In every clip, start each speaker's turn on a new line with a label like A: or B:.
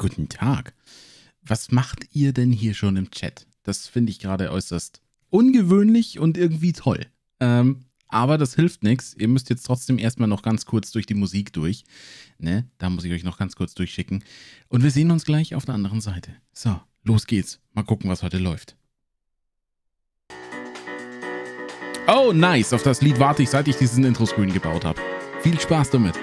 A: Guten Tag.
B: Was macht ihr denn hier schon im Chat? Das finde ich gerade äußerst ungewöhnlich und irgendwie toll. Ähm, aber das hilft nichts. Ihr müsst jetzt trotzdem erstmal noch ganz kurz durch die Musik durch. Ne? Da muss ich euch noch ganz kurz durchschicken. Und wir sehen uns gleich auf der anderen Seite. So, los geht's. Mal gucken, was heute läuft. Oh, nice. Auf das Lied warte ich, seit ich diesen Intro-Screen gebaut habe. Viel Spaß damit.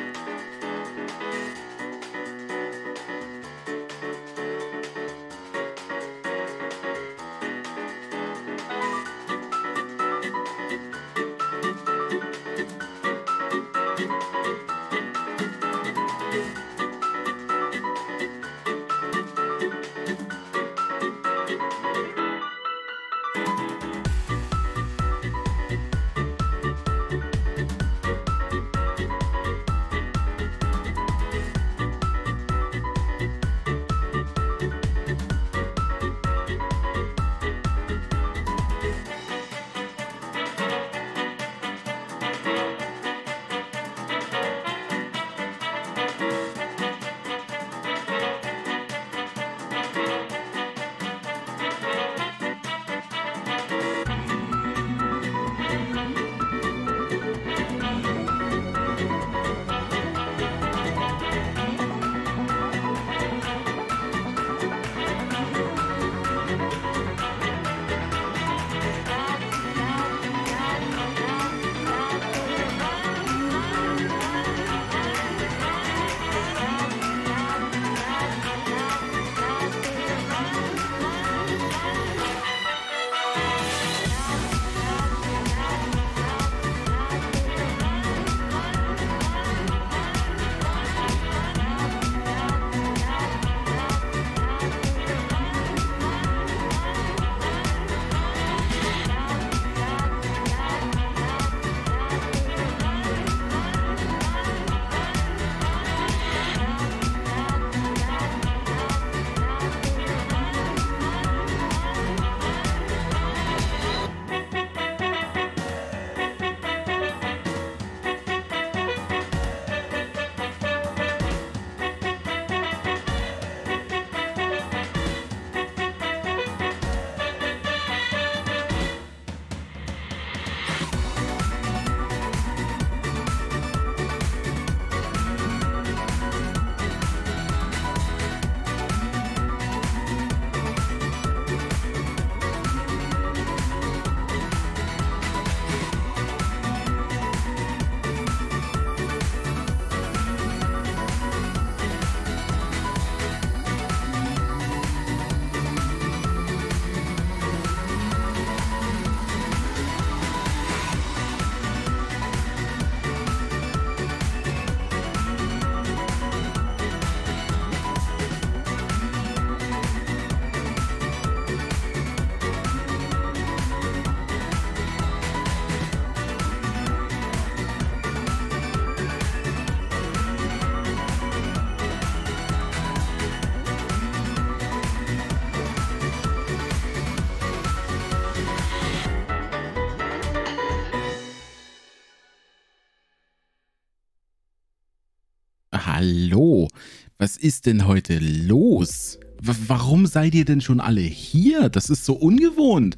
B: ist denn heute los? W warum seid ihr denn schon alle hier? Das ist so ungewohnt.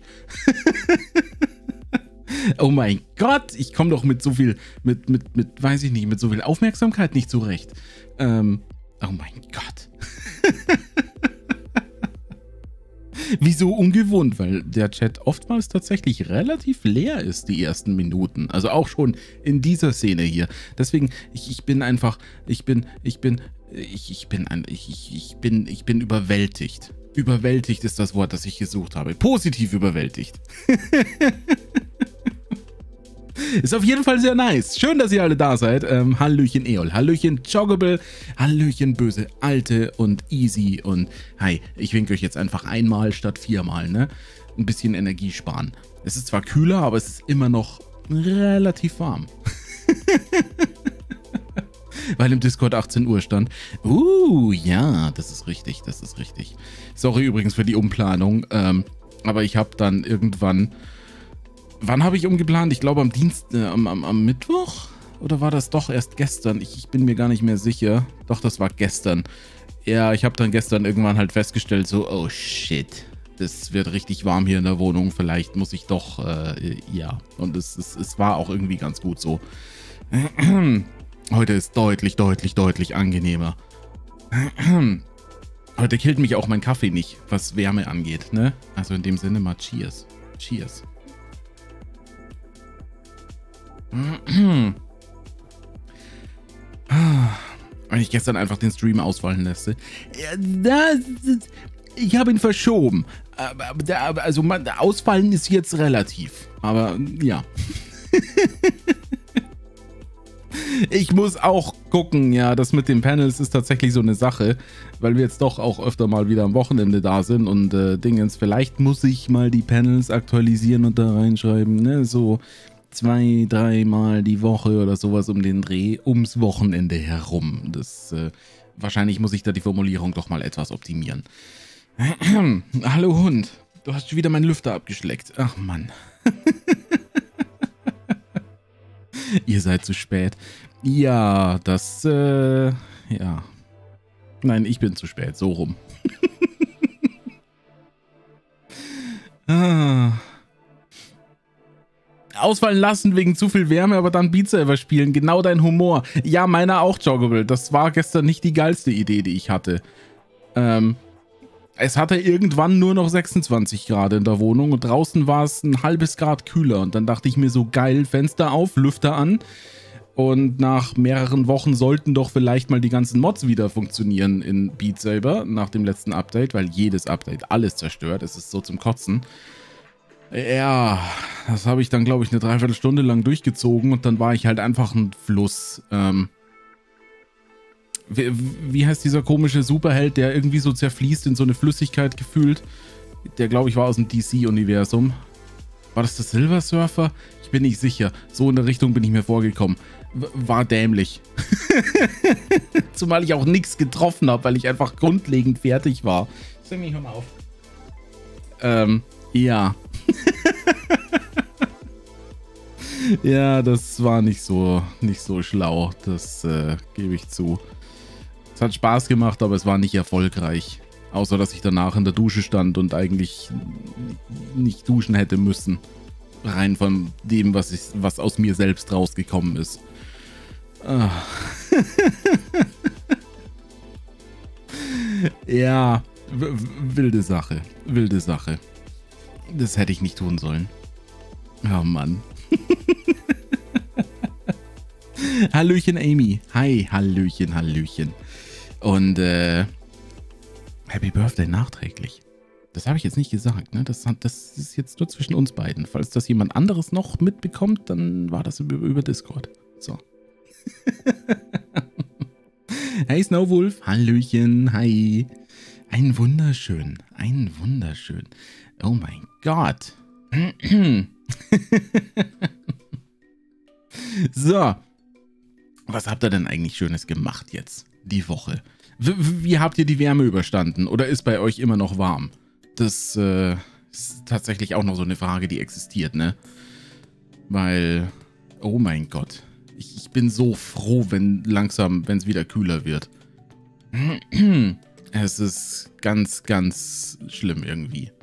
B: oh mein Gott, ich komme doch mit so viel, mit, mit, mit, weiß ich nicht, mit so viel Aufmerksamkeit nicht zurecht. Ähm, oh mein Gott. Wieso ungewohnt? Weil der Chat oftmals tatsächlich relativ leer ist, die ersten Minuten. Also auch schon in dieser Szene hier. Deswegen, ich, ich bin einfach, ich bin, ich bin, ich, ich, bin ein, ich, ich, ich, bin, ich bin überwältigt. Überwältigt ist das Wort, das ich gesucht habe. Positiv überwältigt. ist auf jeden Fall sehr nice. Schön, dass ihr alle da seid. Ähm, Hallöchen Eol, Hallöchen Joggable, Hallöchen Böse Alte und Easy und hi, ich winke euch jetzt einfach einmal statt viermal, ne? Ein bisschen Energie sparen. Es ist zwar kühler, aber es ist immer noch relativ warm. weil im Discord 18 Uhr stand. Uh, ja, das ist richtig, das ist richtig. Sorry übrigens für die Umplanung, ähm, aber ich habe dann irgendwann... Wann habe ich umgeplant? Ich glaube am Dienst, äh, am, am, am Mittwoch? Oder war das doch erst gestern? Ich, ich, bin mir gar nicht mehr sicher. Doch, das war gestern. Ja, ich habe dann gestern irgendwann halt festgestellt, so, oh shit, das wird richtig warm hier in der Wohnung. Vielleicht muss ich doch, äh, ja. Und es, es, es war auch irgendwie ganz gut so. Heute ist deutlich, deutlich, deutlich angenehmer. Heute killt mich auch mein Kaffee nicht, was Wärme angeht, ne? Also in dem Sinne mal Cheers. Cheers. Wenn ich gestern einfach den Stream ausfallen ne? Ja, Das, ich habe ihn verschoben. Also ausfallen ist jetzt relativ. Aber ja. ich muss auch gucken, ja, das mit den Panels ist tatsächlich so eine Sache, weil wir jetzt doch auch öfter mal wieder am Wochenende da sind und äh, Dingens, vielleicht muss ich mal die Panels aktualisieren und da reinschreiben, ne, so zwei, dreimal die Woche oder sowas um den Dreh ums Wochenende herum. Das, äh, wahrscheinlich muss ich da die Formulierung doch mal etwas optimieren. Hallo Hund, du hast schon wieder meinen Lüfter abgeschleckt. Ach Mann. Ihr seid zu spät. Ja, das, äh, ja. Nein, ich bin zu spät, so rum. ah. Ausfallen lassen wegen zu viel Wärme, aber dann Beat Saber spielen. Genau dein Humor. Ja, meiner auch, Joggable. Das war gestern nicht die geilste Idee, die ich hatte. Ähm, es hatte irgendwann nur noch 26 Grad in der Wohnung und draußen war es ein halbes Grad kühler. Und dann dachte ich mir so geil, Fenster auf, Lüfter an. Und nach mehreren Wochen sollten doch vielleicht mal die ganzen Mods wieder funktionieren in Beat Saber nach dem letzten Update, weil jedes Update alles zerstört. Es ist so zum Kotzen. Ja, das habe ich dann, glaube ich, eine Dreiviertelstunde lang durchgezogen und dann war ich halt einfach ein Fluss. Ähm, wie, wie heißt dieser komische Superheld, der irgendwie so zerfließt in so eine Flüssigkeit gefühlt? Der, glaube ich, war aus dem DC-Universum. War das der Silver Surfer? Ich bin nicht sicher. So in der Richtung bin ich mir vorgekommen. war dämlich. Zumal ich auch nichts getroffen habe, weil ich einfach grundlegend fertig war. Sing mich mal auf. Ähm, ja. ja, das war nicht so, nicht so schlau. Das äh, gebe ich zu. Es hat Spaß gemacht, aber es war nicht erfolgreich. Außer, dass ich danach in der Dusche stand und eigentlich nicht duschen hätte müssen. Rein von dem, was, ich, was aus mir selbst rausgekommen ist. Ah. ja, wilde Sache. Wilde Sache. Das hätte ich nicht tun sollen. Oh Mann. Hallöchen, Amy. Hi, Hallöchen, Hallöchen. Und äh, Happy Birthday nachträglich. Das habe ich jetzt nicht gesagt, ne? Das, das, ist jetzt nur zwischen uns beiden. Falls das jemand anderes noch mitbekommt, dann war das über, über Discord. So. hey Snowwolf, Hallöchen, hi. Ein wunderschön, ein wunderschön. Oh mein Gott. so. Was habt ihr denn eigentlich Schönes gemacht jetzt? die Woche? W wie habt ihr die Wärme überstanden? Oder ist bei euch immer noch warm? Das äh, ist tatsächlich auch noch so eine Frage, die existiert, ne? Weil, oh mein Gott, ich, ich bin so froh, wenn langsam, wenn es wieder kühler wird. Es ist ganz, ganz schlimm irgendwie.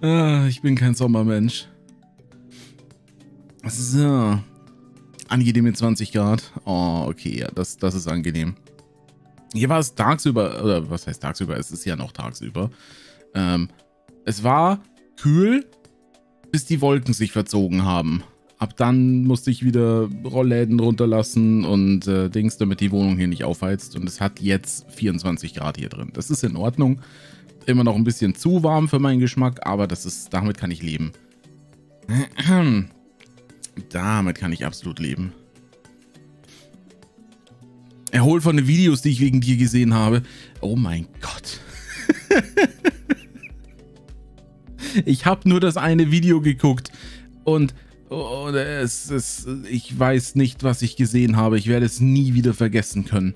B: Ah, ich bin kein Sommermensch. So. Angenehme 20 Grad. Oh, okay, ja, das, das ist angenehm. Hier war es tagsüber, oder was heißt tagsüber? Es ist ja noch tagsüber. Ähm, es war kühl, bis die Wolken sich verzogen haben. Ab dann musste ich wieder Rollläden runterlassen und äh, Dings, damit die Wohnung hier nicht aufheizt. Und es hat jetzt 24 Grad hier drin. Das ist in Ordnung. Immer noch ein bisschen zu warm für meinen Geschmack, aber das ist, damit kann ich leben. Damit kann ich absolut leben. Erhol von den Videos, die ich wegen dir gesehen habe. Oh mein Gott. ich habe nur das eine Video geguckt. Und oh, es ist, ich weiß nicht, was ich gesehen habe. Ich werde es nie wieder vergessen können.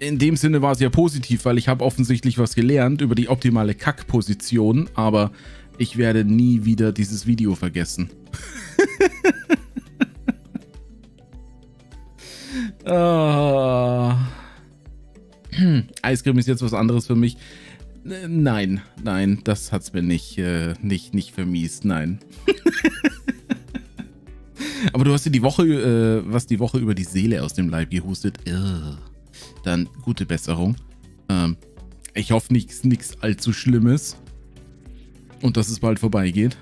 B: In dem Sinne war es ja positiv, weil ich habe offensichtlich was gelernt über die optimale Kackposition. Aber ich werde nie wieder dieses Video vergessen. oh. Eiscreme ist jetzt was anderes für mich. Nein, nein, das hat's mir nicht, äh, nicht, nicht vermiest, nein. Aber du hast dir die Woche, äh, was die Woche über die Seele aus dem Leib gehustet. Irr. Dann gute Besserung. Ähm, ich hoffe nichts, nichts allzu Schlimmes. Und dass es bald vorbeigeht.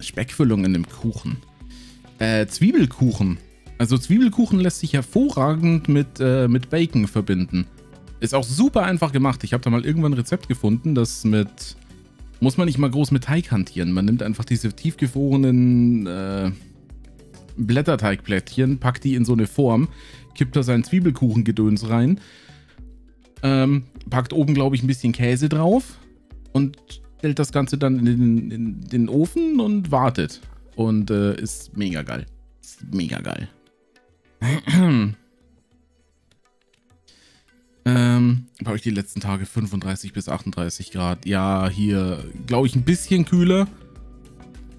B: Speckfüllung in dem Kuchen. Äh, Zwiebelkuchen. Also Zwiebelkuchen lässt sich hervorragend mit, äh, mit Bacon verbinden. Ist auch super einfach gemacht. Ich habe da mal irgendwann ein Rezept gefunden, das mit... Muss man nicht mal groß mit Teig hantieren. Man nimmt einfach diese tiefgefrorenen äh, Blätterteigplättchen, packt die in so eine Form, kippt da sein Zwiebelkuchengedöns rein, ähm, packt oben, glaube ich, ein bisschen Käse drauf und stellt das Ganze dann in den, in den Ofen und wartet. Und äh, ist mega geil. Ist mega geil. ähm, habe ich die letzten Tage 35 bis 38 Grad. Ja, hier glaube ich ein bisschen kühler.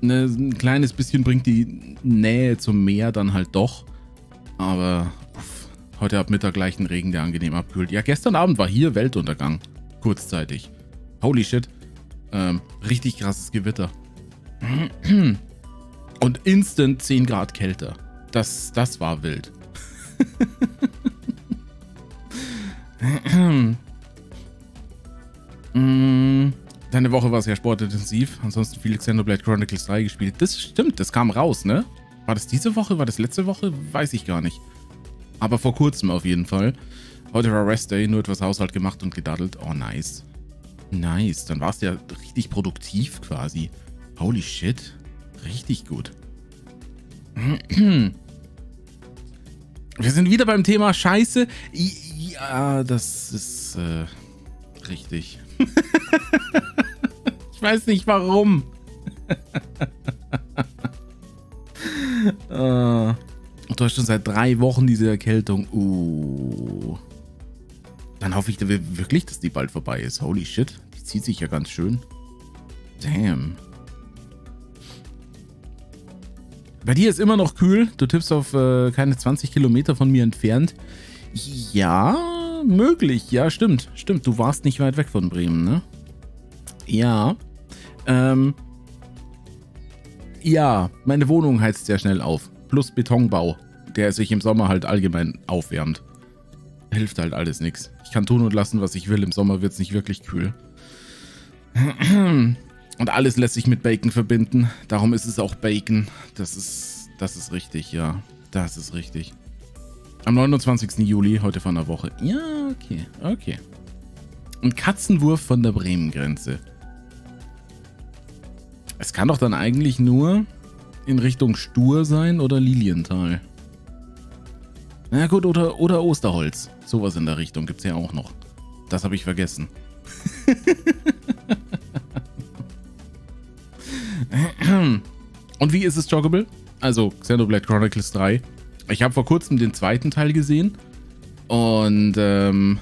B: Ne, ein kleines bisschen bringt die Nähe zum Meer dann halt doch. Aber uff, heute ab Mittag gleich ein Regen, der angenehm abkühlt. Ja, gestern Abend war hier Weltuntergang. Kurzzeitig. Holy shit. Ähm, richtig krasses Gewitter. Und instant 10 Grad Kälte. Das, das war wild. Mm, deine Woche war sehr sportintensiv. Ansonsten viel Xenoblade Chronicles 3 gespielt. Das stimmt, das kam raus, ne? War das diese Woche? War das letzte Woche? Weiß ich gar nicht. Aber vor kurzem auf jeden Fall. Heute war Rest Day, nur etwas Haushalt gemacht und gedaddelt. Oh, nice. Nice, dann warst du ja richtig produktiv quasi. Holy shit, richtig gut. Wir sind wieder beim Thema Scheiße. Ja, das ist äh, richtig. ich weiß nicht warum. Ah. du hast schon seit drei Wochen diese Erkältung. Uh. Dann hoffe ich wirklich, dass die bald vorbei ist. Holy shit. Die zieht sich ja ganz schön. Damn. Bei dir ist immer noch kühl. Du tippst auf äh, keine 20 Kilometer von mir entfernt. Ja, möglich. Ja, stimmt. Stimmt. Du warst nicht weit weg von Bremen, ne? Ja. Ähm. Ja, meine Wohnung heizt sehr schnell auf. Plus Betonbau, der sich im Sommer halt allgemein aufwärmt hilft halt alles nichts. Ich kann tun und lassen, was ich will. Im Sommer wird es nicht wirklich kühl. Und alles lässt sich mit Bacon verbinden. Darum ist es auch Bacon. Das ist, das ist richtig, ja. Das ist richtig. Am 29. Juli, heute von der Woche. Ja, okay, okay. Ein Katzenwurf von der Bremengrenze. Es kann doch dann eigentlich nur in Richtung Stur sein oder Lilienthal. Na gut, oder, oder Osterholz. Sowas in der Richtung gibt es ja auch noch. Das habe ich vergessen. Und wie ist es joggable? Also Xenoblade Chronicles 3. Ich habe vor kurzem den zweiten Teil gesehen. Und ähm,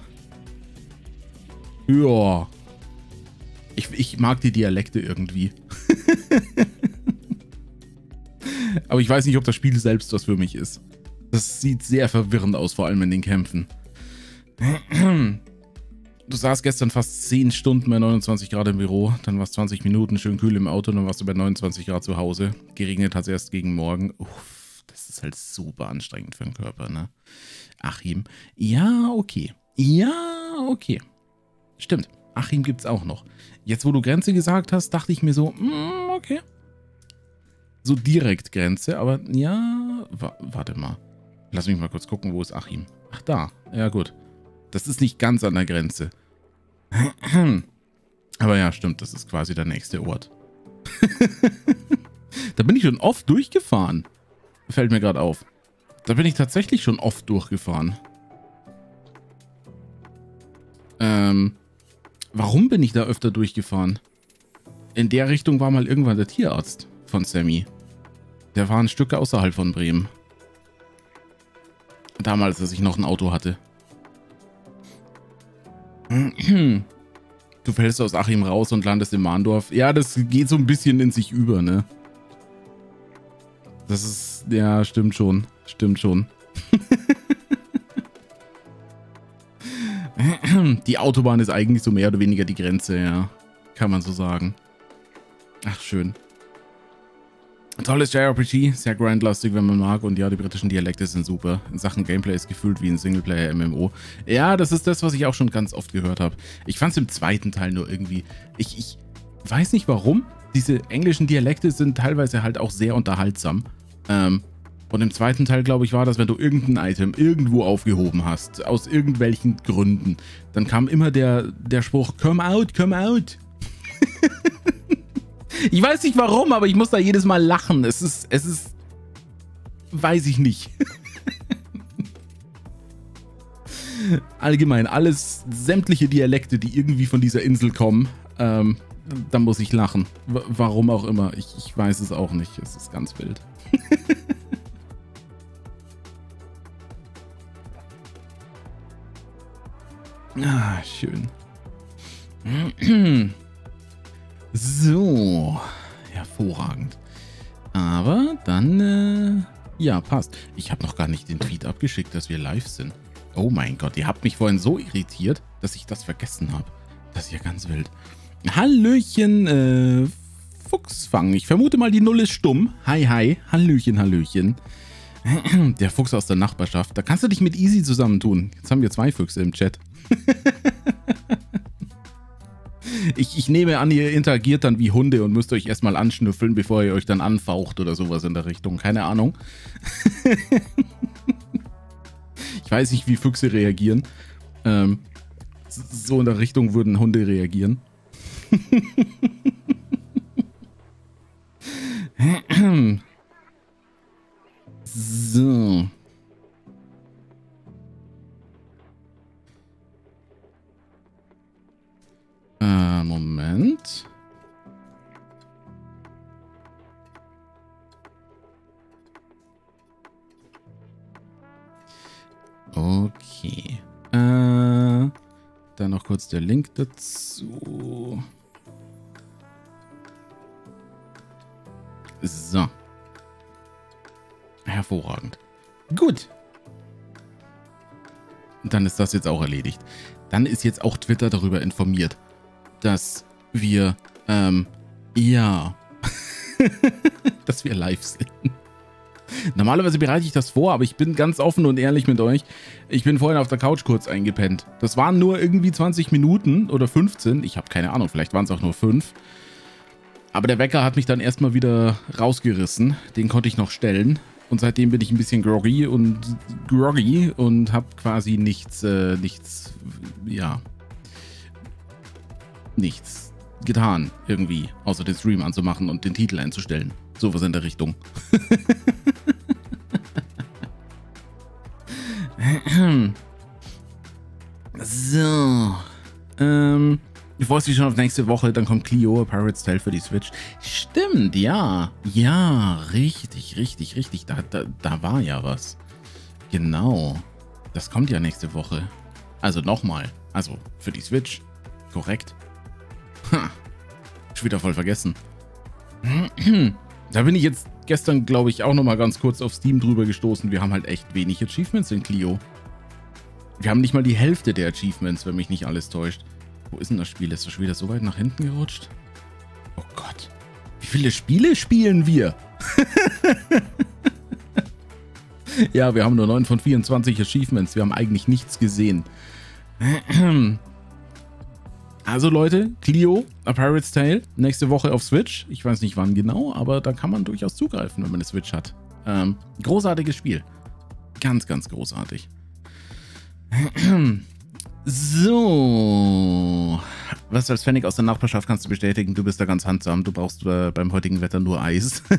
B: ja. Ich, ich mag die Dialekte irgendwie. Aber ich weiß nicht, ob das Spiel selbst was für mich ist. Das sieht sehr verwirrend aus, vor allem in den Kämpfen. Du saßt gestern fast 10 Stunden bei 29 Grad im Büro, dann warst 20 Minuten schön kühl im Auto, und dann warst du bei 29 Grad zu Hause. Geregnet hat es erst gegen morgen. Uff, das ist halt super anstrengend für den Körper, ne? Achim. Ja, okay. Ja, okay. Stimmt. Achim gibt's auch noch. Jetzt, wo du Grenze gesagt hast, dachte ich mir so, mm, okay. So direkt Grenze, aber ja, wa warte mal. Lass mich mal kurz gucken, wo ist Achim? Ach, da. Ja, gut. Das ist nicht ganz an der Grenze. Aber ja, stimmt, das ist quasi der nächste Ort. da bin ich schon oft durchgefahren. Fällt mir gerade auf. Da bin ich tatsächlich schon oft durchgefahren. Ähm, warum bin ich da öfter durchgefahren? In der Richtung war mal irgendwann der Tierarzt von Sammy. Der war ein Stück außerhalb von Bremen. Damals, dass ich noch ein Auto hatte. Du fällst aus Achim raus und landest im Mahndorf. Ja, das geht so ein bisschen in sich über, ne? Das ist... Ja, stimmt schon. Stimmt schon. die Autobahn ist eigentlich so mehr oder weniger die Grenze, ja. Kann man so sagen. Ach, schön. Tolles JRPG, sehr grindlastig, wenn man mag. Und ja, die britischen Dialekte sind super. In Sachen Gameplay ist gefühlt wie ein Singleplayer-MMO. Ja, das ist das, was ich auch schon ganz oft gehört habe. Ich fand es im zweiten Teil nur irgendwie. Ich, ich weiß nicht warum. Diese englischen Dialekte sind teilweise halt auch sehr unterhaltsam. Ähm, und im zweiten Teil, glaube ich, war das, wenn du irgendein Item irgendwo aufgehoben hast, aus irgendwelchen Gründen, dann kam immer der, der Spruch: Come out, come out. Ich weiß nicht warum, aber ich muss da jedes Mal lachen. Es ist, es ist, weiß ich nicht. Allgemein, alles, sämtliche Dialekte, die irgendwie von dieser Insel kommen, ähm, da muss ich lachen. W warum auch immer. Ich, ich weiß es auch nicht. Es ist ganz wild.
A: ah, schön.
B: So, hervorragend. Aber dann, äh, ja, passt. Ich habe noch gar nicht den Tweet abgeschickt, dass wir live sind. Oh mein Gott, ihr habt mich vorhin so irritiert, dass ich das vergessen habe. Das ist ja ganz wild. Hallöchen, äh, Fuchsfang. Ich vermute mal, die Null ist stumm. Hi, hi. Hallöchen, Hallöchen. Der Fuchs aus der Nachbarschaft. Da kannst du dich mit Easy zusammentun. Jetzt haben wir zwei Füchse im Chat. ich, ich nehme an, ihr interagiert dann wie Hunde und müsst euch erstmal anschnüffeln, bevor ihr euch dann anfaucht oder sowas in der Richtung. Keine Ahnung. ich weiß nicht, wie Füchse reagieren. Ähm, so in der Richtung würden Hunde reagieren.
A: so.
B: Äh, Moment.
A: Okay.
B: Äh, dann noch kurz der Link dazu. So. Hervorragend. Gut. dann ist das jetzt auch erledigt. Dann ist jetzt auch Twitter darüber informiert dass wir, ähm, ja, dass wir live sind. Normalerweise bereite ich das vor, aber ich bin ganz offen und ehrlich mit euch. Ich bin vorhin auf der Couch kurz eingepennt. Das waren nur irgendwie 20 Minuten oder 15. Ich habe keine Ahnung, vielleicht waren es auch nur 5. Aber der Wecker hat mich dann erstmal wieder rausgerissen. Den konnte ich noch stellen. Und seitdem bin ich ein bisschen groggy und groggy und habe quasi nichts, äh, nichts, ja, nichts getan, irgendwie, außer den Stream anzumachen und den Titel einzustellen. Sowas in der Richtung. so. Ähm, ich freue mich schon auf nächste Woche, dann kommt Clio, Pirate's Tale für die Switch. Stimmt, ja. Ja, richtig, richtig, richtig. Da, da, da war ja was. Genau. Das kommt ja nächste Woche. Also nochmal. Also für die Switch. Korrekt. Ha. Schon wieder voll vergessen. da bin ich jetzt gestern, glaube ich, auch nochmal ganz kurz auf Steam drüber gestoßen. Wir haben halt echt wenig Achievements in Clio. Wir haben nicht mal die Hälfte der Achievements, wenn mich nicht alles täuscht. Wo ist denn das Spiel? Ist das schon wieder so weit nach hinten gerutscht? Oh Gott. Wie viele Spiele spielen wir? ja, wir haben nur 9 von 24 Achievements. Wir haben eigentlich nichts gesehen. Also Leute, Clio, A Pirate's Tale, nächste Woche auf Switch. Ich weiß nicht wann genau, aber da kann man durchaus zugreifen, wenn man eine Switch hat. Ähm, großartiges Spiel. Ganz, ganz großartig. So. Was als Fennec aus der Nachbarschaft kannst du bestätigen, du bist da ganz handsam. Du brauchst äh, beim heutigen Wetter nur Eis.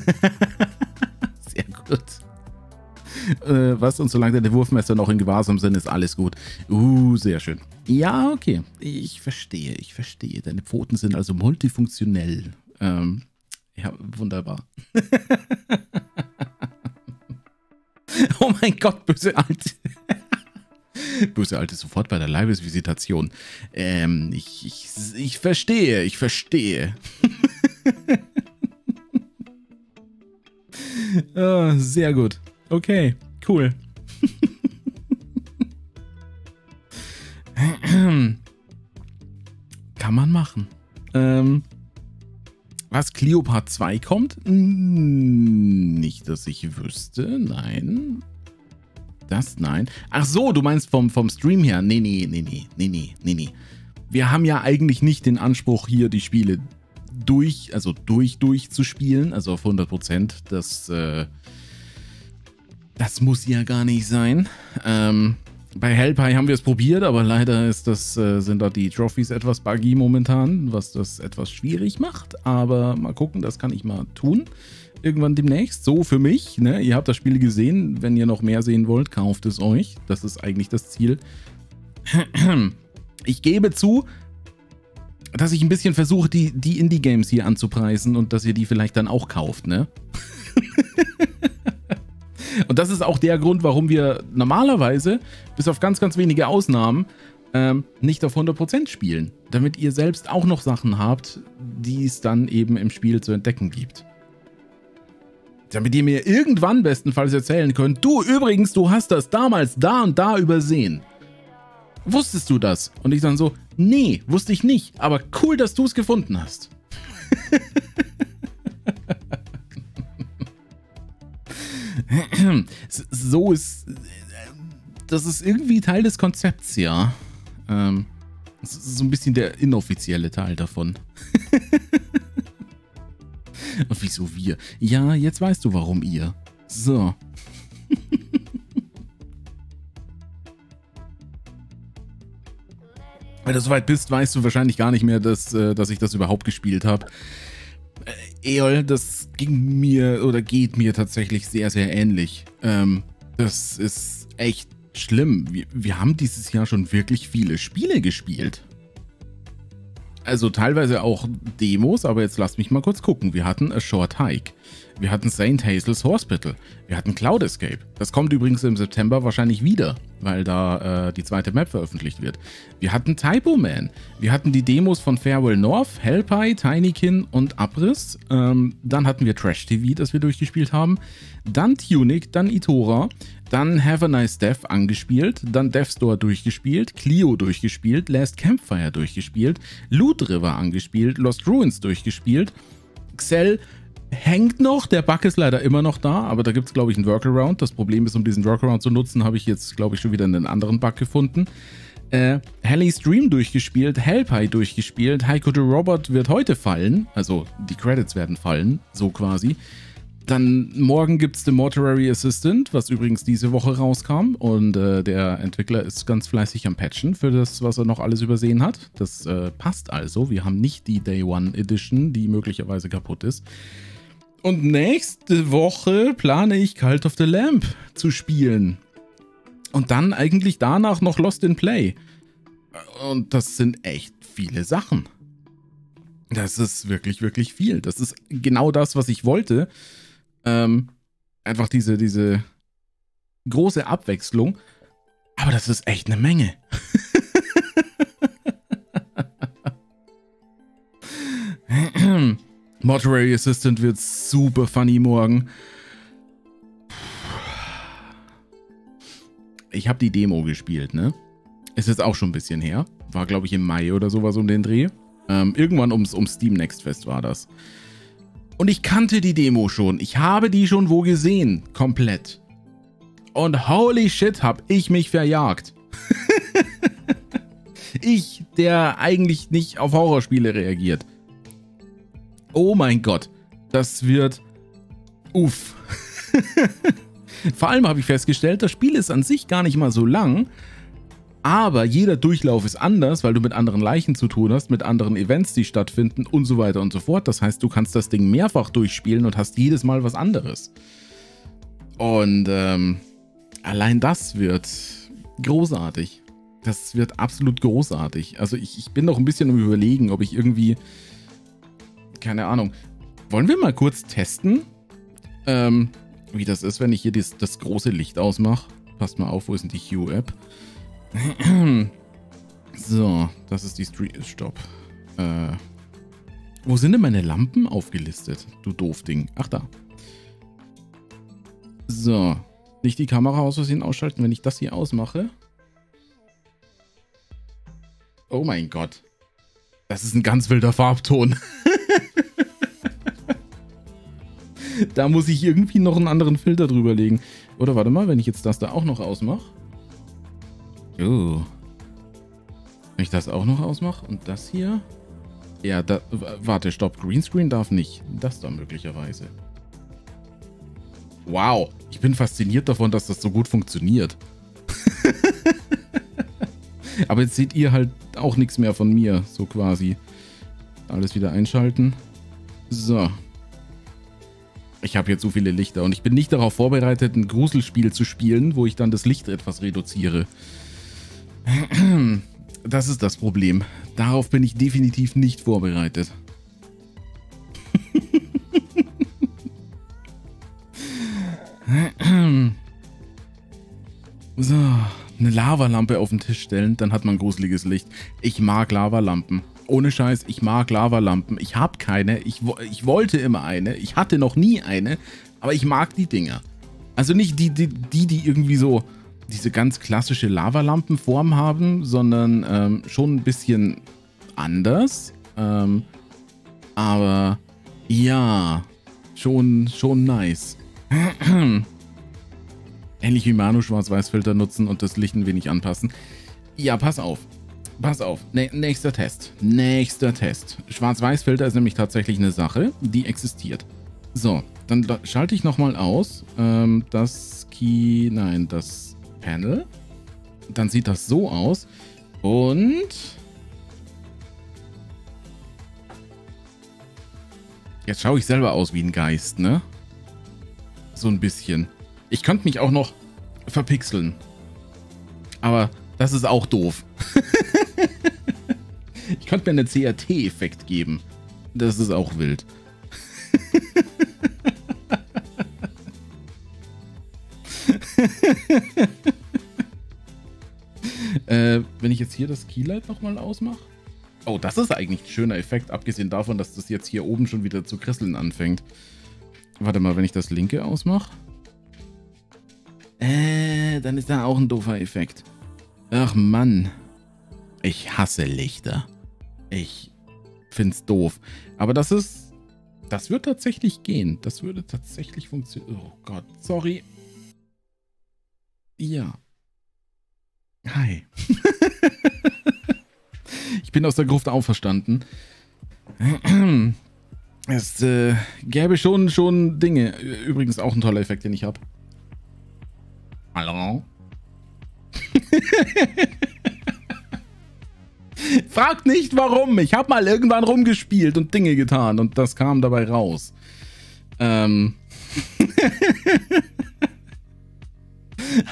B: Sehr gut. äh, was? Und solange deine Wurfmesser noch in Gewahrsam sind, ist alles gut. Uh, sehr schön. Ja, okay. Ich verstehe, ich verstehe. Deine Pfoten sind also multifunktionell. Ähm, ja, wunderbar. oh mein Gott, böse Alte. Böse Alte sofort bei der Leibesvisitation. Ähm, ich, ich, ich verstehe, ich verstehe. ah, sehr gut. Okay, cool. Kann man machen. Ähm, was Cleopatra 2 kommt? Hm, nicht, dass ich wüsste. Nein. Das nein. Ach so, du meinst vom, vom Stream her. Nee, nee, nee, nee, nee, nee, nee, nee. Wir haben ja eigentlich nicht den Anspruch, hier die Spiele durch, also durch, durch zu spielen, also auf 100 Prozent. Das äh, das muss ja gar nicht sein. Ähm, bei Hellpie haben wir es probiert, aber leider ist das, äh, sind da die Trophies etwas buggy momentan, was das etwas schwierig macht. Aber mal gucken, das kann ich mal tun. Irgendwann demnächst. So für mich. Ne? Ihr habt das Spiel gesehen. Wenn ihr noch mehr sehen wollt, kauft es euch. Das ist eigentlich das Ziel. Ich gebe zu, dass ich ein bisschen versuche, die, die Indie-Games hier anzupreisen und dass ihr die vielleicht dann auch kauft, ne? Und das ist auch der Grund, warum wir normalerweise, bis auf ganz, ganz wenige Ausnahmen, ähm, nicht auf 100% spielen. Damit ihr selbst auch noch Sachen habt, die es dann eben im Spiel zu entdecken gibt. Damit ihr mir irgendwann bestenfalls erzählen könnt, du übrigens, du hast das damals da und da übersehen. Wusstest du das? Und ich dann so, nee, wusste ich nicht, aber cool, dass du es gefunden hast. so ist. Äh, das ist irgendwie Teil des Konzepts, ja. Ähm, das ist so ein bisschen der inoffizielle Teil davon. wieso wir? Ja, jetzt weißt du, warum ihr. So. Wenn du soweit bist, weißt du wahrscheinlich gar nicht mehr, dass, äh, dass ich das überhaupt gespielt habe. Äh, Eol, das ging mir oder geht mir tatsächlich sehr, sehr ähnlich. Ähm, das ist echt schlimm. Wir, wir haben dieses Jahr schon wirklich viele Spiele gespielt. Also teilweise auch Demos, aber jetzt lasst mich mal kurz gucken. Wir hatten A Short Hike. Wir hatten St. Hazel's Hospital. Wir hatten Cloud Escape. Das kommt übrigens im September wahrscheinlich wieder, weil da äh, die zweite Map veröffentlicht wird. Wir hatten Typo Man. Wir hatten die Demos von Farewell North, Hellpie, Tinykin und Abriss. Ähm, dann hatten wir Trash TV, das wir durchgespielt haben. Dann Tunic, dann Itora. Dann Have a Nice Death angespielt, dann Death Store durchgespielt, Clio durchgespielt, Last Campfire durchgespielt, Loot River angespielt, Lost Ruins durchgespielt, Xell hängt noch. Der Bug ist leider immer noch da, aber da gibt es, glaube ich, einen Workaround. Das Problem ist, um diesen Workaround zu nutzen, habe ich jetzt, glaube ich, schon wieder einen anderen Bug gefunden. Äh, Halley's Dream durchgespielt, Hellpie durchgespielt, Heiko the Robot wird heute fallen, also die Credits werden fallen, so quasi. Dann morgen gibt es The Mortuary Assistant, was übrigens diese Woche rauskam. Und äh, der Entwickler ist ganz fleißig am Patchen für das, was er noch alles übersehen hat. Das äh, passt also. Wir haben nicht die Day One Edition, die möglicherweise kaputt ist. Und nächste Woche plane ich Cult of the Lamp zu spielen. Und dann eigentlich danach noch Lost in Play. Und das sind echt viele Sachen. Das ist wirklich, wirklich viel. Das ist genau das, was ich wollte. Ähm, einfach diese, diese große Abwechslung. Aber das ist echt eine Menge. Moderary Assistant wird super funny morgen. Ich habe die Demo gespielt, ne? Ist jetzt auch schon ein bisschen her. War, glaube ich, im Mai oder sowas um den Dreh. Ähm, irgendwann ums, um Steam Next Fest war das. Und ich kannte die Demo schon. Ich habe die schon wo gesehen. Komplett. Und holy shit, hab ich mich verjagt. ich, der eigentlich nicht auf Horrorspiele reagiert. Oh mein Gott, das wird... Uff. Vor allem habe ich festgestellt, das Spiel ist an sich gar nicht mal so lang, aber jeder Durchlauf ist anders, weil du mit anderen Leichen zu tun hast, mit anderen Events, die stattfinden und so weiter und so fort. Das heißt, du kannst das Ding mehrfach durchspielen und hast jedes Mal was anderes. Und ähm, allein das wird großartig. Das wird absolut großartig. Also ich, ich bin noch ein bisschen am überlegen, ob ich irgendwie keine Ahnung. Wollen wir mal kurz testen, ähm, wie das ist, wenn ich hier dies, das große Licht ausmache? Passt mal auf, wo ist denn die Hue-App? so, das ist die Street... Stopp. Äh, wo sind denn meine Lampen aufgelistet? Du doof Ding. Ach, da. So. Nicht die Kamera aus Versehen ausschalten, wenn ich das hier ausmache. Oh mein Gott. Das ist ein ganz wilder Farbton. da muss ich irgendwie noch einen anderen Filter drüber legen. Oder warte mal, wenn ich jetzt das da auch noch ausmache. Oh. Wenn ich das auch noch ausmache und das hier. Ja, da, warte, stopp. Greenscreen darf nicht. Das da möglicherweise. Wow. Ich bin fasziniert davon, dass das so gut funktioniert. Aber jetzt seht ihr halt auch nichts mehr von mir, so quasi. Alles wieder einschalten. So ich habe jetzt so viele Lichter und ich bin nicht darauf vorbereitet, ein Gruselspiel zu spielen, wo ich dann das Licht etwas reduziere. Das ist das Problem. Darauf bin ich definitiv nicht vorbereitet. so, eine Lavalampe auf den Tisch stellen, dann hat man gruseliges Licht. Ich mag Lavalampen ohne Scheiß, ich mag Lavalampen. Ich habe keine. Ich, ich wollte immer eine. Ich hatte noch nie eine. Aber ich mag die Dinger. Also nicht die, die, die, die irgendwie so diese ganz klassische Lavalampenform haben, sondern ähm, schon ein bisschen anders. Ähm, aber ja, schon, schon nice. Ähnlich wie Manu Schwarz-Weiß-Filter nutzen und das Licht ein wenig anpassen. Ja, pass auf. Pass auf, ne, nächster Test. Nächster Test. Schwarz-Weiß-Filter ist nämlich tatsächlich eine Sache, die existiert. So, dann schalte ich nochmal aus ähm, das Key, nein, das Panel. Dann sieht das so aus. Und... Jetzt schaue ich selber aus wie ein Geist, ne? So ein bisschen. Ich könnte mich auch noch verpixeln. Aber das ist auch doof. Ich konnte mir einen CRT-Effekt geben. Das ist auch wild. äh, wenn ich jetzt hier das Keylight nochmal ausmache. Oh, das ist eigentlich ein schöner Effekt, abgesehen davon, dass das jetzt hier oben schon wieder zu krisseln anfängt. Warte mal, wenn ich das linke ausmache. Äh, dann ist da auch ein doofer Effekt. Ach Mann. Ich hasse Lichter. Ich find's doof. Aber das ist. Das wird tatsächlich gehen. Das würde tatsächlich funktionieren. Oh Gott, sorry. Ja. Hi. ich bin aus der Gruft auferstanden. Es äh, gäbe schon, schon Dinge. Übrigens auch ein toller Effekt, den ich habe. Hallo? Fragt nicht, warum. Ich habe mal irgendwann rumgespielt und Dinge getan und das kam dabei raus. Ähm.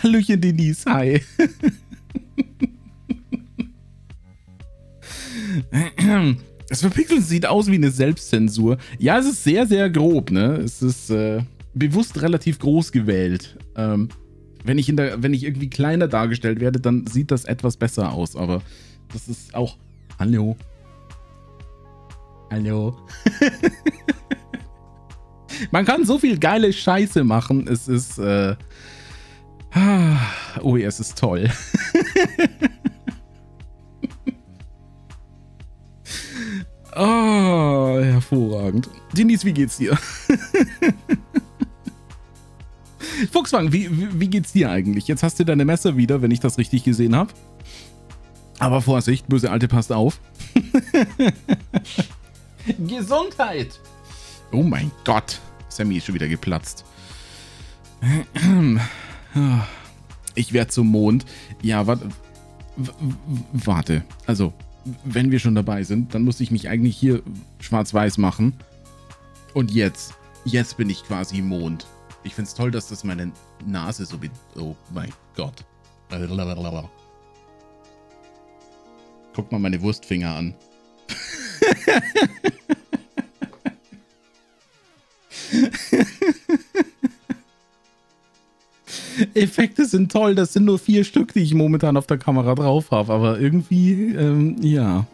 B: Hallöchen, Denise. Hi. Das Verpixeln sieht aus wie eine Selbstzensur. Ja, es ist sehr, sehr grob, ne? Es ist äh, bewusst relativ groß gewählt. Ähm, wenn, ich in der, wenn ich irgendwie kleiner dargestellt werde, dann sieht das etwas besser aus, aber das ist auch. Hallo. Hallo. Man kann so viel geile Scheiße machen. Es ist. Äh, oh, es ist toll. oh, hervorragend. Denise, wie geht's dir? Fuchswang, wie, wie geht's dir eigentlich? Jetzt hast du deine Messer wieder, wenn ich das richtig gesehen habe. Aber Vorsicht, böse Alte, passt auf. Gesundheit! Oh mein Gott, Sammy ist schon wieder geplatzt. Ich werde zum Mond. Ja, warte. Warte. Also, wenn wir schon dabei sind, dann muss ich mich eigentlich hier schwarz-weiß machen. Und jetzt. Jetzt bin ich quasi Mond. Ich find's toll, dass das meine Nase so... wie... Oh mein Gott. Blablabla. Guck mal meine Wurstfinger an. Effekte sind toll, das sind nur vier Stück, die ich momentan auf der Kamera drauf habe, aber irgendwie, ähm, ja.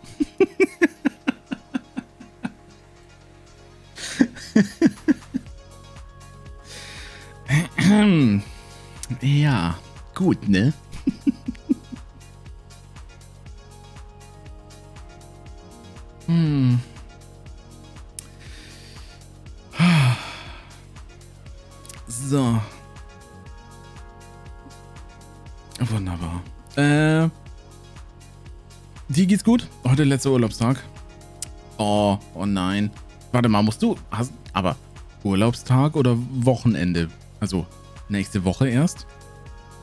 B: ja, gut, ne? Hm. So. Wunderbar. Äh. Dir geht's gut? Heute letzter Urlaubstag. Oh, oh nein. Warte mal, musst du. Hast, aber Urlaubstag oder Wochenende? Also nächste Woche erst?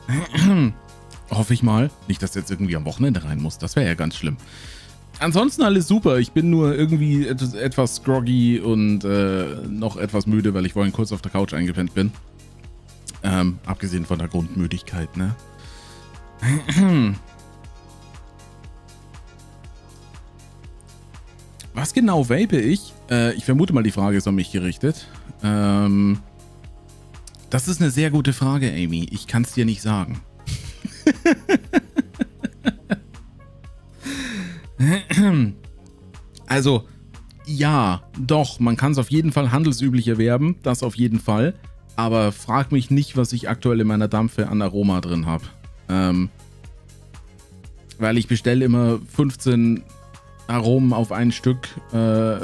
B: Hoffe ich mal. Nicht, dass jetzt irgendwie am Wochenende rein muss. Das wäre ja ganz schlimm. Ansonsten alles super. Ich bin nur irgendwie etwas, etwas groggy und äh, noch etwas müde, weil ich vorhin kurz auf der Couch eingepennt bin. Ähm, abgesehen von der Grundmüdigkeit, ne? Was genau vape ich? Äh, ich vermute mal, die Frage ist an mich gerichtet. Ähm, das ist eine sehr gute Frage, Amy. Ich kann es dir nicht sagen. Also, ja, doch, man kann es auf jeden Fall handelsüblich erwerben, das auf jeden Fall. Aber frag mich nicht, was ich aktuell in meiner Dampfe an Aroma drin habe. Ähm, weil ich bestelle immer 15 Aromen auf ein Stück äh,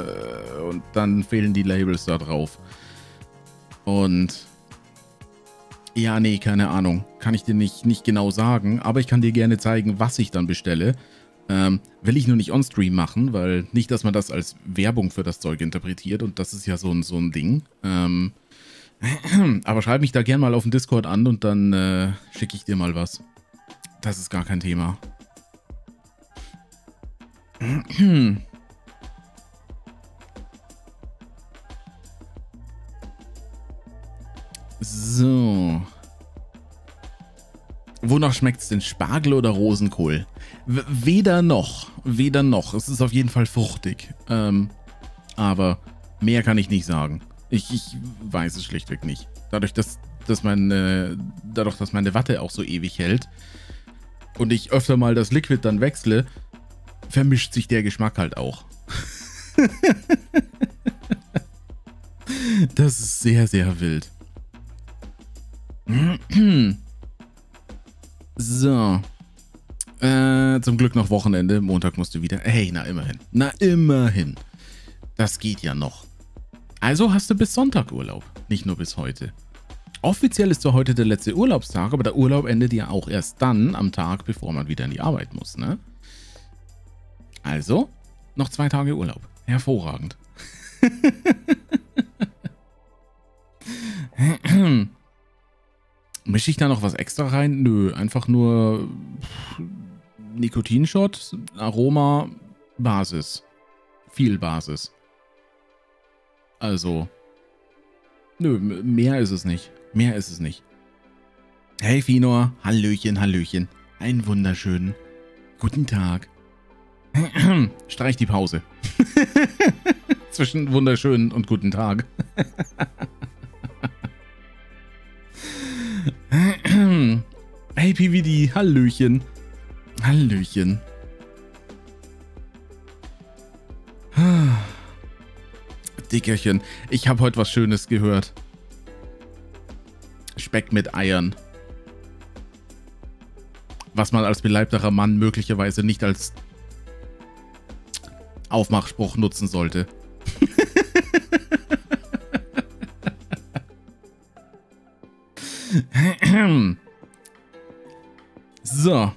B: und dann fehlen die Labels da drauf. Und ja, nee, keine Ahnung. Kann ich dir nicht, nicht genau sagen, aber ich kann dir gerne zeigen, was ich dann bestelle. Ähm, will ich nur nicht on-stream machen, weil nicht, dass man das als Werbung für das Zeug interpretiert und das ist ja so ein, so ein Ding. Ähm, aber schreib mich da gerne mal auf dem Discord an und dann äh, schicke ich dir mal was. Das ist gar kein Thema.
A: So.
B: Wonach schmeckt es denn? Spargel oder Rosenkohl? Weder noch. Weder noch. Es ist auf jeden Fall fruchtig. Ähm, aber mehr kann ich nicht sagen. Ich, ich weiß es schlichtweg nicht. Dadurch, dass, dass meine, dadurch, dass meine Watte auch so ewig hält und ich öfter mal das Liquid dann wechsle, vermischt sich der Geschmack halt auch. das ist sehr, sehr wild. So. Äh, zum Glück noch Wochenende. Montag musste wieder. Hey, na immerhin. Na immerhin. Das geht ja noch. Also hast du bis Sonntag Urlaub. Nicht nur bis heute. Offiziell ist zwar heute der letzte Urlaubstag, aber der Urlaub endet ja auch erst dann am Tag, bevor man wieder in die Arbeit muss, ne? Also, noch zwei Tage Urlaub. Hervorragend. Mische ich da noch was extra rein? Nö, einfach nur Nikotinshot, Aroma, Basis. Viel Basis. Also. Nö, mehr ist es nicht. Mehr ist es nicht. Hey Finor, Hallöchen, Hallöchen. Einen wunderschönen guten Tag. Streich die Pause. Zwischen wunderschönen und guten Tag. hey PVD, Hallöchen. Hallöchen. Ah. Dickerchen, ich habe heute was Schönes gehört. Speck mit Eiern. Was man als beleibterer Mann möglicherweise nicht als Aufmachspruch nutzen sollte. so.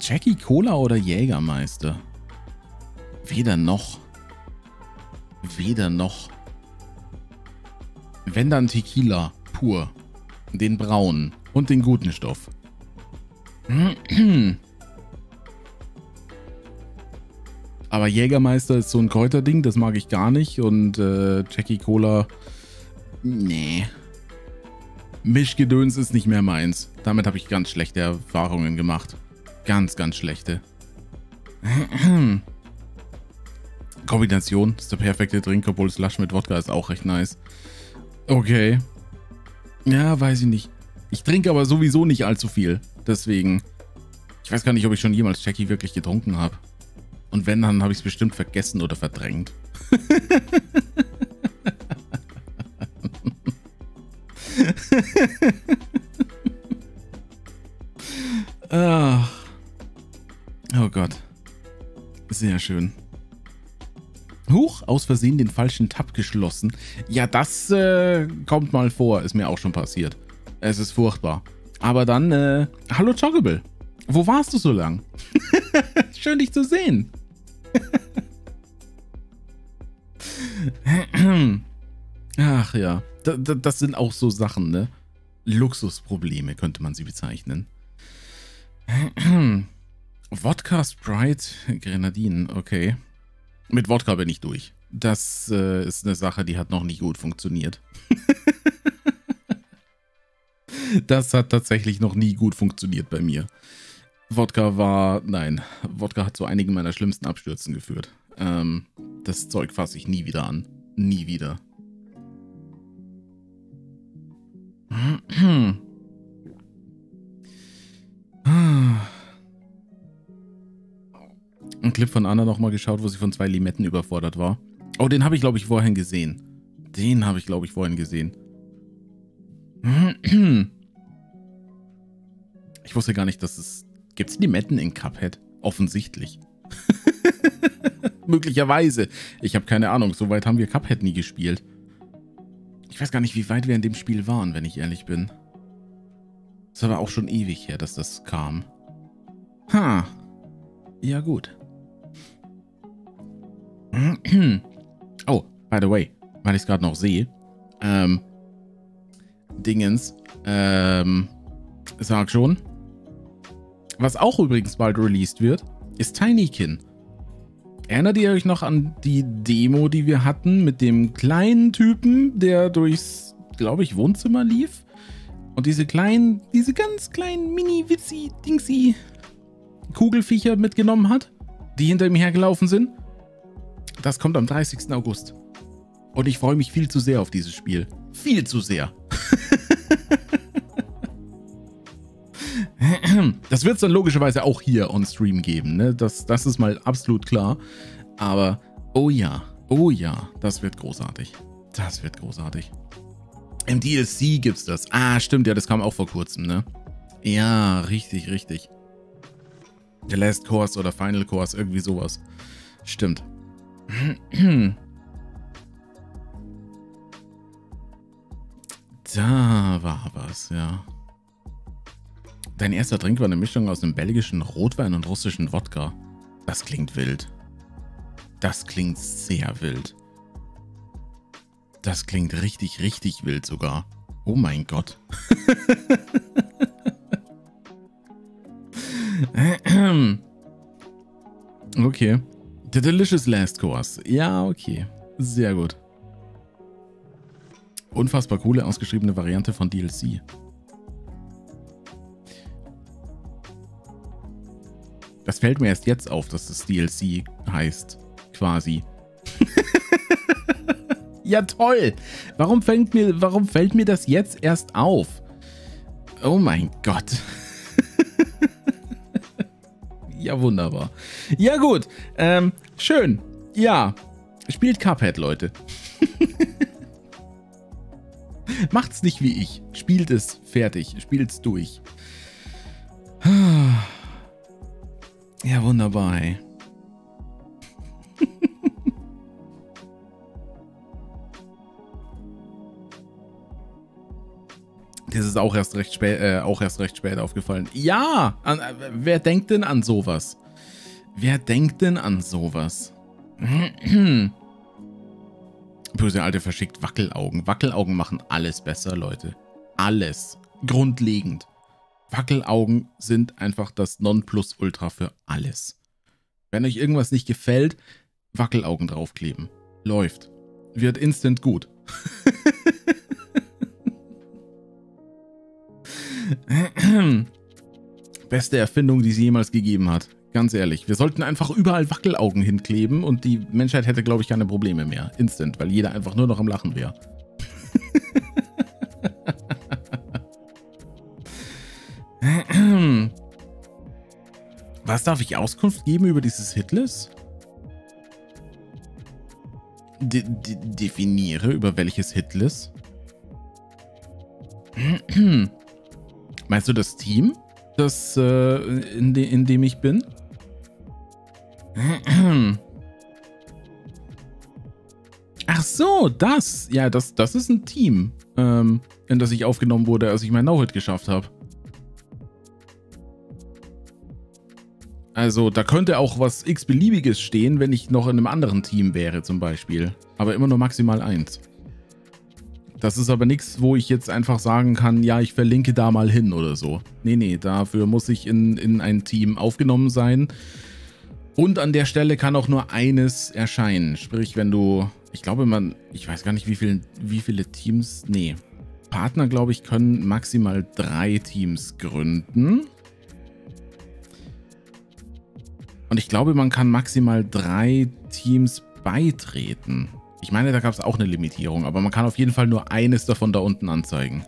B: Jackie Cola oder Jägermeister? Weder noch. Weder noch. Wenn dann Tequila, pur. Den braunen und den guten Stoff. Aber Jägermeister ist so ein Kräuterding, das mag ich gar nicht. Und äh, Jackie Cola, nee. Mischgedöns ist nicht mehr meins. Damit habe ich ganz schlechte Erfahrungen gemacht. Ganz, ganz schlechte. Kombination ist der perfekte Drink, obwohl es Lush mit Wodka ist auch recht nice. Okay. Ja, weiß ich nicht. Ich trinke aber sowieso nicht allzu viel. Deswegen. Ich weiß gar nicht, ob ich schon jemals Jackie wirklich getrunken habe. Und wenn, dann habe ich es bestimmt vergessen oder verdrängt. Ah. Oh Gott. Sehr schön. Huch, aus Versehen den falschen Tab geschlossen. Ja, das äh, kommt mal vor. Ist mir auch schon passiert. Es ist furchtbar. Aber dann, äh, hallo Joggable. Wo warst du so lang? Schön dich zu sehen. Ach ja, das, das sind auch so Sachen, ne? Luxusprobleme könnte man sie bezeichnen. Wodka, Sprite, Grenadinen, okay. Mit Wodka bin ich durch. Das äh, ist eine Sache, die hat noch nicht gut funktioniert. Das hat tatsächlich noch nie gut funktioniert bei mir. Wodka war, nein, Wodka hat zu einigen meiner schlimmsten Abstürzen geführt. Ähm, das Zeug fasse ich nie wieder an. Nie wieder. Ein Clip von Anna nochmal geschaut, wo sie von zwei Limetten überfordert war. Oh, den habe ich, glaube ich, vorhin gesehen. Den habe ich, glaube ich, vorhin gesehen. Ich wusste gar nicht, dass es... Gibt es Limetten in Cuphead? Offensichtlich. Möglicherweise. Ich habe keine Ahnung. So weit haben wir Cuphead nie gespielt. Ich weiß gar nicht, wie weit wir in dem Spiel waren, wenn ich ehrlich bin. Das war auch schon ewig her, dass das kam. Ha. Ja, gut. Oh, by the way, weil ich es gerade noch sehe. Ähm, Dingens. Ähm, sag schon. Was auch übrigens bald released wird, ist Tinykin. Erinnert ihr euch noch an die Demo, die wir hatten mit dem kleinen Typen, der durchs, glaube ich, Wohnzimmer lief? Und diese kleinen, diese ganz kleinen Mini-Witzi-Dingsi-Kugelfiecher mitgenommen hat, die hinter ihm hergelaufen sind? Das kommt am 30. August. Und ich freue mich viel zu sehr auf dieses Spiel. Viel zu sehr. Das wird es dann logischerweise auch hier on Stream geben, ne? Das, das ist mal absolut klar. Aber oh ja, oh ja, das wird großartig. Das wird großartig. Im DLC gibt's das. Ah, stimmt, ja, das kam auch vor kurzem, ne? Ja, richtig, richtig. The Last Course oder Final Course, irgendwie sowas. Stimmt. Da war was, ja. Dein erster Drink war eine Mischung aus einem belgischen Rotwein und russischen Wodka. Das klingt wild. Das klingt sehr wild. Das klingt richtig, richtig wild sogar. Oh mein Gott. okay. The Delicious Last Course. Ja, okay. Sehr gut. Unfassbar coole ausgeschriebene Variante von DLC. Das fällt mir erst jetzt auf, dass das DLC heißt. Quasi. ja, toll. Warum fällt, mir, warum fällt mir das jetzt erst auf? Oh mein Gott. ja, wunderbar. Ja, gut. Ähm, schön. Ja. Spielt Cuphead, Leute. Macht's nicht wie ich. Spielt es fertig. Spielt's durch. Ja, wunderbar. Ey. das ist auch erst recht spät, äh, auch erst recht spät aufgefallen. Ja, an, äh, wer denkt denn an sowas? Wer denkt denn an sowas? Böse Alte verschickt Wackelaugen. Wackelaugen machen alles besser, Leute. Alles. Grundlegend. Wackelaugen sind einfach das Nonplusultra für alles. Wenn euch irgendwas nicht gefällt, Wackelaugen draufkleben. Läuft. Wird instant gut. Beste Erfindung, die es jemals gegeben hat. Ganz ehrlich. Wir sollten einfach überall Wackelaugen hinkleben und die Menschheit hätte, glaube ich, keine Probleme mehr. Instant, weil jeder einfach nur noch am Lachen wäre. Was darf ich Auskunft geben über dieses Hitlist? De de definiere über welches Hitlist? Meinst du das Team, das äh, in, de in dem ich bin? Ach so, das. Ja, das, das ist ein Team, ähm, in das ich aufgenommen wurde, als ich mein No-Hit geschafft habe. Also da könnte auch was x-beliebiges stehen, wenn ich noch in einem anderen Team wäre zum Beispiel. Aber immer nur maximal eins. Das ist aber nichts, wo ich jetzt einfach sagen kann, ja, ich verlinke da mal hin oder so. Nee, nee, dafür muss ich in, in ein Team aufgenommen sein. Und an der Stelle kann auch nur eines erscheinen. Sprich, wenn du, ich glaube man, ich weiß gar nicht, wie, viel, wie viele Teams, nee. Partner, glaube ich, können maximal drei Teams gründen. Und ich glaube, man kann maximal drei Teams beitreten. Ich meine, da gab es auch eine Limitierung, aber man kann auf jeden Fall nur eines davon da unten anzeigen.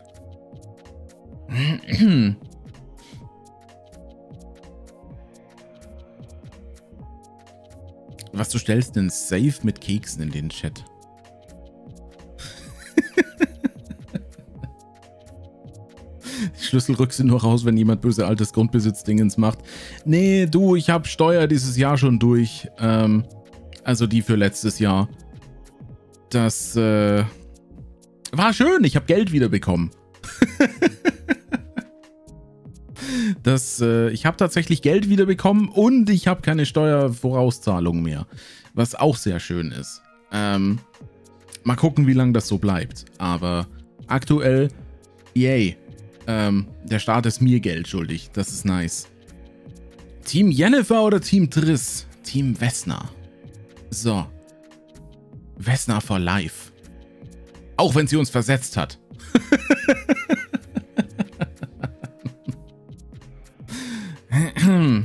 B: Was du stellst denn safe mit Keksen in den Chat? Schlüssel rückst du nur raus, wenn jemand böse altes Grundbesitzdingens macht. Nee, du, ich habe Steuer dieses Jahr schon durch. Ähm, also die für letztes Jahr. Das äh, war schön, ich habe Geld wiederbekommen. das, äh, ich habe tatsächlich Geld wiederbekommen und ich habe keine Steuervorauszahlung mehr. Was auch sehr schön ist. Ähm, mal gucken, wie lange das so bleibt. Aber aktuell, yay. Ähm, der Staat ist mir Geld schuldig. Das ist nice. Team Jennifer oder Team Triss? Team Vesna. So. Vesna for life. Auch wenn sie uns versetzt hat.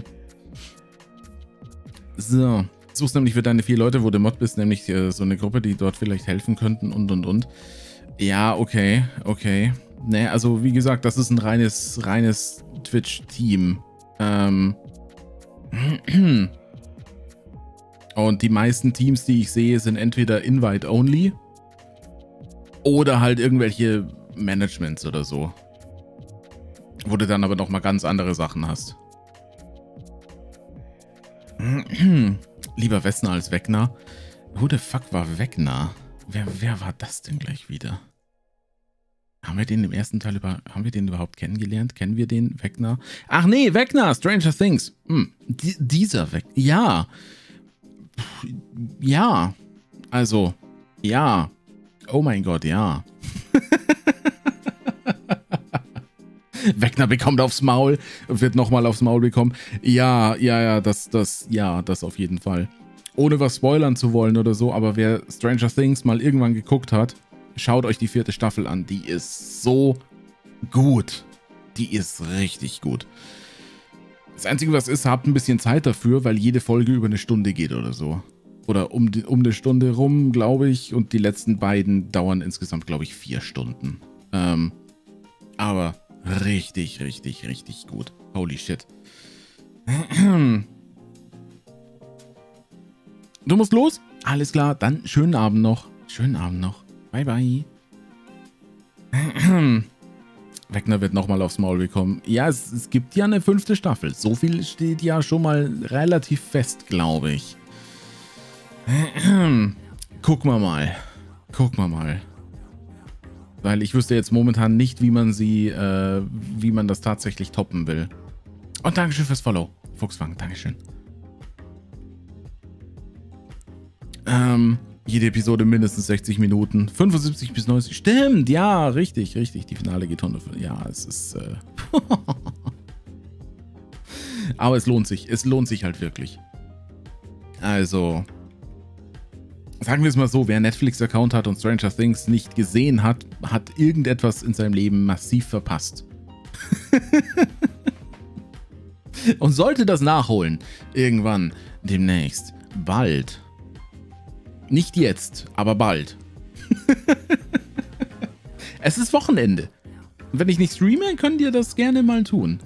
B: so. Suchst nämlich für deine vier Leute, wo du Mod bist, nämlich äh, so eine Gruppe, die dort vielleicht helfen könnten und und und. Ja, okay, okay. Ne, also wie gesagt, das ist ein reines, reines Twitch-Team. Ähm. Und die meisten Teams, die ich sehe, sind entweder Invite-Only oder halt irgendwelche Managements oder so. Wo du dann aber nochmal ganz andere Sachen hast. Lieber Wessner als Wegner. Who the fuck war Wegner? Wer, wer war das denn gleich wieder? Haben wir den im ersten Teil über, haben wir den überhaupt kennengelernt? Kennen wir den Wegner? Ach nee, Wegner, Stranger Things. Hm, dieser Wegner. Ja. Ja. Also, ja. Oh mein Gott, ja. Wegner bekommt aufs Maul, wird nochmal aufs Maul bekommen. Ja, ja, ja, das, das, ja, das auf jeden Fall. Ohne was spoilern zu wollen oder so, aber wer Stranger Things mal irgendwann geguckt hat, schaut euch die vierte Staffel an. Die ist so gut. Die ist richtig gut. Das Einzige, was ist, habt ein bisschen Zeit dafür, weil jede Folge über eine Stunde geht oder so. Oder um, die, um eine Stunde rum, glaube ich. Und die letzten beiden dauern insgesamt, glaube ich, vier Stunden. Ähm, aber richtig, richtig, richtig gut. Holy shit. Du musst los? Alles klar, dann schönen Abend noch. Schönen Abend noch. Bye, bye. Wegner wird nochmal aufs Maul bekommen. Ja, es, es, gibt ja eine fünfte Staffel. So viel steht ja schon mal relativ fest, glaube ich. Gucken wir mal. Gucken wir mal. Weil ich wüsste jetzt momentan nicht, wie man sie, äh, wie man das tatsächlich toppen will. Und Dankeschön fürs Follow. Fuchsfang, Dankeschön. Ähm, jede Episode mindestens 60 Minuten. 75 bis 90. Stimmt, ja, richtig, richtig. Die Finale geht 100. Ja, es ist. Äh Aber es lohnt sich. Es lohnt sich halt wirklich. Also. Sagen wir es mal so, wer Netflix-Account hat und Stranger Things nicht gesehen hat, hat irgendetwas in seinem Leben massiv verpasst. und sollte das nachholen, irgendwann, demnächst, bald, nicht jetzt, aber bald. es ist Wochenende. Und wenn ich nicht streame, könnt ihr das gerne mal tun.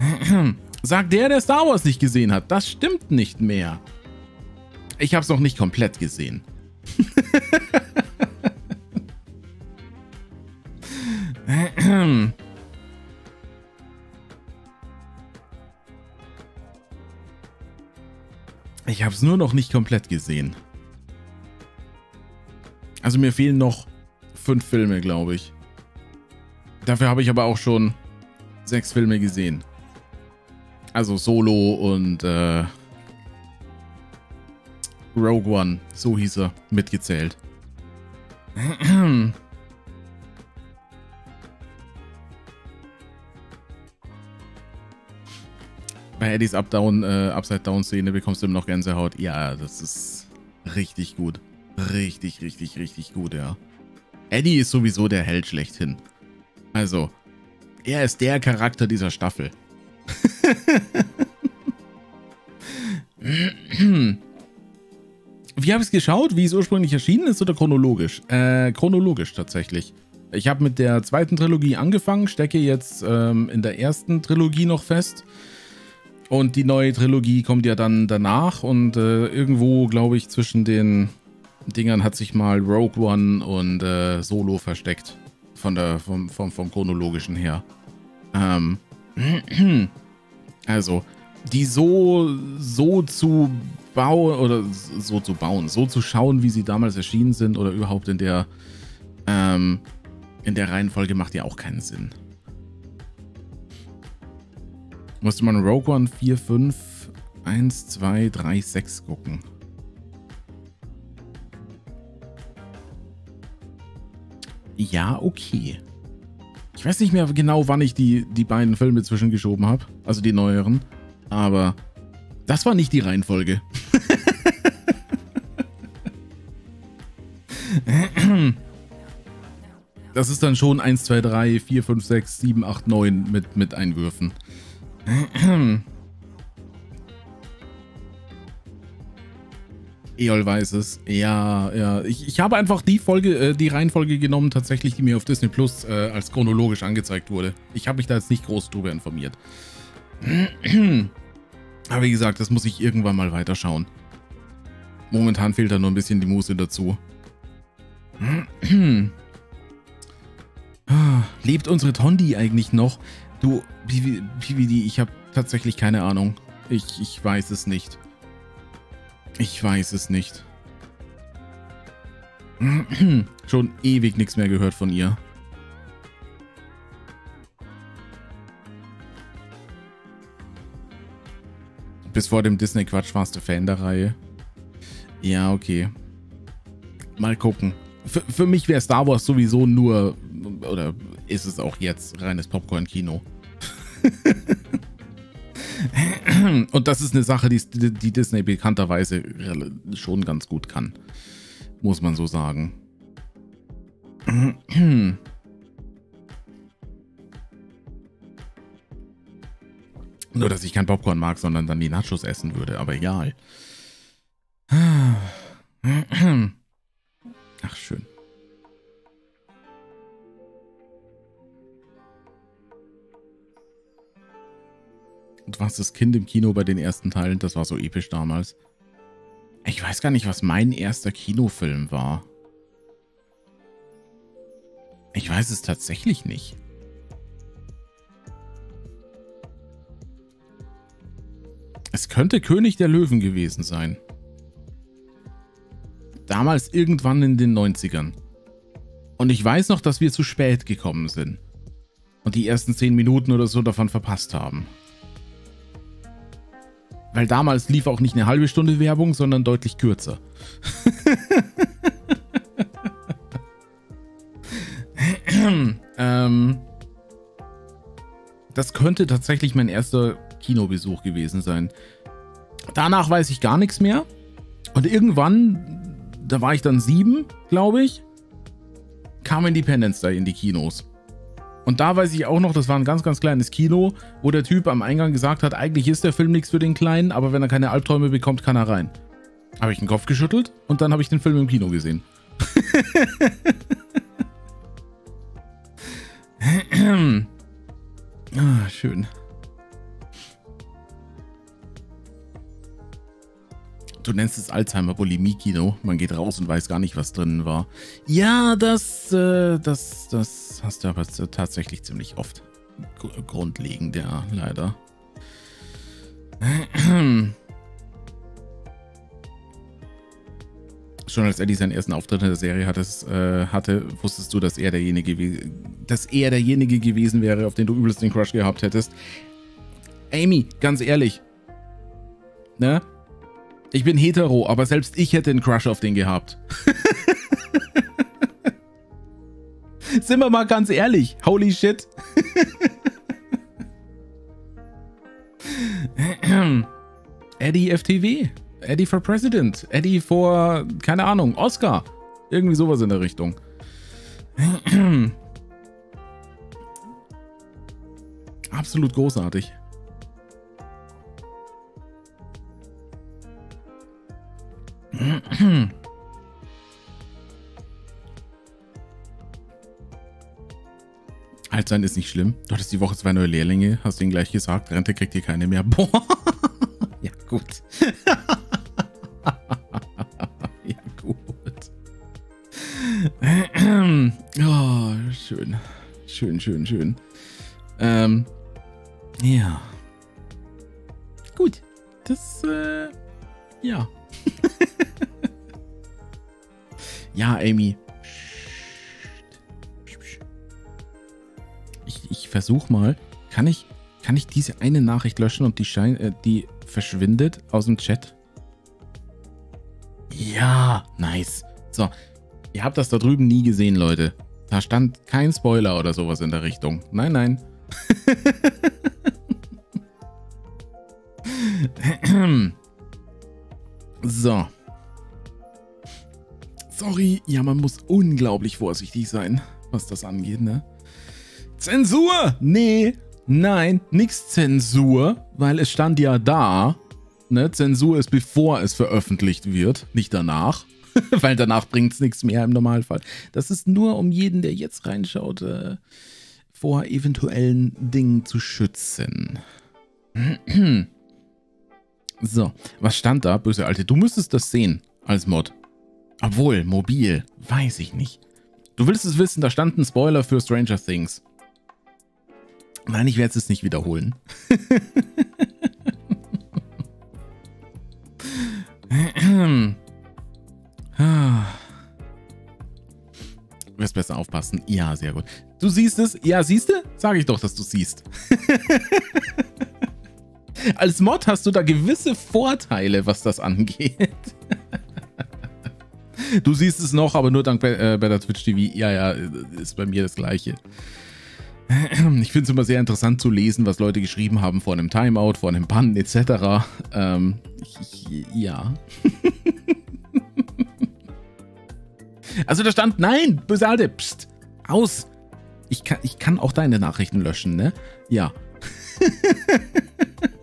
B: Sagt der, der Star Wars nicht gesehen hat. Das stimmt nicht mehr. Ich hab's noch nicht komplett gesehen. ich hab's nur noch nicht komplett gesehen. Also mir fehlen noch fünf Filme, glaube ich. Dafür habe ich aber auch schon sechs Filme gesehen. Also Solo und äh, Rogue One, so hieß er, mitgezählt. Bei Eddies Updown, äh, Upside-Down-Szene bekommst du immer noch Gänsehaut. Ja, das ist richtig gut. Richtig, richtig, richtig gut, ja. Eddie ist sowieso der Held schlechthin. Also, er ist der Charakter dieser Staffel. Wie habe ich es geschaut? Wie es ursprünglich erschienen ist oder chronologisch? Äh, chronologisch tatsächlich. Ich habe mit der zweiten Trilogie angefangen, stecke jetzt ähm, in der ersten Trilogie noch fest. Und die neue Trilogie kommt ja dann danach und äh, irgendwo, glaube ich, zwischen den Dingern hat sich mal Rogue One und äh, Solo versteckt. Von der, vom, vom, vom chronologischen her. Ähm. Also, die so, so zu bauen oder so zu bauen, so zu schauen, wie sie damals erschienen sind oder überhaupt in der, ähm, in der Reihenfolge macht ja auch keinen Sinn. Musste man Rogue One 4, 5, 1, 2, 3, 6 gucken. Ja, okay. Ich weiß nicht mehr genau, wann ich die, die beiden Filme zwischengeschoben habe. Also die neueren. Aber das war nicht die Reihenfolge. das ist dann schon 1, 2, 3, 4, 5, 6, 7, 8, 9 mit, mit Einwürfen. Eol weiß es. Ja, ja. Ich, ich habe einfach die Folge, äh, die Reihenfolge genommen, tatsächlich, die mir auf Disney Plus äh, als chronologisch angezeigt wurde. Ich habe mich da jetzt nicht groß drüber informiert. Aber wie gesagt, das muss ich irgendwann mal weiterschauen. Momentan fehlt da nur ein bisschen die Muße dazu. Ah, lebt unsere Tondi eigentlich noch? Du, PVD, ich habe tatsächlich keine Ahnung. Ich, ich weiß es nicht. Ich weiß es nicht. Schon ewig nichts mehr gehört von ihr. Bis vor dem Disney-Quatsch warst du Fan der Reihe. Ja, okay. Mal gucken. Für, für mich wäre Star Wars sowieso nur, oder ist es auch jetzt, reines Popcorn-Kino. Und das ist eine Sache, die, die Disney bekannterweise schon ganz gut kann. Muss man so sagen. Nur, dass ich kein Popcorn mag, sondern dann die Nachos essen würde, aber egal. krasses Kind im Kino bei den ersten Teilen. Das war so episch damals. Ich weiß gar nicht, was mein erster Kinofilm war. Ich weiß es tatsächlich nicht. Es könnte König der Löwen gewesen sein. Damals irgendwann in den 90ern. Und ich weiß noch, dass wir zu spät gekommen sind. Und die ersten 10 Minuten oder so davon verpasst haben. Weil damals lief auch nicht eine halbe Stunde Werbung, sondern deutlich kürzer. ähm, das könnte tatsächlich mein erster Kinobesuch gewesen sein. Danach weiß ich gar nichts mehr. Und irgendwann, da war ich dann sieben, glaube ich, kam Independence Day in die Kinos. Und da weiß ich auch noch, das war ein ganz, ganz kleines Kino, wo der Typ am Eingang gesagt hat, eigentlich ist der Film nichts für den Kleinen, aber wenn er keine Albträume bekommt, kann er rein. Habe ich den Kopf geschüttelt und dann habe ich den Film im Kino gesehen. ah, schön. Du nennst es Alzheimer-Bulimie-Kino. Man geht raus und weiß gar nicht, was drin war. Ja, das, äh, das, das hast du aber tatsächlich ziemlich oft. grundlegend, ja, leider. Schon als Eddie seinen ersten Auftritt in der Serie hattest, äh, hatte, wusstest du, dass er derjenige, dass er derjenige gewesen wäre, auf den du übelst den Crush gehabt hättest. Amy, ganz ehrlich. Ne? Ich bin hetero, aber selbst ich hätte einen Crush auf den gehabt. Sind wir mal ganz ehrlich. Holy shit. Eddie FTW. Eddie for President. Eddie for, keine Ahnung, Oscar. Irgendwie sowas in der Richtung. Absolut großartig. Alt sein ist nicht schlimm. Du hattest die Woche zwei neue Lehrlinge, hast ihnen gleich gesagt, Rente kriegt ihr keine mehr. Boah. Ja, gut. ja, gut. Oh, schön. Schön, schön, schön. Ähm, ja. Gut. Das, äh, ja. Ja, Amy. Ich, ich versuche mal. Kann ich, kann ich diese eine Nachricht löschen und die, Schein, äh, die verschwindet aus dem Chat?
A: Ja,
B: nice. So, ihr habt das da drüben nie gesehen, Leute. Da stand kein Spoiler oder sowas in der Richtung. Nein, nein. so. Sorry, ja, man muss unglaublich vorsichtig sein, was das angeht, ne? Zensur! Nee, nein, nix Zensur, weil es stand ja da, ne? Zensur ist bevor es veröffentlicht wird, nicht danach. weil danach bringt es nichts mehr im Normalfall. Das ist nur, um jeden, der jetzt reinschaut, äh, vor eventuellen Dingen zu schützen. so, was stand da, böse Alte? Du müsstest das sehen als Mod. Obwohl, mobil, weiß ich nicht. Du willst es wissen, da stand ein Spoiler für Stranger Things. Nein, ich werde es jetzt nicht wiederholen. Du wirst besser aufpassen. Ja, sehr gut. Du siehst es? Ja, siehst du? Sag ich doch, dass du siehst. Als Mod hast du da gewisse Vorteile, was das angeht. Du siehst es noch, aber nur dank Be äh, Better Twitch TV. Ja, ja, ist bei mir das Gleiche. Ich finde es immer sehr interessant zu lesen, was Leute geschrieben haben vor einem Timeout, vor einem Bann etc. Ähm, ich, ja. also da stand, nein, böse Alte, pst, aus. Ich kann, ich kann auch deine Nachrichten löschen, ne? Ja.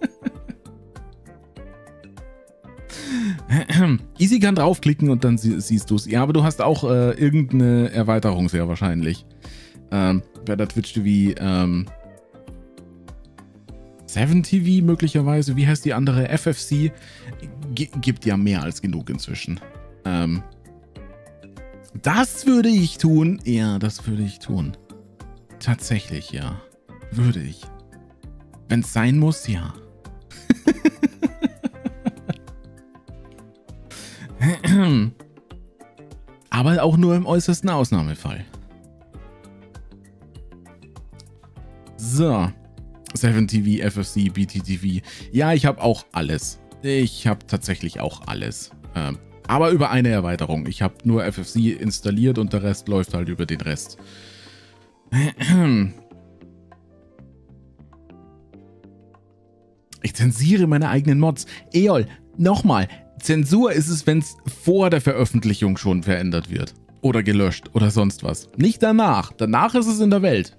B: Easy kann draufklicken und dann siehst du es. Ja, aber du hast auch äh, irgendeine Erweiterung sehr wahrscheinlich. Ähm, bei der Twitch TV, ähm, 7TV möglicherweise, wie heißt die andere? FFC G gibt ja mehr als genug inzwischen. Ähm, das würde ich tun. Ja, das würde ich tun. Tatsächlich, ja. Würde ich. Wenn es sein muss, ja. Aber auch nur im äußersten Ausnahmefall. So. 7TV, FFC, BTTV. Ja, ich habe auch alles. Ich habe tatsächlich auch alles. Ähm, aber über eine Erweiterung. Ich habe nur FFC installiert und der Rest läuft halt über den Rest. Ich zensiere meine eigenen Mods. Eol, nochmal, Zensur ist es, wenn es vor der Veröffentlichung schon verändert wird. Oder gelöscht oder sonst was. Nicht danach. Danach ist es in der Welt.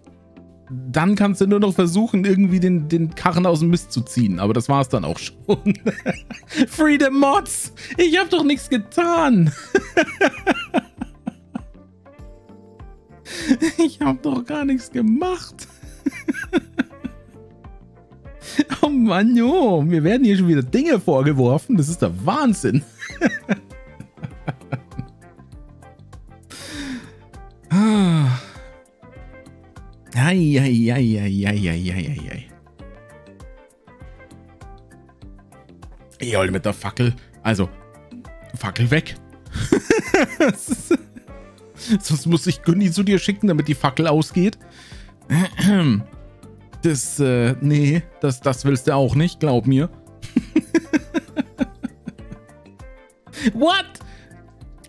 B: Dann kannst du nur noch versuchen, irgendwie den, den Karren aus dem Mist zu ziehen. Aber das war es dann auch schon. Freedom Mods! Ich habe doch nichts getan! ich habe doch gar nichts gemacht! oh Mann, jo, mir werden hier schon wieder Dinge vorgeworfen. Das ist der Wahnsinn. Eieieiei. Jol mit der Fackel. Also, Fackel weg. sonst muss ich Günni zu dir schicken, damit die Fackel ausgeht. Das, äh, nee, das, das willst du auch nicht, glaub mir. What?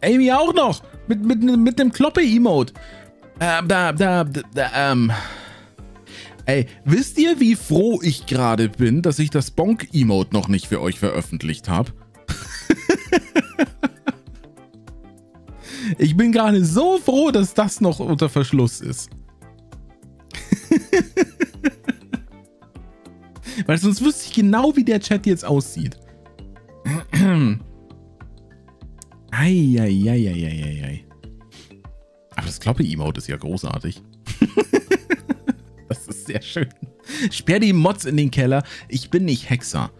B: Amy auch noch. Mit, mit, mit dem Kloppe-Emote. Ähm, da, da, da, da, ähm. Ey, wisst ihr, wie froh ich gerade bin, dass ich das Bonk-Emote noch nicht für euch veröffentlicht habe? ich bin gerade so froh, dass das noch unter Verschluss ist. Weil sonst wüsste ich genau, wie der Chat jetzt aussieht. Eieieiei. Aber das Kloppe-Emote ist ja großartig. das ist sehr schön. Sperr die Mods in den Keller. Ich bin nicht Hexer.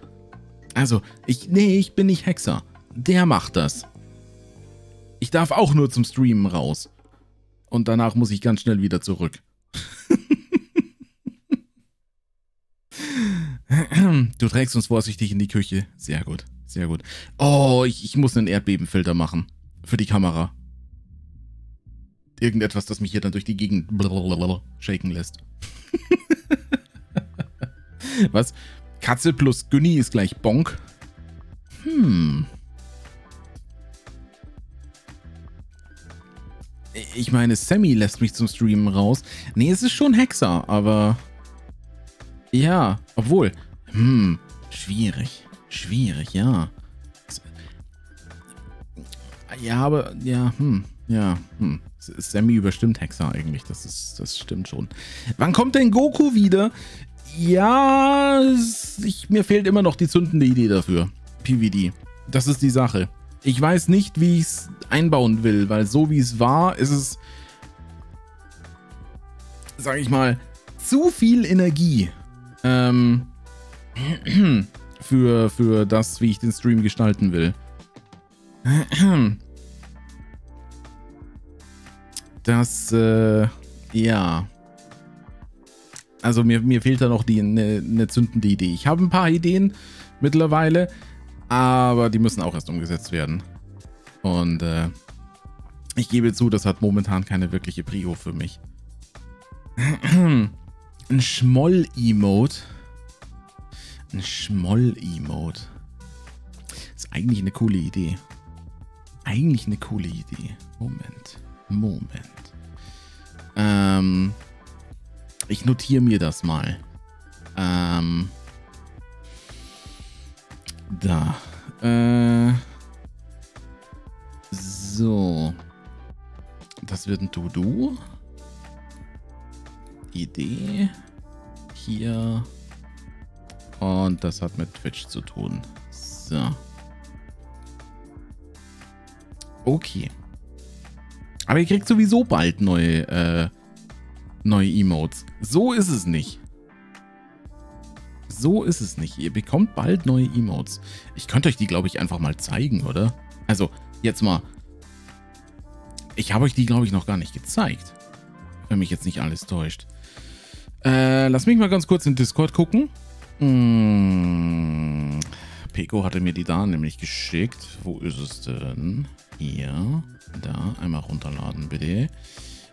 B: Also, ich. Nee, ich bin nicht Hexer. Der macht das. Ich darf auch nur zum Streamen raus. Und danach muss ich ganz schnell wieder zurück. Du trägst uns vorsichtig in die Küche. Sehr gut, sehr gut. Oh, ich, ich muss einen Erdbebenfilter machen. Für die Kamera. Irgendetwas, das mich hier dann durch die Gegend shaken lässt. Was? Katze plus Günni ist gleich Bonk? Hm. Ich meine, Sammy lässt mich zum Streamen raus. Nee, es ist schon Hexer, aber ja, obwohl. Hm, schwierig. Schwierig, ja. Ja, aber, ja, hm, ja, hm. Sammy überstimmt Hexer eigentlich, das ist, das stimmt schon. Wann kommt denn Goku wieder? Ja, ich, mir fehlt immer noch die zündende Idee dafür. PVD. Das ist die Sache. Ich weiß nicht, wie ich es einbauen will, weil so wie es war, ist es, sag ich mal, zu viel Energie ähm, für, für das, wie ich den Stream gestalten will. Das, äh, ja. Also mir, mir fehlt da noch die eine ne zündende Idee. Ich habe ein paar Ideen mittlerweile, aber die müssen auch erst umgesetzt werden. Und äh, ich gebe zu, das hat momentan keine wirkliche Prio für mich. Ein Schmoll-Emote. Ein Schmoll-Emote. Ist eigentlich eine coole Idee. Eigentlich eine coole Idee. Moment. Moment. Ähm, ich notiere mir das mal. Ähm, da. Äh, so. Das wird ein To-Do. Idee. Hier. Und das hat mit Twitch zu tun. So. Okay. Aber ihr kriegt sowieso bald neue, äh, neue Emotes. So ist es nicht. So ist es nicht. Ihr bekommt bald neue Emotes. Ich könnte euch die, glaube ich, einfach mal zeigen, oder? Also, jetzt mal. Ich habe euch die, glaube ich, noch gar nicht gezeigt. Wenn mich jetzt nicht alles täuscht. Äh, lass mich mal ganz kurz in Discord gucken. Hm. Peko hatte mir die da nämlich geschickt. Wo ist es denn? Hier. Da. Einmal runterladen, bitte.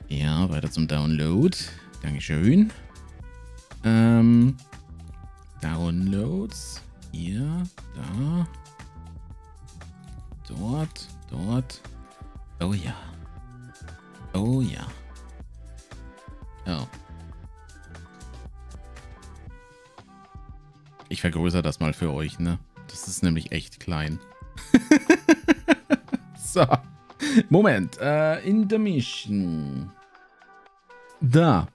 B: Ja, weiter zum Download. Dankeschön. Ähm. Downloads. Hier. Da. Dort. Dort. Oh ja. Oh ja. Oh. Ich vergrößere das mal für euch, ne? Das ist nämlich echt klein. so. Moment. Äh, in the Mission. Da.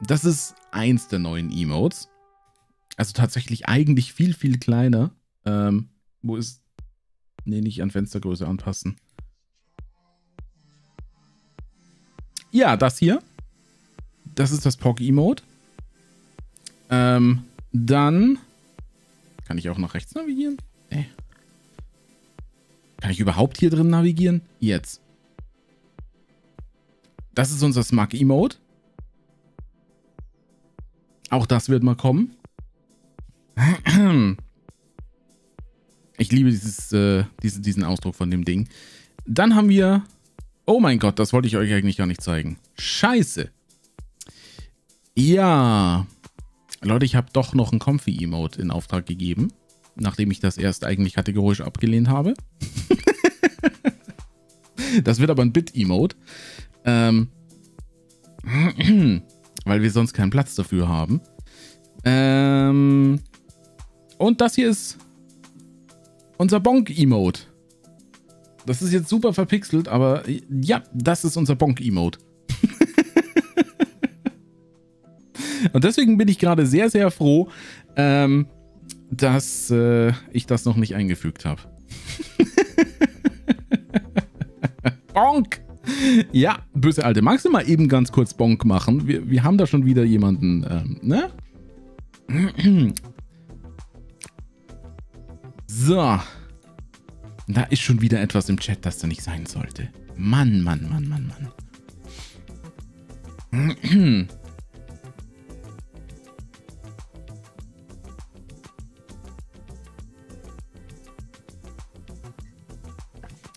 B: Das ist eins der neuen Emotes. Also tatsächlich eigentlich viel, viel kleiner. Ähm, wo ist... Nee, nicht an Fenstergröße anpassen. Ja, das hier. Das ist das Pog-Emote. Ähm, dann kann ich auch nach rechts navigieren? Nee. Kann ich überhaupt hier drin navigieren? Jetzt. Das ist unser Smug Emote. Auch das wird mal kommen. Ich liebe dieses, äh, diesen, diesen Ausdruck von dem Ding. Dann haben wir... Oh mein Gott, das wollte ich euch eigentlich gar nicht zeigen. Scheiße. Ja. Leute, ich habe doch noch ein Comfy-Emote in Auftrag gegeben, nachdem ich das erst eigentlich kategorisch abgelehnt habe. das wird aber ein Bit-Emote, ähm, weil wir sonst keinen Platz dafür haben. Ähm, und das hier ist unser Bonk-Emote. Das ist jetzt super verpixelt, aber ja, das ist unser Bonk-Emote. Und deswegen bin ich gerade sehr, sehr froh, ähm, dass äh, ich das noch nicht eingefügt habe. Bonk! Ja, böse Alte, magst du mal eben ganz kurz Bonk machen? Wir, wir haben da schon wieder jemanden, ähm, ne? So. Da ist schon wieder etwas im Chat, das da nicht sein sollte. Mann, Mann, Mann, Mann, Mann.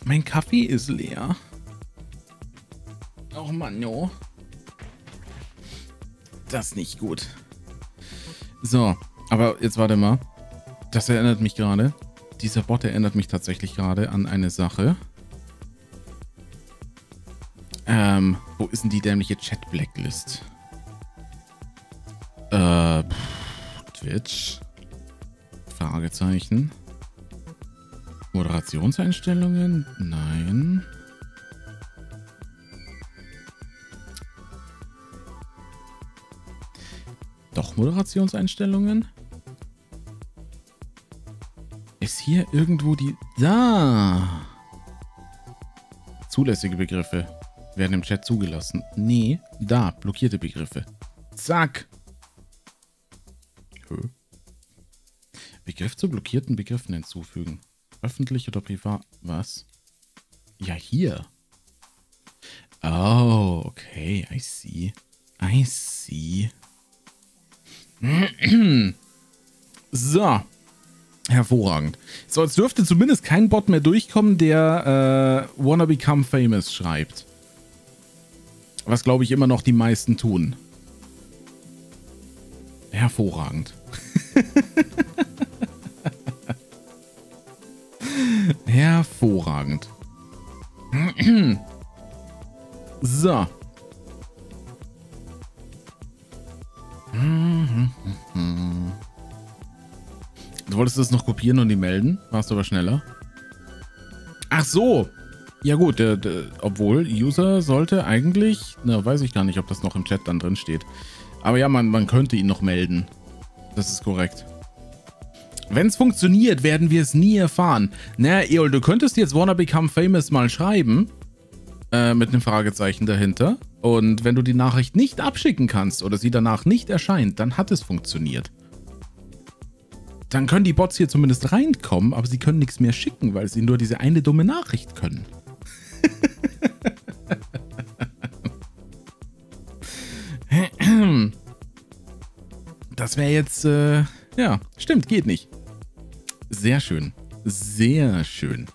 B: Mein Kaffee ist leer. Oh Mann, no. Das ist nicht gut. So, aber jetzt warte mal. Das erinnert mich gerade. Dieser Bot erinnert mich tatsächlich gerade an eine Sache. Ähm, wo ist denn die dämliche Chat-Blacklist? Äh, Twitch? Fragezeichen. Moderationseinstellungen? Nein. Doch Moderationseinstellungen? Ist hier irgendwo die... Da! Zulässige Begriffe werden im Chat zugelassen. Nee, da, blockierte Begriffe. Zack! Begriff zu blockierten Begriffen hinzufügen. Öffentlich oder privat? Was? Ja, hier. Oh, okay. I see. I see. so. Hervorragend. So, jetzt dürfte zumindest kein Bot mehr durchkommen, der äh, Wanna Become Famous schreibt. Was, glaube ich, immer noch die meisten tun. Hervorragend. Hervorragend. So. Du wolltest das noch kopieren und die melden? Warst du aber schneller? Ach so. Ja gut, der, der, obwohl User sollte eigentlich... Na, weiß ich gar nicht, ob das noch im Chat dann drin steht. Aber ja, man, man könnte ihn noch melden. Das ist korrekt. Wenn es funktioniert, werden wir es nie erfahren. Naja, Eol, du könntest jetzt Wanna Become Famous mal schreiben. Äh, mit einem Fragezeichen dahinter. Und wenn du die Nachricht nicht abschicken kannst oder sie danach nicht erscheint, dann hat es funktioniert. Dann können die Bots hier zumindest reinkommen, aber sie können nichts mehr schicken, weil sie nur diese eine dumme Nachricht können. Das wäre jetzt, äh, ja, stimmt, geht nicht. Sehr schön. Sehr schön.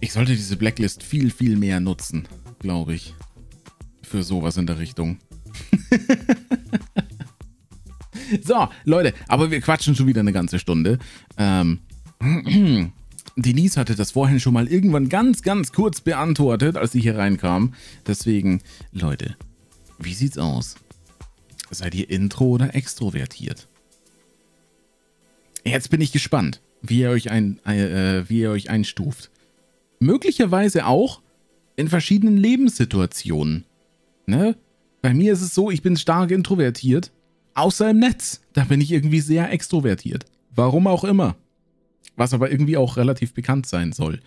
B: Ich sollte diese Blacklist viel, viel mehr nutzen, glaube ich. Für sowas in der Richtung. so, Leute, aber wir quatschen schon wieder eine ganze Stunde. Ähm. Denise hatte das vorhin schon mal irgendwann ganz, ganz kurz beantwortet, als sie hier reinkam. Deswegen, Leute, wie sieht's aus? Seid ihr intro oder extrovertiert? Jetzt bin ich gespannt, wie ihr euch, ein, äh, äh, wie ihr euch einstuft. Möglicherweise auch in verschiedenen Lebenssituationen. Ne? Bei mir ist es so, ich bin stark introvertiert. Außer im Netz. Da bin ich irgendwie sehr extrovertiert. Warum auch immer. Was aber irgendwie auch relativ bekannt sein soll.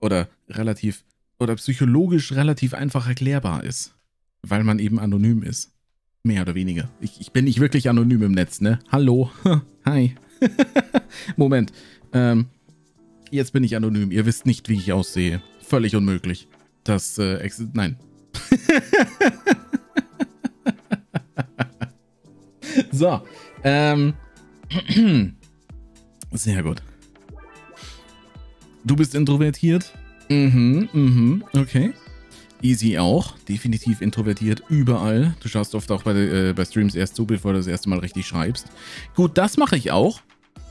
B: Oder relativ, oder psychologisch relativ einfach erklärbar ist. Weil man eben anonym ist. Mehr oder weniger. Ich, ich bin nicht wirklich anonym im Netz, ne? Hallo. Hi. Moment. Ähm, jetzt bin ich anonym. Ihr wisst nicht, wie ich aussehe. Völlig unmöglich. Das, äh, nein. so. Ähm. Sehr gut. Du bist introvertiert? Mhm, mhm, okay. Easy auch, definitiv introvertiert, überall. Du schaust oft auch bei, äh, bei Streams erst zu, bevor du das erste Mal richtig schreibst. Gut, das mache ich auch.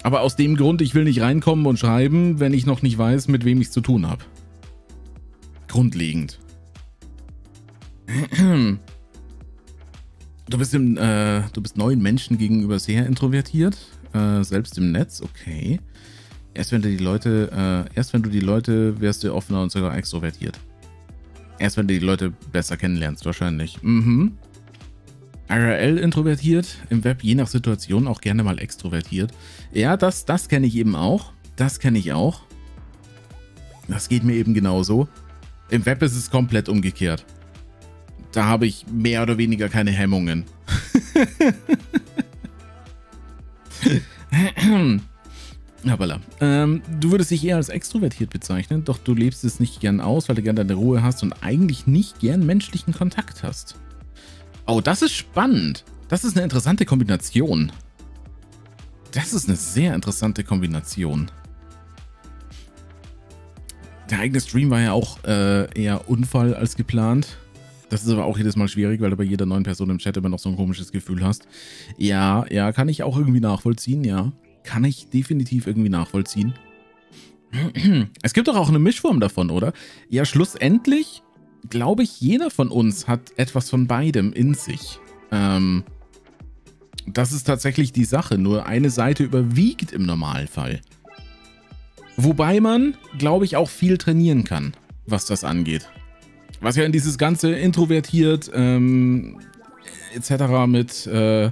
B: Aber aus dem Grund, ich will nicht reinkommen und schreiben, wenn ich noch nicht weiß, mit wem ich es zu tun habe. Grundlegend. Du bist, im, äh, du bist neuen Menschen gegenüber sehr introvertiert, äh, selbst im Netz, okay. Erst wenn du die Leute, äh, erst wenn du die Leute wärst du offener und sogar extrovertiert. Erst wenn du die Leute besser kennenlernst, wahrscheinlich. Mhm. IRL introvertiert, im Web je nach Situation auch gerne mal extrovertiert. Ja, das, das kenne ich eben auch. Das kenne ich auch. Das geht mir eben genauso. Im Web ist es komplett umgekehrt. Da habe ich mehr oder weniger keine Hemmungen. Habala. Ähm, du würdest dich eher als extrovertiert bezeichnen, doch du lebst es nicht gern aus, weil du gern deine Ruhe hast und eigentlich nicht gern menschlichen Kontakt hast. Oh, das ist spannend. Das ist eine interessante Kombination. Das ist eine sehr interessante Kombination. Der eigene Stream war ja auch äh, eher Unfall als geplant. Das ist aber auch jedes Mal schwierig, weil du bei jeder neuen Person im Chat immer noch so ein komisches Gefühl hast. Ja, ja, kann ich auch irgendwie nachvollziehen, ja. Kann ich definitiv irgendwie nachvollziehen. Es gibt doch auch eine Mischform davon, oder? Ja, schlussendlich glaube ich, jeder von uns hat etwas von beidem in sich. Ähm, das ist tatsächlich die Sache. Nur eine Seite überwiegt im Normalfall. Wobei man, glaube ich, auch viel trainieren kann, was das angeht. Was ja in dieses ganze introvertiert ähm, etc. mit, äh,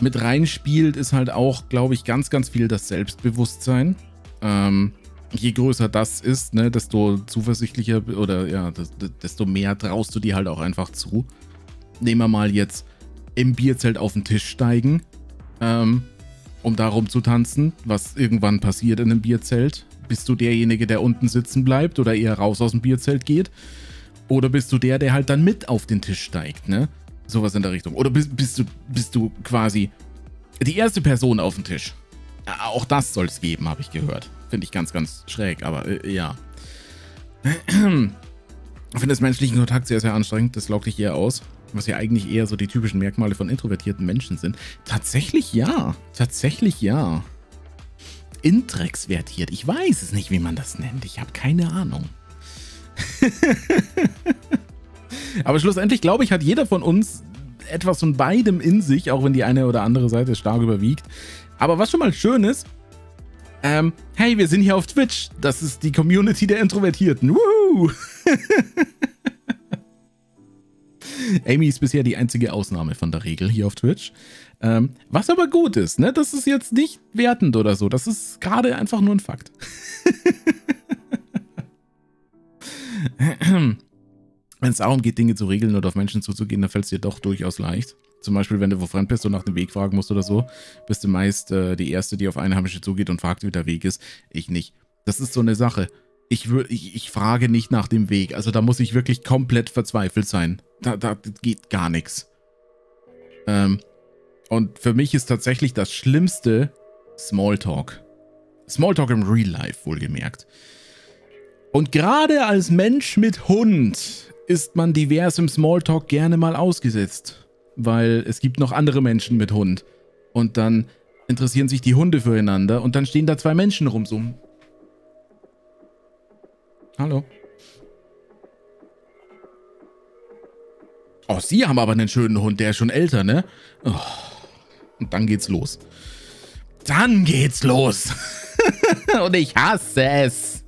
B: mit reinspielt, ist halt auch, glaube ich, ganz, ganz viel das Selbstbewusstsein. Ähm, je größer das ist, ne, desto zuversichtlicher oder ja, desto mehr traust du dir halt auch einfach zu. Nehmen wir mal jetzt im Bierzelt auf den Tisch steigen, ähm, um darum zu tanzen, was irgendwann passiert in einem Bierzelt. Bist du derjenige, der unten sitzen bleibt oder eher raus aus dem Bierzelt geht? Oder bist du der, der halt dann mit auf den Tisch steigt, ne? Sowas in der Richtung. Oder bist, bist, du, bist du quasi die erste Person auf dem Tisch? Auch das soll es geben, habe ich gehört. Finde ich ganz, ganz schräg, aber äh, ja. Ich finde das menschlichen Kontakt sehr, sehr anstrengend. Das laugt dich eher aus. Was ja eigentlich eher so die typischen Merkmale von introvertierten Menschen sind. Tatsächlich ja. Tatsächlich ja. Intrexvertiert. Ich weiß es nicht, wie man das nennt. Ich habe keine Ahnung. Aber schlussendlich, glaube ich, hat jeder von uns etwas von beidem in sich, auch wenn die eine oder andere Seite stark überwiegt. Aber was schon mal schön ist, ähm, hey, wir sind hier auf Twitch. Das ist die Community der Introvertierten. Woohoo! Amy ist bisher die einzige Ausnahme von der Regel hier auf Twitch. Ähm, was aber gut ist, ne? Das ist jetzt nicht wertend oder so. Das ist gerade einfach nur ein Fakt. wenn es darum geht, Dinge zu regeln oder auf Menschen zuzugehen, dann fällt es dir doch durchaus leicht. Zum Beispiel, wenn du wo fremd bist und nach dem Weg fragen musst oder so, bist du meist äh, die Erste, die auf Einheimische zugeht und fragt, wie der Weg ist. Ich nicht. Das ist so eine Sache. Ich, ich, ich frage nicht nach dem Weg. Also da muss ich wirklich komplett verzweifelt sein. Da, da geht gar nichts. Ähm, und für mich ist tatsächlich das Schlimmste Smalltalk. Smalltalk im Real Life, wohlgemerkt. Und gerade als Mensch mit Hund ist man divers im Smalltalk gerne mal ausgesetzt, weil es gibt noch andere Menschen mit Hund. Und dann interessieren sich die Hunde füreinander und dann stehen da zwei Menschen rum so. Hallo. Oh, Sie haben aber einen schönen Hund, der ist schon älter, ne? Oh. Und dann geht's los. Dann geht's los. und ich hasse es.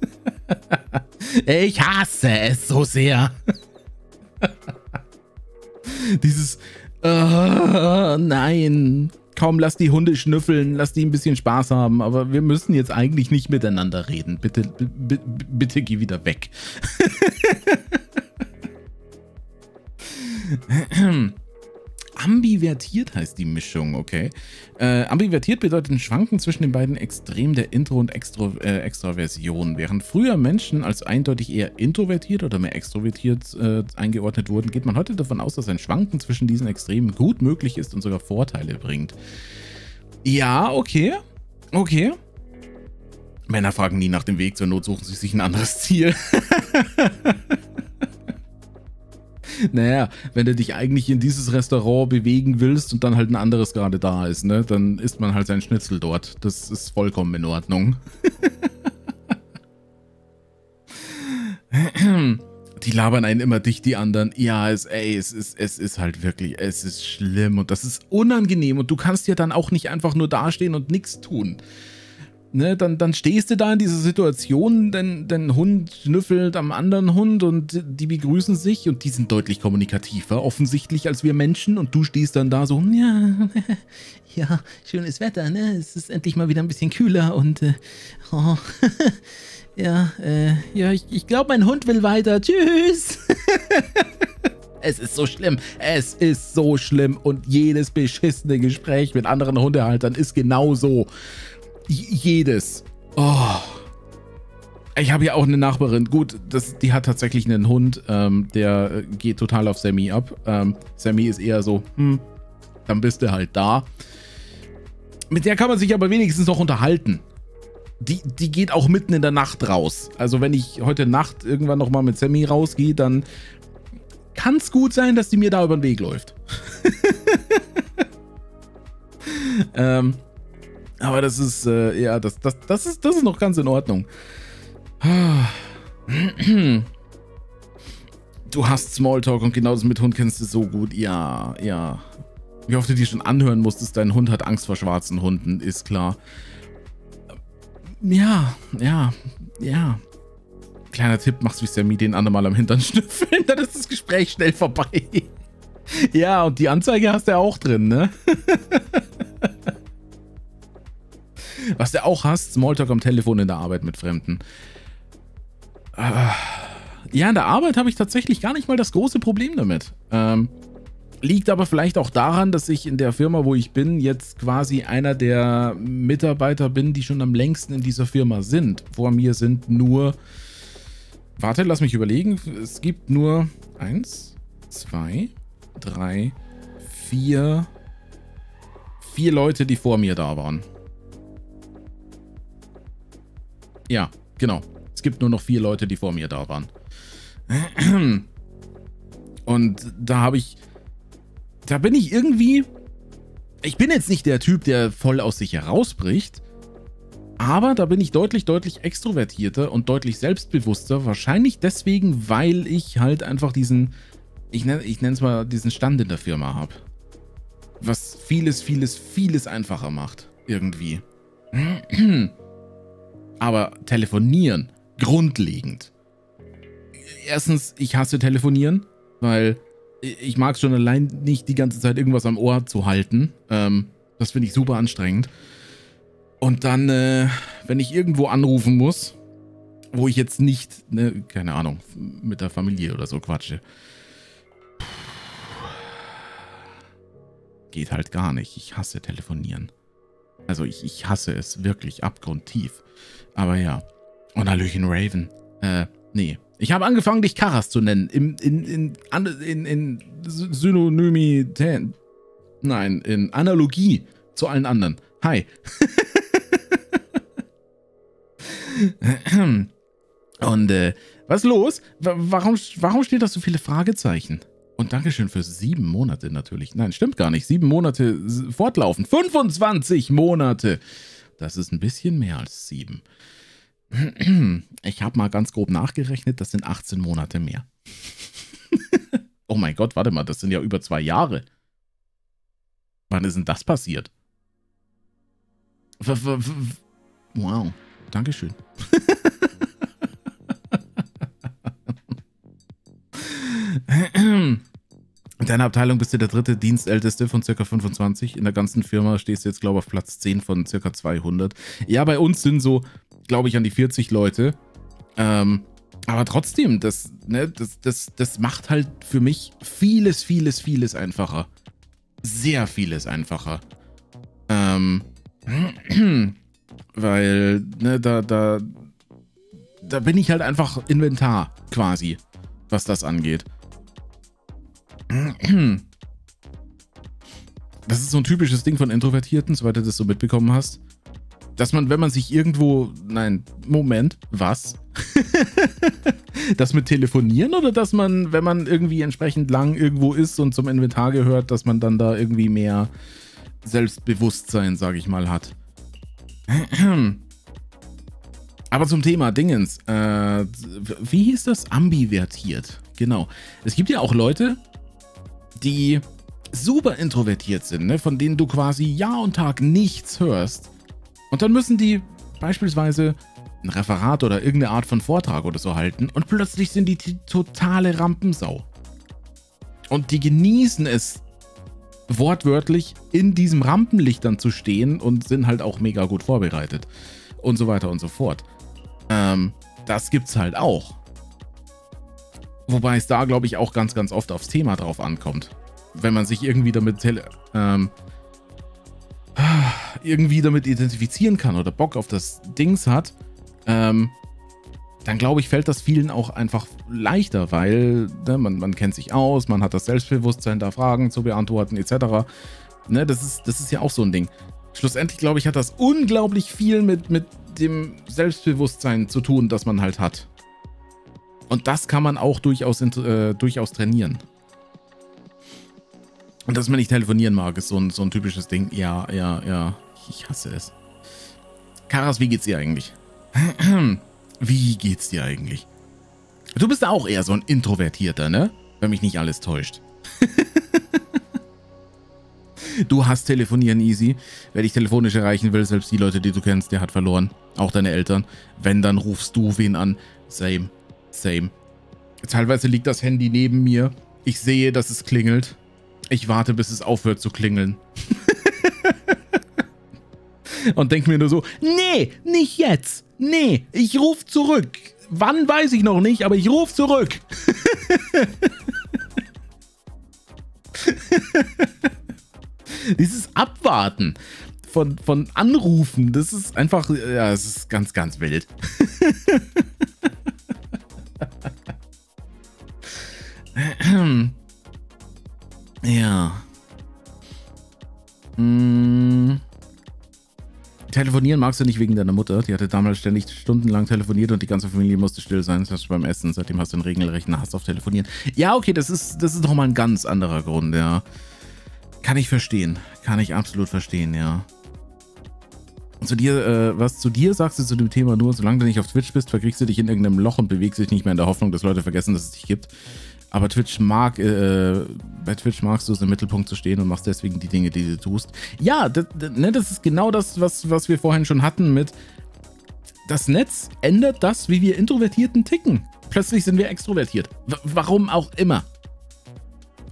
B: ich hasse es so sehr. Dieses, uh, nein, komm, lass die Hunde schnüffeln, lass die ein bisschen Spaß haben, aber wir müssen jetzt eigentlich nicht miteinander reden. Bitte, bitte geh wieder weg. Ambivertiert heißt die Mischung, okay? Äh, ambivertiert bedeutet ein Schwanken zwischen den beiden Extremen der Intro- und Extro äh, Extroversion. Während früher Menschen als eindeutig eher introvertiert oder mehr extrovertiert äh, eingeordnet wurden, geht man heute davon aus, dass ein Schwanken zwischen diesen Extremen gut möglich ist und sogar Vorteile bringt. Ja, okay. Okay. Männer fragen nie nach dem Weg, zur Not suchen sie sich ein anderes Ziel. naja, wenn du dich eigentlich in dieses Restaurant bewegen willst und dann halt ein anderes gerade da ist, ne, dann isst man halt sein Schnitzel dort. Das ist vollkommen in Ordnung. die labern einen immer dicht, die anderen. Ja, es, ey, es, ist, es ist halt wirklich, es ist schlimm und das ist unangenehm und du kannst ja dann auch nicht einfach nur dastehen und nichts tun. Ne, dann, dann stehst du da in dieser Situation, denn dein Hund schnüffelt am anderen Hund und die begrüßen sich und die sind deutlich kommunikativer, offensichtlich, als wir Menschen. Und du stehst dann da so, hm, ja, ja, schönes Wetter, ne? Es ist endlich mal wieder ein bisschen kühler und äh, oh, ja, äh, ja, ich, ich glaube, mein Hund will weiter.
A: Tschüss!
B: Es ist so schlimm. Es ist so schlimm. Und jedes beschissene Gespräch mit anderen Hundehaltern ist genauso jedes. Oh. Ich habe ja auch eine Nachbarin. Gut, das, die hat tatsächlich einen Hund, ähm, der äh, geht total auf Sammy ab. Ähm, Sammy ist eher so, hm, dann bist du halt da. Mit der kann man sich aber wenigstens noch unterhalten. Die, die geht auch mitten in der Nacht raus. Also wenn ich heute Nacht irgendwann nochmal mit Sammy rausgehe, dann kann es gut sein, dass die mir da über den Weg läuft. ähm, aber das ist, äh, ja, das, das, das, ist, das ist noch ganz in Ordnung. Ah. Du hast Smalltalk und genau das mit Hund kennst du so gut. Ja, ja. Wie oft du die schon anhören musstest, dein Hund hat Angst vor schwarzen Hunden, ist klar. Ja, ja, ja. Kleiner Tipp, mach's wie Sammy, den anderen mal am Hintern schnüffeln, dann ist das Gespräch schnell vorbei. Ja, und die Anzeige hast du ja auch drin, ne? Was du auch hast, Smalltalk am Telefon in der Arbeit mit Fremden. Ah, ja, in der Arbeit habe ich tatsächlich gar nicht mal das große Problem damit. Ähm, liegt aber vielleicht auch daran, dass ich in der Firma, wo ich bin, jetzt quasi einer der Mitarbeiter bin, die schon am längsten in dieser Firma sind. Vor mir sind nur... Warte, lass mich überlegen. Es gibt nur eins, zwei, drei, vier, vier Leute, die vor mir da waren. Ja, genau. Es gibt nur noch vier Leute, die vor mir da waren. Und da habe ich... Da bin ich irgendwie... Ich bin jetzt nicht der Typ, der voll aus sich herausbricht. Aber da bin ich deutlich, deutlich extrovertierter und deutlich selbstbewusster. Wahrscheinlich deswegen, weil ich halt einfach diesen, ich nenne ich es mal, diesen Stand in der Firma habe. Was vieles, vieles, vieles einfacher macht. Irgendwie. Aber telefonieren, grundlegend. Erstens, ich hasse telefonieren, weil ich mag schon allein nicht die ganze Zeit irgendwas am Ohr zu halten. Ähm, das finde ich super anstrengend. Und dann, äh, wenn ich irgendwo anrufen muss, wo ich jetzt nicht, ne, keine Ahnung, mit der Familie oder so quatsche. Geht halt gar nicht. Ich hasse telefonieren. Also ich, ich hasse es wirklich abgrundtief. Aber ja. Und oh, Hallöchen Raven. Äh, nee. Ich habe angefangen, dich Karas zu nennen. Im, in, in, an, in, in Synonymität. Nein, in Analogie zu allen anderen. Hi. Und äh, was ist los? W warum, warum steht da so viele Fragezeichen? Und Dankeschön für sieben Monate natürlich. Nein, stimmt gar nicht. Sieben Monate fortlaufen. 25 Monate. Das ist ein bisschen mehr als sieben. Ich habe mal ganz grob nachgerechnet, das sind 18 Monate mehr. oh mein Gott, warte mal, das sind ja über zwei Jahre. Wann ist denn das passiert? Wow, Dankeschön. In deiner Abteilung bist du der dritte Dienstälteste von ca. 25. In der ganzen Firma stehst du jetzt, glaube ich, auf Platz 10 von ca. 200. Ja, bei uns sind so, glaube ich, an die 40 Leute. Ähm, aber trotzdem, das, ne, das, das, das macht halt für mich vieles, vieles, vieles einfacher. Sehr vieles einfacher. Ähm, weil, ne, da, da, da bin ich halt einfach Inventar quasi, was das angeht. Das ist so ein typisches Ding von Introvertierten, soweit du das so mitbekommen hast. Dass man, wenn man sich irgendwo. Nein, Moment, was? das mit Telefonieren oder dass man, wenn man irgendwie entsprechend lang irgendwo ist und zum Inventar gehört, dass man dann da irgendwie mehr Selbstbewusstsein, sag ich mal, hat. Aber zum Thema Dingens. Äh, wie hieß das? Ambivertiert. Genau. Es gibt ja auch Leute, die super introvertiert sind, ne? von denen du quasi Jahr und Tag nichts hörst. Und dann müssen die beispielsweise ein Referat oder irgendeine Art von Vortrag oder so halten und plötzlich sind die die totale Rampensau. Und die genießen es wortwörtlich in diesem Rampenlicht dann zu stehen und sind halt auch mega gut vorbereitet und so weiter und so fort. Ähm, das gibt's halt auch. Wobei es da, glaube ich, auch ganz, ganz oft aufs Thema drauf ankommt. Wenn man sich irgendwie damit ähm, irgendwie damit identifizieren kann oder Bock auf das Dings hat, ähm, dann glaube ich, fällt das vielen auch einfach leichter, weil ne, man, man kennt sich aus, man hat das Selbstbewusstsein, da Fragen zu beantworten, etc. Ne, das, ist, das ist ja auch so ein Ding. Schlussendlich, glaube ich, hat das unglaublich viel mit, mit dem Selbstbewusstsein zu tun, das man halt hat. Und das kann man auch durchaus, äh, durchaus trainieren. Und dass man nicht telefonieren mag, ist so ein, so ein typisches Ding. Ja, ja, ja. Ich hasse es. Karas, wie geht's dir eigentlich? wie geht's dir eigentlich? Du bist auch eher so ein Introvertierter, ne? Wenn mich nicht alles täuscht. du hast Telefonieren easy. Wer dich telefonisch erreichen will, selbst die Leute, die du kennst, der hat verloren. Auch deine Eltern. Wenn, dann rufst du wen an. Same. Same. Teilweise liegt das Handy neben mir. Ich sehe, dass es klingelt. Ich warte, bis es aufhört zu klingeln. Und denke mir nur so, nee, nicht jetzt. Nee, ich rufe zurück. Wann weiß ich noch nicht, aber ich rufe zurück. Dieses Abwarten von, von Anrufen, das ist einfach, ja, es ist ganz, ganz wild. ja. Hm. Telefonieren magst du nicht wegen deiner Mutter. Die hatte damals ständig stundenlang telefoniert und die ganze Familie musste still sein. Das hast du beim Essen. Seitdem hast du einen regelrechten Hass auf Telefonieren. Ja, okay, das ist, das ist nochmal ein ganz anderer Grund, ja. Kann ich verstehen. Kann ich absolut verstehen, ja zu dir, äh, was zu dir sagst du zu dem Thema nur, solange du nicht auf Twitch bist, verkriegst du dich in irgendeinem Loch und bewegst dich nicht mehr in der Hoffnung, dass Leute vergessen, dass es dich gibt. Aber Twitch mag, äh, bei Twitch magst du es im Mittelpunkt zu stehen und machst deswegen die Dinge, die du tust. Ja, das, ne, das ist genau das, was, was wir vorhin schon hatten mit, das Netz ändert das, wie wir Introvertierten ticken. Plötzlich sind wir extrovertiert. W warum auch immer.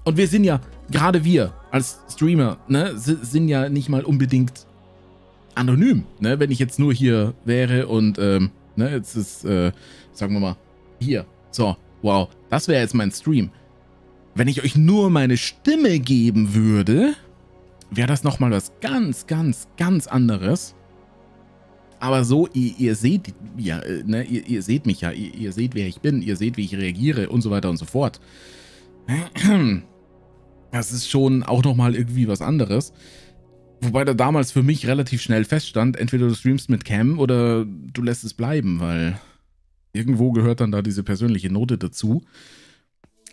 B: Und wir sind ja, gerade wir als Streamer, ne, sind ja nicht mal unbedingt anonym. Ne? Wenn ich jetzt nur hier wäre und ähm, ne, jetzt ist, äh, sagen wir mal, hier. So, wow, das wäre jetzt mein Stream. Wenn ich euch nur meine Stimme geben würde, wäre das nochmal was ganz, ganz, ganz anderes. Aber so, ihr, ihr seht, ja, äh, ne, ihr, ihr, seht mich ja, ihr, ihr seht, wer ich bin, ihr seht, wie ich reagiere und so weiter und so fort. Das ist schon auch nochmal irgendwie was anderes. Wobei da damals für mich relativ schnell feststand, entweder du streamst mit Cam oder du lässt es bleiben, weil irgendwo gehört dann da diese persönliche Note dazu.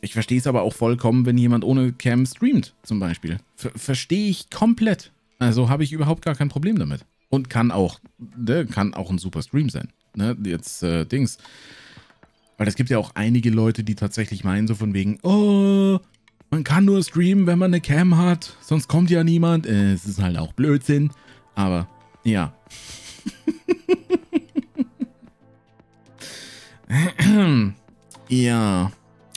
B: Ich verstehe es aber auch vollkommen, wenn jemand ohne Cam streamt, zum Beispiel. Ver verstehe ich komplett. Also habe ich überhaupt gar kein Problem damit. Und kann auch, ne, kann auch ein super Stream sein. Ne? Jetzt äh, Dings. Weil es gibt ja auch einige Leute, die tatsächlich meinen, so von wegen, oh, man kann nur streamen, wenn man eine Cam hat, sonst kommt ja niemand. Äh, es ist halt auch Blödsinn, aber ja. ja.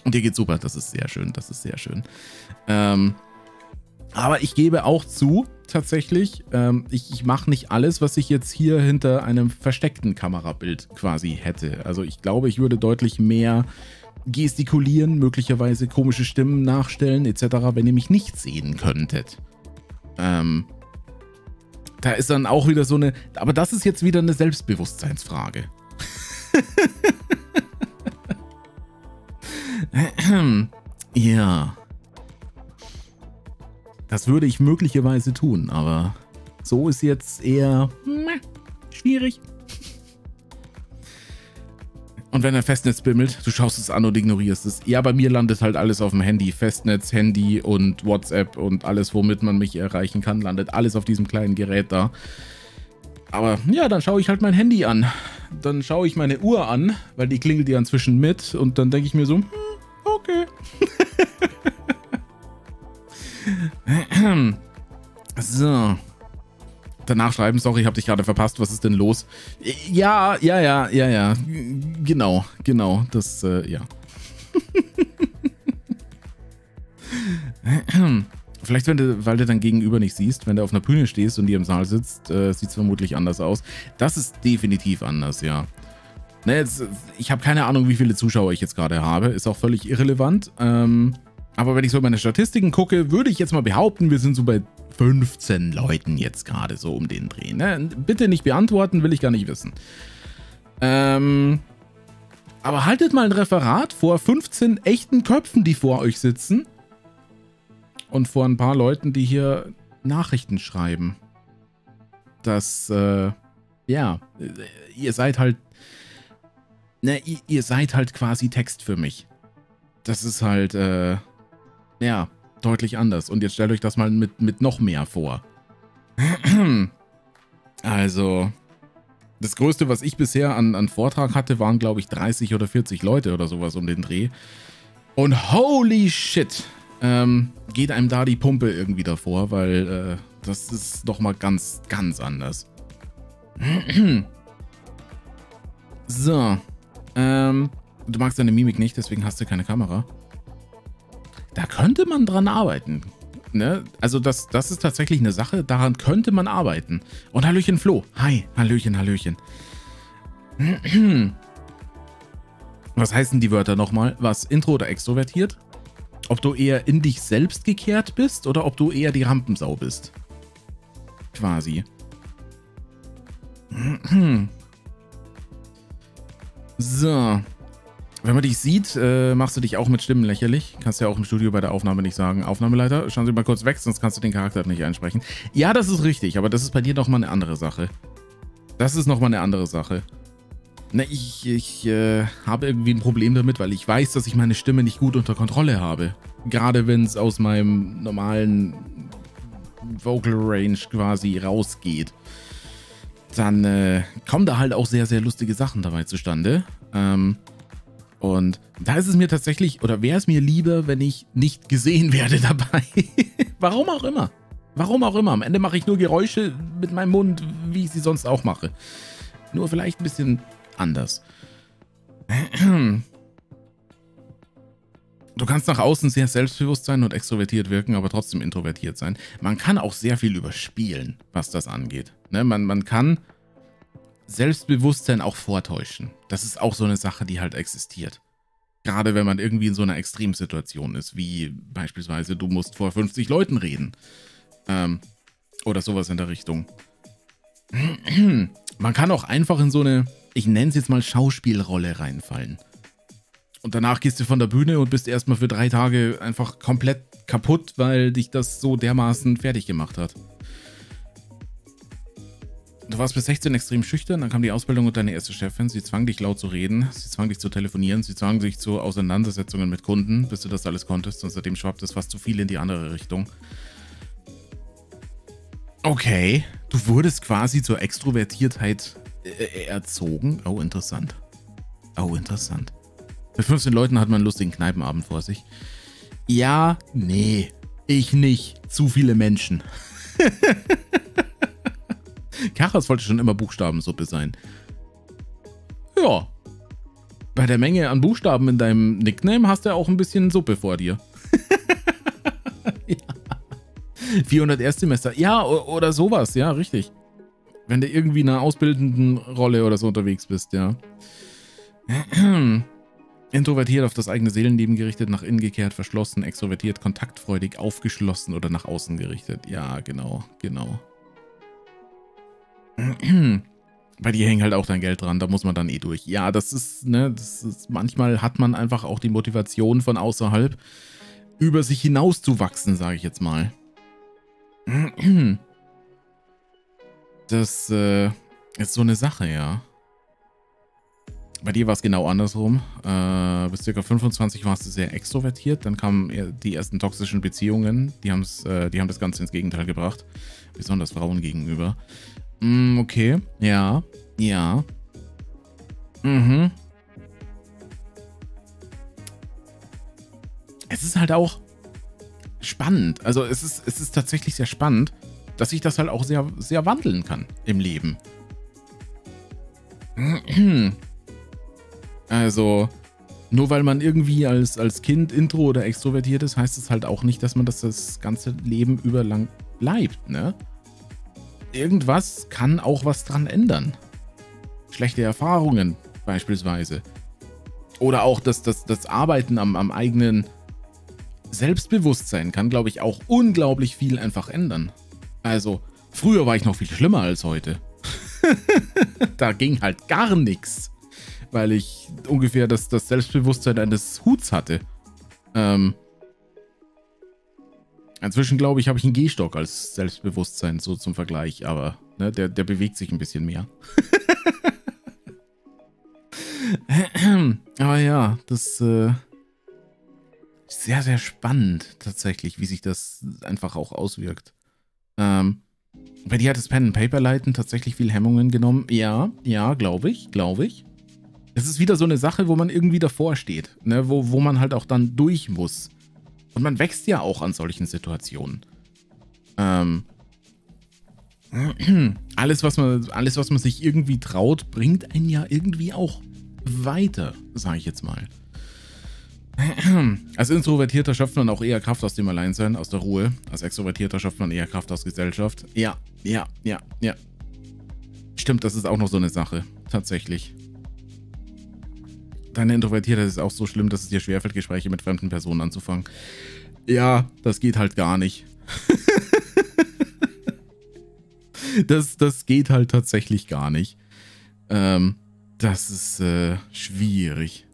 B: Und dir geht super, das ist sehr schön, das ist sehr schön. Ähm, aber ich gebe auch zu, tatsächlich, ähm, ich, ich mache nicht alles, was ich jetzt hier hinter einem versteckten Kamerabild quasi hätte. Also ich glaube, ich würde deutlich mehr gestikulieren, möglicherweise komische Stimmen nachstellen etc., wenn ihr mich nicht sehen könntet. Ähm, da ist dann auch wieder so eine, aber das ist jetzt wieder eine Selbstbewusstseinsfrage. ja. Das würde ich möglicherweise tun, aber so ist jetzt eher hm, schwierig. Und wenn dein Festnetz bimmelt, du schaust es an und ignorierst es. Ja, bei mir landet halt alles auf dem Handy. Festnetz, Handy und WhatsApp und alles, womit man mich erreichen kann, landet alles auf diesem kleinen Gerät da. Aber ja, dann schaue ich halt mein Handy an. Dann schaue ich meine Uhr an, weil die klingelt ja inzwischen mit. Und dann denke ich mir so, hm, okay. so danach schreiben, sorry, ich habe dich gerade verpasst, was ist denn los? Ja, ja, ja, ja, ja. Genau, genau, das, äh, ja. Vielleicht, wenn du, weil du dann gegenüber nicht siehst, wenn du auf einer Bühne stehst und die im Saal sitzt, äh, sieht es vermutlich anders aus. Das ist definitiv anders, ja. Ne, jetzt, ich habe keine Ahnung, wie viele Zuschauer ich jetzt gerade habe. Ist auch völlig irrelevant. Ähm, aber wenn ich so meine Statistiken gucke, würde ich jetzt mal behaupten, wir sind so bei 15 Leuten jetzt gerade so um den Dreh. Ne? Bitte nicht beantworten, will ich gar nicht wissen. Ähm, aber haltet mal ein Referat vor 15 echten Köpfen, die vor euch sitzen. Und vor ein paar Leuten, die hier Nachrichten schreiben. Das, äh, ja, ihr seid halt, ne, ihr seid halt quasi Text für mich. Das ist halt, äh, ja, deutlich anders. Und jetzt stellt euch das mal mit, mit noch mehr vor. Also, das Größte, was ich bisher an, an Vortrag hatte, waren, glaube ich, 30 oder 40 Leute oder sowas um den Dreh. Und holy shit, ähm, geht einem da die Pumpe irgendwie davor, weil äh, das ist doch mal ganz, ganz anders. so, ähm, du magst deine Mimik nicht, deswegen hast du keine Kamera. Da könnte man dran arbeiten. Ne? Also das, das ist tatsächlich eine Sache, daran könnte man arbeiten. Und Hallöchen Flo. Hi, Hallöchen, Hallöchen. Was heißen die Wörter nochmal? Was, intro oder extrovertiert? Ob du eher in dich selbst gekehrt bist oder ob du eher die Rampensau bist. Quasi. So. Wenn man dich sieht, äh, machst du dich auch mit Stimmen lächerlich. Kannst ja auch im Studio bei der Aufnahme nicht sagen. Aufnahmeleiter, schauen Sie mal kurz weg, sonst kannst du den Charakter nicht einsprechen. Ja, das ist richtig, aber das ist bei dir nochmal eine andere Sache. Das ist nochmal eine andere Sache. Na, ich, ich äh, habe irgendwie ein Problem damit, weil ich weiß, dass ich meine Stimme nicht gut unter Kontrolle habe. Gerade wenn es aus meinem normalen Vocal Range quasi rausgeht. Dann äh, kommen da halt auch sehr, sehr lustige Sachen dabei zustande. Ähm, und da ist es mir tatsächlich, oder wäre es mir lieber, wenn ich nicht gesehen werde dabei. Warum auch immer. Warum auch immer. Am Ende mache ich nur Geräusche mit meinem Mund, wie ich sie sonst auch mache. Nur vielleicht ein bisschen anders. Du kannst nach außen sehr selbstbewusst sein und extrovertiert wirken, aber trotzdem introvertiert sein. Man kann auch sehr viel überspielen, was das angeht. Ne? Man, man kann Selbstbewusstsein auch vortäuschen. Das ist auch so eine Sache, die halt existiert. Gerade wenn man irgendwie in so einer Extremsituation ist, wie beispielsweise du musst vor 50 Leuten reden. Ähm, oder sowas in der Richtung. Man kann auch einfach in so eine, ich nenne es jetzt mal Schauspielrolle reinfallen. Und danach gehst du von der Bühne und bist erstmal für drei Tage einfach komplett kaputt, weil dich das so dermaßen fertig gemacht hat. Du warst bis 16 extrem schüchtern, dann kam die Ausbildung und deine erste Chefin. Sie zwang dich laut zu reden, sie zwang dich zu telefonieren, sie zwang dich zu Auseinandersetzungen mit Kunden, bis du das alles konntest und seitdem schwappt es fast zu viel in die andere Richtung. Okay, du wurdest quasi zur Extrovertiertheit äh, äh, erzogen. Oh, interessant. Oh, interessant. Mit 15 Leuten hat man einen lustigen Kneipenabend vor sich. Ja, nee, ich nicht. Zu viele Menschen. Kachas wollte schon immer Buchstabensuppe sein. Ja. Bei der Menge an Buchstaben in deinem Nickname hast du ja auch ein bisschen Suppe vor dir. ja. 400 Erstsemester. Ja, oder sowas. Ja, richtig. Wenn du irgendwie in einer ausbildenden Rolle oder so unterwegs bist, ja. Introvertiert, auf das eigene Seelenleben gerichtet, nach innen gekehrt, verschlossen, extrovertiert, kontaktfreudig, aufgeschlossen oder nach außen gerichtet. Ja, genau, genau.
A: Weil
B: die hängen halt auch dein Geld dran, da muss man dann eh durch. Ja, das ist, ne, das ist, manchmal hat man einfach auch die Motivation von außerhalb, über sich hinaus zu wachsen, sage ich jetzt mal. Das äh, ist so eine Sache, ja. Bei dir war es genau andersrum. Äh, bis circa 25 warst du sehr extrovertiert. Dann kamen die ersten toxischen Beziehungen. Die, äh, die haben das Ganze ins Gegenteil gebracht. Besonders Frauen gegenüber. Mm, okay. Ja. Ja. Mhm. Es ist halt auch spannend. Also es ist, es ist tatsächlich sehr spannend, dass sich das halt auch sehr, sehr wandeln kann im Leben. Also, nur weil man irgendwie als, als Kind intro oder extrovertiert ist, heißt es halt auch nicht, dass man das das ganze Leben überlang bleibt, ne? irgendwas kann auch was dran ändern. Schlechte Erfahrungen beispielsweise. Oder auch das, das, das Arbeiten am, am eigenen Selbstbewusstsein kann, glaube ich, auch unglaublich viel einfach ändern. Also, früher war ich noch viel schlimmer als heute. da ging halt gar nichts, weil ich ungefähr das, das Selbstbewusstsein eines Huts hatte. Ähm, Inzwischen glaube ich, habe ich einen Gehstock als Selbstbewusstsein, so zum Vergleich, aber ne, der, der bewegt sich ein bisschen mehr. aber ja, das äh, ist sehr, sehr spannend tatsächlich, wie sich das einfach auch auswirkt. Ähm, bei dir hat das Pen and Paper Leiten tatsächlich viel Hemmungen genommen. Ja, ja, glaube ich, glaube ich. Es ist wieder so eine Sache, wo man irgendwie davor steht, ne, wo, wo man halt auch dann durch muss. Und man wächst ja auch an solchen Situationen. Ähm, alles, was man, alles, was man sich irgendwie traut, bringt einen ja irgendwie auch weiter, sage ich jetzt mal. Als Introvertierter schöpft man auch eher Kraft aus dem Alleinsein, aus der Ruhe. Als Extrovertierter schöpft man eher Kraft aus Gesellschaft. Ja, ja, ja, ja. Stimmt, das ist auch noch so eine Sache, tatsächlich deine Introvertiertheit ist auch so schlimm, dass es dir schwerfällt, Gespräche mit fremden Personen anzufangen. Ja, das geht halt gar nicht. das, das geht halt tatsächlich gar nicht. Ähm, das ist äh, schwierig.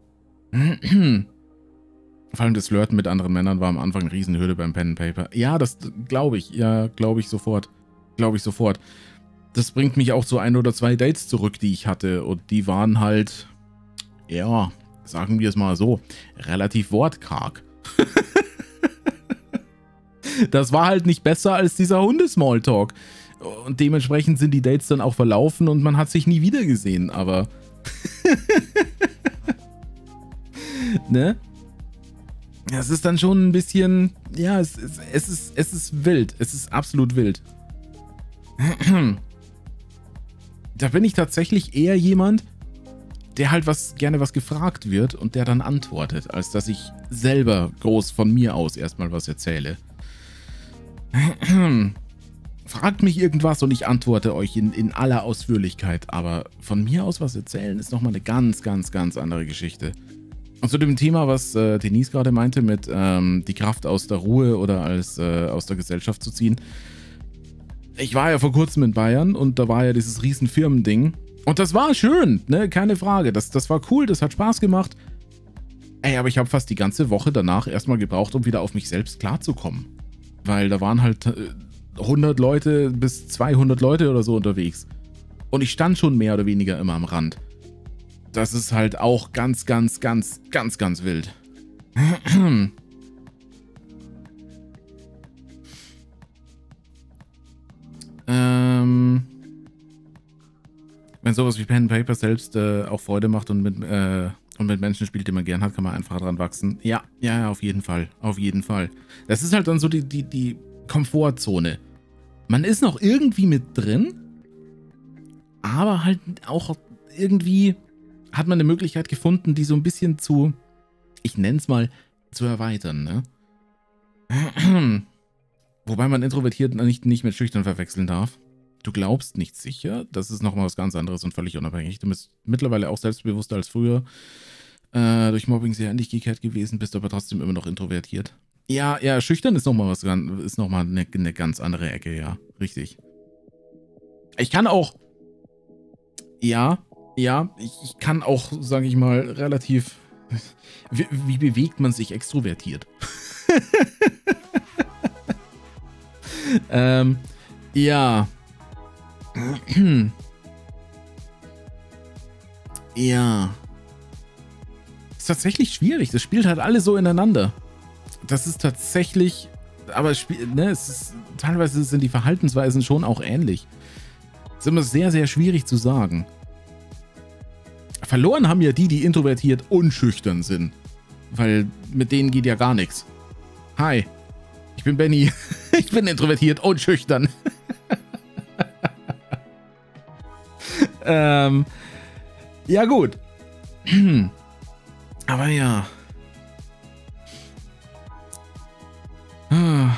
A: Vor
B: allem das Flirten mit anderen Männern war am Anfang eine Riesenhürde beim Pen and Paper. Ja, das glaube ich. Ja, glaube ich sofort. Glaube ich sofort. Das bringt mich auch zu ein oder zwei Dates zurück, die ich hatte. Und die waren halt ja, sagen wir es mal so, relativ wortkarg. das war halt nicht besser als dieser Hundesmalltalk. Und dementsprechend sind die Dates dann auch verlaufen und man hat sich nie wieder gesehen, aber... ne? Das ist dann schon ein bisschen... Ja, es, es, es, ist, es ist wild. Es ist absolut wild. da bin ich tatsächlich eher jemand, der halt was gerne was gefragt wird und der dann antwortet, als dass ich selber groß von mir aus erstmal was erzähle. Fragt mich irgendwas und ich antworte euch in, in aller Ausführlichkeit, aber von mir aus was erzählen ist nochmal eine ganz, ganz, ganz andere Geschichte. Und zu dem Thema, was äh, Denise gerade meinte, mit ähm, die Kraft aus der Ruhe oder als äh, aus der Gesellschaft zu ziehen. Ich war ja vor kurzem in Bayern und da war ja dieses riesen Firmending und das war schön, ne? Keine Frage. Das, das war cool, das hat Spaß gemacht. Ey, aber ich habe fast die ganze Woche danach erstmal gebraucht, um wieder auf mich selbst klarzukommen. Weil da waren halt 100 äh, Leute bis 200 Leute oder so unterwegs. Und ich stand schon mehr oder weniger immer am Rand. Das ist halt auch ganz, ganz, ganz, ganz, ganz wild. ähm wenn sowas wie Pen and Paper selbst äh, auch Freude macht und mit, äh, und mit Menschen spielt, die man gern hat, kann man einfach dran wachsen. Ja, ja, auf jeden Fall. Auf jeden Fall. Das ist halt dann so die, die, die Komfortzone. Man ist noch irgendwie mit drin, aber halt auch irgendwie hat man eine Möglichkeit gefunden, die so ein bisschen zu, ich nenne es mal, zu erweitern, ne? Wobei man introvertiert nicht, nicht mit schüchtern verwechseln darf du glaubst nicht sicher. Das ist nochmal was ganz anderes und völlig unabhängig. Du bist mittlerweile auch selbstbewusster als früher äh, durch Mobbing sehr endlich gekehrt gewesen, bist aber trotzdem immer noch introvertiert. Ja, ja, schüchtern ist nochmal was ganz, ist nochmal eine, eine ganz andere Ecke, ja. Richtig. Ich kann auch. Ja, ja, ich, ich kann auch, sage ich mal, relativ. Wie, wie bewegt man sich extrovertiert? ähm, ja, ja. Ist tatsächlich schwierig. Das spielt halt alle so ineinander. Das ist tatsächlich. Aber ne, es ist, teilweise sind die Verhaltensweisen schon auch ähnlich. Ist immer sehr, sehr schwierig zu sagen. Verloren haben ja die, die introvertiert und schüchtern sind. Weil mit denen geht ja gar nichts. Hi, ich bin Benny. Ich bin introvertiert und schüchtern. Ähm, ja, gut. Aber ja. Ah.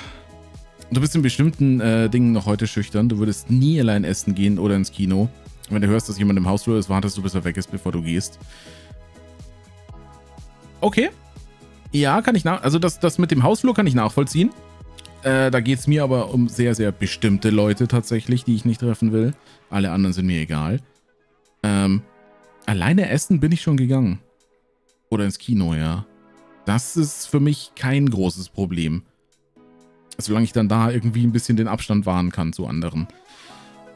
B: Du bist in bestimmten äh, Dingen noch heute schüchtern. Du würdest nie allein essen gehen oder ins Kino. Wenn du hörst, dass jemand im Hausflur ist, wartest du, bis er weg ist, bevor du gehst. Okay. Ja, kann ich nach. Also, das, das mit dem Hausflur kann ich nachvollziehen. Äh, da geht es mir aber um sehr, sehr bestimmte Leute tatsächlich, die ich nicht treffen will. Alle anderen sind mir egal. Ähm, alleine essen bin ich schon gegangen. Oder ins Kino, ja. Das ist für mich kein großes Problem. Solange ich dann da irgendwie ein bisschen den Abstand wahren kann zu anderen.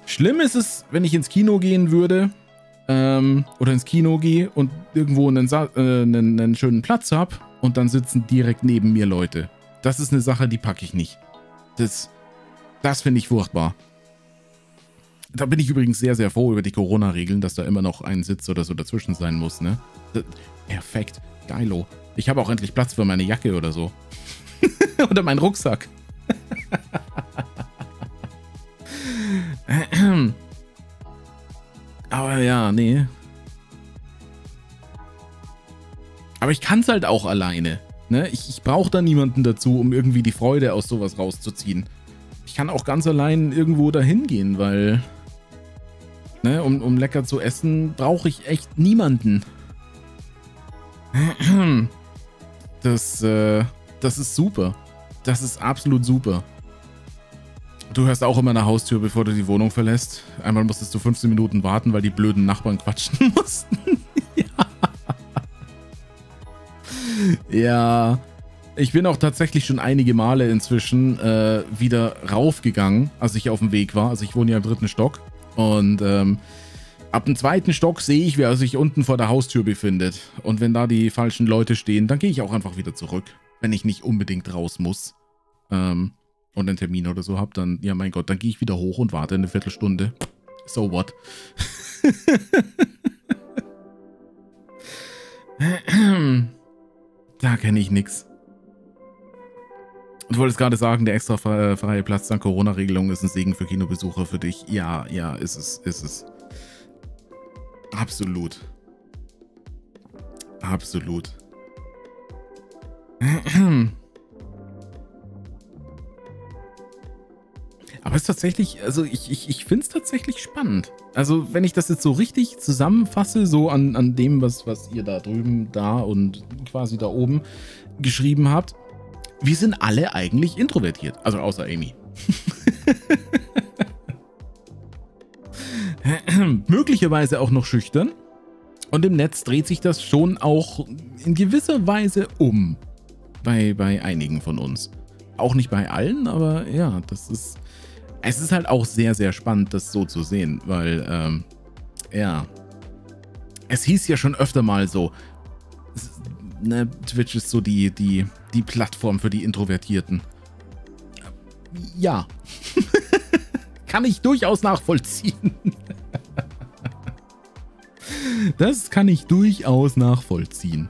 B: Schlimm ist es, wenn ich ins Kino gehen würde ähm, oder ins Kino gehe und irgendwo einen, Sa äh, einen, einen schönen Platz habe und dann sitzen direkt neben mir Leute. Das ist eine Sache, die packe ich nicht. Das, das finde ich furchtbar. Da bin ich übrigens sehr, sehr froh über die Corona-Regeln, dass da immer noch ein Sitz oder so dazwischen sein muss, ne? Perfekt. Geilo. Ich habe auch endlich Platz für meine Jacke oder so. oder meinen Rucksack. Aber ja, nee. Aber ich kann es halt auch alleine. Ne? Ich, ich brauche da niemanden dazu, um irgendwie die Freude aus sowas rauszuziehen. Ich kann auch ganz allein irgendwo dahin gehen, weil Ne? Um, um lecker zu essen, brauche ich echt niemanden. Das, äh, das ist super. Das ist absolut super. Du hörst auch immer eine Haustür, bevor du die Wohnung verlässt. Einmal musstest du 15 Minuten warten, weil die blöden Nachbarn quatschen
A: mussten. ja.
B: ja. Ich bin auch tatsächlich schon einige Male inzwischen äh, wieder raufgegangen, als ich auf dem Weg war. Also ich wohne ja im dritten Stock. Und ähm, ab dem zweiten Stock sehe ich, wer sich unten vor der Haustür befindet. Und wenn da die falschen Leute stehen, dann gehe ich auch einfach wieder zurück. Wenn ich nicht unbedingt raus muss ähm, und einen Termin oder so habe, dann, ja mein Gott, dann gehe ich wieder hoch und warte eine Viertelstunde. So what? da kenne ich nichts. Du wolltest gerade sagen, der extra äh, freie, Platz dank Corona-Regelung ist ein Segen für Kinobesucher für dich. Ja, ja, ist es, ist es. Absolut. Absolut. Aber es ist tatsächlich, also ich, ich, ich finde es tatsächlich spannend. Also wenn ich das jetzt so richtig zusammenfasse, so an, an dem, was, was ihr da drüben, da und quasi da oben geschrieben habt, wir sind alle eigentlich introvertiert. Also außer Amy. Möglicherweise auch noch schüchtern. Und im Netz dreht sich das schon auch in gewisser Weise um. Bei, bei einigen von uns. Auch nicht bei allen, aber ja, das ist. Es ist halt auch sehr, sehr spannend, das so zu sehen, weil, ähm, ja. Es hieß ja schon öfter mal so, ne, Twitch ist so die, die, die Plattform für die Introvertierten. Ja. kann ich durchaus nachvollziehen. das kann ich durchaus nachvollziehen.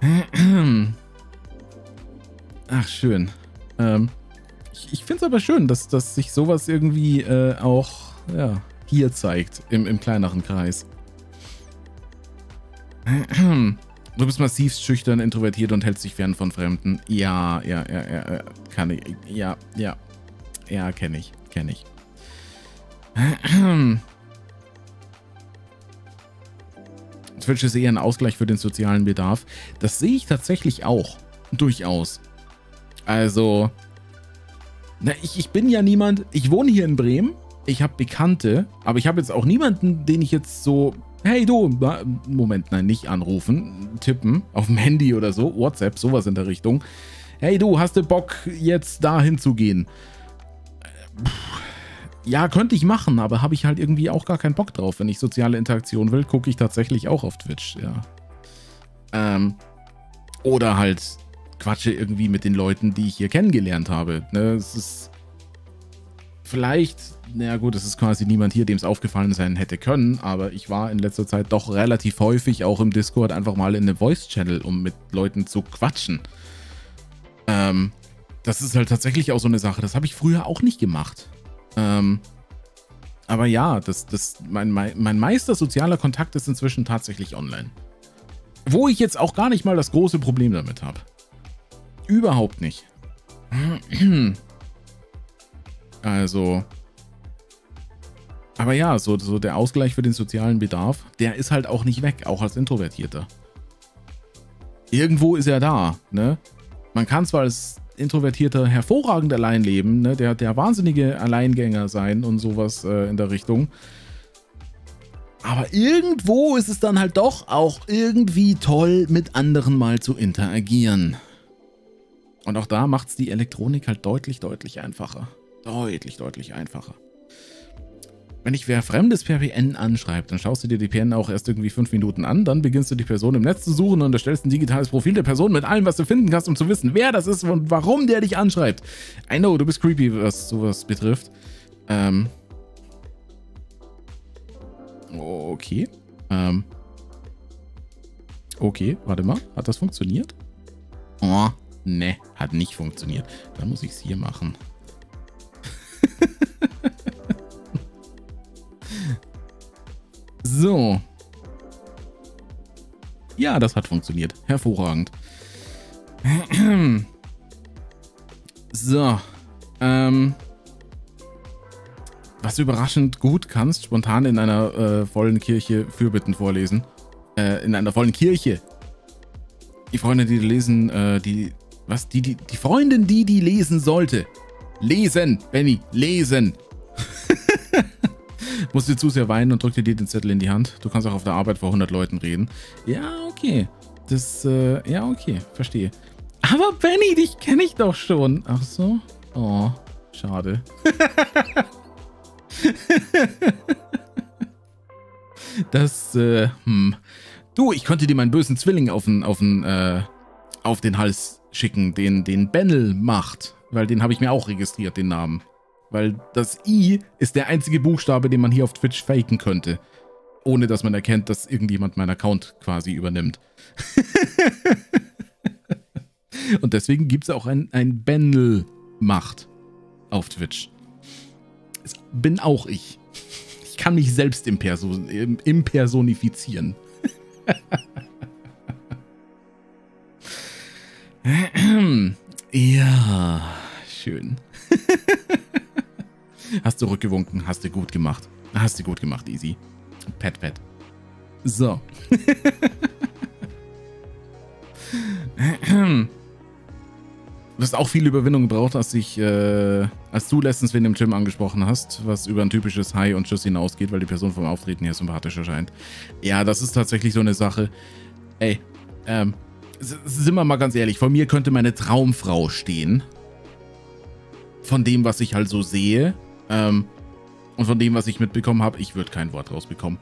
B: Ach, schön. Ähm, ich, ich finde es aber schön, dass, dass sich sowas irgendwie äh, auch ja, hier zeigt, im, im kleineren Kreis. Du bist massiv schüchtern, introvertiert und hältst dich fern von Fremden. Ja, ja, ja, ja, kann ich. Ja, ja. Ja, kenne ich, kenne ich. Twitch ist eher ein Ausgleich für den sozialen Bedarf. Das sehe ich tatsächlich auch. Durchaus. Also, na, ich, ich bin ja niemand, ich wohne hier in Bremen, ich habe Bekannte, aber ich habe jetzt auch niemanden, den ich jetzt so hey du, Moment, nein, nicht anrufen, tippen auf dem Handy oder so, WhatsApp, sowas in der Richtung. Hey du, hast du Bock, jetzt da hinzugehen? Äh, ja, könnte ich machen, aber habe ich halt irgendwie auch gar keinen Bock drauf. Wenn ich soziale Interaktion will, gucke ich tatsächlich auch auf Twitch, ja. Ähm, oder halt quatsche irgendwie mit den Leuten, die ich hier kennengelernt habe. Ne, es ist vielleicht naja gut, es ist quasi niemand hier, dem es aufgefallen sein hätte können, aber ich war in letzter Zeit doch relativ häufig auch im Discord einfach mal in einem Voice-Channel, um mit Leuten zu quatschen. Ähm, das ist halt tatsächlich auch so eine Sache. Das habe ich früher auch nicht gemacht. Ähm, aber ja, das, das, mein, mein, mein meister sozialer Kontakt ist inzwischen tatsächlich online. Wo ich jetzt auch gar nicht mal das große Problem damit habe. Überhaupt nicht. Also, aber ja, so, so der Ausgleich für den sozialen Bedarf, der ist halt auch nicht weg, auch als Introvertierter. Irgendwo ist er da, ne? Man kann zwar als Introvertierter hervorragend allein leben, ne? der, der wahnsinnige Alleingänger sein und sowas äh, in der Richtung. Aber irgendwo ist es dann halt doch auch irgendwie toll, mit anderen mal zu interagieren. Und auch da macht es die Elektronik halt deutlich, deutlich einfacher. Deutlich, deutlich einfacher wenn ich wer fremdes per PN anschreibt, dann schaust du dir die PN auch erst irgendwie fünf Minuten an, dann beginnst du die Person im Netz zu suchen und erstellst ein digitales Profil der Person mit allem, was du finden kannst, um zu wissen, wer das ist und warum der dich anschreibt. I know, du bist creepy, was sowas betrifft. Ähm. Okay. Ähm. Okay, warte mal. Hat das funktioniert? Oh, ne, hat nicht funktioniert. Dann muss ich es hier machen. So. Ja, das hat funktioniert. Hervorragend. So. Ähm, was überraschend gut kannst, spontan in einer äh, vollen Kirche Fürbitten vorlesen. Äh, in einer vollen Kirche. Die Freunde, die lesen, äh, die. Was? Die, die, die Freundin, die die lesen sollte. Lesen, Benny, lesen. Musst dir zu sehr weinen und drück dir den Zettel in die Hand. Du kannst auch auf der Arbeit vor 100 Leuten reden. Ja, okay. Das, äh, ja, okay. Verstehe. Aber Benny, dich kenne ich doch schon. Ach so? Oh, schade. das, äh, hm. Du, ich konnte dir meinen bösen Zwilling auf den, auf den, äh, auf den Hals schicken, den, den Benel macht. Weil den habe ich mir auch registriert, den Namen. Weil das I ist der einzige Buchstabe, den man hier auf Twitch faken könnte. Ohne dass man erkennt, dass irgendjemand meinen Account quasi übernimmt. Und deswegen gibt es auch ein, ein Bendel-Macht auf Twitch. Das bin auch ich. Ich kann mich selbst impersonifizieren. ja, schön. Hast du rückgewunken, hast du gut gemacht. Hast du gut gemacht, Easy. Pet, pet. So. was auch viel Überwindung braucht, als ich, äh, als du letztens wen im Gym angesprochen hast, was über ein typisches Hi und Tschüss hinausgeht, weil die Person vom Auftreten hier sympathisch erscheint. Ja, das ist tatsächlich so eine Sache. Ey, ähm, sind wir mal ganz ehrlich, vor mir könnte meine Traumfrau stehen. Von dem, was ich halt so sehe. Ähm, und von dem, was ich mitbekommen habe, ich würde kein Wort rausbekommen.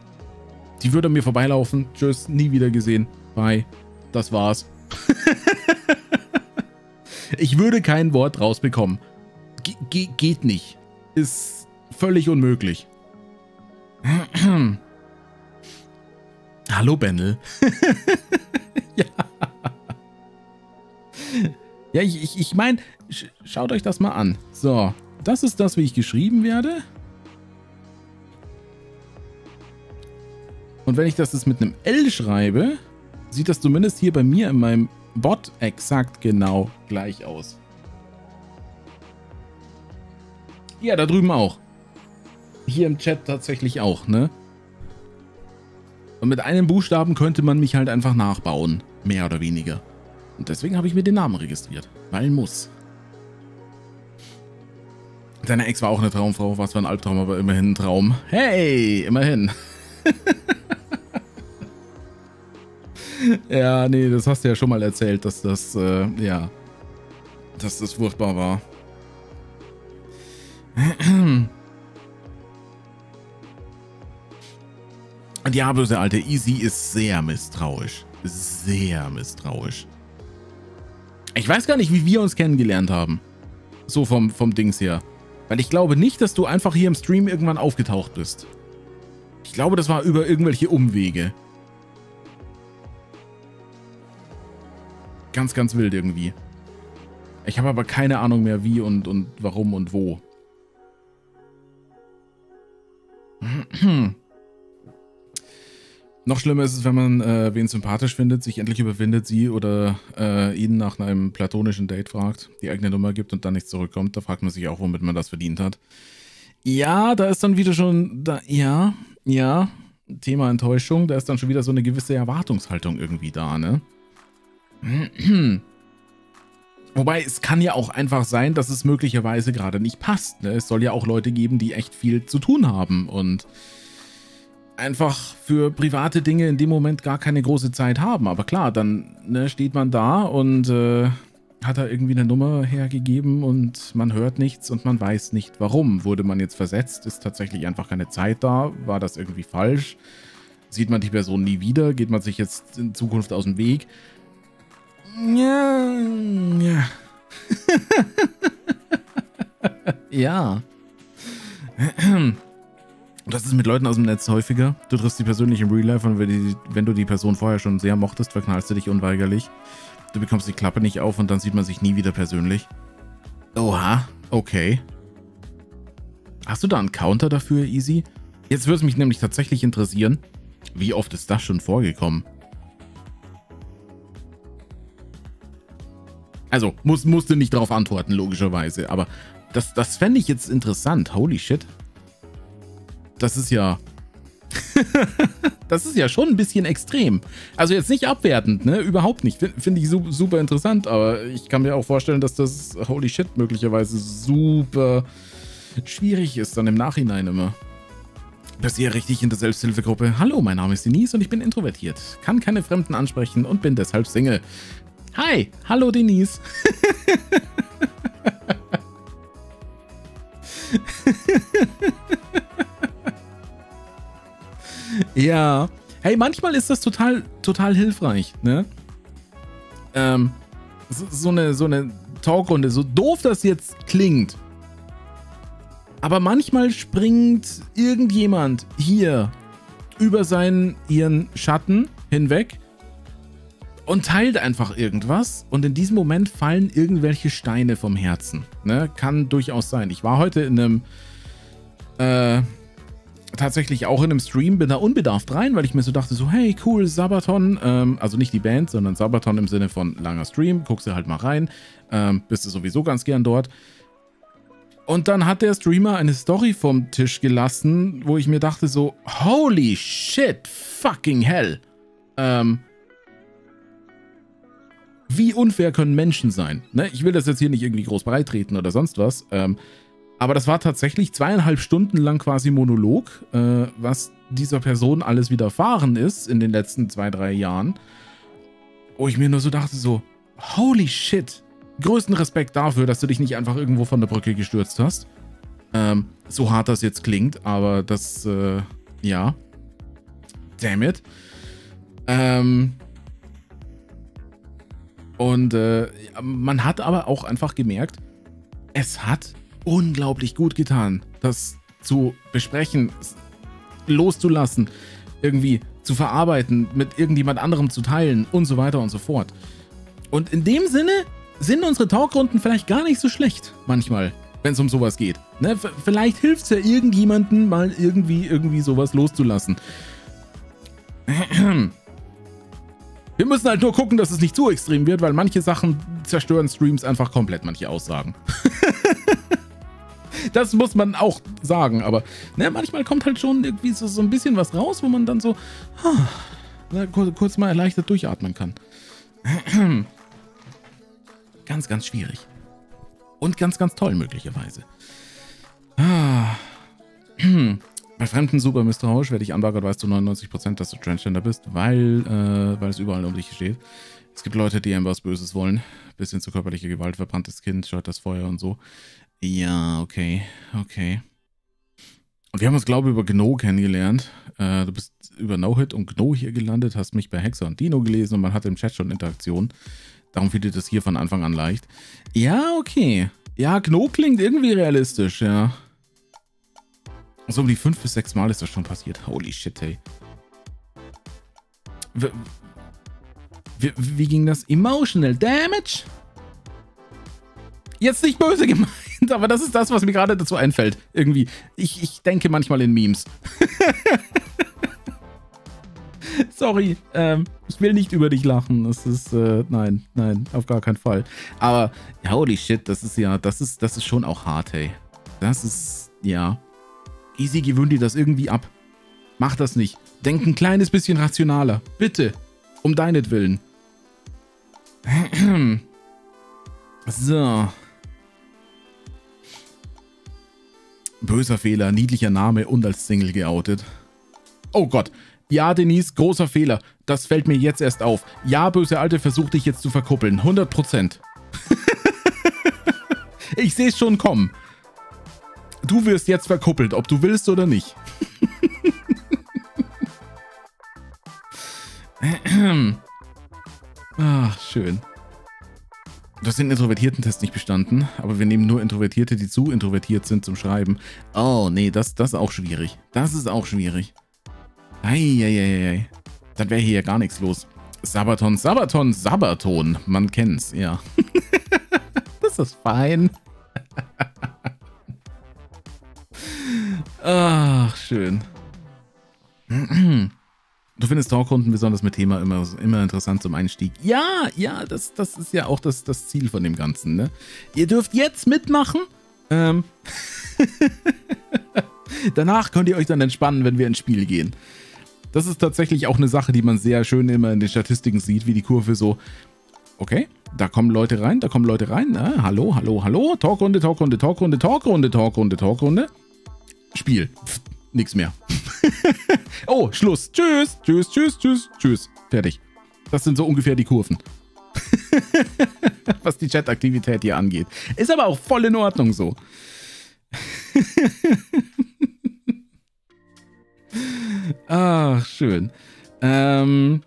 B: Die würde mir vorbeilaufen. Tschüss, nie wieder gesehen. Bye. Das war's. ich würde kein Wort rausbekommen. Ge ge geht nicht. Ist völlig unmöglich. Hallo, Bendel. ja. Ja, ich, ich, ich meine, schaut euch das mal an. So, das ist das, wie ich geschrieben werde. Und wenn ich das jetzt mit einem L schreibe, sieht das zumindest hier bei mir in meinem Bot exakt genau gleich aus. Ja, da drüben auch. Hier im Chat tatsächlich auch, ne? Und mit einem Buchstaben könnte man mich halt einfach nachbauen. Mehr oder weniger. Und deswegen habe ich mir den Namen registriert. Weil muss. Deine Ex war auch eine Traumfrau. Was für ein Albtraum, aber immerhin ein Traum. Hey, immerhin. ja, nee, das hast du ja schon mal erzählt, dass das, äh, ja, dass das furchtbar war. Diablo, der alte Easy, ist sehr misstrauisch. Sehr misstrauisch. Ich weiß gar nicht, wie wir uns kennengelernt haben. So vom, vom Dings her. Weil ich glaube nicht, dass du einfach hier im Stream irgendwann aufgetaucht bist. Ich glaube, das war über irgendwelche Umwege. Ganz, ganz wild irgendwie. Ich habe aber keine Ahnung mehr, wie und, und warum und wo. Hm. Noch schlimmer ist es, wenn man äh, wen sympathisch findet, sich endlich überwindet, sie oder äh, ihn nach einem platonischen Date fragt, die eigene Nummer gibt und dann nicht zurückkommt. Da fragt man sich auch, womit man das verdient hat. Ja, da ist dann wieder schon, da, ja, ja, Thema Enttäuschung, da ist dann schon wieder so eine gewisse Erwartungshaltung irgendwie da, ne? Wobei es kann ja auch einfach sein, dass es möglicherweise gerade nicht passt. Ne? Es soll ja auch Leute geben, die echt viel zu tun haben und einfach für private Dinge in dem Moment gar keine große Zeit haben. Aber klar, dann ne, steht man da und äh, hat da irgendwie eine Nummer hergegeben und man hört nichts und man weiß nicht warum. Wurde man jetzt versetzt? Ist tatsächlich einfach keine Zeit da? War das irgendwie falsch? Sieht man die Person nie wieder? Geht man sich jetzt in Zukunft aus dem Weg? Ja. Ja. ja. Und Das ist mit Leuten aus dem Netz häufiger. Du triffst sie persönlich im Real Life und wenn, die, wenn du die Person vorher schon sehr mochtest, verknallst du dich unweigerlich. Du bekommst die Klappe nicht auf und dann sieht man sich nie wieder persönlich. Oha, okay. Hast du da einen Counter dafür, Easy? Jetzt würde es mich nämlich tatsächlich interessieren, wie oft ist das schon vorgekommen? Also, muss, musst du nicht darauf antworten, logischerweise. Aber das, das fände ich jetzt interessant. Holy shit das ist ja... das ist ja schon ein bisschen extrem. Also jetzt nicht abwertend, ne? Überhaupt nicht. Finde ich super interessant, aber ich kann mir auch vorstellen, dass das, holy shit, möglicherweise super schwierig ist dann im Nachhinein immer. Das hier richtig in der Selbsthilfegruppe. Hallo, mein Name ist Denise und ich bin introvertiert. Kann keine Fremden ansprechen und bin deshalb Single. Hi, hallo Denise. ja. Hey, manchmal ist das total, total hilfreich, ne? Ähm, so, so eine, so eine Talkrunde, so doof das jetzt klingt. Aber manchmal springt irgendjemand hier über seinen, ihren Schatten hinweg und teilt einfach irgendwas. Und in diesem Moment fallen irgendwelche Steine vom Herzen. Ne? Kann durchaus sein. Ich war heute in einem äh, tatsächlich auch in einem Stream, bin da unbedarft rein, weil ich mir so dachte, so hey, cool, Sabaton, ähm, also nicht die Band, sondern Sabaton im Sinne von langer Stream, guckst du halt mal rein, ähm, bist du sowieso ganz gern dort. Und dann hat der Streamer eine Story vom Tisch gelassen, wo ich mir dachte so, holy shit, fucking hell. Ähm, wie unfair können Menschen sein? Ne? Ich will das jetzt hier nicht irgendwie groß beitreten oder sonst was. Ähm, aber das war tatsächlich zweieinhalb Stunden lang quasi Monolog, äh, was dieser Person alles widerfahren ist in den letzten zwei, drei Jahren. Wo ich mir nur so dachte, so, holy shit. Größten Respekt dafür, dass du dich nicht einfach irgendwo von der Brücke gestürzt hast. Ähm, so hart das jetzt klingt, aber das, äh, ja. Damn it. Ähm, und äh, man hat aber auch einfach gemerkt, es hat unglaublich gut getan, das zu besprechen, loszulassen, irgendwie zu verarbeiten, mit irgendjemand anderem zu teilen und so weiter und so fort. Und in dem Sinne sind unsere Talkrunden vielleicht gar nicht so schlecht manchmal, wenn es um sowas geht. Ne? Vielleicht hilft es ja irgendjemandem mal irgendwie, irgendwie sowas loszulassen. Wir müssen halt nur gucken, dass es nicht zu extrem wird, weil manche Sachen zerstören Streams einfach komplett, manche Aussagen. das muss man auch sagen. Aber ne, manchmal kommt halt schon irgendwie so, so ein bisschen was raus, wo man dann so ah, kurz, kurz mal erleichtert durchatmen kann. Ganz, ganz schwierig. Und ganz, ganz toll möglicherweise. Ah. Bei Fremden super misstrauisch, wer dich anbaggert, weißt du 99%, dass du Transgender bist, weil, äh, weil es überall um dich steht. Es gibt Leute, die einem was Böses wollen, Bisschen zu körperlicher Gewalt, verbranntes Kind, scheut das Feuer und so. Ja, okay, okay. Und wir haben uns, glaube ich, über Gno kennengelernt. Äh, du bist über NoHit und Gno hier gelandet, hast mich bei Hexer und Dino gelesen und man hat im Chat schon Interaktion. Darum fiel dir das hier von Anfang an leicht. Ja, okay. Ja, Gno klingt irgendwie realistisch, ja. So um die fünf bis sechs Mal ist das schon passiert. Holy shit, ey. Wie, wie, wie ging das? Emotional Damage? Jetzt nicht böse gemeint aber das ist das, was mir gerade dazu einfällt. Irgendwie. Ich, ich denke manchmal in Memes. Sorry, ähm, ich will nicht über dich lachen. Das ist, äh, nein, nein, auf gar keinen Fall. Aber, holy shit, das ist ja, das ist, das ist schon auch hart, hey. Das ist, ja. Easy, gewöhn dir das irgendwie ab. Mach das nicht. Denk ein kleines bisschen rationaler. Bitte. Um deinetwillen. So. Böser Fehler, niedlicher Name und als Single geoutet. Oh Gott. Ja, Denise, großer Fehler. Das fällt mir jetzt erst auf. Ja, böse Alte, versuch dich jetzt zu verkuppeln. 100%. ich sehe es schon kommen. Du wirst jetzt verkuppelt, ob du willst oder nicht. Ach, ah, schön. Das sind den introvertierten Test nicht bestanden, aber wir nehmen nur Introvertierte, die zu introvertiert sind zum Schreiben. Oh, nee, das, das ist auch schwierig. Das ist auch schwierig. Eieieiei. Dann wäre hier ja gar nichts los. Sabaton, Sabaton, Sabaton. Man kennt's, ja. das ist fein. Ach, schön. Du findest Talkrunden besonders mit Thema immer, immer interessant zum Einstieg. Ja, ja, das, das ist ja auch das, das Ziel von dem Ganzen. Ne? Ihr dürft jetzt mitmachen. Ähm. Danach könnt ihr euch dann entspannen, wenn wir ins Spiel gehen. Das ist tatsächlich auch eine Sache, die man sehr schön immer in den Statistiken sieht, wie die Kurve so. Okay, da kommen Leute rein, da kommen Leute rein. Ah, hallo, hallo, hallo. Talkrunde, Talkrunde, Talkrunde, Talkrunde, Talkrunde, Talkrunde. Spiel. Pff nichts mehr. oh, Schluss. Tschüss, tschüss, tschüss, tschüss, tschüss. Fertig. Das sind so ungefähr die Kurven. Was die Chat-Aktivität hier angeht. Ist aber auch voll in Ordnung so. Ach, schön. Ähm,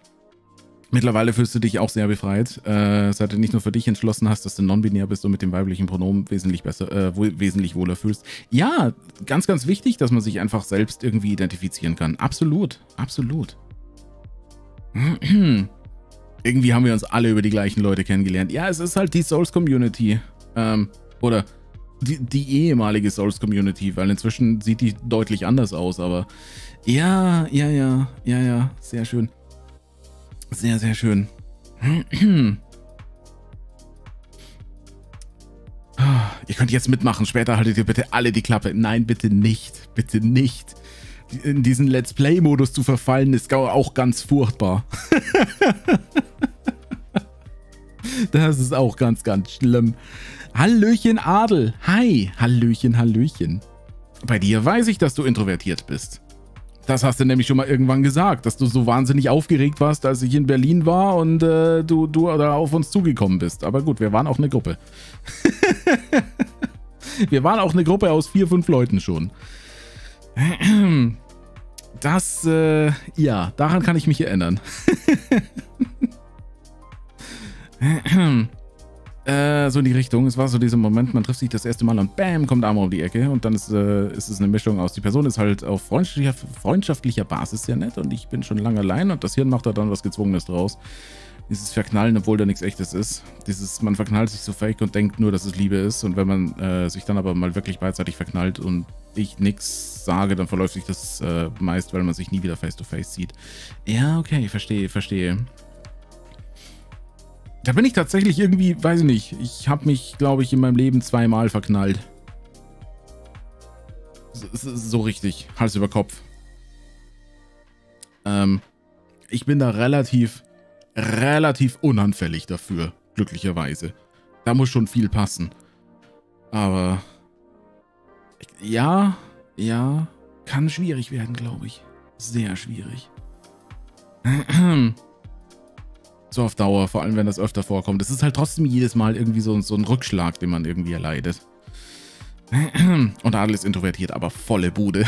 B: Mittlerweile fühlst du dich auch sehr befreit, äh, seit du nicht nur für dich entschlossen hast, dass du non-binär bist und mit dem weiblichen Pronomen wesentlich besser, äh, wohl, wesentlich wohler fühlst. Ja, ganz, ganz wichtig, dass man sich einfach selbst irgendwie identifizieren kann. Absolut, absolut. irgendwie haben wir uns alle über die gleichen Leute kennengelernt. Ja, es ist halt die Souls-Community. Ähm, oder die, die ehemalige Souls-Community, weil inzwischen sieht die deutlich anders aus, aber ja, ja, ja, ja, ja, sehr schön. Sehr, sehr schön. Ihr könnt jetzt mitmachen. Später haltet ihr bitte alle die Klappe. Nein, bitte nicht. Bitte nicht. In diesen Let's Play-Modus zu verfallen, ist auch ganz furchtbar. das ist auch ganz, ganz schlimm. Hallöchen, Adel. Hi. Hallöchen, Hallöchen. Bei dir weiß ich, dass du introvertiert bist. Das hast du nämlich schon mal irgendwann gesagt, dass du so wahnsinnig aufgeregt warst, als ich in Berlin war und äh, du, du da auf uns zugekommen bist. Aber gut, wir waren auch eine Gruppe. wir waren auch eine Gruppe aus vier, fünf Leuten schon. Das, äh, ja, daran kann ich mich erinnern. Äh, so in die Richtung. Es war so dieser Moment, man trifft sich das erste Mal und bam, kommt Armor um die Ecke. Und dann ist, äh, ist es eine Mischung aus. Die Person ist halt auf freundschaftlicher, freundschaftlicher Basis sehr nett und ich bin schon lange allein und das Hirn macht da dann was Gezwungenes draus. Dieses Verknallen, obwohl da nichts Echtes ist. Dieses, man verknallt sich so fake und denkt nur, dass es Liebe ist. Und wenn man äh, sich dann aber mal wirklich beidseitig verknallt und ich nichts sage, dann verläuft sich das äh, meist, weil man sich nie wieder face to face sieht. Ja, okay, verstehe, verstehe. Da bin ich tatsächlich irgendwie, weiß ich nicht, ich habe mich, glaube ich, in meinem Leben zweimal verknallt. So, so richtig, Hals über Kopf. Ähm, ich bin da relativ, relativ unanfällig dafür, glücklicherweise. Da muss schon viel passen. Aber ja, ja, kann schwierig werden, glaube ich. Sehr schwierig. So auf Dauer, vor allem wenn das öfter vorkommt. Es ist halt trotzdem jedes Mal irgendwie so, so ein Rückschlag, den man irgendwie erleidet. Und Adel ist introvertiert, aber volle Bude.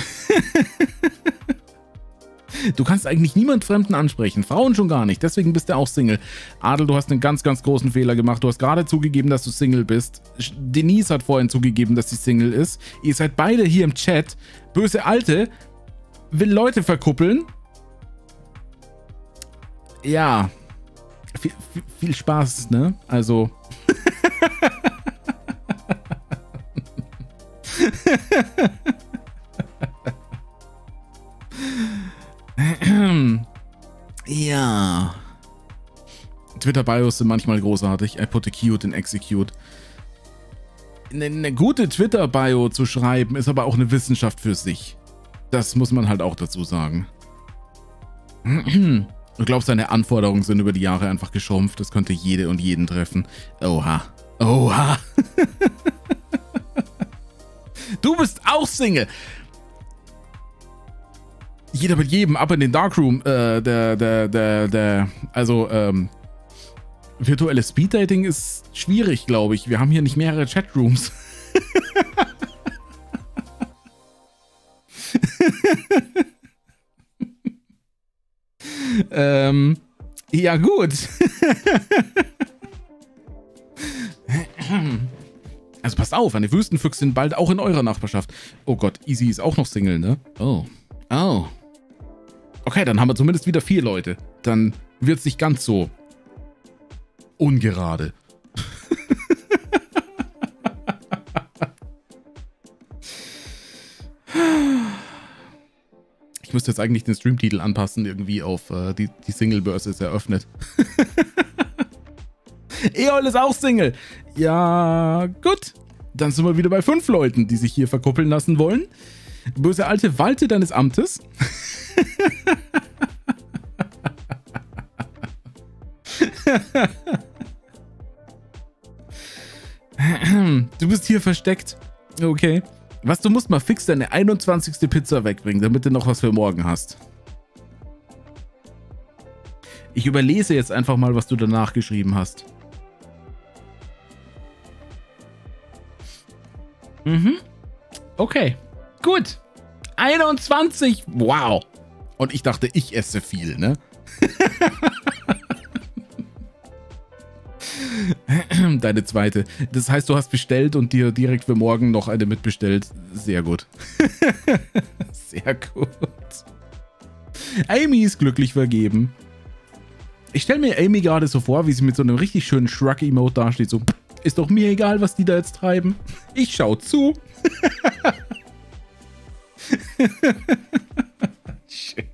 B: du kannst eigentlich niemand Fremden ansprechen, Frauen schon gar nicht, deswegen bist du auch Single. Adel, du hast einen ganz, ganz großen Fehler gemacht. Du hast gerade zugegeben, dass du Single bist. Denise hat vorhin zugegeben, dass sie Single ist. Ihr seid beide hier im Chat. Böse Alte will Leute verkuppeln. Ja, viel, viel Spaß, ne? Also. ja. Twitter-Bios sind manchmal großartig. I put a cute in execute. Eine, eine gute Twitter-Bio zu schreiben ist aber auch eine Wissenschaft für sich. Das muss man halt auch dazu sagen. Ich glaube, seine Anforderungen sind über die Jahre einfach geschrumpft. Das könnte jede und jeden treffen. Oha. Oha. du bist auch Single. Jeder mit jedem ab in den Darkroom. Äh, der, der, der, der. Also, ähm, virtuelles Speeddating ist schwierig, glaube ich. Wir haben hier nicht mehrere Chatrooms. Ähm, ja, gut. also passt auf, eine Wüstenfüchse sind bald auch in eurer Nachbarschaft. Oh Gott, Easy ist auch noch Single, ne? Oh. Oh. Okay, dann haben wir zumindest wieder vier Leute. Dann wird es nicht ganz so ungerade. Ich müsste jetzt eigentlich den Streamtitel anpassen, irgendwie auf äh, die, die Single-Börse ist eröffnet. Eol ist auch Single. Ja, gut. Dann sind wir wieder bei fünf Leuten, die sich hier verkuppeln lassen wollen. Böse Alte, walte deines Amtes. du bist hier versteckt. Okay. Was, du musst mal fix deine 21. Pizza wegbringen, damit du noch was für morgen hast. Ich überlese jetzt einfach mal, was du danach geschrieben hast. Mhm. Okay. Gut. 21. Wow. Und ich dachte, ich esse viel, ne? Deine zweite. Das heißt, du hast bestellt und dir direkt für morgen noch eine mitbestellt. Sehr gut. Sehr gut. Amy ist glücklich vergeben. Ich stelle mir Amy gerade so vor, wie sie mit so einem richtig schönen Shrug-Emote dasteht. So, ist doch mir egal, was die da jetzt treiben. Ich schau zu.
A: Schön.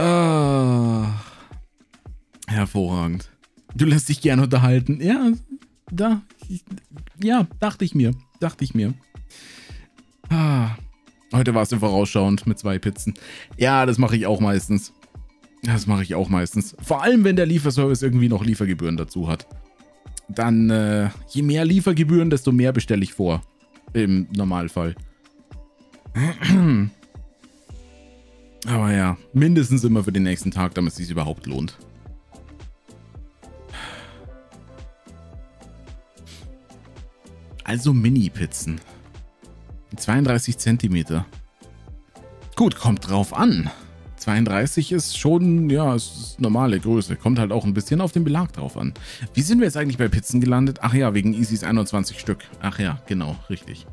A: Ah,
B: hervorragend. Du lässt dich gern unterhalten. Ja, da. Ja, dachte ich mir. Dachte ich mir. Ah, heute warst du vorausschauend mit zwei Pizzen. Ja, das mache ich auch meistens. Das mache ich auch meistens. Vor allem, wenn der Lieferservice irgendwie noch Liefergebühren dazu hat. Dann, äh, je mehr Liefergebühren, desto mehr bestelle ich vor. Im Normalfall. Aber ja, mindestens immer für den nächsten Tag, damit es sich überhaupt lohnt. Also Mini-Pizzen. 32 Zentimeter. Gut, kommt drauf an. 32 ist schon, ja, es ist normale Größe. Kommt halt auch ein bisschen auf den Belag drauf an. Wie sind wir jetzt eigentlich bei Pizzen gelandet? Ach ja, wegen Easys 21 Stück. Ach ja, genau, richtig.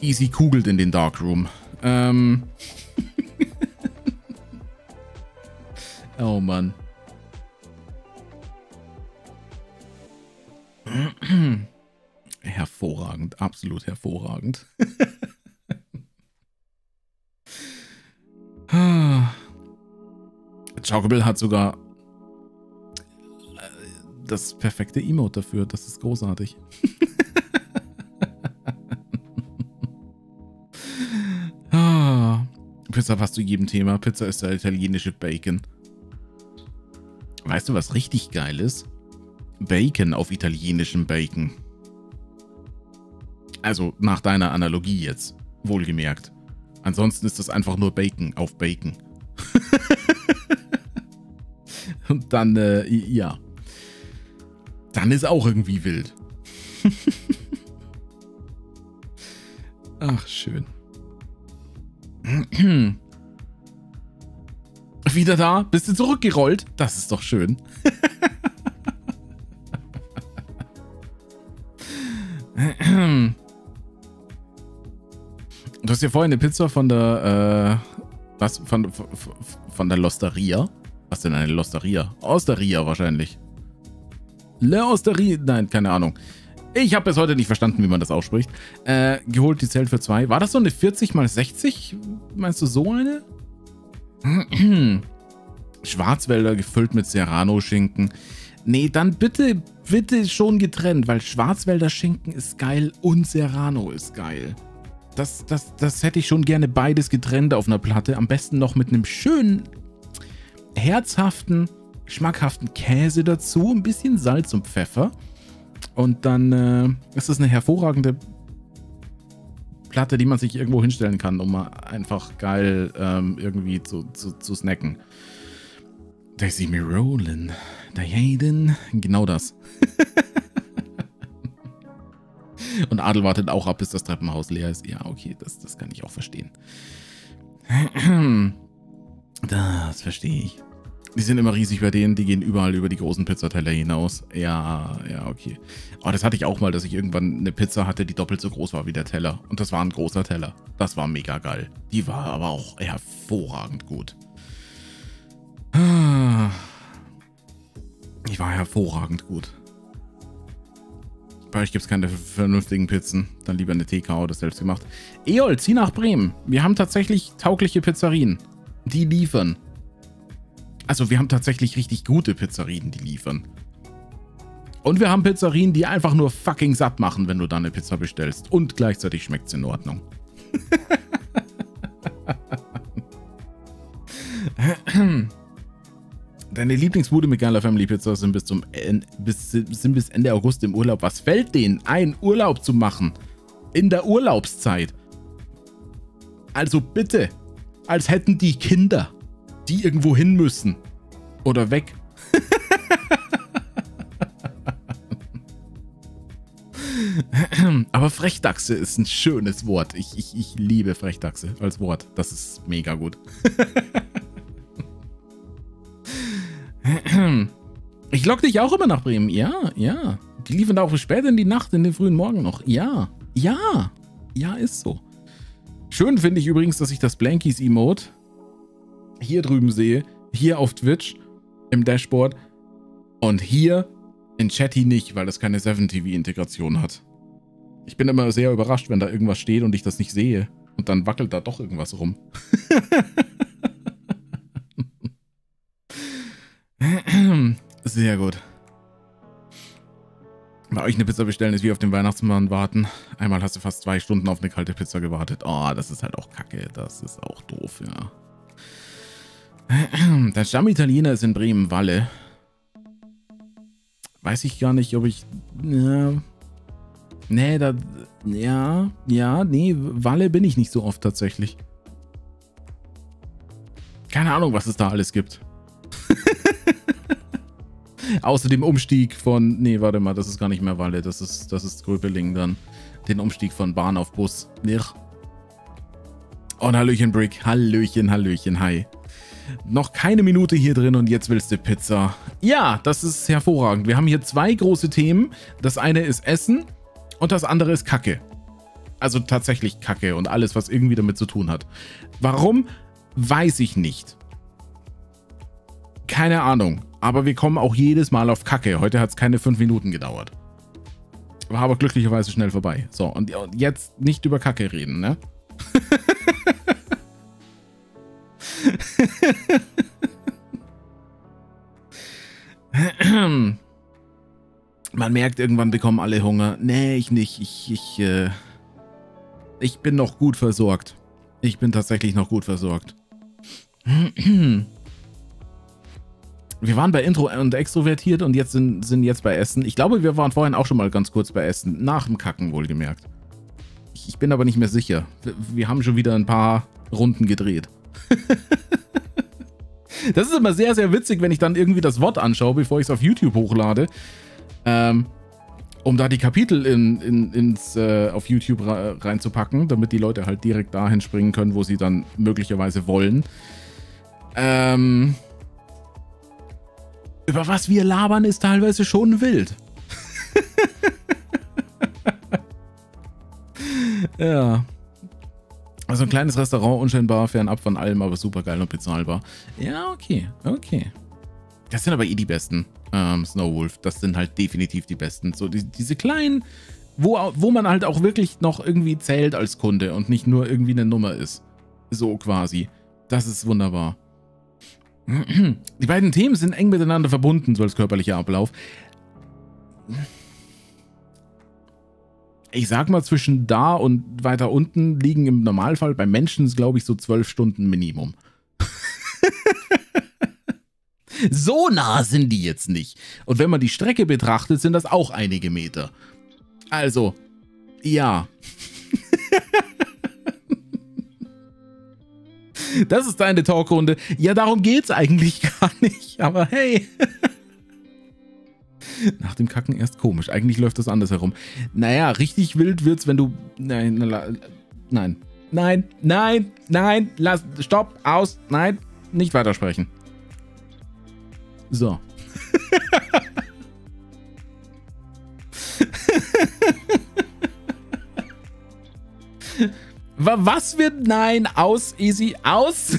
B: Easy kugelt in den Darkroom. Ähm. Oh Mann. Hervorragend, absolut hervorragend. Chocoble hat sogar äh, das perfekte Emote dafür. Das ist großartig. Ah, Pizza passt zu jedem Thema. Pizza ist der italienische Bacon. Weißt du, was richtig geil ist? Bacon auf italienischem Bacon. Also nach deiner Analogie jetzt, wohlgemerkt. Ansonsten ist das einfach nur Bacon auf Bacon. Und dann, äh, ja. Dann ist auch irgendwie wild. Ach, schön. wieder da? Bist du zurückgerollt? Das ist doch schön. du hast ja vorhin eine Pizza von der, äh, was, von, von, von der Losteria? Was denn eine Losteria? Osteria wahrscheinlich. Le Osteria, nein, keine Ahnung. Ich habe bis heute nicht verstanden, wie man das ausspricht. Äh, geholt die Zelt für zwei. War das so eine 40 mal 60? Meinst du so eine? Schwarzwälder gefüllt mit Serrano-Schinken. Nee, dann bitte, bitte schon getrennt, weil Schwarzwälder Schinken ist geil und Serrano ist geil. Das, das, das hätte ich schon gerne beides getrennt auf einer Platte. Am besten noch mit einem schönen, herzhaften, schmackhaften Käse dazu. Ein bisschen Salz und Pfeffer. Und dann äh, ist das eine hervorragende Platte, die man sich irgendwo hinstellen kann, um mal einfach geil ähm, irgendwie zu, zu, zu snacken. Da sieht mir Roland, da Jaden, genau das. Und Adel wartet auch ab, bis das Treppenhaus leer ist. Ja, okay, das, das kann ich auch verstehen. Das verstehe ich. Die sind immer riesig bei denen, die gehen überall über die großen Pizzateller hinaus. Ja, ja, okay. Aber das hatte ich auch mal, dass ich irgendwann eine Pizza hatte, die doppelt so groß war wie der Teller. Und das war ein großer Teller. Das war mega geil. Die war aber auch hervorragend gut. Ah. Die war hervorragend gut. Bei euch gibt es keine vernünftigen Pizzen. Dann lieber eine TK oder selbst gemacht. Eol, zieh nach Bremen. Wir haben tatsächlich taugliche Pizzerien. Die liefern. Also wir haben tatsächlich richtig gute Pizzerien, die liefern. Und wir haben Pizzerien, die einfach nur fucking satt machen, wenn du da eine Pizza bestellst. Und gleichzeitig schmeckt es in Ordnung. Deine Lieblingsbude mit geiler Family Pizza sind bis, zum, bis, sind bis Ende August im Urlaub. Was fällt denen ein, Urlaub zu machen? In der Urlaubszeit. Also bitte, als hätten die Kinder die irgendwo hin müssen. Oder weg. Aber Frechdachse ist ein schönes Wort. Ich, ich, ich liebe Frechdachse als Wort. Das ist mega gut. ich lock dich auch immer nach Bremen. Ja, ja. Die liefen da auch spät in die Nacht, in den frühen Morgen noch. Ja, ja. Ja, ist so. Schön finde ich übrigens, dass ich das Blankies-Emote hier drüben sehe, hier auf Twitch im Dashboard und hier in Chatty nicht, weil das keine 7TV-Integration hat. Ich bin immer sehr überrascht, wenn da irgendwas steht und ich das nicht sehe. Und dann wackelt da doch irgendwas rum. sehr gut. Bei euch eine Pizza bestellen ist wie auf den Weihnachtsmann warten. Einmal hast du fast zwei Stunden auf eine kalte Pizza gewartet. Oh, das ist halt auch kacke. Das ist auch doof, ja. Der Stammitaliener ist in Bremen-Walle. Weiß ich gar nicht, ob ich... Ja, nee, da... Ja, ja, nee, Walle bin ich nicht so oft tatsächlich. Keine Ahnung, was es da alles gibt. Außer dem Umstieg von... Nee, warte mal, das ist gar nicht mehr Walle. Das ist, das ist Gröpeling dann. Den Umstieg von Bahn auf Bus. Und oh, Hallöchen, Brick. Hallöchen, Hallöchen, hi. Noch keine Minute hier drin und jetzt willst du Pizza. Ja, das ist hervorragend. Wir haben hier zwei große Themen. Das eine ist Essen und das andere ist Kacke. Also tatsächlich Kacke und alles, was irgendwie damit zu tun hat. Warum? Weiß ich nicht. Keine Ahnung. Aber wir kommen auch jedes Mal auf Kacke. Heute hat es keine fünf Minuten gedauert. War aber glücklicherweise schnell vorbei. So, und jetzt nicht über Kacke reden, ne? Man merkt, irgendwann bekommen alle Hunger. Nee, ich nicht. Ich, ich, äh, ich bin noch gut versorgt. Ich bin tatsächlich noch gut versorgt. Wir waren bei Intro und Extrovertiert und jetzt sind, sind jetzt bei Essen. Ich glaube, wir waren vorhin auch schon mal ganz kurz bei Essen. Nach dem Kacken wohlgemerkt. Ich, ich bin aber nicht mehr sicher. Wir, wir haben schon wieder ein paar Runden gedreht. das ist immer sehr, sehr witzig, wenn ich dann irgendwie das Wort anschaue, bevor ich es auf YouTube hochlade. Ähm, um da die Kapitel in, in, ins, äh, auf YouTube reinzupacken, damit die Leute halt direkt dahin springen können, wo sie dann möglicherweise wollen. Ähm, über was wir labern, ist teilweise schon wild. ja. Also ein kleines Restaurant, unscheinbar, fernab von allem, aber super geil und bezahlbar. Ja, okay, okay. Das sind aber eh die besten, ähm, Snow Wolf. Das sind halt definitiv die besten. So die, diese kleinen, wo, wo man halt auch wirklich noch irgendwie zählt als Kunde und nicht nur irgendwie eine Nummer ist. So quasi. Das ist wunderbar. Die beiden Themen sind eng miteinander verbunden, so als körperlicher Ablauf ich sag mal, zwischen da und weiter unten liegen im Normalfall bei Menschen, glaube ich, so zwölf Stunden Minimum. so nah sind die jetzt nicht. Und wenn man die Strecke betrachtet, sind das auch einige Meter. Also, ja. das ist deine Talkrunde. Ja, darum geht's eigentlich gar nicht. Aber hey. Nach dem Kacken erst komisch. Eigentlich läuft das anders herum. Naja, richtig wild wird's, wenn du. Nein, nein, nein, nein, nein, lass, stopp, aus, nein, nicht weitersprechen. So. Was wird nein? Aus, easy, aus.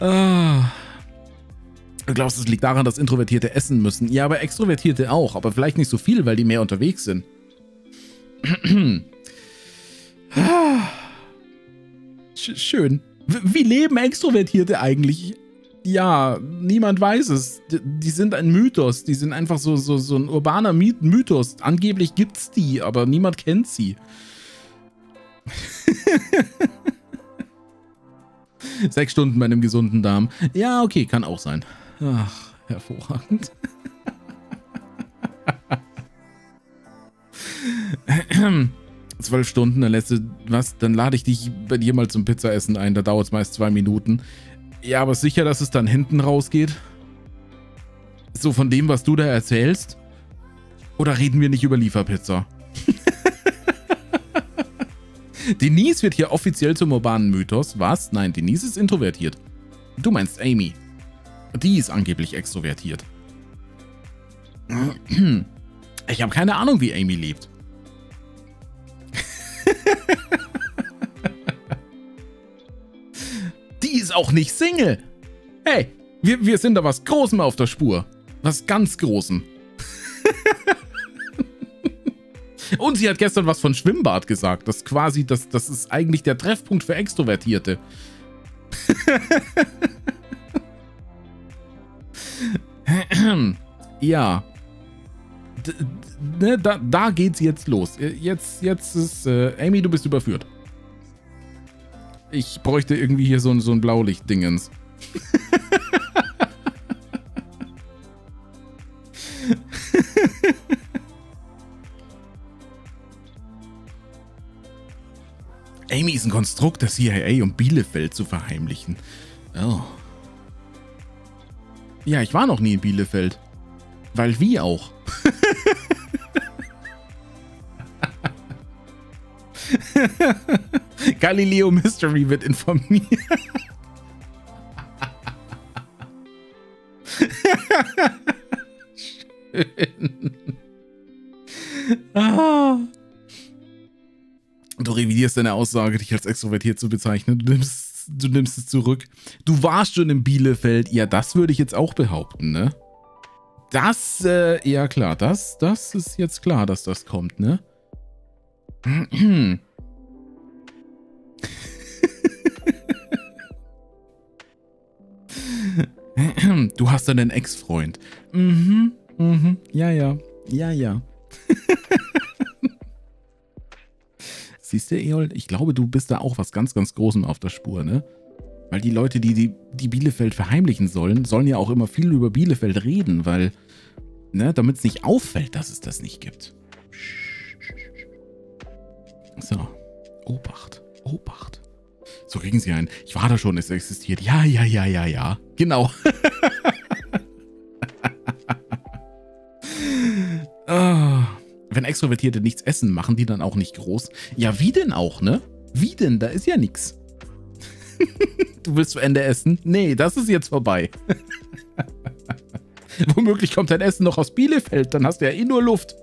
B: oh. Du glaubst, es liegt daran, dass Introvertierte essen müssen. Ja, aber Extrovertierte auch, aber vielleicht nicht so viel, weil die mehr unterwegs sind. Schön. Wie leben Extrovertierte eigentlich? Ja, niemand weiß es. Die sind ein Mythos. Die sind einfach so, so, so ein urbaner Mythos. Angeblich gibt's die, aber niemand kennt sie. Sechs Stunden bei einem gesunden Darm. Ja, okay, kann auch sein. Ach, hervorragend. Zwölf Stunden, dann lässt du was, dann lade ich dich bei dir mal zum Pizzaessen ein. Da dauert es meist zwei Minuten. Ja, aber sicher, dass es dann hinten rausgeht? So von dem, was du da erzählst? Oder reden wir nicht über Lieferpizza? Denise wird hier offiziell zum urbanen Mythos. Was? Nein, Denise ist introvertiert. Du meinst Amy. Die ist angeblich extrovertiert. Ich habe keine Ahnung, wie Amy lebt. Die ist auch nicht Single. Hey, wir, wir sind da was Großem auf der Spur. Was ganz Großem. Und sie hat gestern was von Schwimmbad gesagt. Das quasi, das, das ist eigentlich der Treffpunkt für Extrovertierte. ja. D ne, da, da geht's jetzt los. Äh, jetzt, jetzt ist... Äh, Amy, du bist überführt. Ich bräuchte irgendwie hier so ein, so ein Blaulicht-Dingens. Amy ist ein Konstrukt der CIA, um Bielefeld zu verheimlichen. Oh. Ja, ich war noch nie in Bielefeld. Weil wie auch. Galileo Mystery wird informiert.
A: Schön. Ah.
B: Du revidierst deine Aussage, dich als extrovertiert zu bezeichnen. Du nimmst du nimmst es zurück. Du warst schon in Bielefeld. Ja, das würde ich jetzt auch behaupten, ne? Das, äh, ja klar, das, das ist jetzt klar, dass das kommt, ne? du hast dann einen Ex-Freund. Mhm, mhm, ja, ja, ja, ja. Siehst du, Eol? Ich glaube, du bist da auch was ganz, ganz Großem auf der Spur, ne? Weil die Leute, die, die, die Bielefeld verheimlichen sollen, sollen ja auch immer viel über Bielefeld reden, weil, ne, damit es nicht auffällt, dass es das nicht gibt. So. Obacht. Obacht. So kriegen sie einen. Ich war da schon, es existiert. Ja, ja, ja, ja, ja. Genau. wenn Extrovertierte nichts essen, machen die dann auch nicht groß. Ja, wie denn auch, ne? Wie denn? Da ist ja nichts. Du willst zu Ende essen? Nee, das ist jetzt vorbei. Womöglich kommt dein Essen noch aus Bielefeld, dann hast du ja eh nur Luft.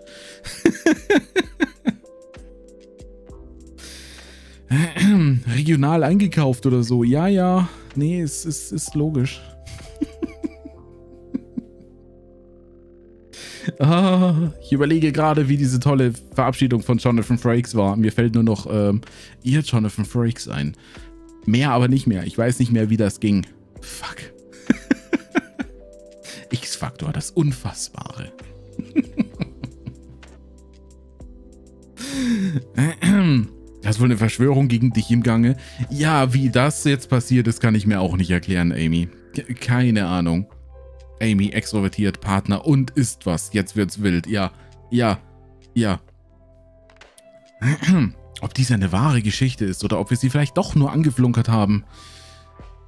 B: Regional eingekauft oder so. Ja, ja. Nee, es ist, ist logisch. Ah, ich überlege gerade, wie diese tolle Verabschiedung von Jonathan Frakes war. Mir fällt nur noch ähm, ihr Jonathan Frakes ein. Mehr aber nicht mehr. Ich weiß nicht mehr, wie das ging. Fuck. X-Faktor, das Unfassbare. Das ist wohl eine Verschwörung gegen dich im Gange. Ja, wie das jetzt passiert ist, kann ich mir auch nicht erklären, Amy. Keine Ahnung. Amy extrovertiert, Partner und ist was. Jetzt wird's wild. Ja, ja, ja. Ob dies eine wahre Geschichte ist oder ob wir sie vielleicht doch nur angeflunkert haben.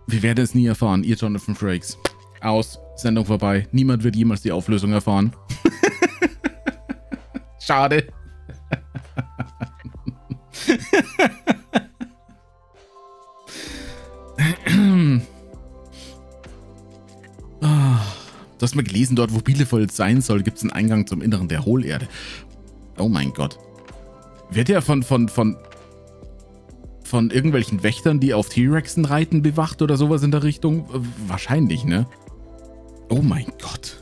B: Wir werden es nie erfahren, ihr Jonathan Frakes. Aus, Sendung vorbei. Niemand wird jemals die Auflösung erfahren. Schade. Ah. Du hast mal gelesen, dort, wo Bielefeld sein soll, gibt es einen Eingang zum Inneren der Hohlerde. Oh mein Gott. Wird er von, von, von, von irgendwelchen Wächtern, die auf T-Rexen reiten, bewacht oder sowas in der Richtung? Wahrscheinlich, ne? Oh mein Gott.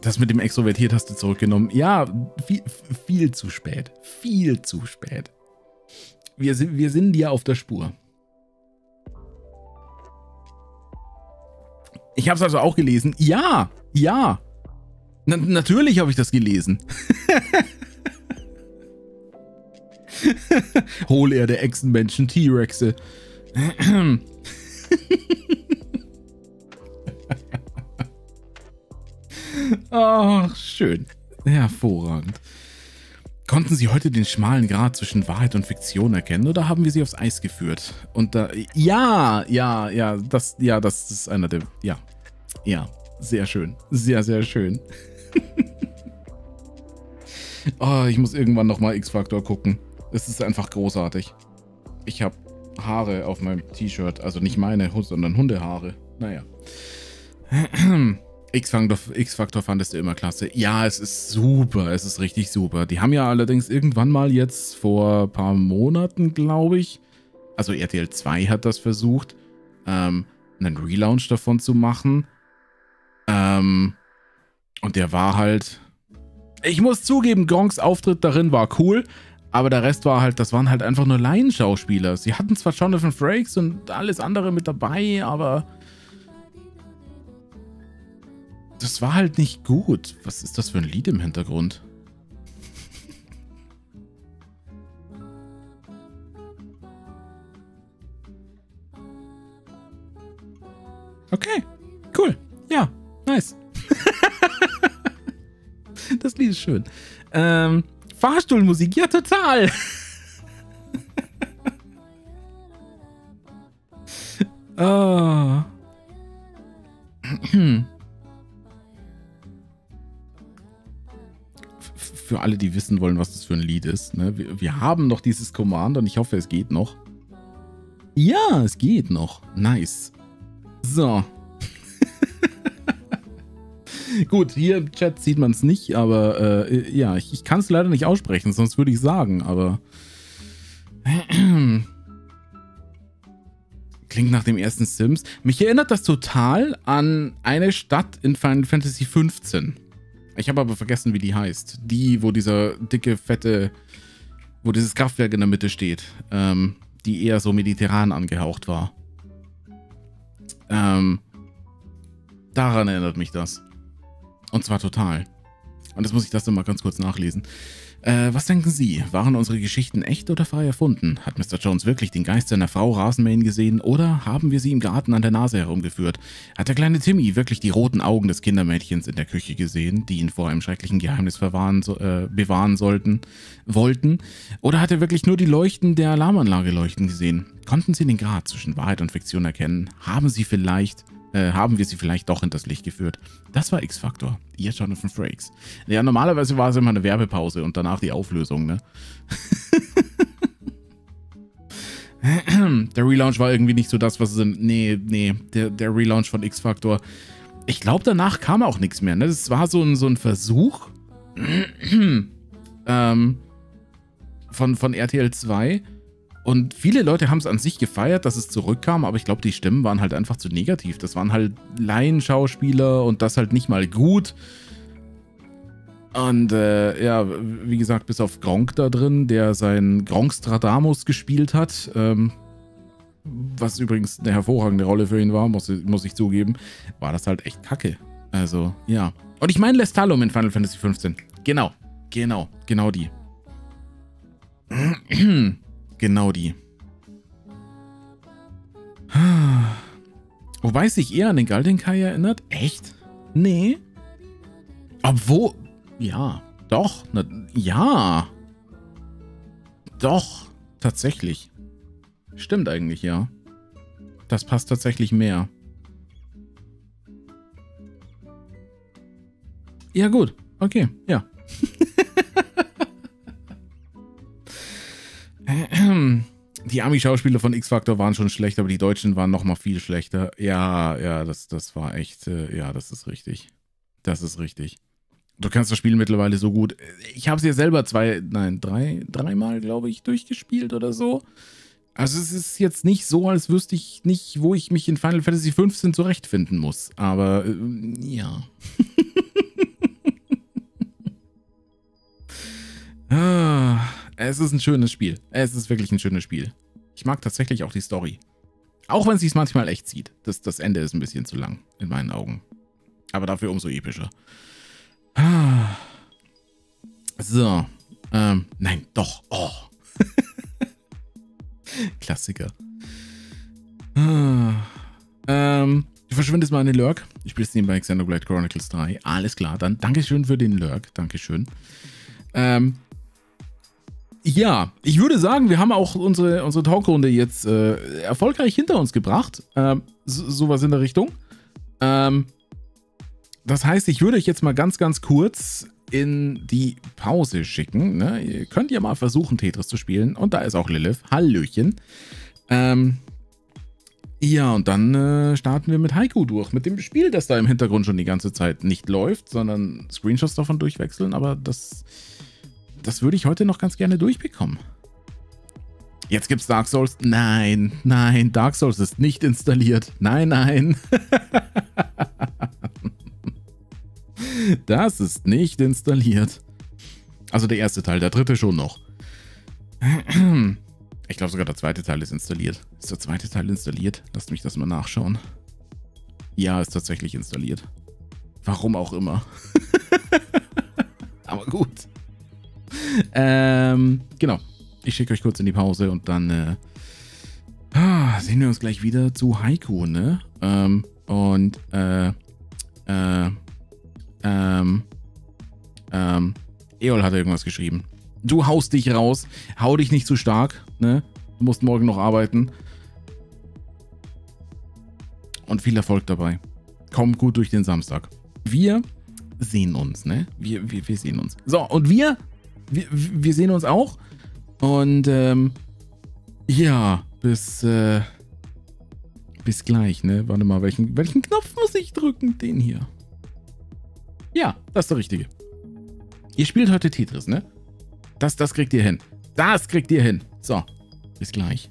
B: Das mit dem Extrovertiert hast du zurückgenommen. Ja, viel, viel zu spät. Viel zu spät. Wir, wir sind ja auf der Spur. Ich habe es also auch gelesen. Ja, ja. Na, natürlich habe ich das gelesen. der Echsenmenschen, T-Rexe. Ach, schön. Hervorragend. Konnten Sie heute den schmalen Grat zwischen Wahrheit und Fiktion erkennen oder haben wir Sie aufs Eis geführt? Und da, ja, ja, ja, das, ja, das ist einer der, ja, ja, sehr schön, sehr, sehr schön. oh, ich muss irgendwann nochmal x faktor gucken. Es ist einfach großartig. Ich habe Haare auf meinem T-Shirt, also nicht meine, sondern Hundehaare. Naja. X-Factor fandest du immer klasse. Ja, es ist super, es ist richtig super. Die haben ja allerdings irgendwann mal jetzt vor ein paar Monaten, glaube ich, also RTL 2 hat das versucht, ähm, einen Relaunch davon zu machen. Ähm, und der war halt, ich muss zugeben, Gongs Auftritt darin war cool, aber der Rest war halt, das waren halt einfach nur Laienschauspieler. Sie hatten zwar Jonathan Frakes und alles andere mit dabei, aber das war halt nicht gut. Was ist das für ein Lied im Hintergrund?
A: Okay, cool. Ja, nice. das
B: Lied ist schön. Ähm, Fahrstuhlmusik, ja, total.
A: oh.
B: für alle, die wissen wollen, was das für ein Lied ist. Ne? Wir, wir, haben noch dieses Command und ich hoffe, es geht noch. Ja, es geht noch. Nice. So. Gut, hier im Chat sieht man es nicht, aber äh, ja, ich, ich kann es leider nicht aussprechen, sonst würde ich sagen, aber... Klingt nach dem ersten Sims. Mich erinnert das total an eine Stadt in Final Fantasy 15. Ich habe aber vergessen, wie die heißt. Die, wo dieser dicke, fette, wo dieses Kraftwerk in der Mitte steht, ähm, die eher so mediterran angehaucht war. Ähm, daran erinnert mich das. Und zwar total. Und das muss ich das dann mal ganz kurz nachlesen. Äh, was denken Sie? Waren unsere Geschichten echt oder frei erfunden? Hat Mr. Jones wirklich den Geist seiner Frau Rasenmähen gesehen oder haben wir sie im Garten an der Nase herumgeführt? Hat der kleine Timmy wirklich die roten Augen des Kindermädchens in der Küche gesehen, die ihn vor einem schrecklichen Geheimnis verwahren, äh, bewahren sollten, wollten? Oder hat er wirklich nur die Leuchten der Alarmanlage leuchten gesehen? Konnten Sie den Grad zwischen Wahrheit und Fiktion erkennen? Haben Sie vielleicht äh, haben wir sie vielleicht doch in das Licht geführt. Das war X-Factor, ihr Jonathan Frakes. Ja, normalerweise war es immer eine Werbepause und danach die Auflösung, ne? der Relaunch war irgendwie nicht so das, was es sind. Nee, nee, der, der Relaunch von X-Factor. Ich glaube, danach kam auch nichts mehr. Ne? Das war so ein, so ein Versuch ähm, von, von RTL 2 und viele Leute haben es an sich gefeiert, dass es zurückkam, aber ich glaube, die Stimmen waren halt einfach zu negativ. Das waren halt Laienschauspieler und das halt nicht mal gut. Und äh, ja, wie gesagt, bis auf Gronk da drin, der seinen Gronk Stradamus gespielt hat, ähm, was übrigens eine hervorragende Rolle für ihn war, muss, muss ich zugeben, war das halt echt kacke. Also, ja. Und ich meine Lestalum in Final Fantasy XV. Genau, genau, genau die. Genau die. Wobei es sich eher an den Galdenkai erinnert. Echt? Nee. Obwohl. Ja, doch. Na, ja. Doch, tatsächlich. Stimmt eigentlich, ja. Das passt tatsächlich mehr. Ja, gut. Okay, ja. Die Ami-Schauspieler von X-Factor waren schon schlecht, aber die Deutschen waren noch mal viel schlechter. Ja, ja, das, das war echt, äh, ja, das ist richtig. Das ist richtig. Du kannst das Spiel mittlerweile so gut. Äh, ich habe es ja selber zwei, nein, drei, dreimal, glaube ich, durchgespielt oder so. Also es ist jetzt nicht so, als wüsste ich nicht, wo ich mich in Final Fantasy XV zurechtfinden muss. Aber ähm, ja. ah. Es ist ein schönes Spiel. Es ist wirklich ein schönes Spiel. Ich mag tatsächlich auch die Story. Auch wenn sie es manchmal echt zieht. Das, das Ende ist ein bisschen zu lang, in meinen Augen. Aber dafür umso epischer. Ah. So. Ähm, nein, doch. Oh. Klassiker. Ah. Ähm, du verschwindest mal in den Lurk. Ich spiele es bei Xenoblade Chronicles 3. Alles klar, dann Dankeschön für den Lurk. Dankeschön. Ähm, ja, ich würde sagen, wir haben auch unsere, unsere Talkrunde jetzt äh, erfolgreich hinter uns gebracht. Ähm, so, sowas in der Richtung. Ähm, das heißt, ich würde euch jetzt mal ganz, ganz kurz in die Pause schicken. Ne? Ihr könnt ja mal versuchen, Tetris zu spielen. Und da ist auch Lilith. Hallöchen. Ähm, ja, und dann äh, starten wir mit Haiku durch. Mit dem Spiel, das da im Hintergrund schon die ganze Zeit nicht läuft, sondern Screenshots davon durchwechseln. Aber das das würde ich heute noch ganz gerne durchbekommen. Jetzt gibt's Dark Souls. Nein, nein, Dark Souls ist nicht installiert. Nein, nein. das ist nicht installiert. Also der erste Teil, der dritte schon noch. Ich glaube sogar der zweite Teil ist installiert. Ist der zweite Teil installiert? Lasst mich das mal nachschauen. Ja, ist tatsächlich installiert. Warum auch immer. Aber gut. Ähm, genau. Ich schicke euch kurz in die Pause und dann äh, ah, sehen wir uns gleich wieder zu Haiku, ne? Ähm, und äh, äh, ähm, ähm, Eol hat irgendwas geschrieben. Du haust dich raus, hau dich nicht zu stark, ne? Du musst morgen noch arbeiten. Und viel Erfolg dabei. Komm gut durch den Samstag. Wir sehen uns, ne? Wir, wir, wir sehen uns. So, und wir wir, wir sehen uns auch. Und ähm, ja, bis, äh, bis gleich, ne? Warte mal, welchen, welchen Knopf muss ich drücken? Den hier. Ja, das ist der richtige. Ihr spielt heute Tetris, ne? Das, das kriegt ihr hin. Das kriegt ihr hin. So, bis gleich.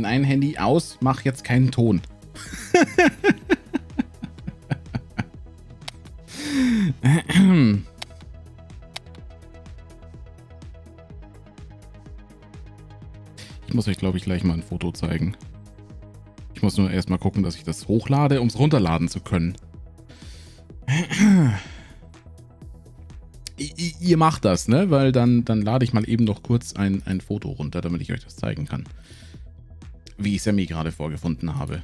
B: in ein Handy aus, mach jetzt keinen Ton. Ich muss euch, glaube ich, gleich mal ein Foto zeigen. Ich muss nur erstmal gucken, dass ich das hochlade, um es runterladen zu können. ihr macht das, ne? Weil dann, dann lade ich mal eben noch kurz ein, ein Foto runter, damit ich euch das zeigen kann wie ich Sammy gerade vorgefunden habe.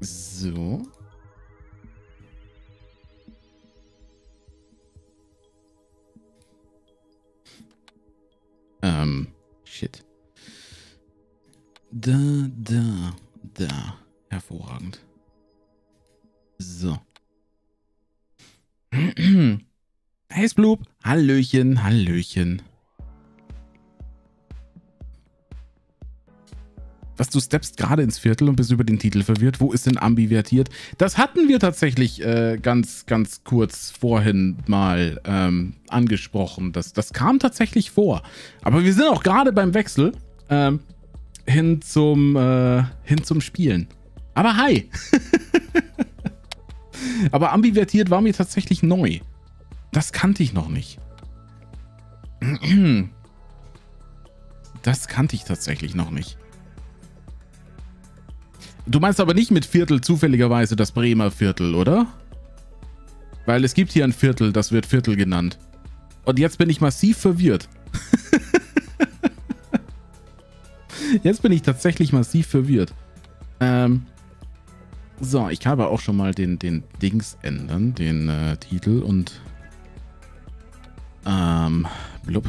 A: So. Ähm, shit. Da, da,
B: da. Hervorragend. So. Heißblub, Hallöchen, Hallöchen. du steppst gerade ins Viertel und bist über den Titel verwirrt. Wo ist denn ambivertiert? Das hatten wir tatsächlich äh, ganz, ganz kurz vorhin mal ähm, angesprochen. Das, das kam tatsächlich vor. Aber wir sind auch gerade beim Wechsel ähm, hin, zum, äh, hin zum Spielen. Aber hi! Aber ambivertiert war mir tatsächlich neu. Das kannte ich noch nicht. Das kannte ich tatsächlich noch nicht. Du meinst aber nicht mit Viertel zufälligerweise das Bremer Viertel, oder? Weil es gibt hier ein Viertel, das wird Viertel genannt. Und jetzt bin ich massiv verwirrt. jetzt bin ich tatsächlich massiv verwirrt. Ähm, so, ich habe auch schon mal den, den Dings ändern, den äh, Titel und... Ähm, blub.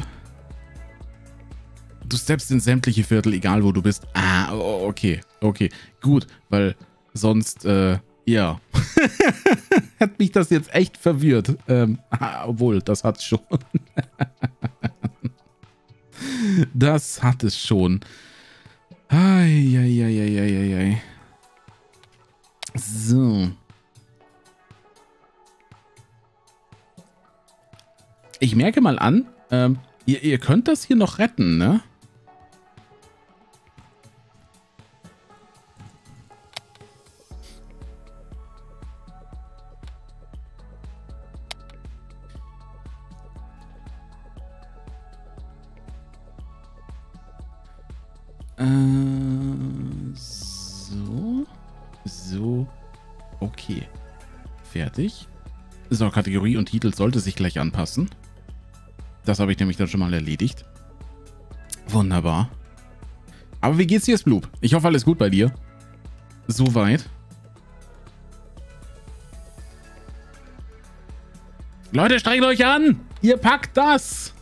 B: Du steppst in sämtliche Viertel, egal wo du bist. Ah, okay, okay. Gut, weil sonst, äh, ja. hat mich das jetzt echt verwirrt. Ähm, ah, obwohl, das hat's schon. das hat es schon. Eieieiei. So. Ich merke mal an, ähm, ihr, ihr könnt das hier noch
A: retten, ne? Äh, so.
B: So. Okay. Fertig. So, Kategorie und Titel sollte sich gleich anpassen. Das habe ich nämlich dann schon mal erledigt. Wunderbar. Aber wie geht's dir, Sploop? Ich hoffe, alles gut bei dir. Soweit. Leute, streckt euch an! Ihr packt das!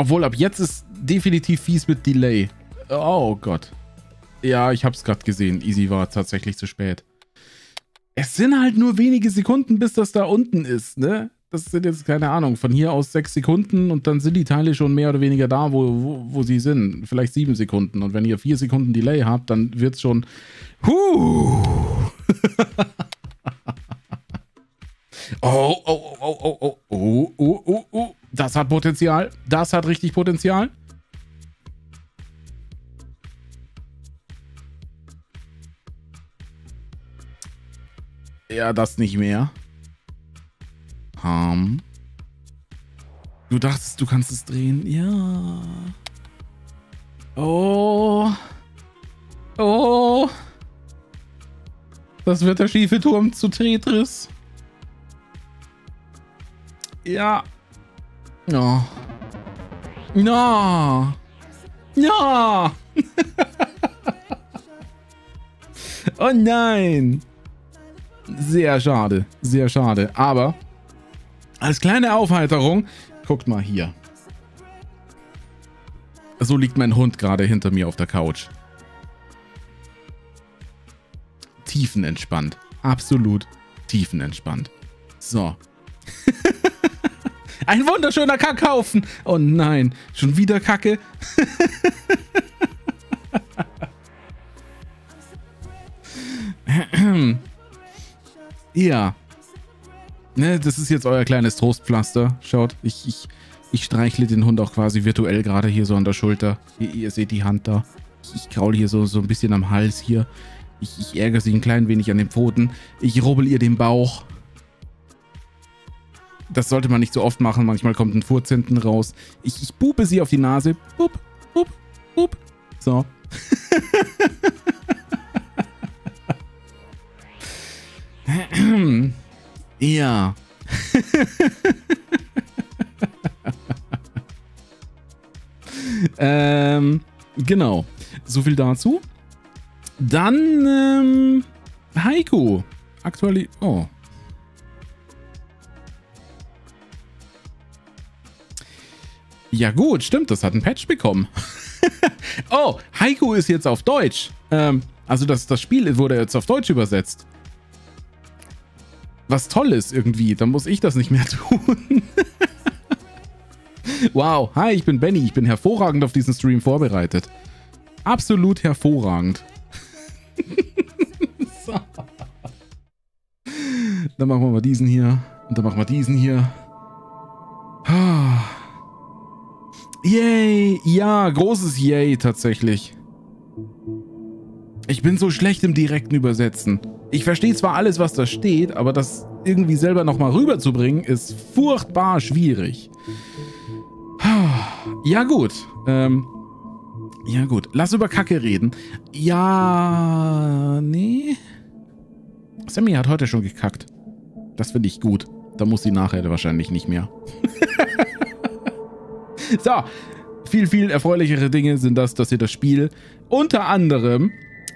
B: Obwohl, ab jetzt ist definitiv fies mit Delay. Oh Gott. Ja, ich hab's gerade gesehen. Easy war tatsächlich zu spät. Es sind halt nur wenige Sekunden, bis das da unten ist, ne? Das sind jetzt, keine Ahnung, von hier aus sechs Sekunden und dann sind die Teile schon mehr oder weniger da, wo, wo, wo sie sind. Vielleicht sieben Sekunden. Und wenn ihr vier Sekunden Delay habt, dann wird's schon... Huh! oh, oh, oh, oh, oh, oh, oh, oh, oh, oh. Das hat Potenzial. Das hat richtig Potenzial. Ja, das nicht mehr. Um. Du dachtest, du kannst es drehen. Ja. Oh. Oh. Das wird der schiefe Turm zu Tetris. Ja. No. No. No. oh nein. Sehr schade. Sehr schade. Aber als kleine Aufheiterung, guckt mal hier. So liegt mein Hund gerade hinter mir auf der Couch. Tiefenentspannt. Absolut tiefenentspannt. So. Ein wunderschöner Kackhaufen. Oh nein, schon wieder Kacke. ja. Ne, das ist jetzt euer kleines Trostpflaster. Schaut, ich, ich, ich streichle den Hund auch quasi virtuell gerade hier so an der Schulter. Ihr, ihr seht die Hand da. Ich, ich kraule hier so, so ein bisschen am Hals hier. Ich, ich ärgere sie ein klein wenig an den Pfoten. Ich rubbel ihr den Bauch das sollte man nicht so oft machen. Manchmal kommt ein Furz hinten raus. Ich, ich bupe sie auf die Nase. Bup, bup, bup. So. ja. ähm, genau. So viel dazu. Dann ähm, Heiko. Aktuali... Oh. Ja gut, stimmt, das hat ein Patch bekommen. oh, Haiku ist jetzt auf Deutsch. Ähm, also das, das Spiel wurde jetzt auf Deutsch übersetzt. Was toll ist irgendwie, dann muss ich das nicht mehr tun. wow, hi, ich bin Benny, ich bin hervorragend auf diesen Stream vorbereitet. Absolut hervorragend. so. Dann machen wir mal diesen hier und dann machen wir diesen hier. Ah. Yay! Ja, großes Yay tatsächlich. Ich bin so schlecht im direkten Übersetzen. Ich verstehe zwar alles, was da steht, aber das irgendwie selber nochmal rüberzubringen, ist furchtbar schwierig. Ja gut. Ähm, ja gut. Lass über Kacke reden. Ja, nee. Sammy hat heute schon gekackt. Das finde ich gut. Da muss sie nachher wahrscheinlich nicht mehr. So, viel, viel erfreulichere Dinge sind das, dass ihr das Spiel unter anderem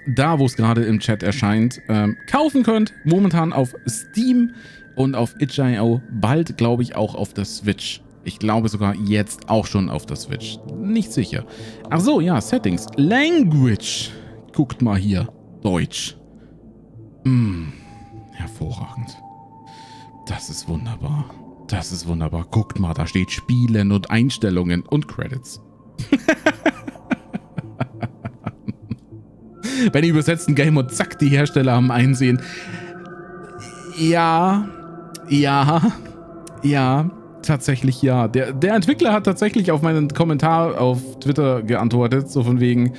B: da, wo es gerade im Chat erscheint, ähm, kaufen könnt. Momentan auf Steam und auf itch.io. Bald, glaube ich, auch auf der Switch. Ich glaube sogar jetzt auch schon auf der Switch. Nicht sicher. Ach so, ja, Settings. Language. Guckt mal hier. Deutsch. Mh, hm, hervorragend. Das ist wunderbar. Das ist wunderbar. Guckt mal, da steht Spielen und Einstellungen und Credits. Bei den übersetzten Game und zack, die Hersteller haben einsehen. Ja, ja, ja, tatsächlich ja. Der, der Entwickler hat tatsächlich auf meinen Kommentar auf Twitter geantwortet, so von wegen,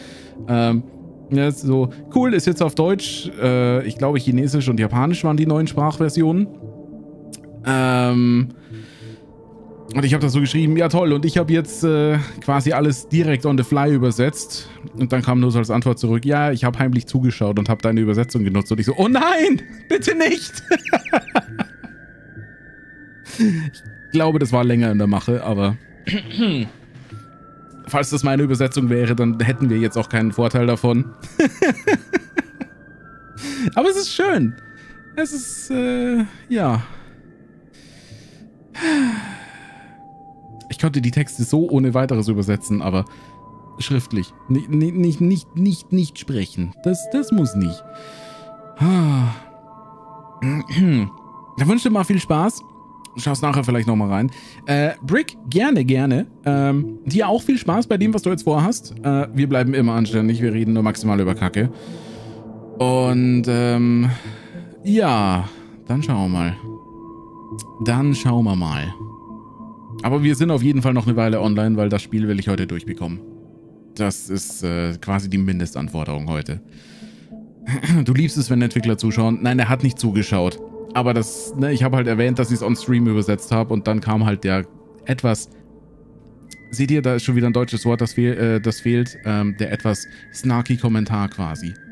B: ähm, ja, so, cool, ist jetzt auf Deutsch, äh, ich glaube Chinesisch und Japanisch waren die neuen Sprachversionen. Ähm, und ich habe das so geschrieben, ja toll. Und ich habe jetzt äh, quasi alles direkt on the fly übersetzt. Und dann kam nur so als Antwort zurück, ja, ich habe heimlich zugeschaut und habe deine Übersetzung genutzt. Und ich so, oh nein, bitte nicht. ich glaube, das war länger in der Mache, aber... falls das meine Übersetzung wäre, dann hätten wir jetzt auch keinen Vorteil davon. aber es ist schön. Es ist, äh, ja... könnte die Texte so ohne weiteres übersetzen, aber schriftlich. Nicht, nicht, nicht, nicht, nicht sprechen. Das, das muss nicht. Ah. Da wünsche dir mal viel Spaß. Schaust nachher vielleicht nochmal rein. Äh, Brick, gerne, gerne. Ähm, dir auch viel Spaß bei dem, was du jetzt vorhast. Äh, wir bleiben immer anständig. Wir reden nur maximal über Kacke. Und, ähm, ja, dann schauen wir mal. Dann schauen wir mal. Aber wir sind auf jeden Fall noch eine Weile online, weil das Spiel will ich heute durchbekommen. Das ist äh, quasi die Mindestanforderung heute. Du liebst es, wenn Entwickler zuschauen. Nein, er hat nicht zugeschaut. Aber das, ne, ich habe halt erwähnt, dass ich es on Stream übersetzt habe und dann kam halt der etwas. Seht ihr, da ist schon wieder ein deutsches Wort, das, fehl, äh, das fehlt. Ähm, der etwas snarky Kommentar quasi.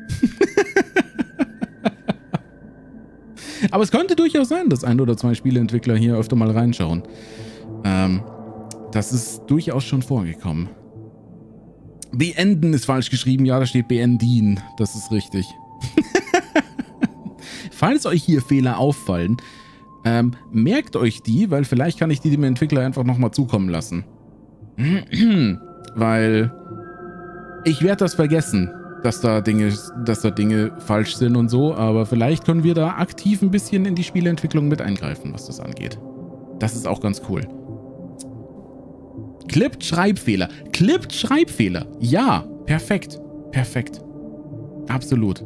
B: Aber es könnte durchaus sein, dass ein oder zwei Spieleentwickler hier öfter mal reinschauen. Ähm, das ist durchaus schon vorgekommen. Beenden ist falsch geschrieben. Ja, da steht beendien. Das ist richtig. Falls euch hier Fehler auffallen, ähm, merkt euch die, weil vielleicht kann ich die dem Entwickler einfach nochmal zukommen lassen. weil ich werde das vergessen, dass da Dinge, dass da Dinge falsch sind und so, aber vielleicht können wir da aktiv ein bisschen in die Spieleentwicklung mit eingreifen, was das angeht. Das ist auch ganz cool. Clipped Schreibfehler. Clipped Schreibfehler. Ja, perfekt. Perfekt. Absolut.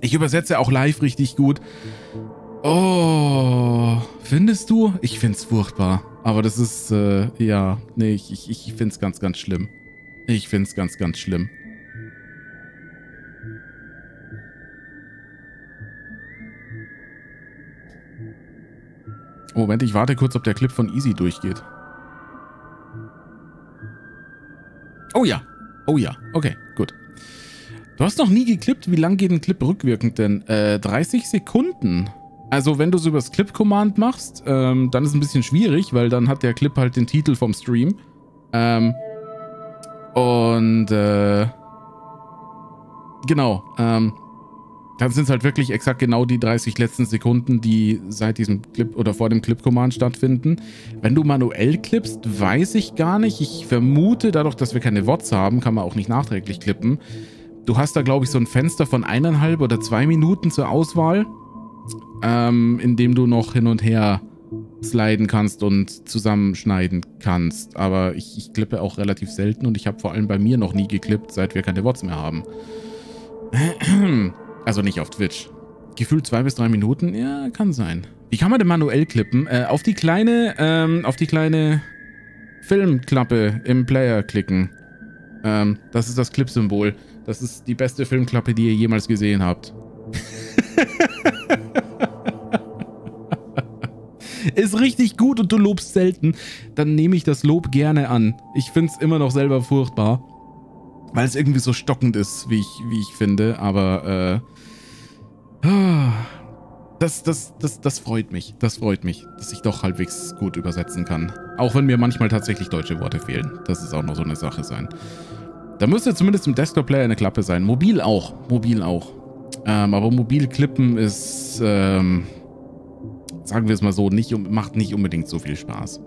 B: Ich übersetze auch live richtig gut. Oh, findest du? Ich find's furchtbar. Aber das ist, äh, ja, nee, ich, ich, ich find's ganz, ganz schlimm. Ich find's ganz, ganz schlimm. Moment, ich warte kurz, ob der Clip von Easy durchgeht. Oh ja. Oh ja. Okay, gut. Du hast noch nie geklippt. Wie lang geht ein Clip rückwirkend denn? Äh, 30 Sekunden. Also wenn du es übers Clip-Command machst, ähm, dann ist es ein bisschen schwierig, weil dann hat der Clip halt den Titel vom Stream. Ähm, und äh, genau. Ähm, dann sind es halt wirklich exakt genau die 30 letzten Sekunden, die seit diesem Clip oder vor dem Clip-Command stattfinden. Wenn du manuell clippst, weiß ich gar nicht. Ich vermute, dadurch, dass wir keine WOTS haben, kann man auch nicht nachträglich klippen. Du hast da, glaube ich, so ein Fenster von eineinhalb oder zwei Minuten zur Auswahl, ähm, in dem du noch hin und her sliden kannst und zusammenschneiden kannst. Aber ich, ich klippe auch relativ selten und ich habe vor allem bei mir noch nie geklippt, seit wir keine WOTS mehr haben. Also nicht auf Twitch. Gefühlt zwei bis drei Minuten? Ja, kann sein. Wie kann man denn manuell klippen? Äh, auf die kleine, ähm, auf die kleine Filmklappe im Player klicken. Ähm, das ist das Clip-Symbol. Das ist die beste Filmklappe, die ihr jemals gesehen habt. ist richtig gut und du lobst selten. Dann nehme ich das Lob gerne an. Ich finde es immer noch selber furchtbar weil es irgendwie so stockend ist, wie ich, wie ich finde. Aber äh, ah, das, das, das, das freut mich. Das freut mich, dass ich doch halbwegs gut übersetzen kann. Auch wenn mir manchmal tatsächlich deutsche Worte fehlen. Das ist auch noch so eine Sache sein. Da müsste zumindest im Desktop-Player eine Klappe sein. Mobil auch. Mobil auch. Ähm, aber mobil klippen ist, ähm, sagen wir es mal so, nicht, macht nicht unbedingt so viel Spaß.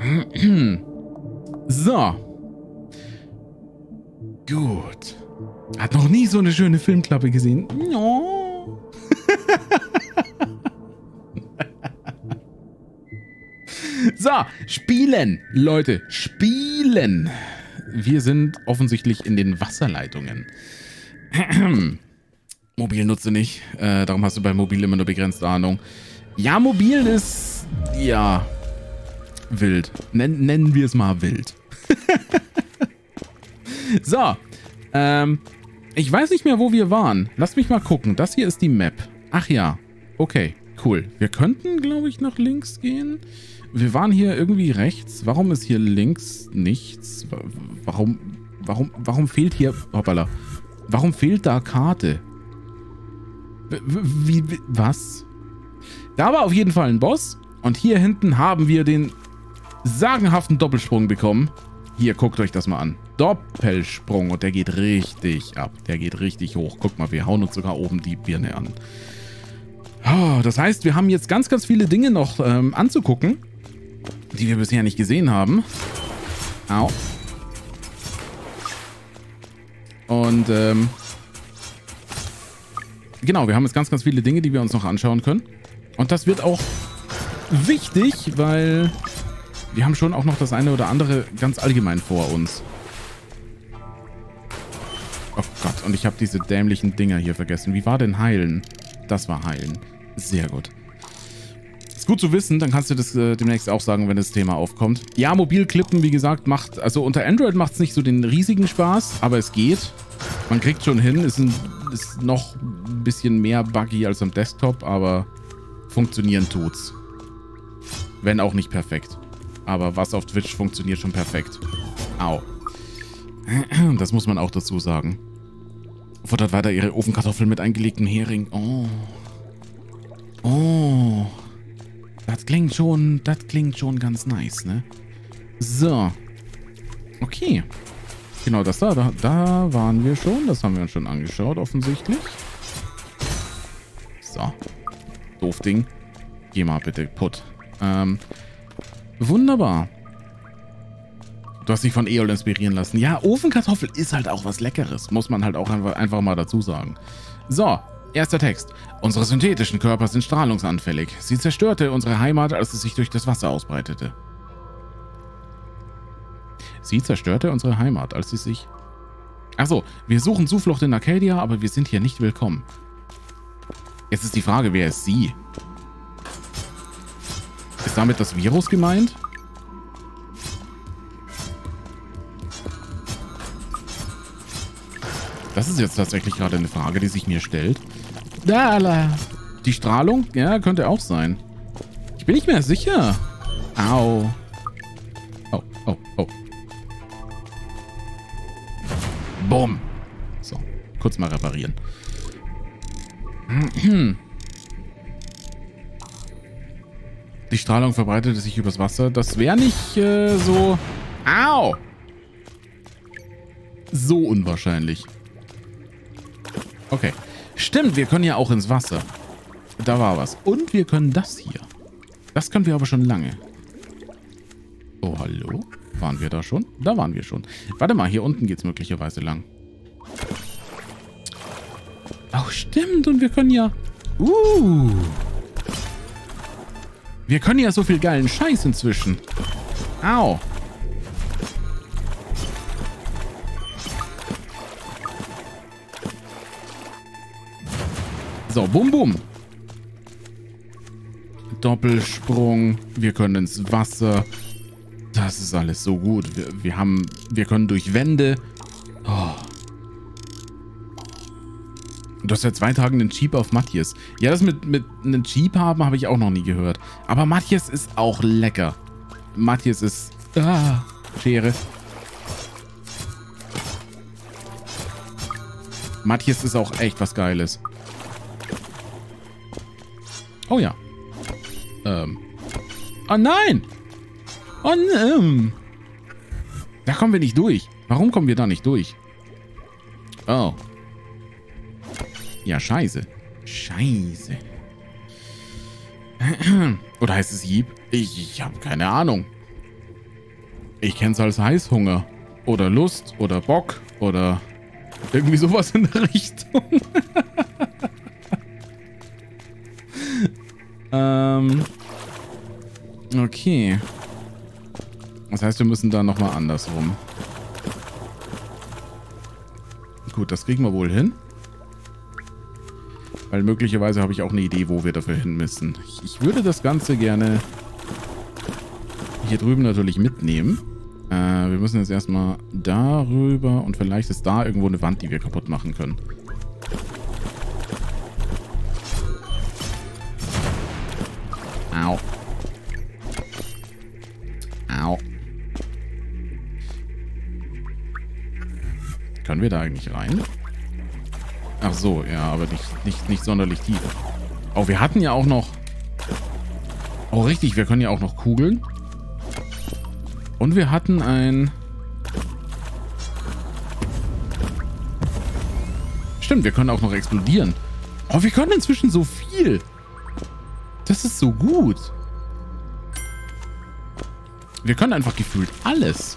B: so. Gut. Hat noch nie so eine schöne Filmklappe gesehen.
A: No.
B: so, spielen, Leute, spielen. Wir sind offensichtlich in den Wasserleitungen. mobil nutze nicht. Äh, darum hast du bei Mobil immer nur begrenzte Ahnung. Ja, Mobil ist... Ja. Wild. Nen nennen wir es mal wild. So. Ähm, ich weiß nicht mehr, wo wir waren. Lass mich mal gucken. Das hier ist die Map. Ach ja. Okay, cool. Wir könnten, glaube ich, nach links gehen. Wir waren hier irgendwie rechts. Warum ist hier links nichts? Warum, warum, warum fehlt hier... Hoppala. Warum fehlt da Karte? Wie, wie, was? Da war auf jeden Fall ein Boss. Und hier hinten haben wir den sagenhaften Doppelsprung bekommen. Hier, guckt euch das mal an. Doppelsprung. Und der geht richtig ab. Der geht richtig hoch. Guck mal, wir hauen uns sogar oben die Birne an. Ah, das heißt, wir haben jetzt ganz, ganz viele Dinge noch ähm, anzugucken, die wir bisher nicht gesehen haben. Au. Und, ähm... Genau, wir haben jetzt ganz, ganz viele Dinge, die wir uns noch anschauen können. Und das wird auch wichtig, weil wir haben schon auch noch das eine oder andere ganz allgemein vor uns. Oh Gott, und ich habe diese dämlichen Dinger hier vergessen. Wie war denn heilen? Das war heilen. Sehr gut. Ist gut zu wissen, dann kannst du das äh, demnächst auch sagen, wenn das Thema aufkommt. Ja, Mobilklippen, wie gesagt, macht... Also unter Android macht es nicht so den riesigen Spaß, aber es geht. Man kriegt schon hin. Ist, ein, ist noch ein bisschen mehr buggy als am Desktop, aber funktionieren tut's. Wenn auch nicht perfekt. Aber was auf Twitch funktioniert schon perfekt. Au. Das muss man auch dazu sagen. Futtert weiter ihre Ofenkartoffeln mit eingelegtem Hering. Oh. Oh. Das klingt schon, das klingt schon ganz nice, ne? So. Okay. Genau, das da, da, da waren wir schon. Das haben wir uns schon angeschaut, offensichtlich. So. Doof Ding. Geh mal bitte, put. Ähm, wunderbar. Du hast dich von Eol inspirieren lassen. Ja, Ofenkartoffel ist halt auch was Leckeres. Muss man halt auch einfach mal dazu sagen. So, Erster Text. Unsere synthetischen Körper sind strahlungsanfällig. Sie zerstörte unsere Heimat, als es sich durch das Wasser ausbreitete. Sie zerstörte unsere Heimat, als sie sich... Achso, wir suchen Zuflucht in Arcadia, aber wir sind hier nicht willkommen. Jetzt ist die Frage, wer ist sie? Ist damit das Virus gemeint? Das ist jetzt tatsächlich gerade eine Frage, die sich mir stellt. Da, la. Die Strahlung? Ja, könnte auch sein. Ich bin nicht mehr sicher. Au. Oh, oh, oh. Bumm. So, kurz mal reparieren. Die Strahlung verbreitete sich übers Wasser. Das wäre nicht äh, so... Au! So unwahrscheinlich. Okay. Stimmt, wir können ja auch ins Wasser. Da war was. Und wir können das hier. Das können wir aber schon lange. Oh, hallo? Waren wir da schon? Da waren wir schon. Warte mal, hier unten geht es möglicherweise lang. Ach, stimmt. Und wir können ja... Uh. Wir können ja so viel geilen Scheiß inzwischen. Au. So, bum, bum. Doppelsprung. Wir können ins Wasser. Das ist alles so gut. Wir, wir haben, wir können durch Wände. Oh. Du hast seit zwei Tagen einen Cheap auf Matthias. Ja, das mit, mit einem Cheap haben habe ich auch noch nie gehört. Aber Matthias ist auch lecker. Matthias ist... Ah, Schere. Matthias ist auch echt was Geiles. Oh ja. Ähm. Oh nein! Oh nein! Da kommen wir nicht durch. Warum kommen wir da nicht durch? Oh. Ja, scheiße. Scheiße. Oder heißt es Jeep? Ich, ich habe keine Ahnung. Ich kenne es als Heißhunger. Oder Lust. Oder Bock. Oder irgendwie sowas in der Richtung. Ähm. Okay. Das heißt, wir müssen da nochmal andersrum. Gut, das kriegen wir wohl hin. Weil möglicherweise habe ich auch eine Idee, wo wir dafür hin müssen. Ich, ich würde das Ganze gerne hier drüben natürlich mitnehmen. Äh, wir müssen jetzt erstmal darüber und vielleicht ist da irgendwo eine Wand, die wir kaputt machen können. Au. Au. Können wir da eigentlich rein? Ach so, ja, aber nicht, nicht, nicht sonderlich tief. Oh, wir hatten ja auch noch... Oh, richtig, wir können ja auch noch kugeln. Und wir hatten ein... Stimmt, wir können auch noch explodieren. Oh, wir können inzwischen so viel. Das ist so gut. Wir können einfach gefühlt alles.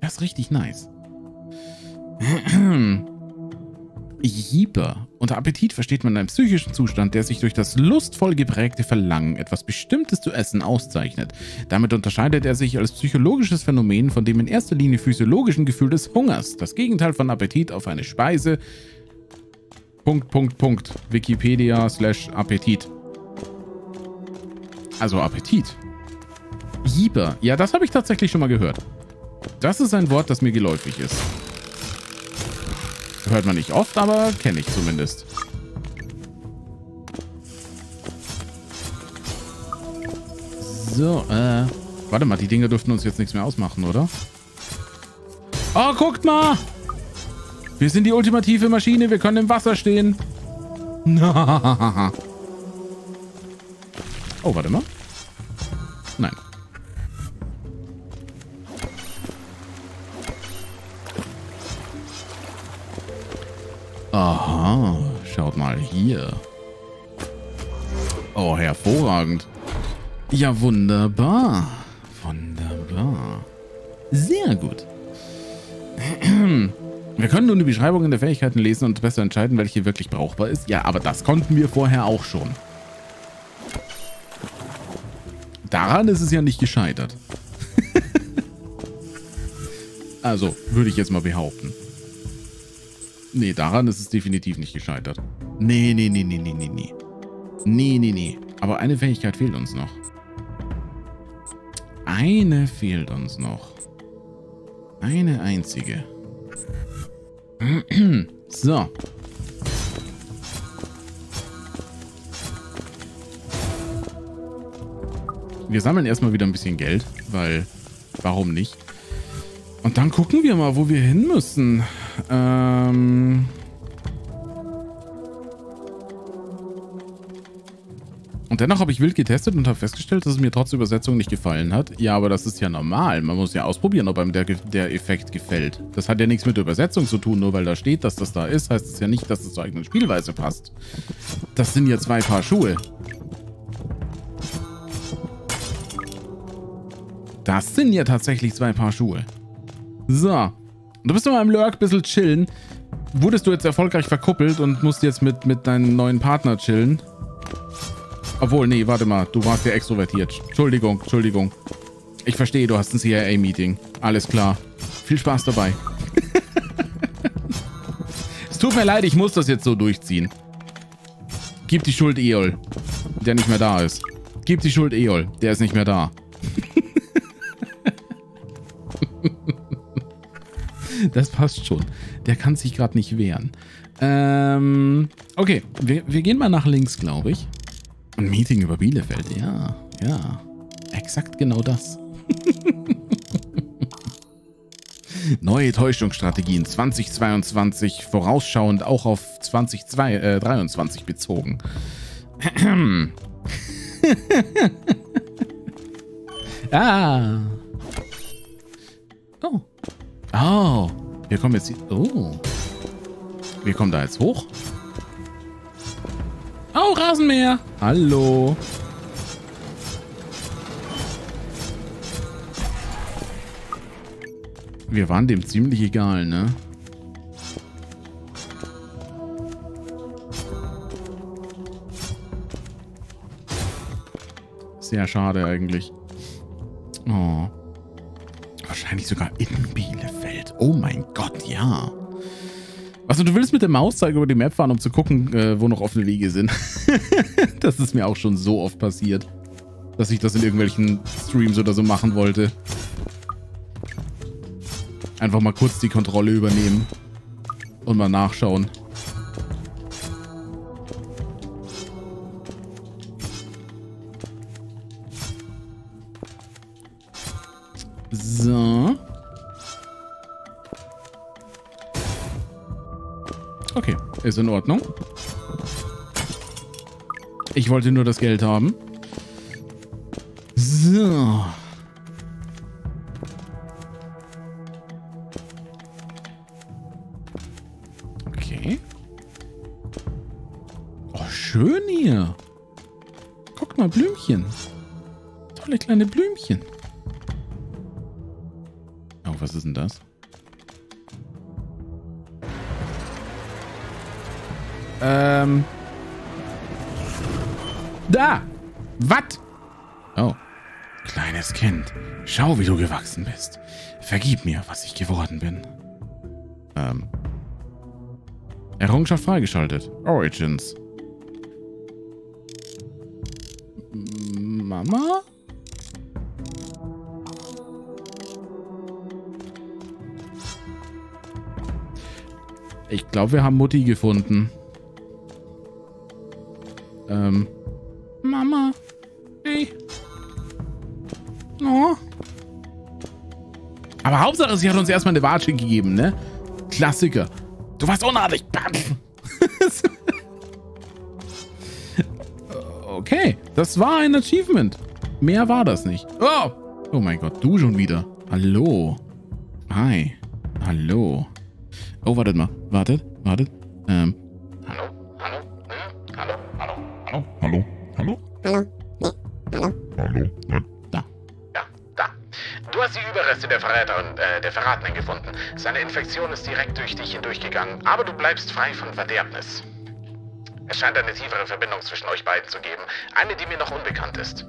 B: Das ist richtig nice. Jeeper. Unter Appetit versteht man einen psychischen Zustand, der sich durch das lustvoll geprägte Verlangen, etwas Bestimmtes zu essen, auszeichnet. Damit unterscheidet er sich als psychologisches Phänomen von dem in erster Linie physiologischen Gefühl des Hungers, das Gegenteil von Appetit auf eine Speise, Punkt, Punkt, Punkt. Wikipedia slash Appetit. Also Appetit. Hieber. Ja, das habe ich tatsächlich schon mal gehört. Das ist ein Wort, das mir geläufig ist. Hört man nicht oft, aber kenne ich zumindest. So, äh... Warte mal, die Dinger dürften uns jetzt nichts mehr ausmachen, oder? Oh, guckt mal! Wir sind die ultimative Maschine, wir können im Wasser stehen. oh, warte mal. Nein. Aha, schaut mal hier. Oh, hervorragend. Ja, wunderbar. Wunderbar. Sehr gut. Wir können nun die Beschreibungen der Fähigkeiten lesen und besser entscheiden, welche wirklich brauchbar ist. Ja, aber das konnten wir vorher auch schon. Daran ist es ja nicht gescheitert. also, würde ich jetzt mal behaupten. Nee, daran ist es definitiv nicht gescheitert. Nee, nee, nee, nee, nee, nee, nee. Nee, nee, nee. Aber eine Fähigkeit fehlt uns noch. Eine fehlt uns noch. Eine einzige. So. Wir sammeln erstmal wieder ein bisschen Geld, weil warum nicht? Und dann gucken wir mal, wo wir hin müssen. Ähm, Und dennoch habe ich wild getestet und habe festgestellt, dass es mir trotz Übersetzung nicht gefallen hat. Ja, aber das ist ja normal. Man muss ja ausprobieren, ob einem der, der Effekt gefällt. Das hat ja nichts mit der Übersetzung zu tun. Nur weil da steht, dass das da ist, heißt es ja nicht, dass es zur eigenen Spielweise passt. Das sind ja zwei Paar Schuhe. Das sind ja tatsächlich zwei Paar Schuhe. So. Du bist mal im Lurk ein bisschen chillen. Wurdest du jetzt erfolgreich verkuppelt und musst jetzt mit, mit deinem neuen Partner chillen? Obwohl, nee, warte mal. Du warst ja extrovertiert. Entschuldigung, Entschuldigung. Ich verstehe, du hast ein CIA-Meeting. Alles klar. Viel Spaß dabei. es tut mir leid, ich muss das jetzt so durchziehen. Gib die Schuld Eol, der nicht mehr da ist. Gib die Schuld Eol, der ist nicht mehr da. das passt schon. Der kann sich gerade nicht wehren. Ähm, okay, wir, wir gehen mal nach links, glaube ich. Ein Meeting über Bielefeld, ja, ja. Exakt genau das. Neue Täuschungsstrategien 2022, vorausschauend auch auf 2023 äh, bezogen. ah. Oh. Oh. Wir kommen jetzt... hier. Oh. Wir kommen da jetzt hoch. Au, Rasenmäher. Hallo. Wir waren dem ziemlich egal, ne? Sehr schade eigentlich. Oh. Wahrscheinlich sogar in Bielefeld. Oh mein Gott, ja. Also du willst mit der Mauszeiger über die Map fahren, um zu gucken, äh, wo noch offene Wege sind. das ist mir auch schon so oft passiert, dass ich das in irgendwelchen Streams oder so machen wollte. Einfach mal kurz die Kontrolle übernehmen und mal nachschauen.
A: So.
B: Okay, ist in Ordnung. Ich wollte nur das Geld haben.
A: So. Okay.
B: Oh, schön hier. Guck mal, Blümchen. Tolle kleine Blümchen. Oh, was ist denn das? Ähm. Da! Was? Oh. Kleines Kind, schau, wie du gewachsen bist. Vergib mir, was ich geworden bin. Ähm. Errungenschaft freigeschaltet. Origins. Mama? Ich glaube, wir haben Mutti gefunden. Ähm.
A: Mama. Hey. Oh.
B: Aber Hauptsache, sie hat uns erstmal eine Watsche gegeben, ne? Klassiker. Du warst unartig. Bam. okay, das war ein Achievement. Mehr war das nicht. Oh, oh mein Gott, du schon wieder. Hallo. Hi. Hallo. Oh, wartet mal. Wartet, wartet. Ähm,
A: Hallo? Hallo? Hallo? Hallo? Nee. Hallo? Hallo?
B: Nein. Da. Ja, Da. Du hast die Überreste der Verräterin, äh, der Verratenen gefunden. Seine Infektion ist direkt durch dich hindurchgegangen, aber du bleibst frei von Verderbnis. Es scheint eine tiefere Verbindung zwischen euch beiden zu geben. Eine, die mir noch unbekannt ist.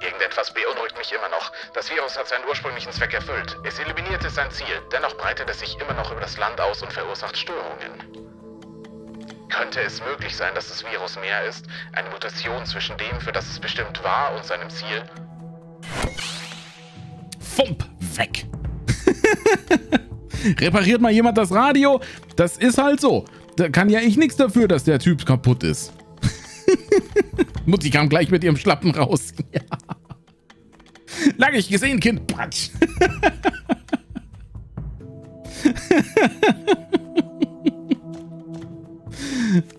B: Irgendetwas beunruhigt mich immer noch. Das Virus hat seinen ursprünglichen Zweck erfüllt. Es eliminierte sein Ziel. Dennoch breitet es sich immer noch über das Land aus und verursacht Störungen. Könnte es möglich sein, dass das Virus mehr ist? Eine Mutation zwischen dem, für das es bestimmt war, und seinem
A: Ziel? Fump, weg.
B: Repariert mal jemand das Radio? Das ist halt so. Da kann ja ich nichts dafür, dass der Typ kaputt ist. Mutti kam gleich mit ihrem Schlappen raus. Ja. Lange ich gesehen, Kind. Patsch.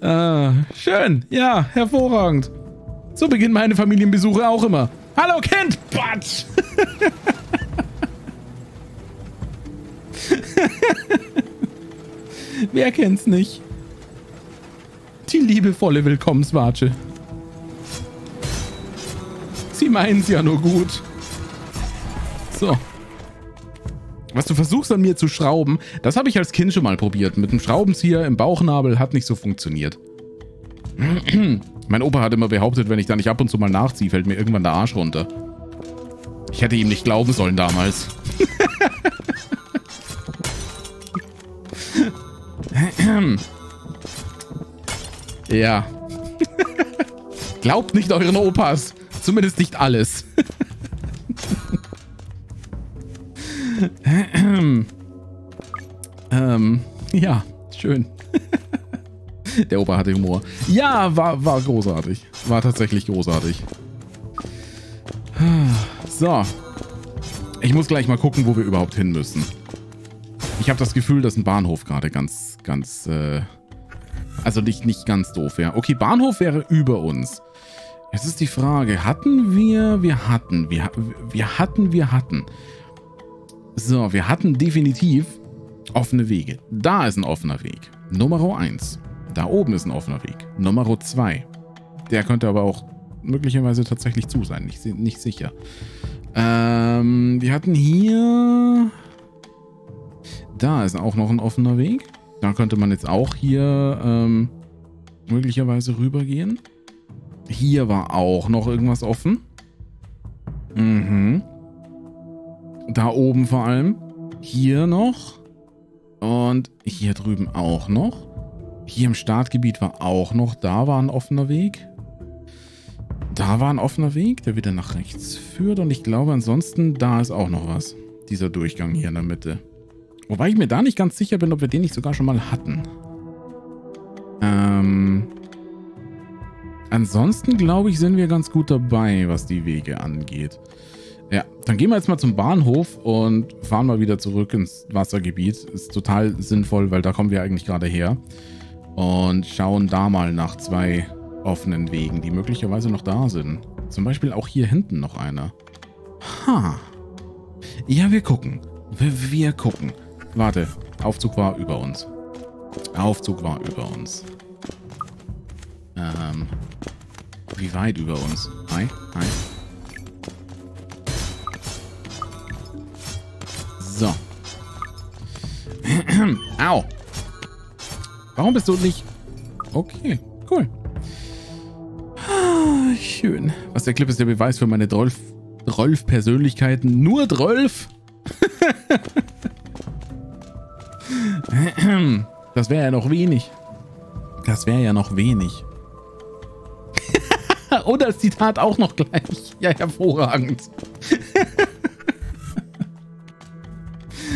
B: Ah, schön. Ja, hervorragend. So beginnen meine Familienbesuche auch immer. Hallo Kind! Batsch! Wer kennt's nicht? Die liebevolle Willkommenswatsche. Sie meinen's ja nur gut. So was du versuchst an mir zu schrauben, das habe ich als Kind schon mal probiert. Mit einem Schraubenzieher im Bauchnabel hat nicht so funktioniert. mein Opa hat immer behauptet, wenn ich da nicht ab und zu mal nachziehe, fällt mir irgendwann der Arsch runter. Ich hätte ihm nicht glauben sollen damals. ja. Glaubt nicht euren Opas. Zumindest nicht alles. Ähm, ähm, ja, schön. Der Opa hatte Humor. Ja, war, war großartig. War tatsächlich großartig. So. Ich muss gleich mal gucken, wo wir überhaupt hin müssen. Ich habe das Gefühl, dass ein Bahnhof gerade ganz, ganz, äh, also nicht, nicht ganz doof wäre. Okay, Bahnhof wäre über uns. Jetzt ist die Frage, hatten wir, wir hatten, wir, wir hatten, wir hatten. So, wir hatten definitiv offene Wege. Da ist ein offener Weg. Nummer 1. Da oben ist ein offener Weg. Nummer 2. Der könnte aber auch möglicherweise tatsächlich zu sein. Nicht, nicht sicher. Ähm, wir hatten hier... Da ist auch noch ein offener Weg. Da könnte man jetzt auch hier ähm, möglicherweise rübergehen. Hier war auch noch irgendwas offen. Mhm. Da oben vor allem. Hier noch. Und hier drüben auch noch. Hier im Startgebiet war auch noch. Da war ein offener Weg. Da war ein offener Weg, der wieder nach rechts führt. Und ich glaube, ansonsten, da ist auch noch was. Dieser Durchgang hier in der Mitte. Wobei ich mir da nicht ganz sicher bin, ob wir den nicht sogar schon mal hatten. Ähm, ansonsten, glaube ich, sind wir ganz gut dabei, was die Wege angeht. Ja, dann gehen wir jetzt mal zum Bahnhof und fahren mal wieder zurück ins Wassergebiet. Ist total sinnvoll, weil da kommen wir eigentlich gerade her. Und schauen da mal nach zwei offenen Wegen, die möglicherweise noch da sind. Zum Beispiel auch hier hinten noch einer. Ha. Ja, wir gucken. Wir, wir gucken. Warte, Aufzug war über uns. Aufzug war über uns. Ähm, wie weit über uns? Hi, hi. So. Au. Warum bist du nicht... Okay, cool. Ah, schön. Was der Clip ist der Beweis für meine Drolf-Persönlichkeiten. Drolf Nur Drolf? das wäre ja noch wenig. Das wäre ja noch wenig. Oder oh, das Zitat auch noch gleich. Ja, hervorragend.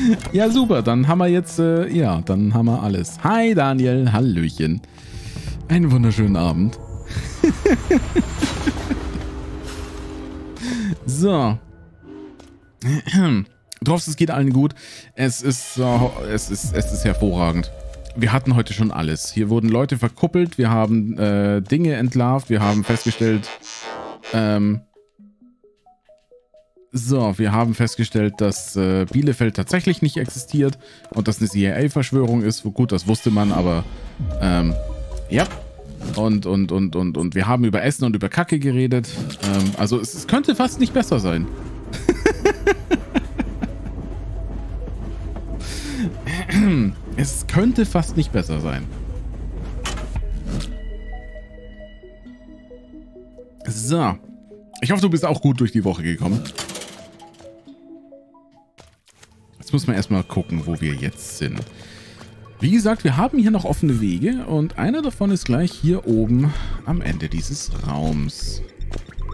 B: Ja, super. Dann haben wir jetzt, äh, ja, dann haben wir alles. Hi, Daniel. Hallöchen. Einen wunderschönen Abend. so. Du hoffst, es geht allen gut. Es ist, oh, es ist, es ist hervorragend. Wir hatten heute schon alles. Hier wurden Leute verkuppelt, wir haben äh, Dinge entlarvt, wir haben festgestellt, ähm, so, wir haben festgestellt, dass äh, Bielefeld tatsächlich nicht existiert und dass eine CIA-Verschwörung ist. Gut, das wusste man, aber ähm, ja. Und, und, und, und, und wir haben über Essen und über Kacke geredet. Ähm, also es, es könnte fast nicht besser sein. es könnte fast nicht besser sein. So. Ich hoffe, du bist auch gut durch die Woche gekommen. Jetzt muss man erstmal gucken, wo wir jetzt sind. Wie gesagt, wir haben hier noch offene Wege und einer davon ist gleich hier oben am Ende dieses Raums.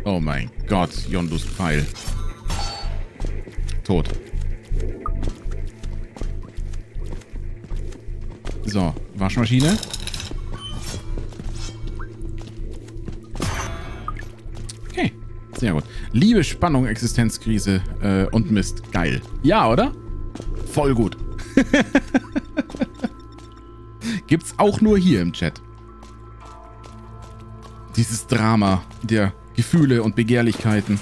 B: Oh mein Gott, Yondus Pfeil. Tot. So, Waschmaschine. Okay, sehr gut. Liebe Spannung, Existenzkrise äh, und Mist. Geil. Ja, oder? Voll gut. Gibt's auch nur hier im Chat. Dieses Drama der Gefühle und Begehrlichkeiten.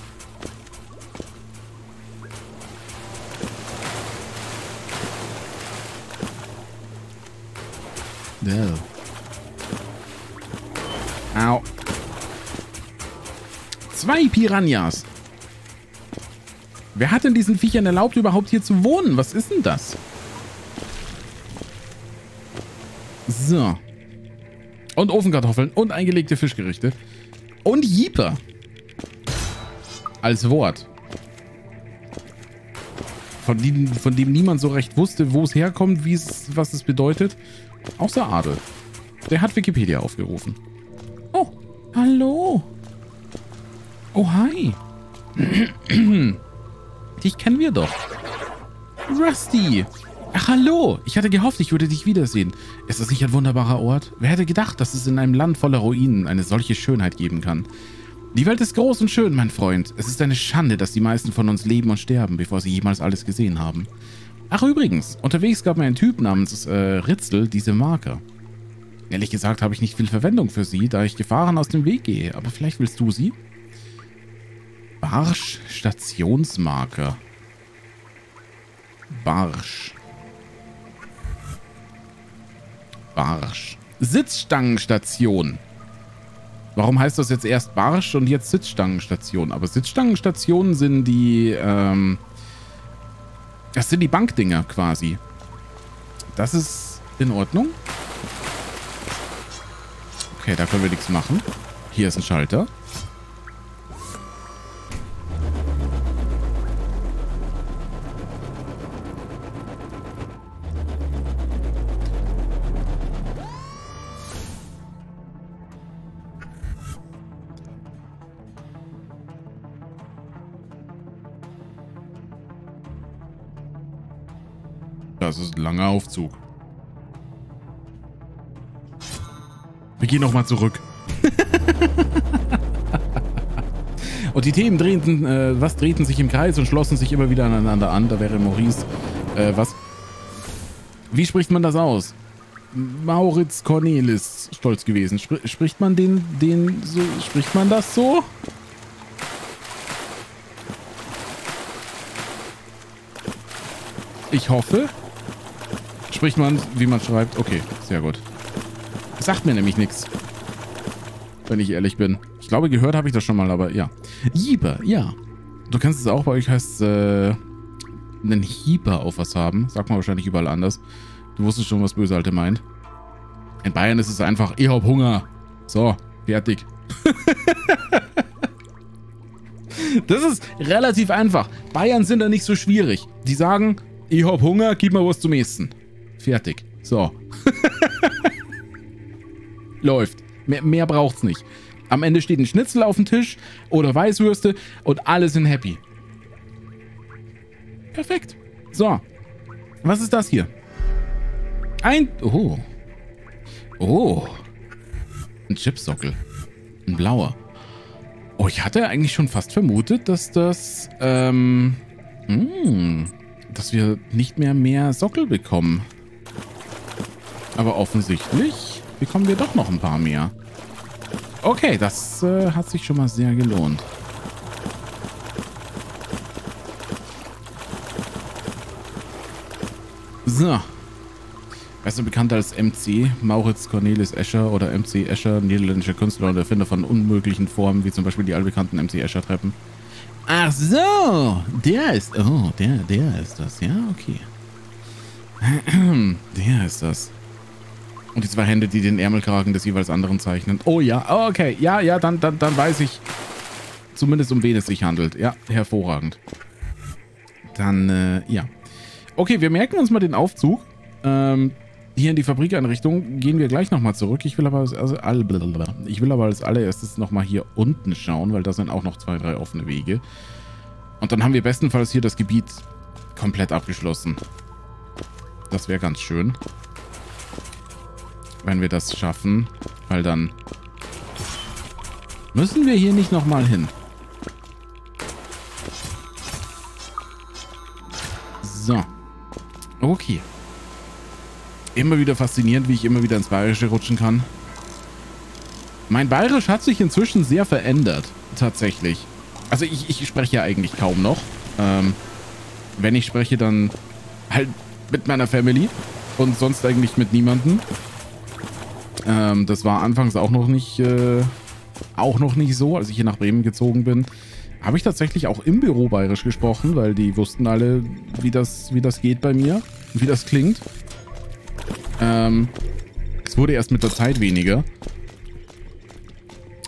B: Au. Zwei Piranhas. Wer hat denn diesen Viechern erlaubt, überhaupt hier zu wohnen? Was ist denn das? So. Und Ofenkartoffeln und eingelegte Fischgerichte. Und Jeeper. Als Wort. Von dem, von dem niemand so recht wusste, wo es herkommt, was es bedeutet. Außer Adel. Der hat Wikipedia aufgerufen. Oh, hallo. Oh, hi. Hm. Dich kennen wir doch. Rusty! Ach, hallo! Ich hatte gehofft, ich würde dich wiedersehen. Ist das nicht ein wunderbarer Ort. Wer hätte gedacht, dass es in einem Land voller Ruinen eine solche Schönheit geben kann? Die Welt ist groß und schön, mein Freund. Es ist eine Schande, dass die meisten von uns leben und sterben, bevor sie jemals alles gesehen haben. Ach übrigens, unterwegs gab mir ein Typ namens äh, Ritzel diese Marker. Ehrlich gesagt habe ich nicht viel Verwendung für sie, da ich Gefahren aus dem Weg gehe, aber vielleicht willst du sie? Barsch Stationsmarke. Barsch. Barsch. Sitzstangenstation. Warum heißt das jetzt erst Barsch und jetzt Sitzstangenstation? Aber Sitzstangenstationen sind die, ähm, das sind die Bankdinger quasi. Das ist in Ordnung. Okay, da können wir nichts machen. Hier ist ein Schalter. Das ist ein langer Aufzug. Wir gehen nochmal zurück. und die Themen drehten, äh, was drehten sich im Kreis und schlossen sich immer wieder aneinander an. Da wäre Maurice, äh, was? Wie spricht man das aus? Mauritz Cornelis stolz gewesen. Spr spricht man den, den, so, spricht man das so? Ich hoffe. Spricht man, wie man schreibt? Okay, sehr gut. sagt mir nämlich nichts. Wenn ich ehrlich bin. Ich glaube, gehört habe ich das schon mal, aber ja. Jeeper, ja. Du kannst es auch, bei euch heißt äh, einen Hieber auf was haben. Sagt man wahrscheinlich überall anders. Du wusstest schon, was Böse Alte meint. In Bayern ist es einfach, ich hab Hunger. So, fertig. das ist relativ einfach. Bayern sind da nicht so schwierig. Die sagen, ich hab Hunger, gib mal was zum Essen. Fertig. So. Läuft. Mehr, mehr braucht's nicht. Am Ende steht ein Schnitzel auf dem Tisch oder Weißwürste und alle sind happy. Perfekt. So. Was ist das hier? Ein... Oh. Oh. Ein Chipsockel. Ein blauer. Oh, ich hatte eigentlich schon fast vermutet, dass das... Ähm... Mh, hm, dass wir nicht mehr mehr Sockel bekommen. Aber offensichtlich bekommen wir doch noch ein paar mehr. Okay, das äh, hat sich schon mal sehr gelohnt. So. Besser bekannt als MC, Maurits Cornelis Escher oder MC Escher, niederländischer Künstler und Erfinder von unmöglichen Formen, wie zum Beispiel die allbekannten MC Escher Treppen. Ach so, der ist, oh, der, der ist das, ja, okay. Der ist das. Und die zwei Hände, die den Ärmelkragen des jeweils anderen zeichnen. Oh ja, oh, okay. Ja, ja, dann, dann, dann weiß ich zumindest, um wen es sich handelt. Ja, hervorragend. Dann, äh, ja. Okay, wir merken uns mal den Aufzug. Ähm, hier in die Fabrikeinrichtung gehen wir gleich nochmal zurück. Ich will aber als, also, ich will aber als allererstes nochmal hier unten schauen, weil da sind auch noch zwei, drei offene Wege. Und dann haben wir bestenfalls hier das Gebiet komplett abgeschlossen. Das wäre ganz schön wenn wir das schaffen. Weil dann müssen wir hier nicht nochmal hin. So. Okay. Immer wieder faszinierend, wie ich immer wieder ins Bayerische rutschen kann. Mein Bayerisch hat sich inzwischen sehr verändert. Tatsächlich. Also ich, ich spreche ja eigentlich kaum noch. Ähm, wenn ich spreche, dann halt mit meiner Family und sonst eigentlich mit niemandem. Ähm, das war anfangs auch noch nicht, äh, auch noch nicht so, als ich hier nach Bremen gezogen bin. Habe ich tatsächlich auch im Büro bayerisch gesprochen, weil die wussten alle, wie das, wie das geht bei mir und wie das klingt. Ähm, es wurde erst mit der Zeit weniger.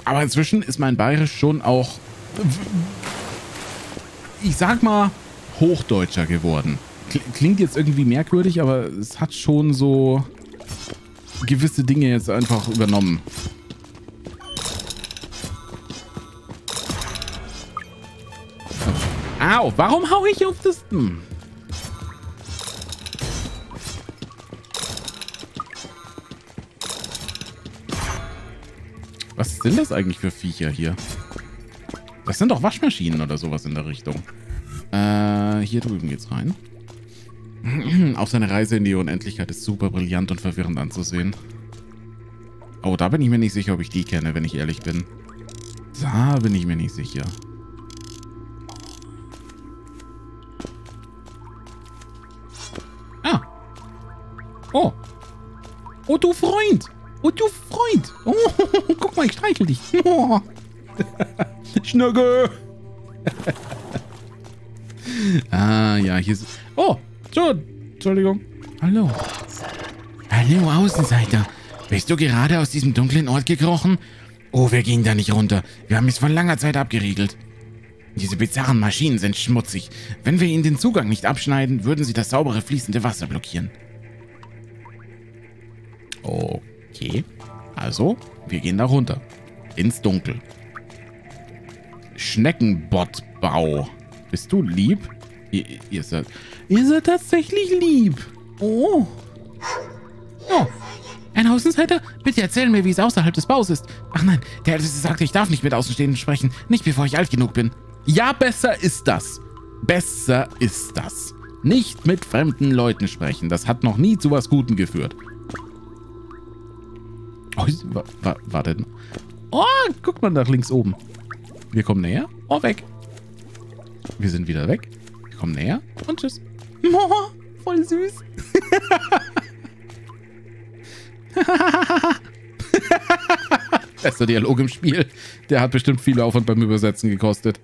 B: Aber inzwischen ist mein Bayerisch schon auch, ich sag mal, hochdeutscher geworden. Klingt jetzt irgendwie merkwürdig, aber es hat schon so gewisse Dinge jetzt einfach übernommen. Au, warum hau ich auf das... Hm. Was sind das eigentlich für Viecher hier? Das sind doch Waschmaschinen oder sowas in der Richtung. Äh, hier drüben geht's rein. Auch seine Reise in die Unendlichkeit ist super brillant und verwirrend anzusehen. Oh, da bin ich mir nicht sicher, ob ich die kenne, wenn ich ehrlich bin. Da bin ich mir nicht sicher. Ah. Oh. Oh, du Freund. Oh, du Freund. Oh, guck mal, ich streichel dich. Oh. Schnöge. ah, ja, hier ist... Oh, so, Entschuldigung. Hallo. Hallo, Außenseiter. Bist du gerade aus diesem dunklen Ort gekrochen? Oh, wir gehen da nicht runter. Wir haben es vor langer Zeit abgeriegelt. Diese bizarren Maschinen sind schmutzig. Wenn wir ihnen den Zugang nicht abschneiden, würden sie das saubere fließende Wasser blockieren. Okay. Also, wir gehen da runter. Ins Dunkel. Schneckenbottbau. Bist du lieb? Ihr, ihr seid... Ihr seid tatsächlich lieb. Oh. Oh. Ein Außenseiter? Bitte erzähl mir, wie es außerhalb des Baus ist. Ach nein, der Älteste sagte, ich darf nicht mit Außenstehenden sprechen. Nicht bevor ich alt genug bin. Ja, besser ist das. Besser ist das. Nicht mit fremden Leuten sprechen. Das hat noch nie zu was Guten geführt. Oh, warte. Oh, guck mal nach links oben. Wir kommen näher. Oh, weg. Wir sind wieder weg. Wir kommen näher. Und tschüss. Oh, voll süß. Bester Dialog im Spiel. Der hat bestimmt viel Aufwand beim Übersetzen gekostet.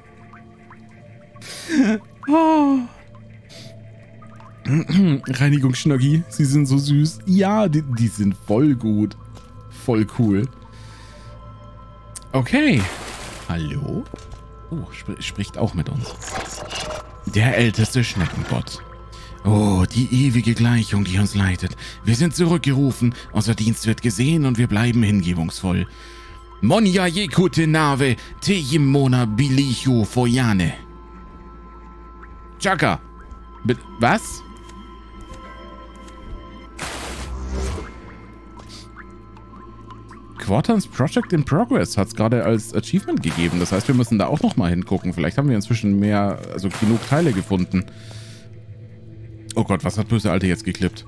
B: oh. Reinigung sie sind so süß. Ja, die, die sind voll gut. Voll cool. Okay. Hallo? Oh, sp spricht auch mit uns. Der älteste Schneckenbot. Oh, die ewige Gleichung, die uns leitet. Wir sind zurückgerufen, unser Dienst wird gesehen und wir bleiben hingebungsvoll. Monja jekute nave, te jimona bilichu foyane. Chaka. Was? Quartans Project in Progress hat es gerade als Achievement gegeben. Das heißt, wir müssen da auch nochmal hingucken. Vielleicht haben wir inzwischen mehr, also genug Teile gefunden. Oh Gott, was hat böse Alte jetzt geklippt?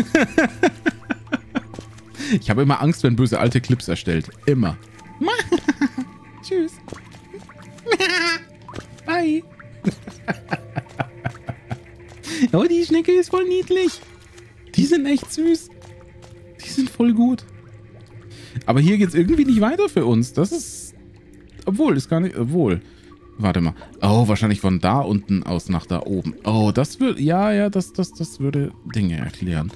B: ich habe immer Angst, wenn böse Alte Clips erstellt. Immer.
A: Tschüss. Bye.
B: oh, die Schnecke ist voll niedlich. Die sind echt süß. Die sind voll gut. Aber hier geht es irgendwie nicht weiter für uns. Das ist... Obwohl, ist gar nicht... Obwohl. Warte mal. Oh, wahrscheinlich von da unten aus nach da oben. Oh, das würde... Ja, ja, das, das, das würde Dinge erklären.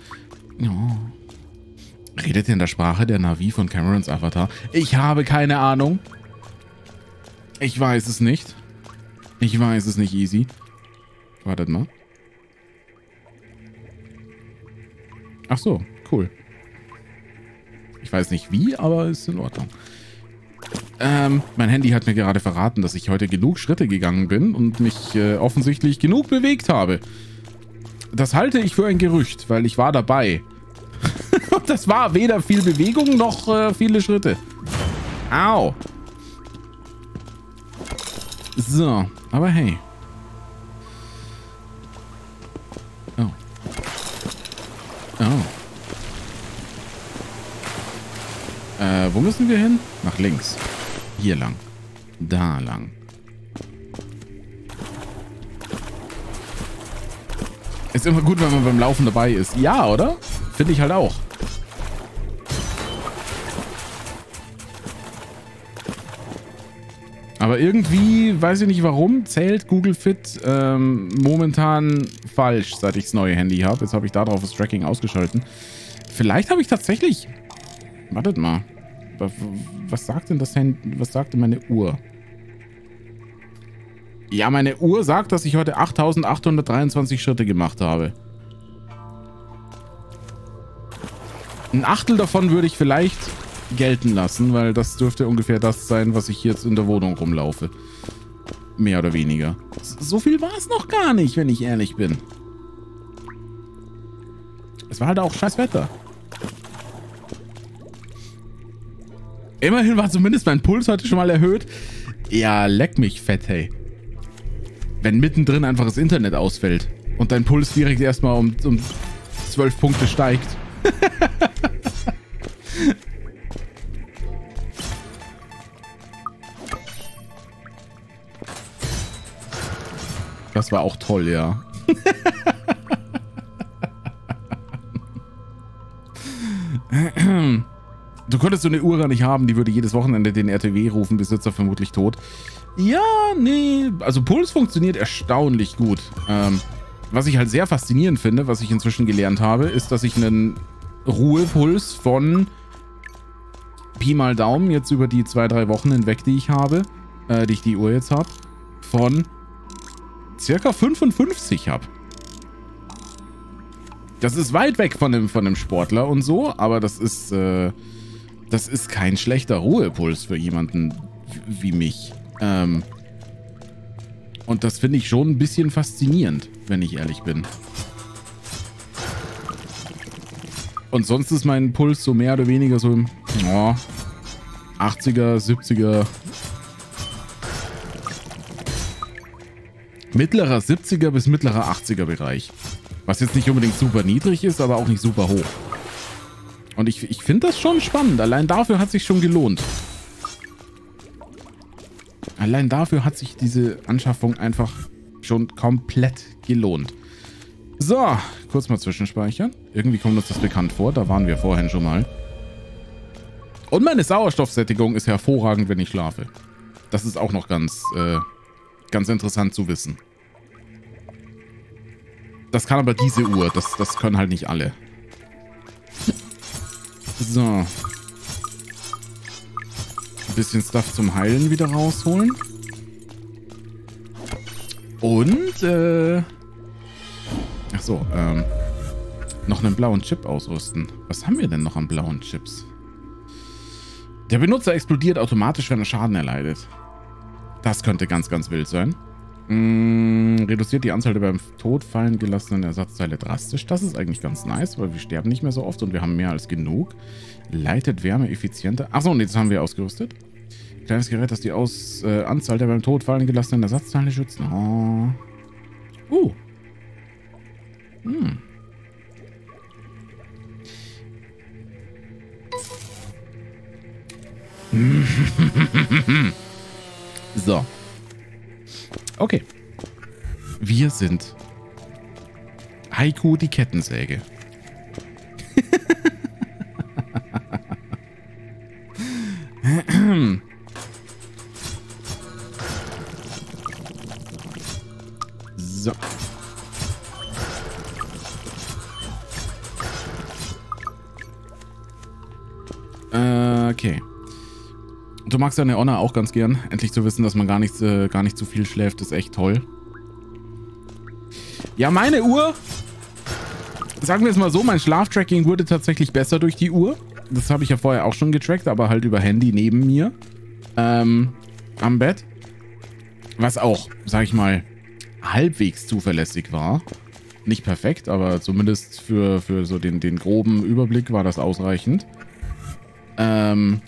B: Oh. Redet ihr in der Sprache der Navi von Camerons Avatar? Ich habe keine Ahnung. Ich weiß es nicht. Ich weiß es nicht, Easy. Wartet mal. Ach so, cool. Ich weiß nicht wie, aber ist in Ordnung. Ähm, mein Handy hat mir gerade verraten, dass ich heute genug Schritte gegangen bin und mich äh, offensichtlich genug bewegt habe. Das halte ich für ein Gerücht, weil ich war dabei. Und das war weder viel Bewegung noch äh, viele Schritte. Au. So, aber hey. Oh. Oh. Äh, wo müssen wir hin? Nach links. Hier lang. Da lang. Ist immer gut, wenn man beim Laufen dabei ist. Ja, oder? Finde ich halt auch. Aber irgendwie, weiß ich nicht warum, zählt Google Fit ähm, momentan falsch, seit ich das neue Handy habe. Jetzt habe ich darauf das Tracking ausgeschalten. Vielleicht habe ich tatsächlich... Wartet mal. Was sagt denn das Handy? Was sagt meine Uhr? Ja, meine Uhr sagt, dass ich heute 8823 Schritte gemacht habe. Ein Achtel davon würde ich vielleicht gelten lassen, weil das dürfte ungefähr das sein, was ich jetzt in der Wohnung rumlaufe. Mehr oder weniger. So viel war es noch gar nicht, wenn ich ehrlich bin. Es war halt auch scheiß Wetter. Immerhin war zumindest mein Puls heute schon mal erhöht. Ja, leck mich fett, hey. Wenn mittendrin einfach das Internet ausfällt und dein Puls direkt erstmal um, um 12 Punkte steigt. das war auch toll, ja. Ahem. Du könntest so eine Uhr gar nicht haben, die würde jedes Wochenende den RTW rufen, Besitzer vermutlich tot. Ja, nee. Also Puls funktioniert erstaunlich gut. Ähm, was ich halt sehr faszinierend finde, was ich inzwischen gelernt habe, ist, dass ich einen Ruhepuls von Pi mal Daumen jetzt über die zwei, drei Wochen hinweg, die ich habe, äh, die ich die Uhr jetzt habe, von circa 55 habe. Das ist weit weg von dem, von dem Sportler und so, aber das ist, äh, das ist kein schlechter Ruhepuls für jemanden wie mich. Ähm und das finde ich schon ein bisschen faszinierend, wenn ich ehrlich bin. Und sonst ist mein Puls so mehr oder weniger so im oh, 80er, 70er. Mittlerer 70er bis mittlerer 80er Bereich. Was jetzt nicht unbedingt super niedrig ist, aber auch nicht super hoch. Und ich, ich finde das schon spannend. Allein dafür hat sich schon gelohnt. Allein dafür hat sich diese Anschaffung einfach schon komplett gelohnt. So, kurz mal zwischenspeichern. Irgendwie kommt uns das bekannt vor. Da waren wir vorhin schon mal. Und meine Sauerstoffsättigung ist hervorragend, wenn ich schlafe. Das ist auch noch ganz, äh, ganz interessant zu wissen. Das kann aber diese Uhr. Das, das können halt nicht alle. So. Ein bisschen Stuff zum Heilen wieder rausholen. Und, äh... Ach so, ähm... Noch einen blauen Chip ausrüsten. Was haben wir denn noch an blauen Chips? Der Benutzer explodiert automatisch, wenn er Schaden erleidet. Das könnte ganz, ganz wild sein. Mm, reduziert die Anzahl der beim Tod fallen gelassenen Ersatzteile drastisch. Das ist eigentlich ganz nice, weil wir sterben nicht mehr so oft und wir haben mehr als genug. Leitet Wärme effizienter. Achso, und jetzt haben wir ausgerüstet. Kleines Gerät, das die Aus, äh, Anzahl der beim Tod fallen gelassenen Ersatzteile schützt. Oh. Uh.
A: Hm. so. Okay.
B: Wir sind Heiko die Kettensäge. so. Äh, okay. Du magst deine Honor auch ganz gern. Endlich zu wissen, dass man gar nicht, äh, gar nicht zu viel schläft, ist echt toll. Ja, meine Uhr. Sagen wir es mal so, mein Schlaftracking wurde tatsächlich besser durch die Uhr. Das habe ich ja vorher auch schon getrackt, aber halt über Handy neben mir. Ähm, am Bett. Was auch, sag ich mal, halbwegs zuverlässig war. Nicht perfekt, aber zumindest für, für so den, den groben Überblick war das ausreichend. Ähm,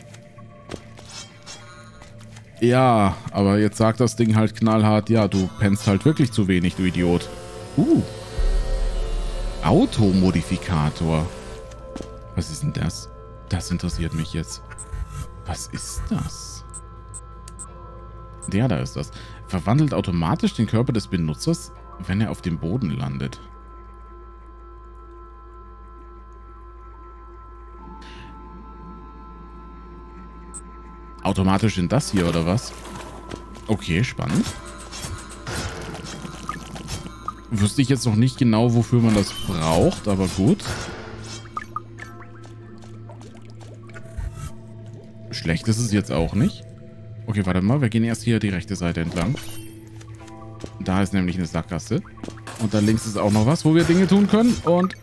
B: ja, aber jetzt sagt das Ding halt knallhart, ja, du pennst halt wirklich zu wenig, du Idiot. Uh. Automodifikator. Was ist denn das? Das interessiert mich jetzt. Was ist das? Ja, da ist das. Verwandelt automatisch den Körper des Benutzers, wenn er auf dem Boden landet. Automatisch in das hier, oder was? Okay, spannend. Wüsste ich jetzt noch nicht genau, wofür man das braucht, aber gut. Schlecht ist es jetzt auch nicht. Okay, warte mal. Wir gehen erst hier die rechte Seite entlang. Da ist nämlich eine Sackgasse. Und da links ist auch noch was, wo wir Dinge tun können. Und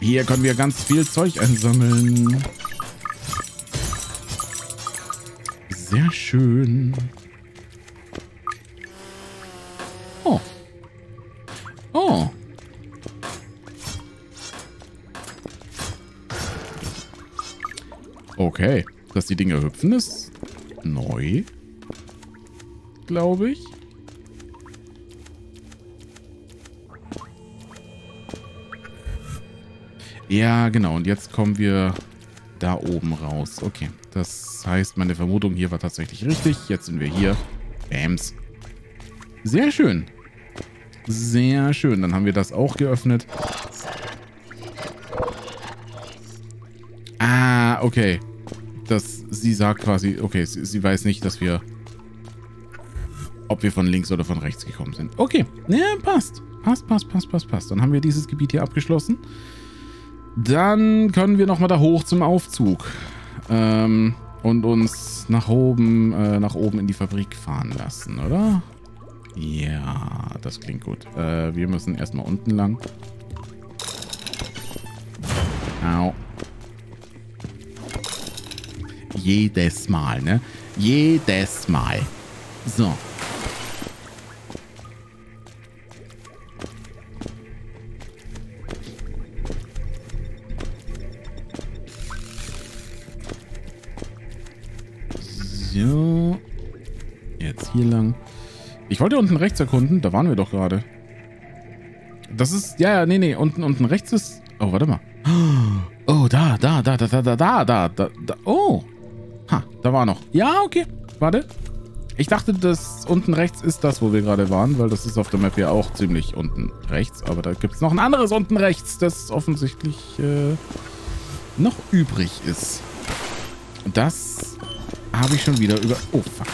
B: hier können wir ganz viel Zeug einsammeln. Sehr schön.
A: Oh. Oh.
B: Okay. Dass die Dinger hüpfen, ist neu. Glaube ich. Ja, genau. Und jetzt kommen wir da oben raus. Okay, das heißt, meine Vermutung hier war tatsächlich richtig. Jetzt sind wir hier. Bams. Sehr schön. Sehr schön. Dann haben wir das auch geöffnet. Ah, okay. Das, sie sagt quasi, okay, sie, sie weiß nicht, dass wir, ob wir von links oder von rechts gekommen sind. Okay, ja, passt. Passt, passt, passt, passt, passt. Dann haben wir dieses Gebiet hier abgeschlossen. Dann können wir nochmal da hoch zum Aufzug. Ähm, und uns nach oben, äh, nach oben in die Fabrik fahren lassen, oder? Ja, das klingt gut. Äh, wir müssen erstmal unten lang. Au. Jedes Mal, ne? Jedes Mal. So.
A: So.
B: Jetzt hier lang. Ich wollte unten rechts erkunden. Da waren wir doch gerade. Das ist... Ja, ja, nee, nee. Unten, unten rechts ist... Oh, warte mal. Oh, da, da, da, da, da, da, da, da, da. Oh. Ha, da war noch. Ja, okay. Warte. Ich dachte, das unten rechts ist das, wo wir gerade waren, weil das ist auf der Map ja auch ziemlich unten rechts. Aber da gibt es noch ein anderes unten rechts, das offensichtlich äh, noch übrig ist. Das habe ich schon wieder über... Oh, fuck.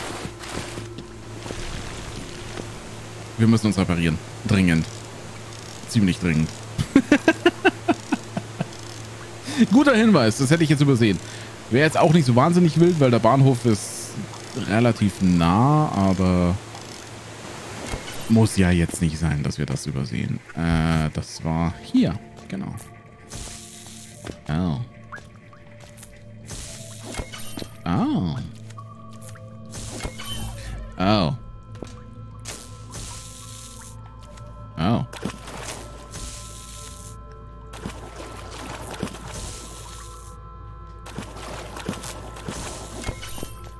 B: Wir müssen uns reparieren. Dringend. Ziemlich dringend. Guter Hinweis, das hätte ich jetzt übersehen. Wäre jetzt auch nicht so wahnsinnig wild, weil der Bahnhof ist relativ nah, aber muss ja jetzt nicht sein, dass wir das übersehen. Äh, das war
A: hier, genau. Oh. Ah. Oh. Oh. Oh.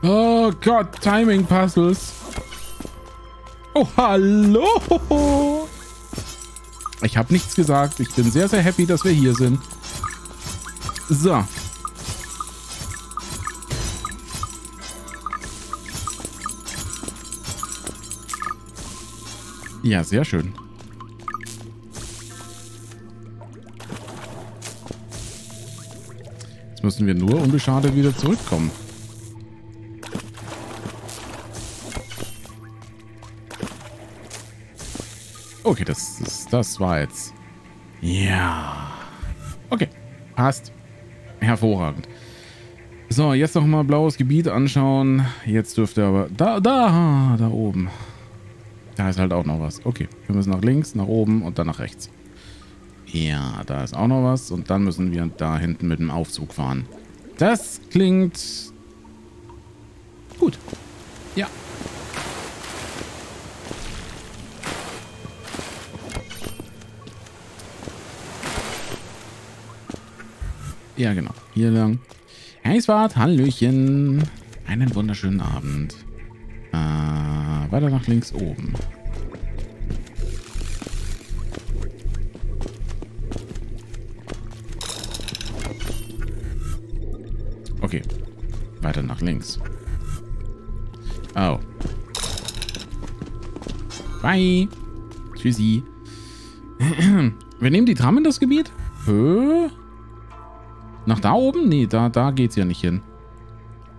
B: Oh Gott, Timing Puzzles. Oh, hallo. Ich habe nichts gesagt. Ich bin sehr, sehr happy, dass wir hier sind. So. Ja, sehr schön. Jetzt müssen wir nur unbeschadet wieder zurückkommen. Okay, das, das, das war jetzt. Ja. Okay, passt. Hervorragend. So, jetzt nochmal blaues Gebiet anschauen. Jetzt dürfte aber... Da, da, da oben. Da ist halt auch noch was. Okay, wir müssen nach links, nach oben und dann nach rechts. Ja, da ist auch noch was. Und dann müssen wir da hinten mit dem Aufzug fahren. Das klingt
A: gut. Ja.
B: Ja, genau. Hier lang. Hey, Heisbad, Hallöchen. Einen wunderschönen Abend. Äh, weiter nach links oben. Okay. Weiter nach links. Oh. Bye. Tschüssi. Wir nehmen die Tram in das Gebiet? Höh? Nach da oben? Nee, da, da geht's ja nicht hin.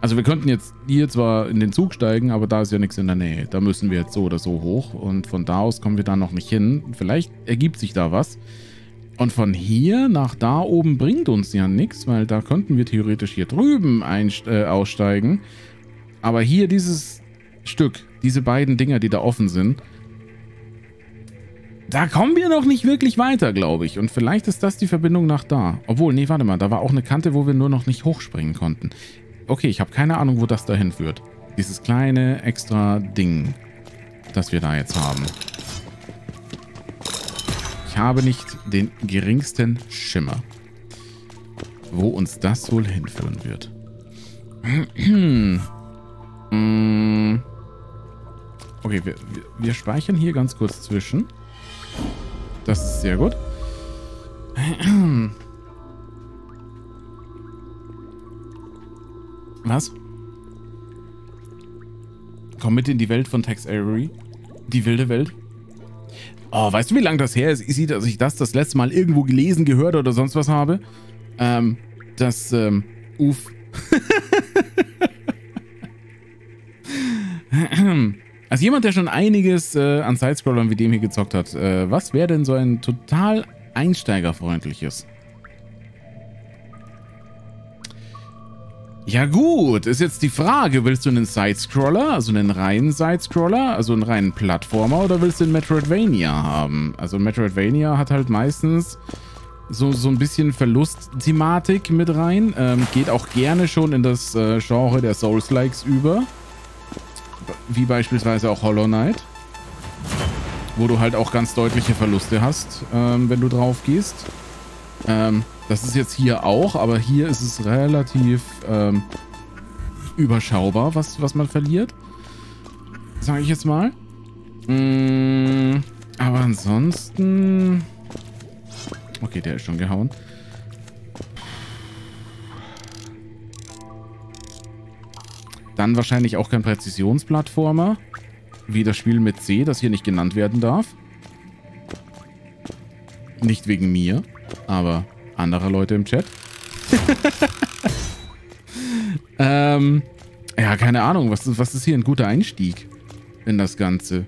B: Also wir könnten jetzt hier zwar in den Zug steigen, aber da ist ja nichts in der Nähe. Da müssen wir jetzt so oder so hoch. Und von da aus kommen wir da noch nicht hin. Vielleicht ergibt sich da was. Und von hier nach da oben bringt uns ja nichts, weil da könnten wir theoretisch hier drüben äh, aussteigen. Aber hier dieses Stück, diese beiden Dinger, die da offen sind, da kommen wir noch nicht wirklich weiter, glaube ich. Und vielleicht ist das die Verbindung nach da. Obwohl, nee, warte mal, da war auch eine Kante, wo wir nur noch nicht hochspringen konnten. Okay, ich habe keine Ahnung, wo das dahin führt. Dieses kleine extra Ding, das wir da jetzt haben. Ich habe nicht den geringsten Schimmer, wo uns das wohl hinführen wird. Mm. Okay, wir, wir speichern hier ganz kurz zwischen. Das ist sehr gut. Was? Komm mit in die Welt von Tex Avery. Die wilde Welt. Oh, weißt du, wie lange das her ist, Ich sehe, dass ich das das letzte Mal irgendwo gelesen, gehört oder sonst was habe? Ähm, das, ähm, uff. Als jemand, der schon einiges äh, an Sidescrollern wie dem hier gezockt hat, äh, was wäre denn so ein total einsteigerfreundliches? Ja gut, ist jetzt die Frage, willst du einen Sidescroller, also einen reinen Sidescroller, also einen reinen Plattformer oder willst du einen Metroidvania haben? Also Metroidvania hat halt meistens so, so ein bisschen Verlustthematik mit rein, ähm, geht auch gerne schon in das äh, Genre der Souls-Likes über, wie beispielsweise auch Hollow Knight, wo du halt auch ganz deutliche Verluste hast, ähm, wenn du drauf gehst. Ähm, das ist jetzt hier auch, aber hier ist es relativ ähm, überschaubar, was, was man verliert. Sag ich jetzt mal. Mm, aber ansonsten... Okay, der ist schon gehauen. Dann wahrscheinlich auch kein Präzisionsplattformer. Wie das Spiel mit C, das hier nicht genannt werden darf. Nicht wegen mir, aber andere Leute im Chat. ähm, ja, keine Ahnung. Was, was ist hier ein guter Einstieg in das Ganze?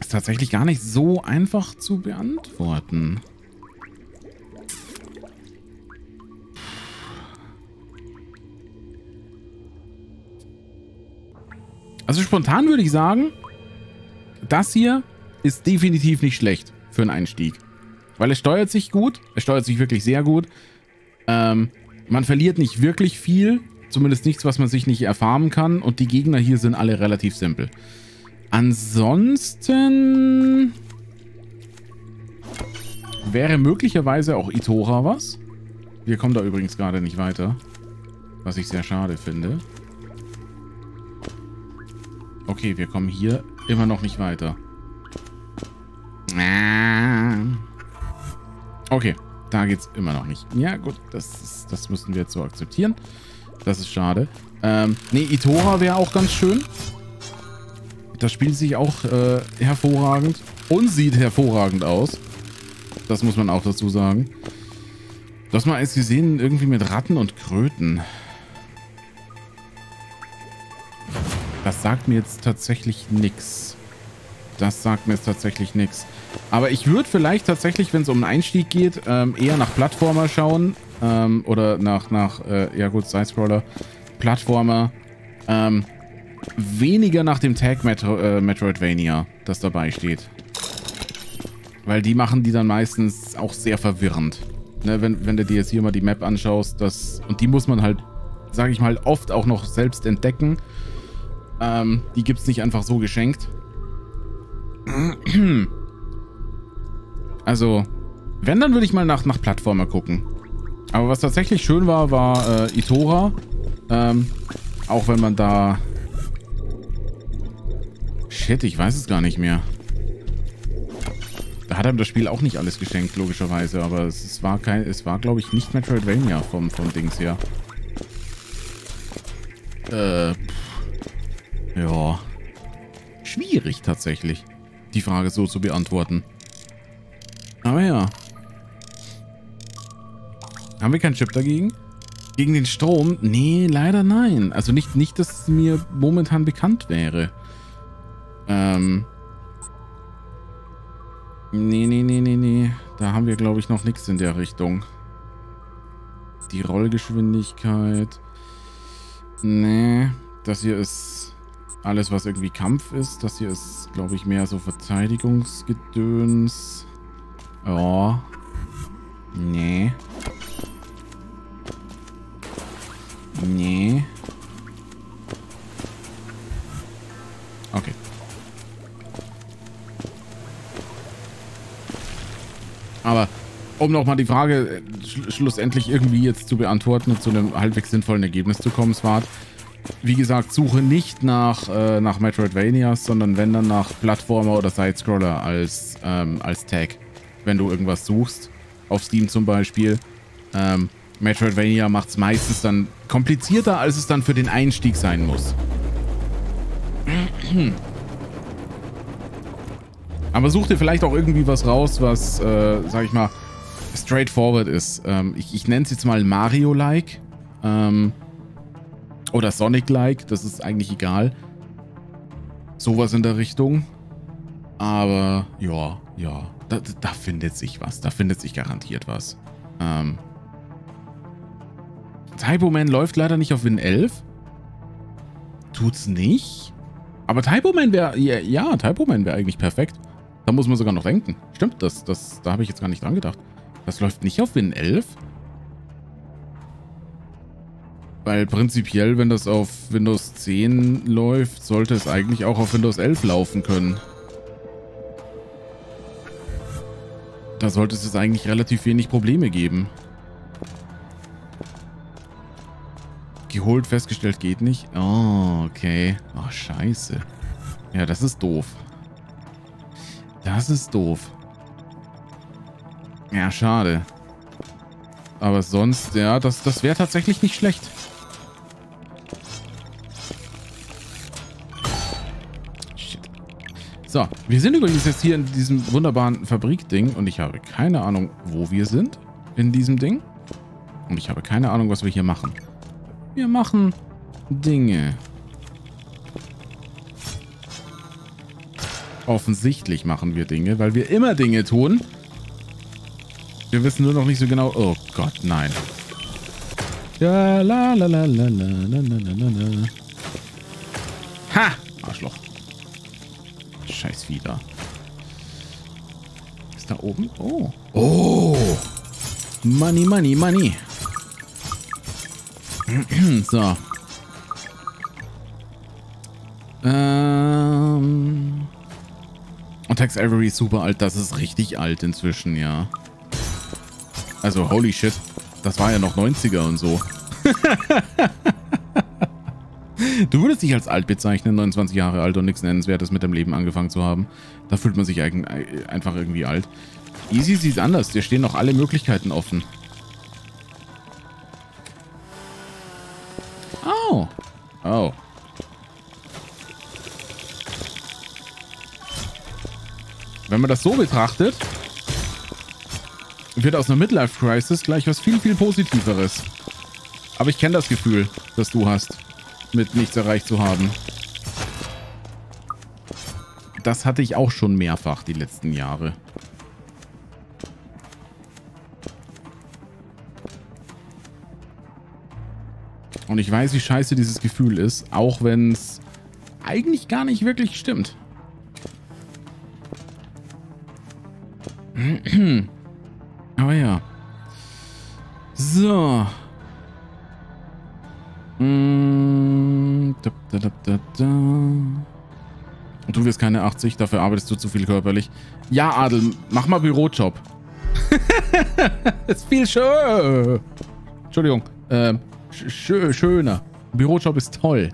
B: Ist tatsächlich gar nicht so einfach zu beantworten. Also spontan würde ich sagen, das hier ist definitiv nicht schlecht für einen Einstieg. Weil es steuert sich gut. Es steuert sich wirklich sehr gut. Ähm, man verliert nicht wirklich viel. Zumindest nichts, was man sich nicht erfahren kann. Und die Gegner hier sind alle relativ simpel. Ansonsten wäre möglicherweise auch Itora was. Wir kommen da übrigens gerade nicht weiter. Was ich sehr schade finde. Okay, wir kommen hier immer noch nicht weiter. Ah. Okay, da geht's immer noch nicht. Ja, gut, das, ist, das müssen wir jetzt so akzeptieren. Das ist schade. Ähm, nee, Itora wäre auch ganz schön. Das spielt sich auch äh, hervorragend und sieht hervorragend aus. Das muss man auch dazu sagen. Das mal eins gesehen, irgendwie mit Ratten und Kröten. Das sagt mir jetzt tatsächlich nichts. Das sagt mir jetzt tatsächlich nichts. Aber ich würde vielleicht tatsächlich, wenn es um einen Einstieg geht, ähm, eher nach Plattformer schauen. Ähm, oder nach, nach äh, ja gut, Sidescroller. Plattformer. Ähm, weniger nach dem Tag Metro äh, Metroidvania, das dabei steht. Weil die machen die dann meistens auch sehr verwirrend. Ne, wenn, wenn du dir jetzt hier mal die Map anschaust, das, und die muss man halt, sage ich mal, oft auch noch selbst entdecken. Ähm, die es nicht einfach so geschenkt. Hm. Also, wenn, dann würde ich mal nach, nach Plattformer gucken. Aber was tatsächlich schön war, war äh, Itora. Ähm, auch wenn man da... Shit, ich weiß es gar nicht mehr. Da hat einem das Spiel auch nicht alles geschenkt, logischerweise. Aber es, es war, kein, es war glaube ich, nicht Metroidvania vom, vom Dings her. Äh, pff. ja. Schwierig tatsächlich, die Frage so zu beantworten. Aber ah ja. Haben wir keinen Chip dagegen? Gegen den Strom? Nee, leider nein. Also nicht, nicht dass es mir momentan bekannt wäre. Ähm. Nee, nee, nee, nee, nee. Da haben wir, glaube ich, noch nichts in der Richtung. Die Rollgeschwindigkeit. Nee. Das hier ist alles, was irgendwie Kampf ist. Das hier ist, glaube ich, mehr so Verteidigungsgedöns. Ja. Nee. Nee. Okay. Aber um nochmal die Frage äh, schl schlussendlich irgendwie jetzt zu beantworten und zu einem halbwegs sinnvollen Ergebnis zu kommen, Swart. wie gesagt, suche nicht nach, äh, nach Metroidvanias, sondern wenn dann nach Plattformer oder Sidescroller als, ähm, als Tag wenn du irgendwas suchst. Auf Steam zum Beispiel. Ähm, Metroidvania macht es meistens dann komplizierter, als es dann für den Einstieg sein muss. Aber such dir vielleicht auch irgendwie was raus, was, äh, sag ich mal, straightforward ist. Ähm, ich ich nenne es jetzt mal Mario-like. Ähm, oder Sonic-like, das ist eigentlich egal. Sowas in der Richtung. Aber ja, ja da, da findet sich was. Da findet sich garantiert was. Ähm. Typo Man läuft leider nicht auf Win 11. Tut's nicht. Aber Typo Man wäre, ja, ja Typo Man wäre eigentlich perfekt. Da muss man sogar noch denken. Stimmt, das, das, da habe ich jetzt gar nicht dran gedacht. Das läuft nicht auf Win 11. Weil prinzipiell, wenn das auf Windows 10 läuft, sollte es eigentlich auch auf Windows 11 laufen können. Da sollte es jetzt eigentlich relativ wenig Probleme geben. Geholt, festgestellt, geht nicht. Oh, okay. Oh, scheiße. Ja, das ist doof. Das ist doof. Ja, schade. Aber sonst, ja, das, das wäre tatsächlich nicht schlecht. So, wir sind übrigens jetzt hier in diesem wunderbaren Fabrikding und ich habe keine Ahnung, wo wir sind in diesem Ding. Und ich habe keine Ahnung, was wir hier machen. Wir machen Dinge. Offensichtlich machen wir Dinge, weil wir immer Dinge tun. Wir wissen nur noch nicht so genau. Oh Gott, nein. Ja, la la la la la la la la Ha! Arschloch. Scheiß wieder. Ist da oben? Oh. Oh. Money, money, money. so. Ähm. Und Tex Avery ist super alt. Das ist richtig alt inzwischen, ja. Also, holy shit. Das war ja noch 90er und so. Du würdest dich als alt bezeichnen, 29 Jahre alt und nichts Nennenswertes mit dem Leben angefangen zu haben. Da fühlt man sich äh, einfach irgendwie alt. Easy sieht anders. Dir stehen noch alle Möglichkeiten offen. Oh. Oh. Wenn man das so betrachtet, wird aus einer Midlife-Crisis gleich was viel, viel Positiveres. Aber ich kenne das Gefühl, das du hast mit nichts erreicht zu haben. Das hatte ich auch schon mehrfach die letzten Jahre. Und ich weiß, wie scheiße dieses Gefühl ist, auch wenn es eigentlich gar nicht wirklich stimmt. Aber ja. So. Mm, da, da, da, Und du wirst keine 80, dafür arbeitest du zu viel körperlich. Ja, Adel, mach mal Bürojob. ist viel schön. Entschuldigung. Ähm, schö schöner. Bürojob ist toll.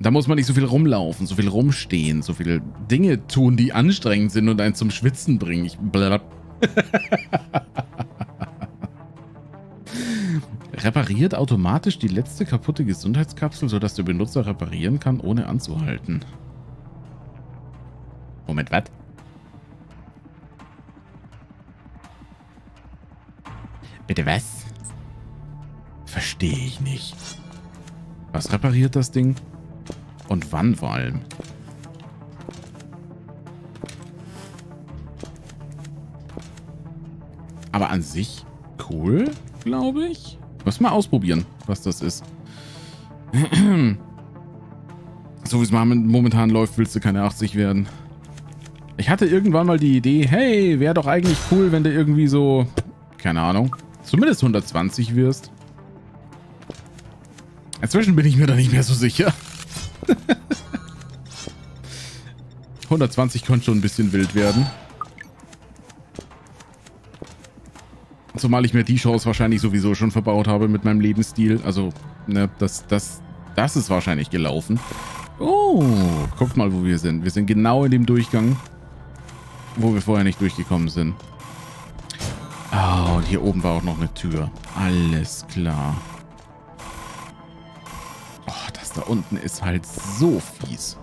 B: Da muss man nicht so viel rumlaufen, so viel rumstehen, so viele Dinge tun, die anstrengend sind und einen zum Schwitzen bringen. Ich repariert automatisch die letzte kaputte Gesundheitskapsel, sodass der Benutzer reparieren kann, ohne anzuhalten. Moment, was? Bitte was? Verstehe ich nicht. Was repariert das Ding? Und wann vor allem? Aber an sich cool, glaube ich. Muss mal ausprobieren, was das ist. so wie es momentan läuft, willst du keine 80 werden. Ich hatte irgendwann mal die Idee, hey, wäre doch eigentlich cool, wenn du irgendwie so, keine Ahnung, zumindest 120 wirst. Inzwischen bin ich mir da nicht mehr so sicher. 120 könnte schon ein bisschen wild werden. Zumal ich mir die Chance wahrscheinlich sowieso schon verbaut habe mit meinem Lebensstil. Also, ne, das, das, das ist wahrscheinlich gelaufen. Oh, guckt mal, wo wir sind. Wir sind genau in dem Durchgang, wo wir vorher nicht durchgekommen sind. Oh, und hier oben war auch noch eine Tür. Alles klar. Oh, das da unten ist halt so fies.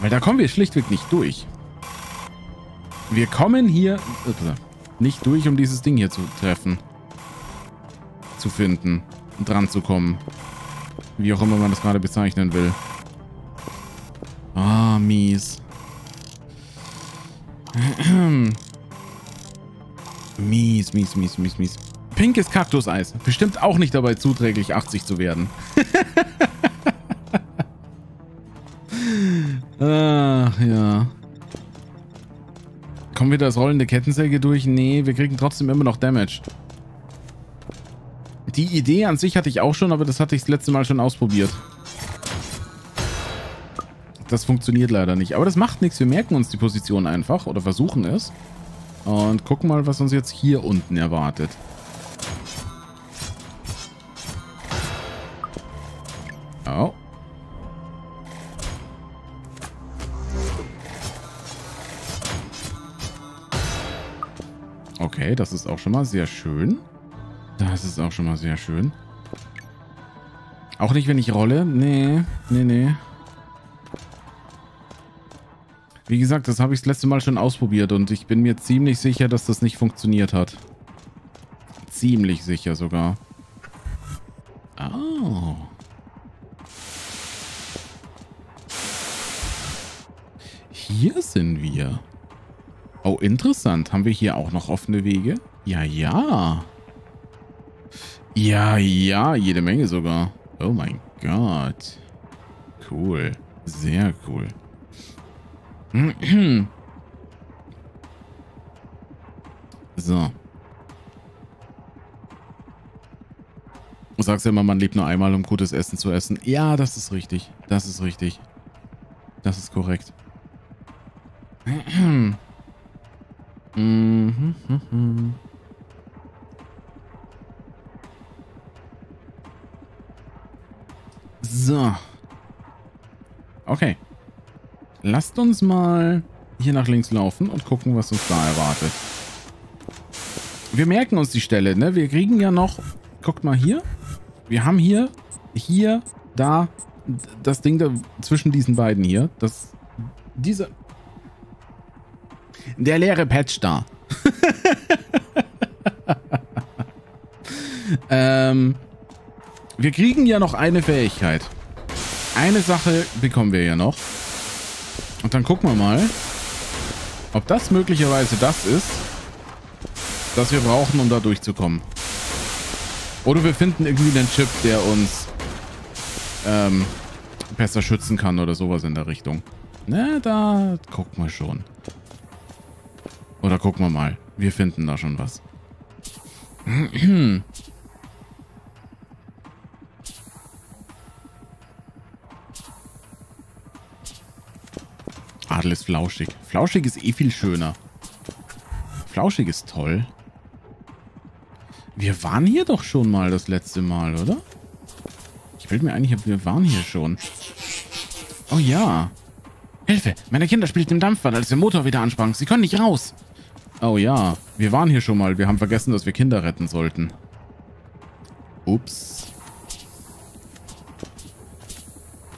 B: Weil da kommen wir schlichtweg nicht durch. Wir kommen hier... Upsa nicht durch, um dieses Ding hier zu treffen. Zu finden. Und Dran zu kommen. Wie auch immer man das gerade bezeichnen will. Ah, mies. mies, mies, mies, mies, mies. Pinkes Kaktuseis. Bestimmt auch nicht dabei zuträglich, 80 zu werden. Ach ja. Kommen wir das rollende Kettensäge durch? Nee, wir kriegen trotzdem immer noch Damage. Die Idee an sich hatte ich auch schon, aber das hatte ich das letzte Mal schon ausprobiert. Das funktioniert leider nicht. Aber das macht nichts. Wir merken uns die Position einfach oder versuchen es. Und gucken mal, was uns jetzt hier unten erwartet. Oh. Okay, das ist auch schon mal sehr schön. Das ist auch schon mal sehr schön. Auch nicht, wenn ich rolle. Nee, nee, nee. Wie gesagt, das habe ich das letzte Mal schon ausprobiert und ich bin mir ziemlich sicher, dass das nicht funktioniert hat. Ziemlich sicher sogar. Oh. Hier sind wir. Oh, interessant. Haben wir hier auch noch offene Wege? Ja, ja. Ja, ja, jede Menge sogar. Oh mein Gott. Cool. Sehr cool. So. Du sagst ja immer, man lebt nur einmal, um gutes Essen zu essen. Ja, das ist richtig. Das ist richtig. Das ist korrekt.
A: Mhm, mhm, mhm.
B: So. Okay. Lasst uns mal hier nach links laufen und gucken, was uns da erwartet. Wir merken uns die Stelle, ne? Wir kriegen ja noch... Guckt mal hier. Wir haben hier, hier, da, das Ding da zwischen diesen beiden hier. Das, diese der leere Patch da. ähm, wir kriegen ja noch eine Fähigkeit. Eine Sache bekommen wir ja noch. Und dann gucken wir mal, ob das möglicherweise das ist, das wir brauchen, um da durchzukommen. Oder wir finden irgendwie einen Chip, der uns ähm, besser schützen kann oder sowas in der Richtung. Na, da gucken wir schon. Oder gucken wir mal. Wir finden da schon was. Adel ist flauschig. Flauschig ist eh viel schöner. Flauschig ist toll. Wir waren hier doch schon mal das letzte Mal, oder? Ich bilde mir eigentlich, wir waren hier schon. Oh ja. Hilfe! Meine Kinder spielten im Dampfbad, als der Motor wieder ansprang. Sie können nicht raus. Oh ja, wir waren hier schon mal. Wir haben vergessen, dass wir Kinder retten sollten. Ups.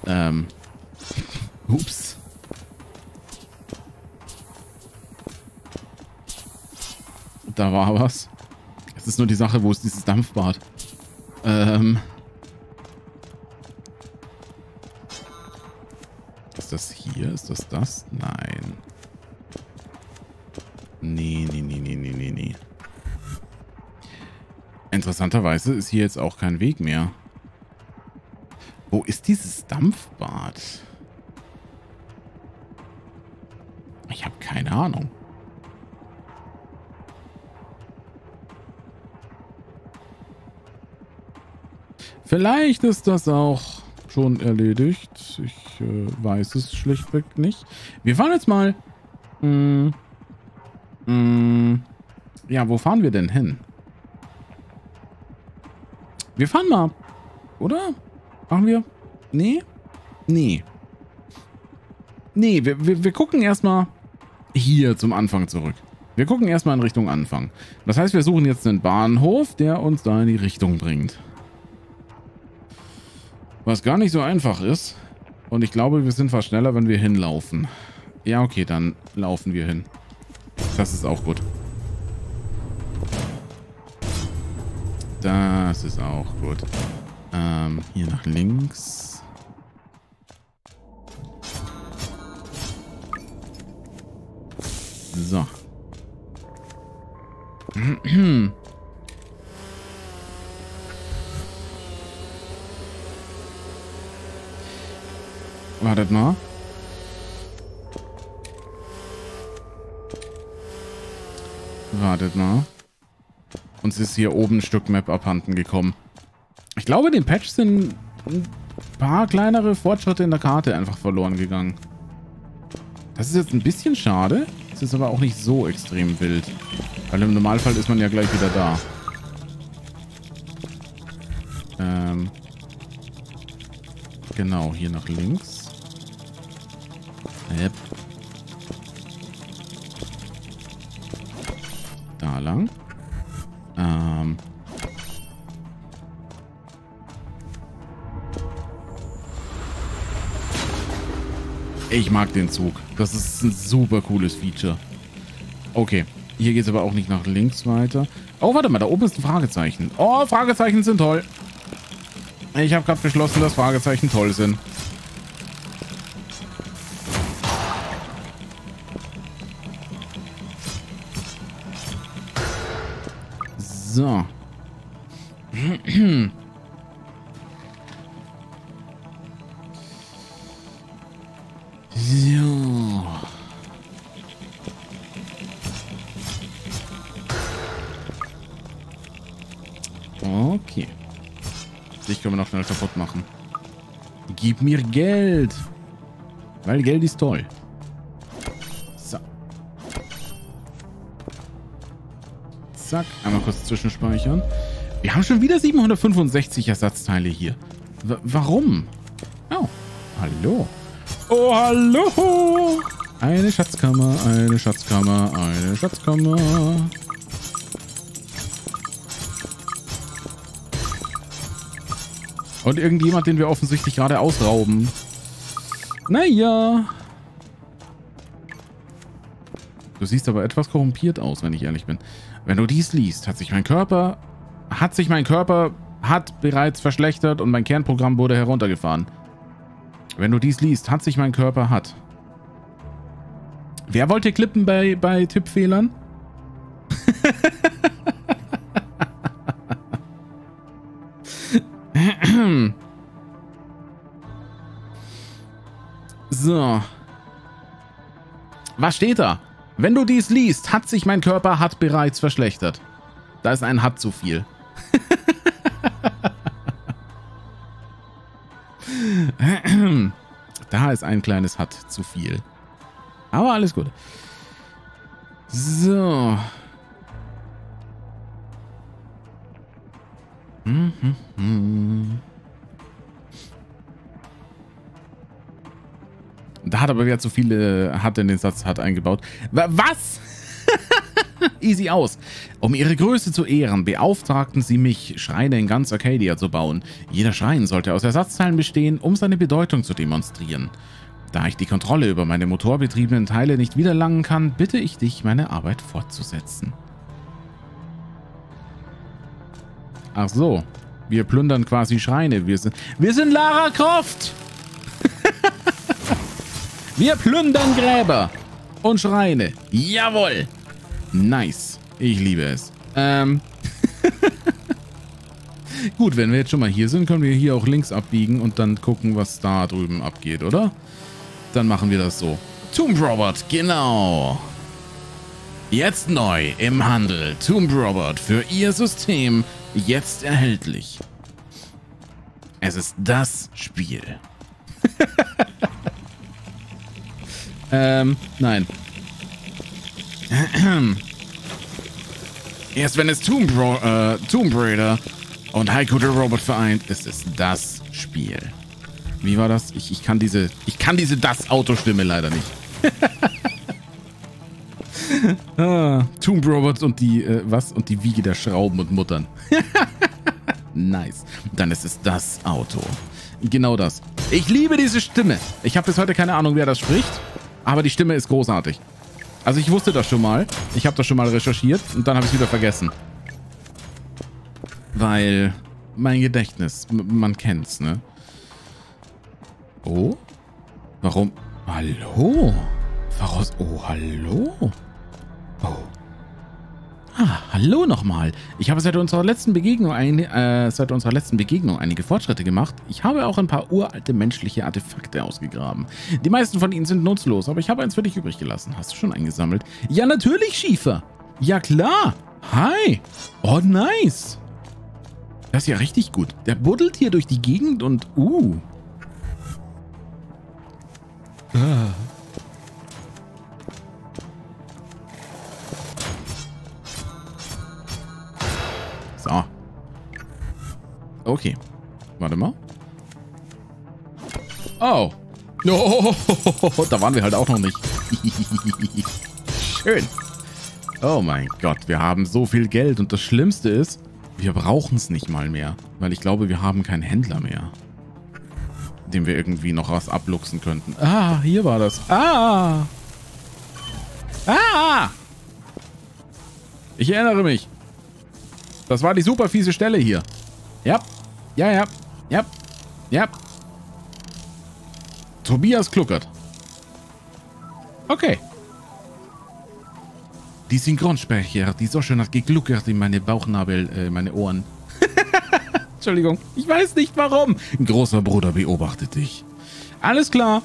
B: Ähm. Ups. Da war was. Es ist nur die Sache, wo ist dieses Dampfbad? Ähm. Ist das hier? Ist das das? Nein. Nee, nee, nee, nee, nee, nee, nee. Interessanterweise ist hier jetzt auch kein Weg mehr. Wo ist dieses Dampfbad? Ich habe keine Ahnung. Vielleicht ist das auch schon erledigt. Ich äh, weiß es schlichtweg nicht. Wir fahren jetzt mal mh, hm, hm, ja, wo fahren wir denn hin? Wir fahren mal. Oder? Machen wir? Nee? Nee. Nee, wir, wir, wir gucken erstmal hier zum Anfang zurück. Wir gucken erstmal in Richtung Anfang. Das heißt, wir suchen jetzt einen Bahnhof, der uns da in die Richtung bringt. Was gar nicht so einfach ist. Und ich glaube, wir sind fast schneller, wenn wir hinlaufen. Ja, okay, dann laufen wir hin. Das ist auch gut. Das ist auch gut. Ähm, hier nach links. So. Wartet mal. Wartet mal. Ne? Uns ist hier oben ein Stück Map abhanden gekommen. Ich glaube, den Patch sind ein paar kleinere Fortschritte in der Karte einfach verloren gegangen. Das ist jetzt ein bisschen schade. Es ist aber auch nicht so extrem wild. Weil im Normalfall ist man ja gleich wieder da. Ähm. Genau, hier nach links. Yep. da lang. Ähm. Ich mag den Zug. Das ist ein super cooles Feature. Okay. Hier geht es aber auch nicht nach links weiter. Oh, warte mal. Da oben ist ein Fragezeichen. Oh, Fragezeichen sind toll. Ich habe gerade beschlossen, dass Fragezeichen toll sind. So. so. Okay. Dich können wir noch schnell kaputt machen. Gib mir Geld. Weil Geld ist toll. Zack. Einmal kurz zwischenspeichern. Wir haben schon wieder 765 Ersatzteile hier. W warum? Oh, hallo. Oh, hallo. Eine Schatzkammer, eine Schatzkammer, eine Schatzkammer. Und irgendjemand, den wir offensichtlich gerade ausrauben. Naja. Du siehst aber etwas korrumpiert aus, wenn ich ehrlich bin. Wenn du dies liest, hat sich mein Körper, hat sich mein Körper, hat bereits verschlechtert und mein Kernprogramm wurde heruntergefahren. Wenn du dies liest, hat sich mein Körper, hat. Wer wollte klippen bei, bei Tippfehlern? so. Was steht da? Wenn du dies liest, hat sich mein Körper hat bereits verschlechtert. Da ist ein hat zu viel. da ist ein kleines hat zu viel. Aber alles gut.
A: So. Mm-hmm.
B: Da hat aber wieder zu viele äh, hat in den Satz hat eingebaut. Was? Easy aus. Um ihre Größe zu ehren, beauftragten sie mich, Schreine in ganz Arcadia zu bauen. Jeder Schrein sollte aus Ersatzteilen bestehen, um seine Bedeutung zu demonstrieren. Da ich die Kontrolle über meine motorbetriebenen Teile nicht wiederlangen kann, bitte ich dich, meine Arbeit fortzusetzen. Ach so, wir plündern quasi Schreine. Wir sind, wir sind Lara Croft! Wir plündern Gräber und Schreine. Jawohl. Nice. Ich liebe es. Ähm. Gut, wenn wir jetzt schon mal hier sind, können wir hier auch links abbiegen und dann gucken, was da drüben abgeht, oder? Dann machen wir das so. Tomb Robert, genau. Jetzt neu im Handel. Tomb Robert für Ihr System jetzt erhältlich. Es ist das Spiel. Ähm, nein. Erst wenn es Tomb, äh, Tomb, Raider und Haiku the Robot vereint, ist es das Spiel. Wie war das? Ich, ich kann diese, ich kann diese Das-Autostimme leider nicht. ah, Tomb Robots und die, äh, was? Und die Wiege der Schrauben und Muttern. nice. Dann ist es das Auto. Genau das. Ich liebe diese Stimme. Ich habe bis heute keine Ahnung, wer das spricht. Aber die Stimme ist großartig. Also ich wusste das schon mal. Ich habe das schon mal recherchiert und dann habe ich es wieder vergessen. Weil mein Gedächtnis, man kennt's, ne? Oh? Warum? Hallo? Warum? Oh, hallo? Oh. Ah, hallo nochmal. Ich habe seit unserer letzten Begegnung ein, äh, seit unserer letzten Begegnung einige Fortschritte gemacht. Ich habe auch ein paar uralte menschliche Artefakte ausgegraben. Die meisten von ihnen sind nutzlos, aber ich habe eins für dich übrig gelassen. Hast du schon eingesammelt? Ja, natürlich, Schiefer. Ja, klar. Hi. Oh, nice. Das ist ja richtig gut. Der buddelt hier durch die Gegend und... Uh. Ah. So. Okay. Warte mal. Oh. No, da waren wir halt auch noch nicht. Schön. Oh mein Gott, wir haben so viel Geld und das Schlimmste ist, wir brauchen es nicht mal mehr, weil ich glaube, wir haben keinen Händler mehr, dem wir irgendwie noch was abluchsen könnten. Ah, hier war das. Ah! Ah! Ich erinnere mich. Das war die super fiese Stelle hier. Ja. Ja, ja. Ja. Ja. Tobias Kluckert. Okay. Die Synchronsprecher, die so schön hat gegluckert in meine Bauchnabel, äh, meine Ohren. Entschuldigung, ich weiß nicht warum. Ein großer Bruder beobachtet dich. Alles klar.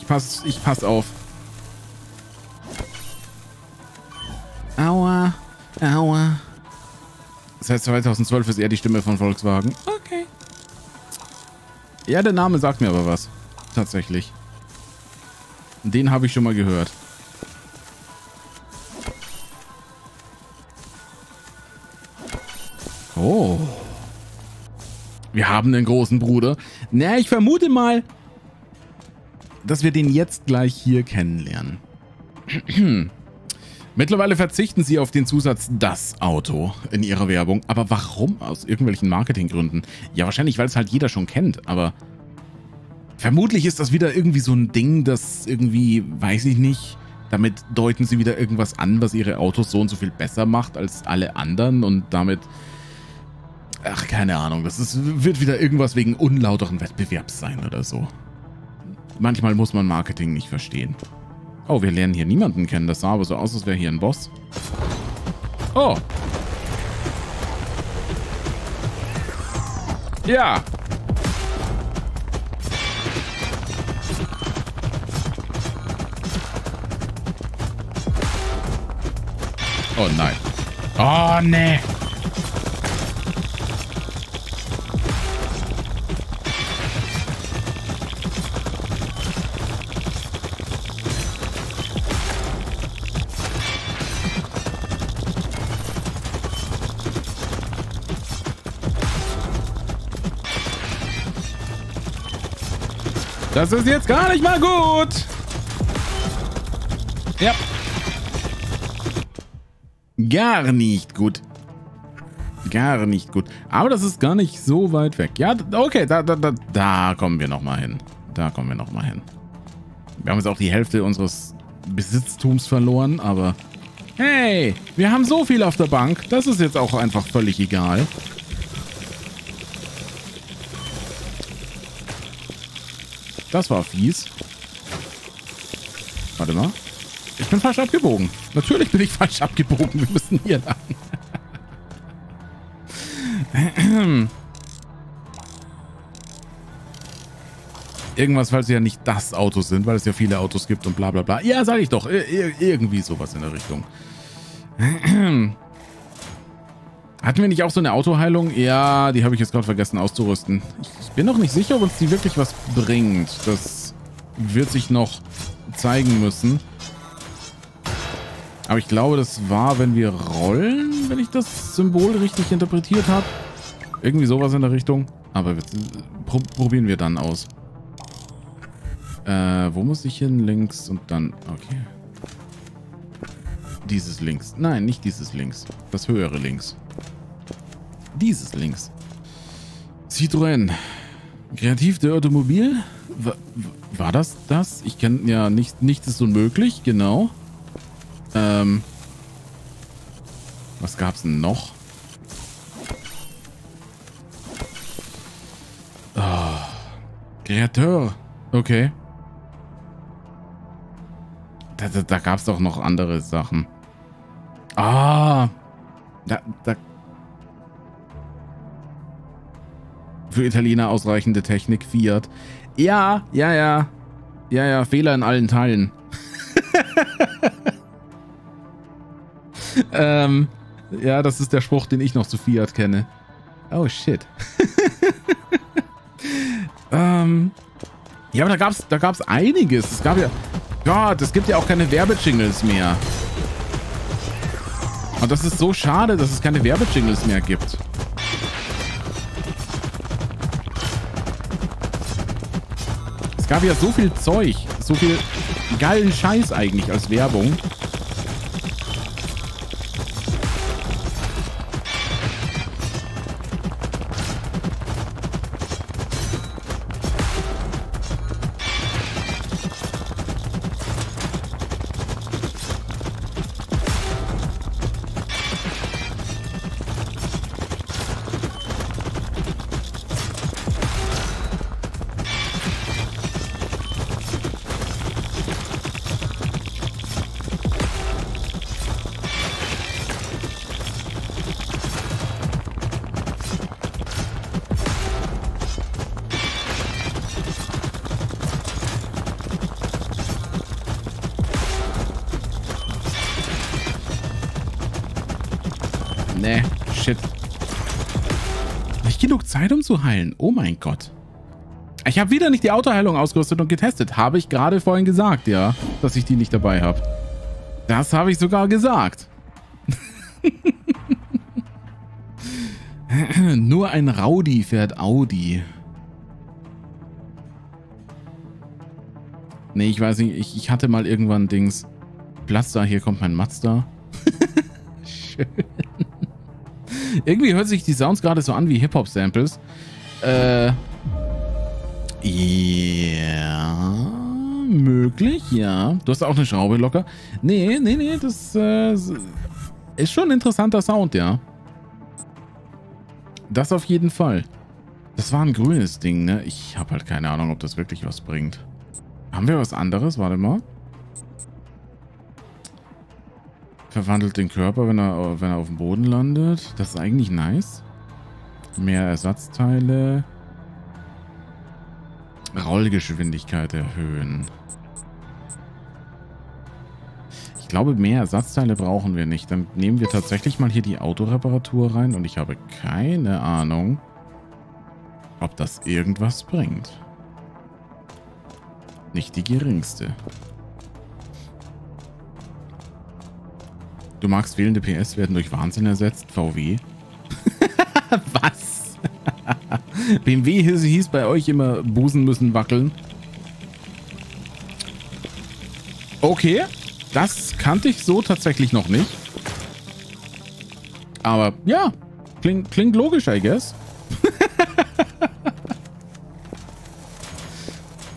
B: Ich pass, ich pass auf. Aua, aua. Das heißt, 2012 ist er die Stimme von Volkswagen. Okay. Ja, der Name sagt mir aber was. Tatsächlich. Den habe ich schon mal gehört. Oh. Wir haben einen großen Bruder. Na, ich vermute mal, dass wir den jetzt gleich hier kennenlernen. Mittlerweile verzichten sie auf den Zusatz das Auto in ihrer Werbung. Aber warum? Aus irgendwelchen Marketinggründen. Ja, wahrscheinlich, weil es halt jeder schon kennt. Aber vermutlich ist das wieder irgendwie so ein Ding, das irgendwie, weiß ich nicht, damit deuten sie wieder irgendwas an, was ihre Autos so und so viel besser macht als alle anderen. Und damit, ach, keine Ahnung, das ist, wird wieder irgendwas wegen unlauteren Wettbewerbs sein oder so. Manchmal muss man Marketing nicht verstehen. Oh, wir lernen hier niemanden kennen. Das sah aber so aus, als wäre hier ein Boss. Oh. Ja. Oh nein. Oh nee. Das ist jetzt gar nicht mal gut. Ja. Gar nicht gut. Gar nicht gut. Aber das ist gar nicht so weit weg. Ja, okay, da, da, da, da kommen wir nochmal hin. Da kommen wir nochmal hin. Wir haben jetzt auch die Hälfte unseres Besitztums verloren, aber... Hey, wir haben so viel auf der Bank. Das ist jetzt auch einfach völlig egal. Das war fies. Warte mal. Ich bin falsch abgebogen. Natürlich bin ich falsch abgebogen. Wir müssen hier lang. Irgendwas, weil sie ja nicht das Auto sind, weil es ja viele Autos gibt und bla bla bla. Ja, sag ich doch. irgendwie sowas in der Richtung. Hatten wir nicht auch so eine Autoheilung? Ja, die habe ich jetzt gerade vergessen auszurüsten. Ich bin noch nicht sicher, ob uns die wirklich was bringt. Das wird sich noch zeigen müssen. Aber ich glaube, das war, wenn wir rollen, wenn ich das Symbol richtig interpretiert habe. Irgendwie sowas in der Richtung. Aber wir, pro, probieren wir dann aus. Äh, wo muss ich hin? Links und dann... Okay. Dieses links. Nein, nicht dieses links. Das höhere links. Dieses links. Citroën. Kreativ der Automobil? War, war das das? Ich kenne ja nicht, nichts ist unmöglich, genau. Ähm. Was gab's denn noch? Oh. Ah, Kreateur. Okay. Da, da, da gab's doch noch andere Sachen. Ah. Da, da für Italiener ausreichende Technik, Fiat. Ja, ja, ja. Ja, ja, Fehler in allen Teilen. ähm, ja, das ist der Spruch, den ich noch zu Fiat kenne. Oh, shit. ähm, ja, aber da gab's, da gab's einiges. Es gab ja... Gott, es gibt ja auch keine Werbejingles mehr. Und das ist so schade, dass es keine Werbejingles mehr gibt. Es gab ja so viel Zeug, so viel geilen Scheiß eigentlich als Werbung. zu heilen. Oh mein Gott. Ich habe wieder nicht die Autoheilung ausgerüstet und getestet. Habe ich gerade vorhin gesagt, ja, dass ich die nicht dabei habe. Das habe ich sogar gesagt. Nur ein Raudi fährt Audi. Nee, ich weiß nicht. Ich, ich hatte mal irgendwann Dings. Platz da, hier kommt mein Mazda. Schön. Irgendwie hört sich die Sounds gerade so an wie Hip-Hop-Samples. Äh. Ja. Möglich, ja. Du hast auch eine Schraube locker. Nee, nee, nee, das äh, ist schon ein interessanter Sound, ja. Das auf jeden Fall. Das war ein grünes Ding, ne? Ich habe halt keine Ahnung, ob das wirklich was bringt. Haben wir was anderes? Warte mal. Verwandelt den Körper, wenn er, wenn er auf dem Boden landet. Das ist eigentlich nice. Mehr Ersatzteile. Rollgeschwindigkeit erhöhen. Ich glaube, mehr Ersatzteile brauchen wir nicht. Dann nehmen wir tatsächlich mal hier die Autoreparatur rein und ich habe keine Ahnung, ob das irgendwas bringt. Nicht die geringste. Du magst fehlende PS werden durch Wahnsinn ersetzt? VW? Was? BMW hieß bei euch immer Busen müssen wackeln. Okay, das kannte ich so tatsächlich noch nicht. Aber ja, klingt, klingt logisch, I guess.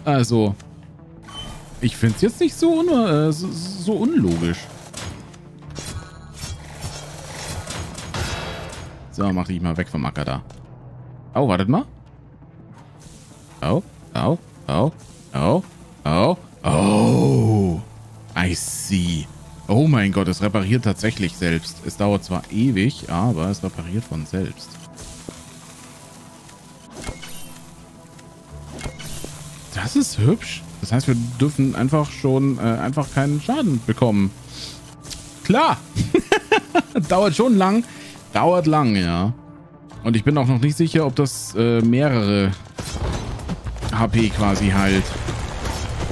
B: also, ich finde es jetzt nicht so, un äh, so, so unlogisch. So, mach dich mal weg vom Acker da. Oh, wartet mal. Oh, oh, oh, oh, oh, oh. I see. Oh mein Gott, es repariert tatsächlich selbst. Es dauert zwar ewig, aber es repariert von selbst. Das ist hübsch. Das heißt, wir dürfen einfach schon äh, einfach keinen Schaden bekommen. Klar. Dauert schon lang, Dauert lang, ja. Und ich bin auch noch nicht sicher, ob das äh, mehrere HP quasi heilt.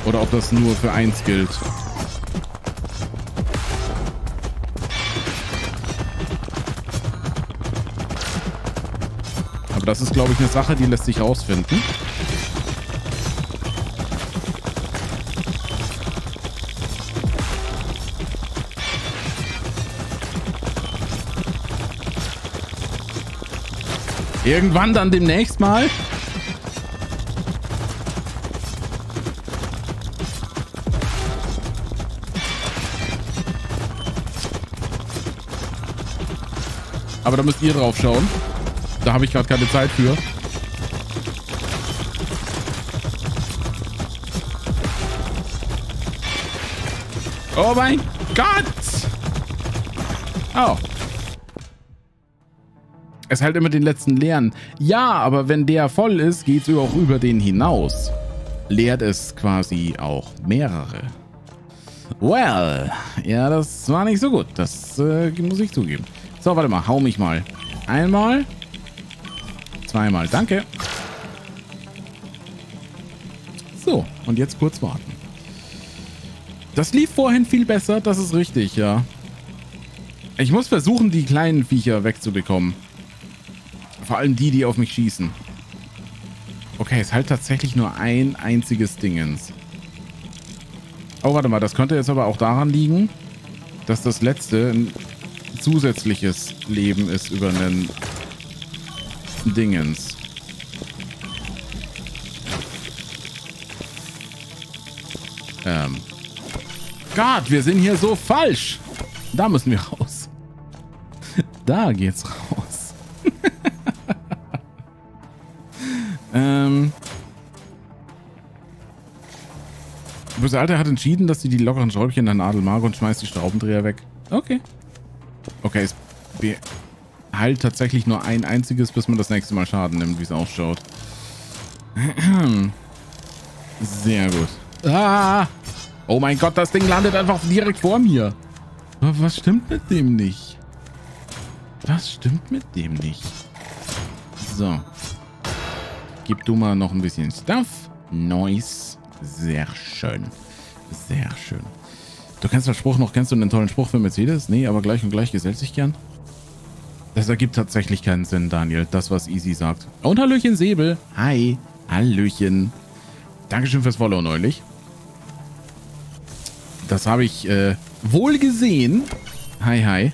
B: Oder ob das nur für eins gilt. Aber das ist, glaube ich, eine Sache, die lässt sich rausfinden. Irgendwann dann demnächst mal. Aber da müsst ihr drauf schauen. Da habe ich gerade keine Zeit für. Oh mein Gott! Oh. Es hält immer den letzten leeren. Ja, aber wenn der voll ist, geht es auch über den hinaus. Leert es quasi auch mehrere. Well, ja, das war nicht so gut. Das äh, muss ich zugeben. So, warte mal, hau mich mal. Einmal. Zweimal, danke. So, und jetzt kurz warten. Das lief vorhin viel besser, das ist richtig, ja. Ich muss versuchen, die kleinen Viecher wegzubekommen. Vor allem die, die auf mich schießen. Okay, es halt tatsächlich nur ein einziges Dingens. Oh, warte mal. Das könnte jetzt aber auch daran liegen, dass das letzte ein zusätzliches Leben ist über einen Dingens. Ähm. Gott, wir sind hier so falsch. Da müssen wir raus. Da geht's raus. Ähm. Böse Alter hat entschieden, dass sie die lockeren Schräubchen an Adel mag und schmeißt die Schraubendreher weg. Okay. Okay, es heilt tatsächlich nur ein einziges, bis man das nächste Mal Schaden nimmt, wie es ausschaut. Sehr gut. Ah! Oh mein Gott, das Ding landet einfach direkt vor mir. Was stimmt mit dem nicht? Was stimmt mit dem nicht? So. Gib du mal noch ein bisschen Stuff. Nice. Sehr schön. Sehr schön. Du kennst den Spruch noch, kennst du einen tollen Spruch für Mercedes? Nee, aber gleich und gleich gesellt sich gern. Das ergibt tatsächlich keinen Sinn, Daniel. Das, was Easy sagt. Und Hallöchen, Säbel. Hi. Hallöchen. Dankeschön fürs Follow neulich. Das habe ich äh, wohl gesehen. Hi, hi.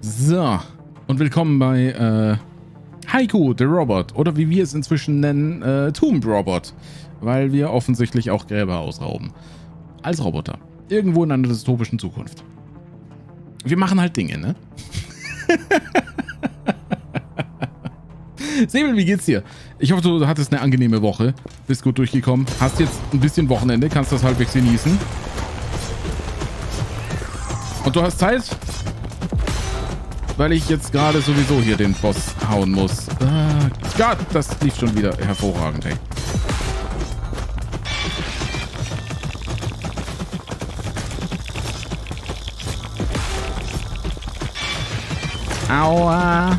B: So. Und willkommen bei äh, Heiko, der Robot, oder wie wir es inzwischen nennen, äh, Tomb Robot, weil wir offensichtlich auch Gräber ausrauben. Als Roboter. Irgendwo in einer dystopischen Zukunft. Wir machen halt Dinge, ne? Sebel, wie geht's dir? Ich hoffe, du hattest eine angenehme Woche. Bist gut durchgekommen. Hast jetzt ein bisschen Wochenende, kannst das halbwegs genießen. Und du hast Zeit, weil ich jetzt gerade sowieso hier den Boss hauen muss. Ah, Gott, das lief schon wieder hervorragend, ey. Aua.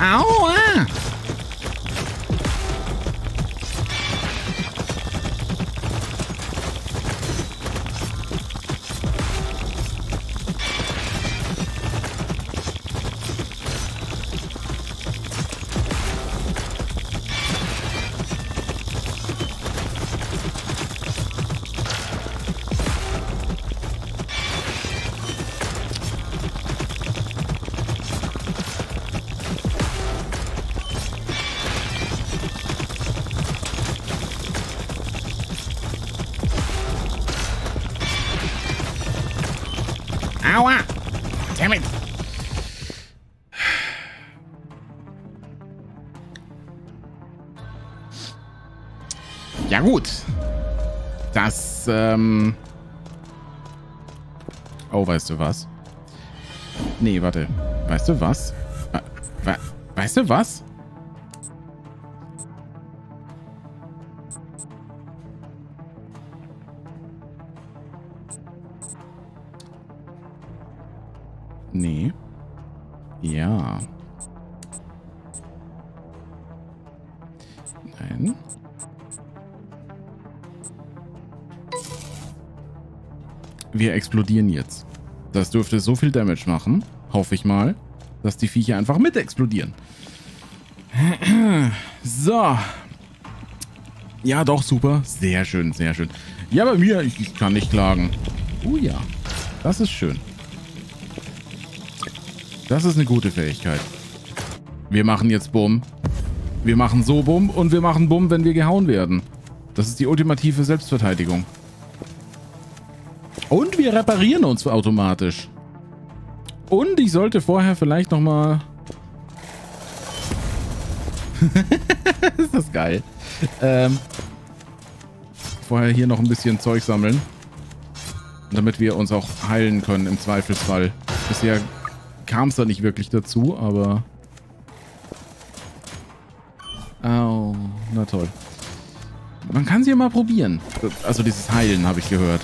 B: Aua. Ähm. Oh, weißt du was? Nee, warte. Weißt du was? We weißt du was? Nee. Ja. Nein. wir explodieren jetzt. Das dürfte so viel Damage machen, hoffe ich mal, dass die Viecher einfach mit explodieren. So. Ja, doch, super. Sehr schön, sehr schön. Ja, bei mir, ich, ich kann nicht klagen. Oh ja, das ist schön. Das ist eine gute Fähigkeit. Wir machen jetzt Bumm. Wir machen so Bumm und wir machen Bumm, wenn wir gehauen werden. Das ist die ultimative Selbstverteidigung. Und wir reparieren uns automatisch. Und ich sollte vorher vielleicht nochmal... ist das geil. Ähm, vorher hier noch ein bisschen Zeug sammeln. Damit wir uns auch heilen können im Zweifelsfall. Bisher kam es da nicht wirklich dazu, aber... Au, oh, na toll. Man kann es ja mal probieren. Also dieses Heilen, habe ich gehört.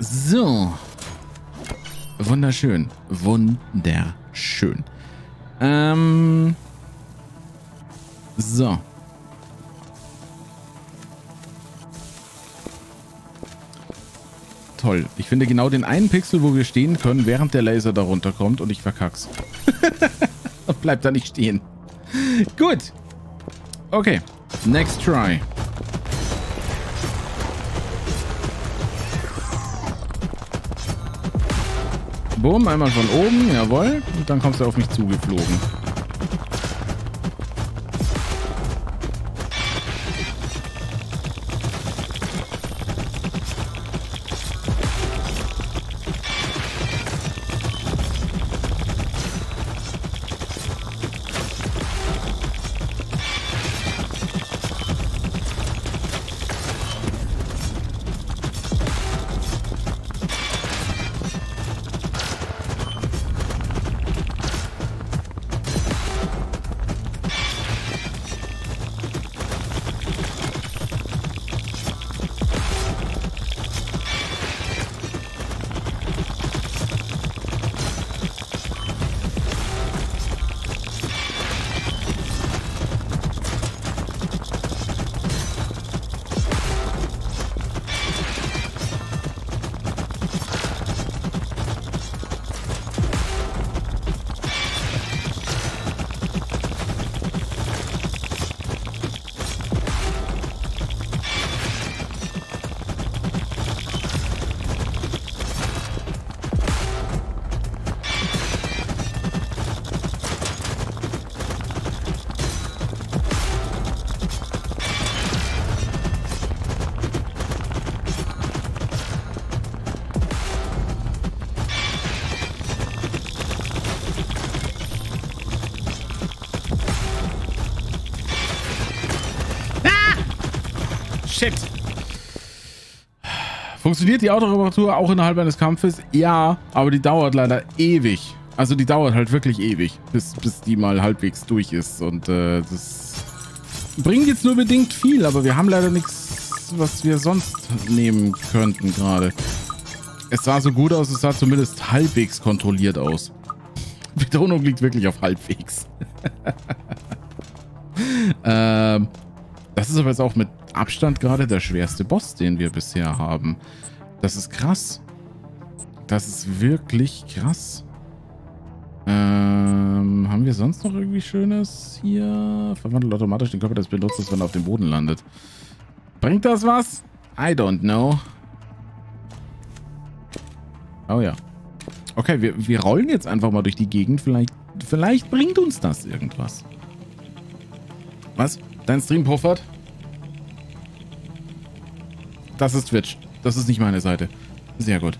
B: So. Wunderschön. Wunderschön. Ähm. So. Toll. Ich finde genau den einen Pixel, wo wir stehen können, während der Laser da runterkommt und ich verkack's. Bleibt da nicht stehen. Gut. Okay. Next try. Bumm, einmal von oben, jawohl. Und dann kommst du auf mich zugeflogen. Funktioniert die Autoreparatur auch innerhalb eines Kampfes? Ja, aber die dauert leider ewig. Also die dauert halt wirklich ewig, bis, bis die mal halbwegs durch ist. Und äh, das bringt jetzt nur bedingt viel, aber wir haben leider nichts, was wir sonst nehmen könnten gerade. Es sah so gut aus, es sah zumindest halbwegs kontrolliert aus. Betonung liegt wirklich auf halbwegs. ähm, das ist aber jetzt auch mit Abstand gerade der schwerste Boss, den wir bisher haben. Das ist krass. Das ist wirklich krass. Ähm, haben wir sonst noch irgendwie Schönes hier? Verwandelt automatisch den Körper des Benutzers, wenn er auf dem Boden landet. Bringt das was? I don't know. Oh ja. Okay, wir, wir rollen jetzt einfach mal durch die Gegend. Vielleicht, vielleicht bringt uns das irgendwas. Was? Dein Stream puffert? Das ist Twitch. Das ist nicht meine Seite. Sehr gut.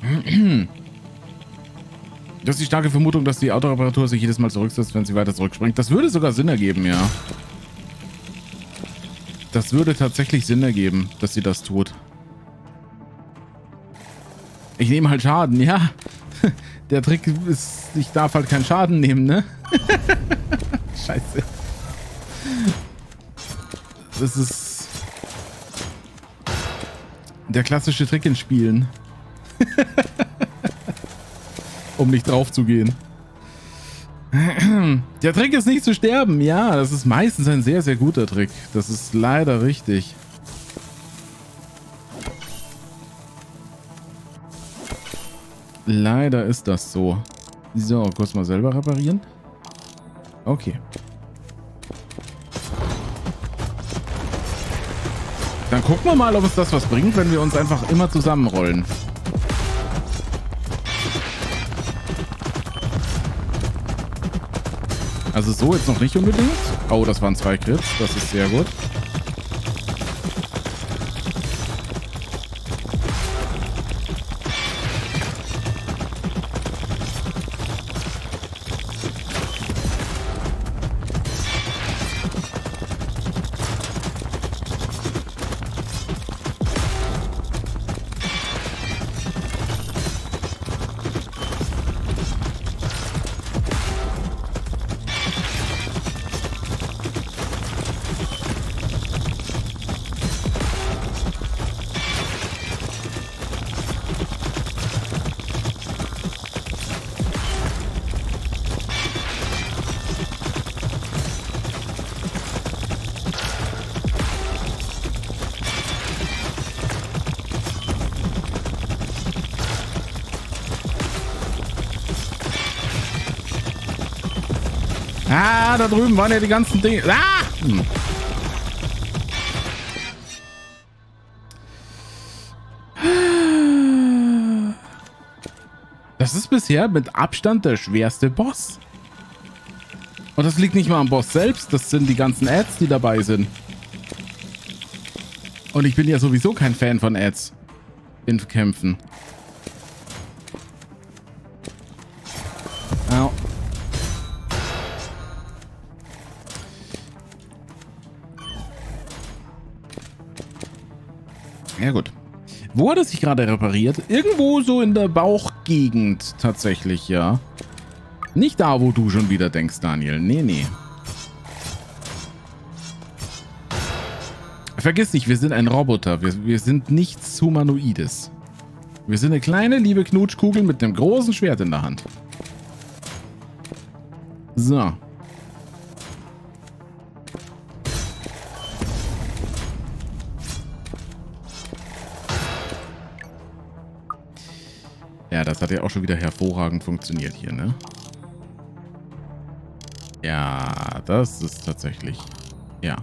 B: Du hast die starke Vermutung, dass die Autoreparatur sich jedes Mal zurücksetzt, wenn sie weiter zurückspringt. Das würde sogar Sinn ergeben, ja. Das würde tatsächlich Sinn ergeben, dass sie das tut. Ich nehme halt Schaden, ja. Der Trick ist, ich darf halt keinen Schaden nehmen, ne? Scheiße. Das ist der klassische Trick in Spielen. um nicht drauf zu gehen. Der Trick ist nicht zu sterben. Ja, das ist meistens ein sehr, sehr guter Trick. Das ist leider richtig. Leider ist das so. So, kurz mal selber reparieren. Okay. Dann gucken wir mal, ob es das was bringt, wenn wir uns einfach immer zusammenrollen. Also so jetzt noch nicht unbedingt. Oh, das waren zwei Crits. Das ist sehr gut. da drüben waren ja die ganzen Dinge. Ah! Hm. Das ist bisher mit Abstand der schwerste Boss. Und das liegt nicht mal am Boss selbst, das sind die ganzen Ads, die dabei sind. Und ich bin ja sowieso kein Fan von Ads in Kämpfen. Wo hat er sich gerade repariert? Irgendwo so in der Bauchgegend tatsächlich, ja. Nicht da, wo du schon wieder denkst, Daniel. Nee, nee. Vergiss nicht, wir sind ein Roboter. Wir, wir sind nichts Humanoides. Wir sind eine kleine, liebe Knutschkugel mit einem großen Schwert in der Hand. So. Ja, das hat ja auch schon wieder hervorragend funktioniert hier, ne? Ja, das ist tatsächlich... Ja.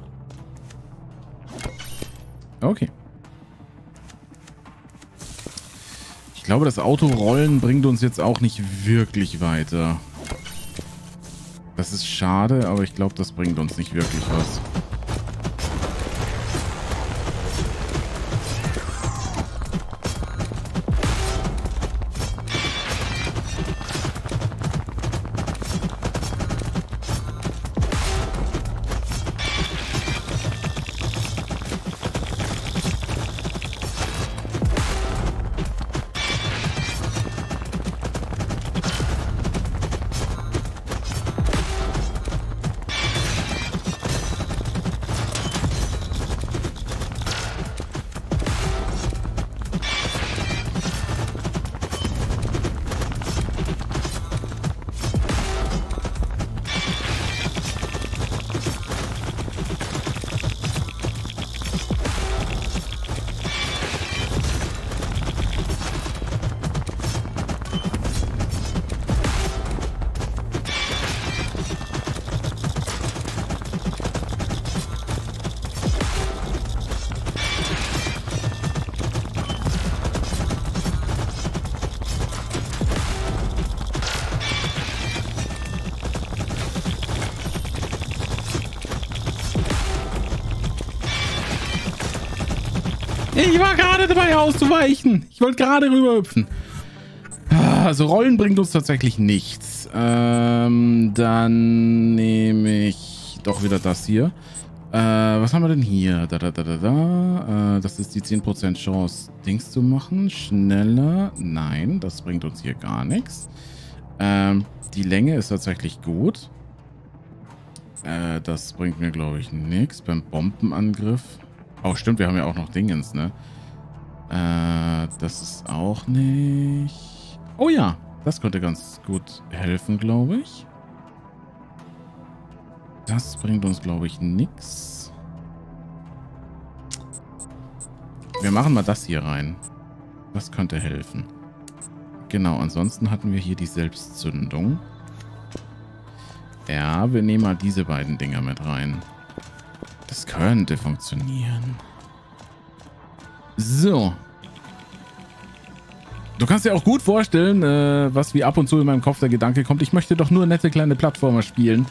B: Okay. Ich glaube, das Autorollen bringt uns jetzt auch nicht wirklich weiter. Das ist schade, aber ich glaube, das bringt uns nicht wirklich was. Zeichen. Ich wollte gerade rüberhüpfen. Ah, also Rollen bringt uns tatsächlich nichts. Ähm, dann nehme ich doch wieder das hier. Äh, was haben wir denn hier? Da, da, da, da, da. Äh, das ist die 10% Chance, Dings zu machen. Schneller. Nein, das bringt uns hier gar nichts. Ähm, die Länge ist tatsächlich gut. Äh, das bringt mir, glaube ich, nichts. Beim Bombenangriff. Oh, stimmt, wir haben ja auch noch Dingens, ne? Äh, das ist auch nicht... Oh ja, das könnte ganz gut helfen, glaube ich. Das bringt uns, glaube ich, nichts. Wir machen mal das hier rein. Das könnte helfen. Genau, ansonsten hatten wir hier die Selbstzündung. Ja, wir nehmen mal diese beiden Dinger mit rein. Das könnte funktionieren. So. Du kannst dir auch gut vorstellen, äh, was wie ab und zu in meinem Kopf der Gedanke kommt. Ich möchte doch nur nette kleine Plattformer spielen.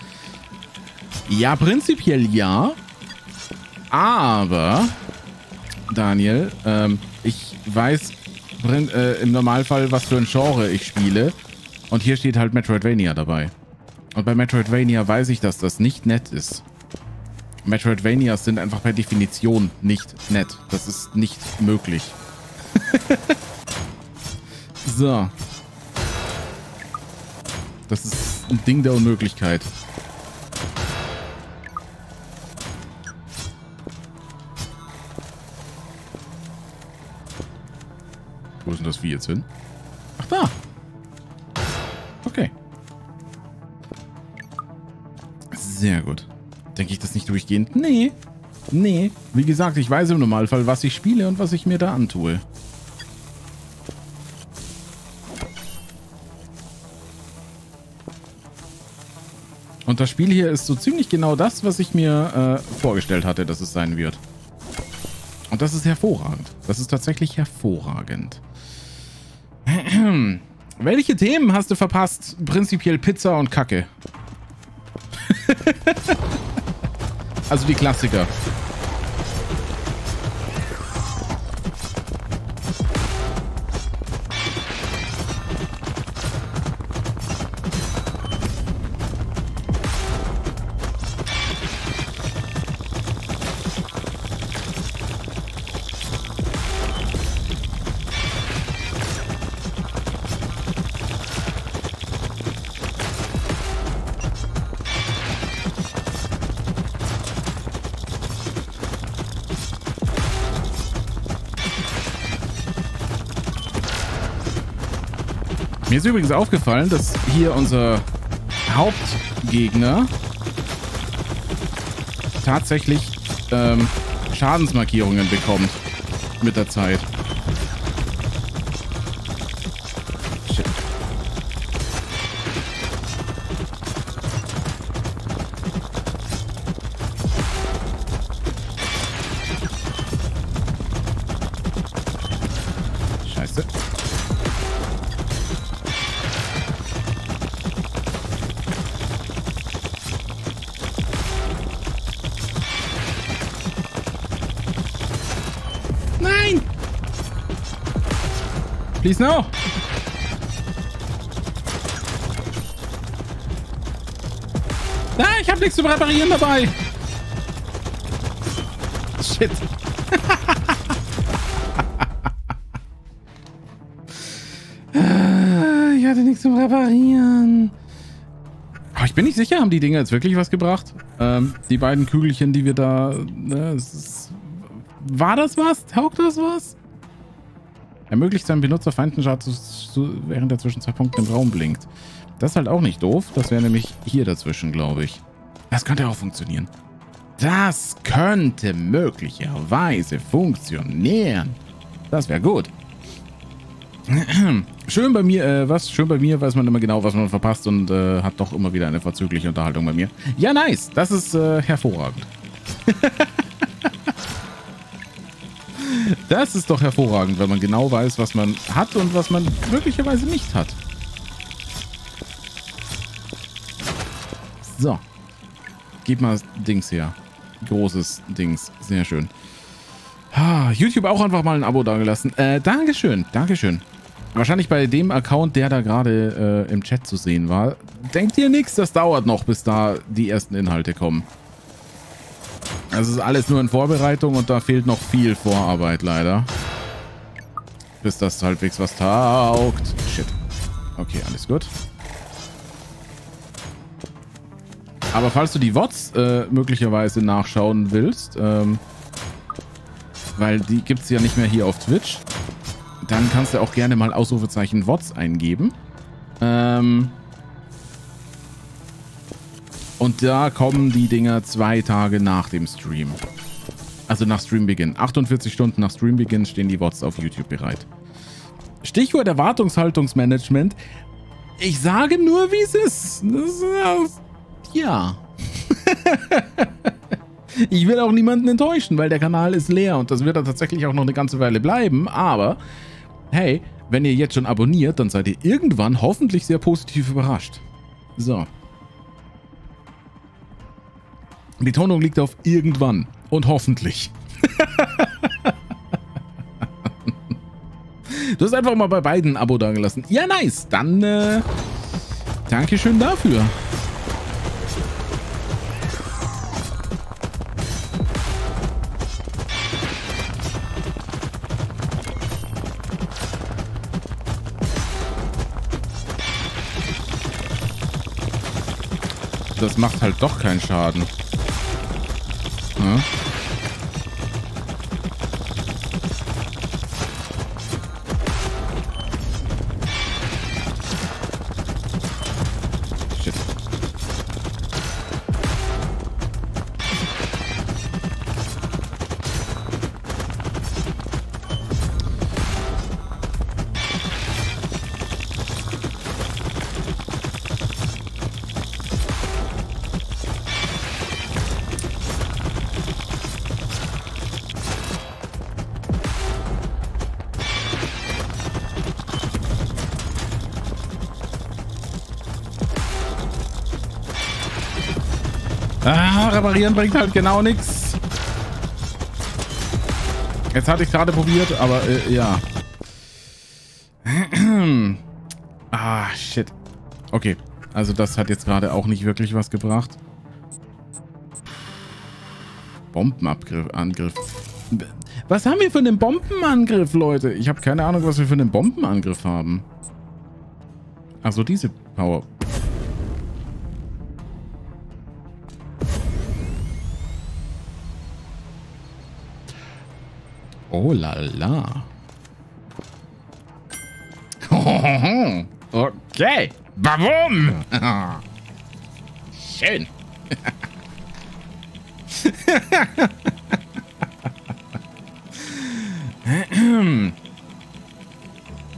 B: Ja, prinzipiell ja. Aber, Daniel, ähm, ich weiß äh, im Normalfall, was für ein Genre ich spiele. Und hier steht halt Metroidvania dabei. Und bei Metroidvania weiß ich, dass das nicht nett ist. Metroidvanias sind einfach per Definition nicht nett. Das ist nicht möglich. so. Das ist ein Ding der Unmöglichkeit. Wo ist denn das Vieh jetzt hin? Ach da! Okay. Sehr gut. Denke ich das nicht durchgehend? Nee. Nee. Wie gesagt, ich weiß im Normalfall, was ich spiele und was ich mir da antue. Und das Spiel hier ist so ziemlich genau das, was ich mir äh, vorgestellt hatte, dass es sein wird. Und das ist hervorragend. Das ist tatsächlich hervorragend. Welche Themen hast du verpasst? Prinzipiell Pizza und Kacke. Also die Klassiker. ist übrigens aufgefallen, dass hier unser Hauptgegner tatsächlich ähm, Schadensmarkierungen bekommt mit der Zeit. now. Na, ah, ich hab nichts zum Reparieren dabei. Shit. Ah, ich hatte nichts zum Reparieren. Aber ich bin nicht sicher, haben die Dinger jetzt wirklich was gebracht? Ähm, die beiden Kügelchen, die wir da... Ne, ist, war das was? Taugt das was? Ermöglicht seinem Benutzer Feindenstatus, während er zwischen zwei Punkten im Raum blinkt. Das ist halt auch nicht doof. Das wäre nämlich hier dazwischen, glaube ich. Das könnte auch funktionieren. Das könnte möglicherweise funktionieren. Das wäre gut. Schön bei mir, äh, was? Schön bei mir weiß man immer genau, was man verpasst und äh, hat doch immer wieder eine verzügliche Unterhaltung bei mir. Ja, nice. Das ist äh, hervorragend. Das ist doch hervorragend, wenn man genau weiß, was man hat und was man möglicherweise nicht hat. So. Gib mal Dings her. Großes Dings. Sehr schön. YouTube auch einfach mal ein Abo dagelassen. Äh, Dankeschön. Dankeschön. Wahrscheinlich bei dem Account, der da gerade äh, im Chat zu sehen war. Denkt ihr nichts, das dauert noch, bis da die ersten Inhalte kommen. Also ist alles nur in Vorbereitung und da fehlt noch viel Vorarbeit leider. Bis das halbwegs was taugt. Shit. Okay, alles gut. Aber falls du die Wots äh, möglicherweise nachschauen willst, ähm, weil die gibt es ja nicht mehr hier auf Twitch, dann kannst du auch gerne mal Ausrufezeichen Wots eingeben. Ähm, und da kommen die Dinger zwei Tage nach dem Stream. Also nach Streambeginn. 48 Stunden nach Streambeginn stehen die Bots auf YouTube bereit. Stichwort Erwartungshaltungsmanagement. Ich sage nur, wie es ist. Das, ja. ich will auch niemanden enttäuschen, weil der Kanal ist leer und das wird er tatsächlich auch noch eine ganze Weile bleiben. Aber hey, wenn ihr jetzt schon abonniert, dann seid ihr irgendwann hoffentlich sehr positiv überrascht. So. Betonung liegt auf irgendwann und hoffentlich. du hast einfach mal bei beiden ein Abo dagelassen. Ja, nice. Dann, äh, Dankeschön dafür. Das macht halt doch keinen Schaden. Mm. Reparieren bringt halt genau nichts. Jetzt hatte ich gerade probiert, aber äh, ja. ah, shit. Okay, also das hat jetzt gerade auch nicht wirklich was gebracht. Bombenangriff. Was haben wir für einen Bombenangriff, Leute? Ich habe keine Ahnung, was wir für einen Bombenangriff haben. Also diese Power. Oh la la. Okay. Warum? Schön.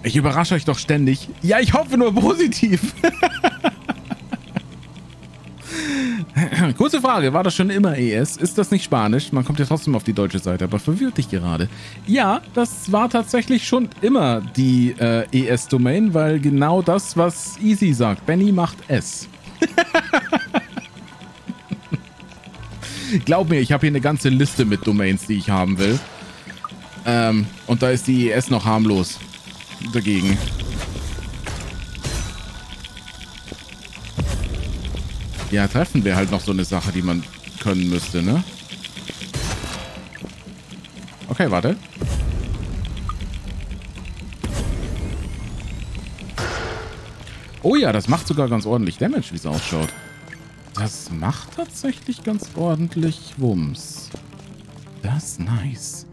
B: Ich überrasche euch doch ständig. Ja, ich hoffe nur positiv. Kurze Frage, war das schon immer ES? Ist das nicht Spanisch? Man kommt ja trotzdem auf die deutsche Seite, aber verwirrt dich gerade. Ja, das war tatsächlich schon immer die äh, ES-Domain, weil genau das, was Easy sagt. Benny macht S. Glaub mir, ich habe hier eine ganze Liste mit Domains, die ich haben will. Ähm, und da ist die ES noch harmlos dagegen. Ja, treffen wäre halt noch so eine Sache, die man können müsste, ne? Okay, warte. Oh ja, das macht sogar ganz ordentlich Damage, wie es ausschaut. Das macht tatsächlich ganz ordentlich Wumms. Das ist nice.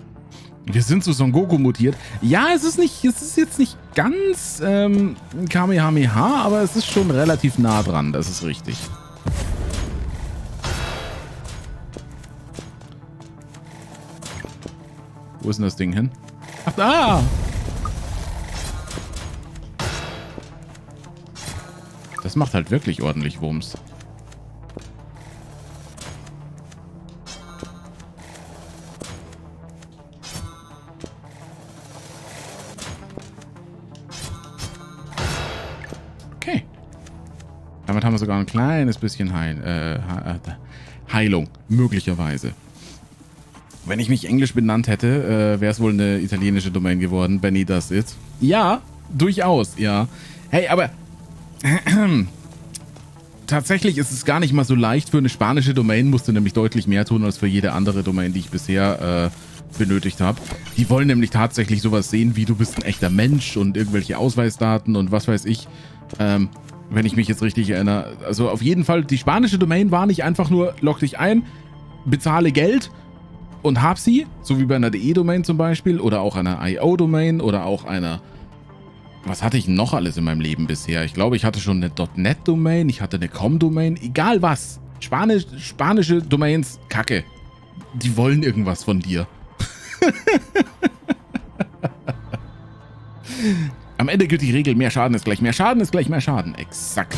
B: Wir sind zu Son Goku mutiert. Ja, es ist nicht, es ist jetzt nicht ganz ähm, Kamehameha, aber es ist schon relativ nah dran, das ist richtig. Wo ist denn das Ding hin? Ach, da! Das macht halt wirklich ordentlich Wumms. haben wir sogar ein kleines bisschen Heil, äh, äh Heilung, möglicherweise. Wenn ich mich Englisch benannt hätte, äh, wäre es wohl eine italienische Domain geworden. Benny das ist. Ja, durchaus, ja. Hey, aber tatsächlich ist es gar nicht mal so leicht. Für eine spanische Domain musst du nämlich deutlich mehr tun als für jede andere Domain, die ich bisher äh, benötigt habe. Die wollen nämlich tatsächlich sowas sehen, wie du bist ein echter Mensch und irgendwelche Ausweisdaten und was weiß ich. Ähm, wenn ich mich jetzt richtig erinnere. Also auf jeden Fall, die spanische Domain war nicht einfach nur, log dich ein, bezahle Geld und hab sie, so wie bei einer DE-Domain zum Beispiel oder auch einer IO-Domain oder auch einer... Was hatte ich noch alles in meinem Leben bisher? Ich glaube, ich hatte schon eine .NET-Domain, ich hatte eine Com-Domain, egal was. Spanisch, spanische Domains, kacke. Die wollen irgendwas von dir. Am Ende gilt die Regel, mehr Schaden ist gleich mehr Schaden ist gleich mehr Schaden. Exakt.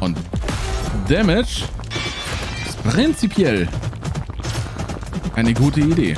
B: Und Damage ist prinzipiell eine gute Idee.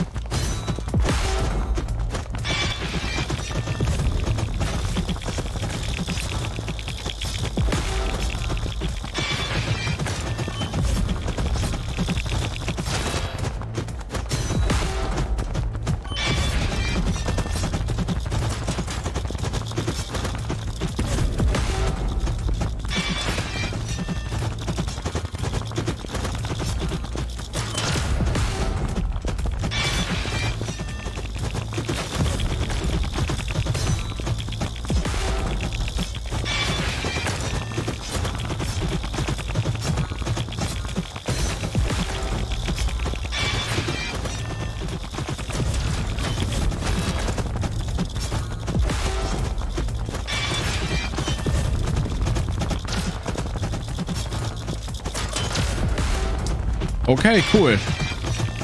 B: Okay, cool.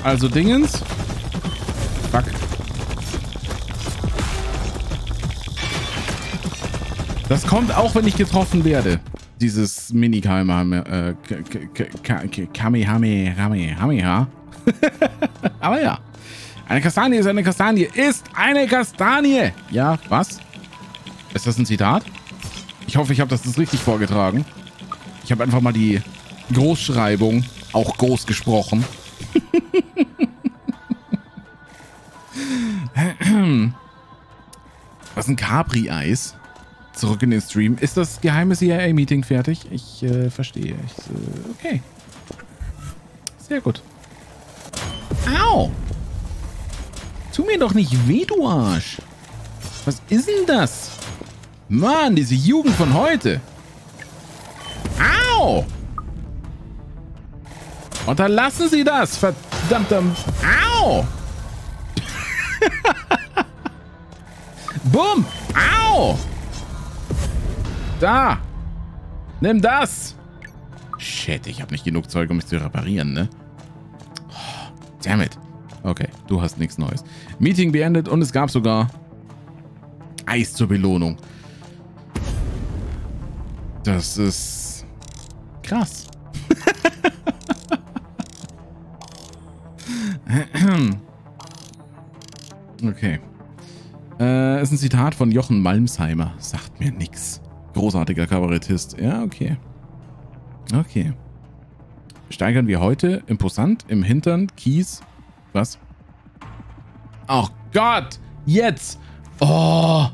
B: Also Dingens. Fuck. Das kommt auch, wenn ich getroffen werde. Dieses mini kamehame äh, Kamehameha. Aber ja. Eine Kastanie ist eine Kastanie. Ist eine Kastanie. Ja, was? Ist das ein Zitat? Ich hoffe, ich habe das richtig vorgetragen. Ich habe einfach mal die Großschreibung auch groß gesprochen. Was ein Capri-Eis? Zurück in den Stream. Ist das geheime CIA-Meeting fertig? Ich äh, verstehe. Ich, äh, okay. Sehr gut. Au! Tu mir doch nicht weh, du Arsch! Was ist denn das? Mann, diese Jugend von heute! Au! Und dann lassen Sie das, verdammter... Au! Bumm! Au! Da! Nimm das! Shit, ich habe nicht genug Zeug, um mich zu reparieren, ne? Oh, damn it. Okay, du hast nichts Neues. Meeting beendet und es gab sogar Eis zur Belohnung. Das ist krass. Okay. Äh, ist ein Zitat von Jochen Malmsheimer. Sagt mir nix. Großartiger Kabarettist. Ja, okay. Okay. Steigern wir heute imposant im Hintern Kies. Was? Ach oh Gott! Jetzt! Oh!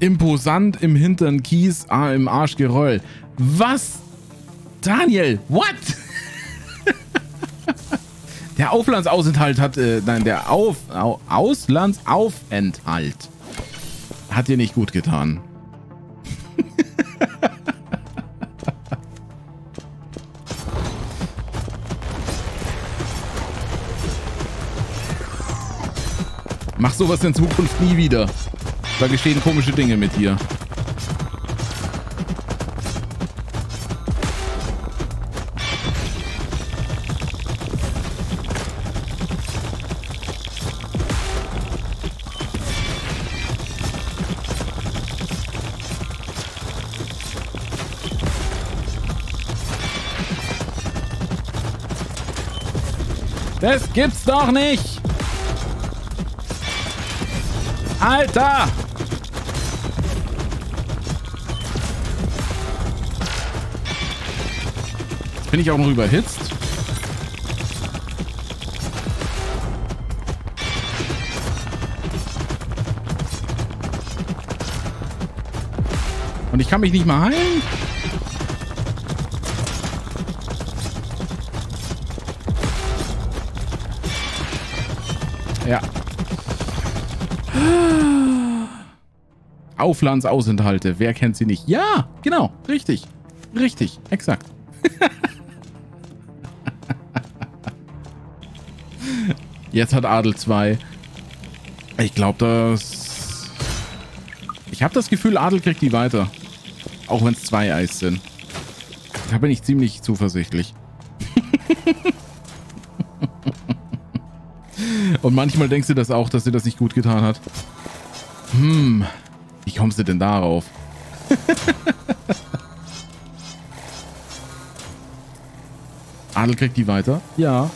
B: Imposant im Hintern Kies, ah, im Arsch Was? Daniel, what? Der Auflandsaufenthalt hat, äh, nein, der Auf, Au, Auslandsaufenthalt hat dir nicht gut getan. Mach sowas in Zukunft nie wieder. Da geschehen komische Dinge mit dir. Das gibt's doch nicht! Alter! Jetzt bin ich auch noch überhitzt. Und ich kann mich nicht mal heilen? Kauflands Ausenthalte. Wer kennt sie nicht? Ja, genau. Richtig. Richtig. Exakt. Jetzt hat Adel 2. Ich glaube, das... Ich habe das Gefühl, Adel kriegt die weiter. Auch wenn es zwei Eis sind. Da bin ich ziemlich zuversichtlich. Und manchmal denkst du das auch, dass sie das nicht gut getan hat. Hm. Wie kommst du denn darauf? Adel kriegt die weiter? Ja.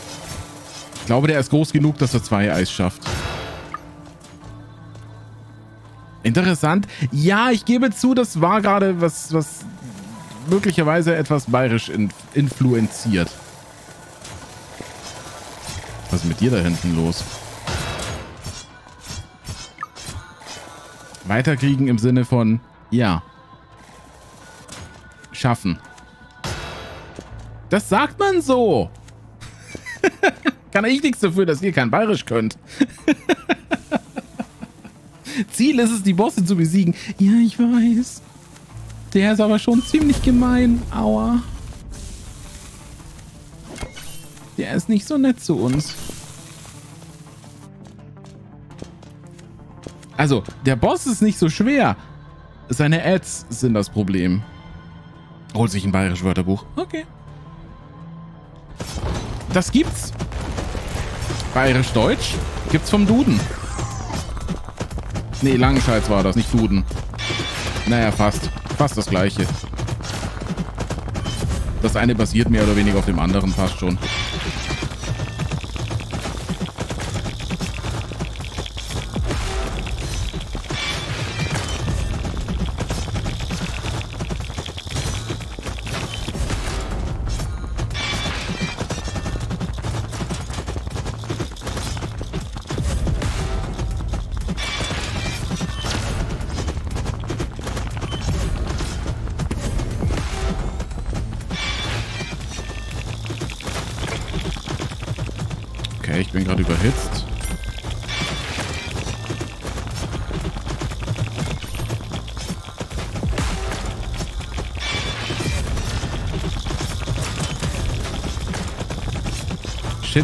B: Ich glaube, der ist groß genug, dass er zwei Eis schafft. Interessant. Ja, ich gebe zu, das war gerade was, was möglicherweise etwas bayerisch in, influenziert. Was ist mit dir da hinten los? Weiterkriegen im Sinne von, ja, schaffen. Das sagt man so. Kann ich nichts dafür, dass ihr kein Bayerisch könnt. Ziel ist es, die Bosse zu besiegen. Ja, ich weiß. Der ist aber schon ziemlich gemein. Aua. Der ist nicht so nett zu uns. Also, der Boss ist nicht so schwer. Seine Ads sind das Problem. Holt sich ein bayerisches Wörterbuch. Okay. Das gibt's. Bayerisch-Deutsch gibt's vom Duden. Nee, Langenscheids war das, nicht Duden. Naja, fast. Fast das gleiche. Das eine basiert mehr oder weniger auf dem anderen, fast schon.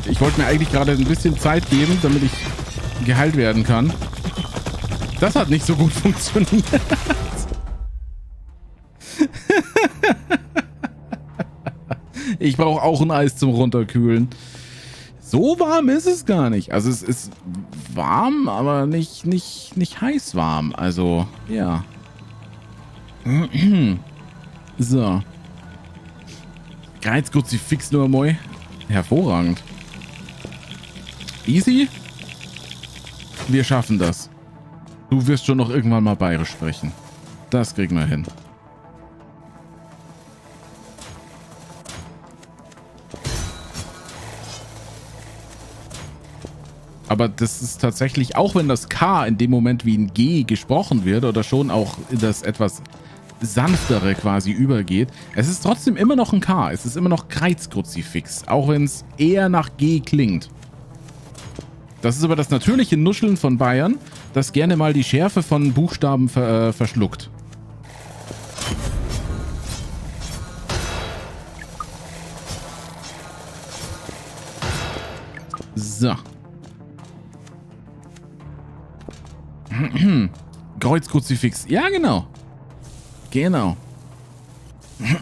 B: Shit, ich wollte mir eigentlich gerade ein bisschen Zeit geben, damit ich geheilt werden kann. Das hat nicht so gut funktioniert. ich brauche auch ein Eis zum Runterkühlen. So warm ist es gar nicht. Also es ist warm, aber nicht, nicht, nicht heiß warm. Also, ja. So. Geiz Fix nur moi. Hervorragend. Easy. Wir schaffen das. Du wirst schon noch irgendwann mal bayerisch sprechen. Das kriegen wir hin. Aber das ist tatsächlich, auch wenn das K in dem Moment wie ein G gesprochen wird oder schon auch das etwas sanftere quasi übergeht, es ist trotzdem immer noch ein K. Es ist immer noch Kreizkruzifix, auch wenn es eher nach G klingt. Das ist aber das natürliche Nuscheln von Bayern, das gerne mal die Schärfe von Buchstaben ver äh, verschluckt. So. Kreuzkruzifix. Ja, genau. Genau.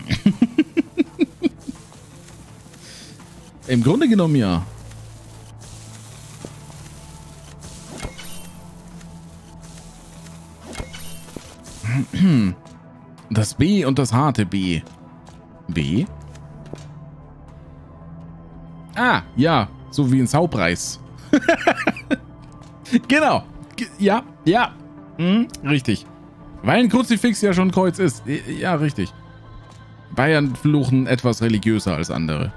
B: Im Grunde genommen ja. Das B und das harte B. B? Ah, ja. So wie ein Saupreis. genau. Ja, ja. Mhm, richtig. Weil ein Kruzifix ja schon Kreuz ist. Ja, richtig. Bayern fluchen etwas religiöser als andere.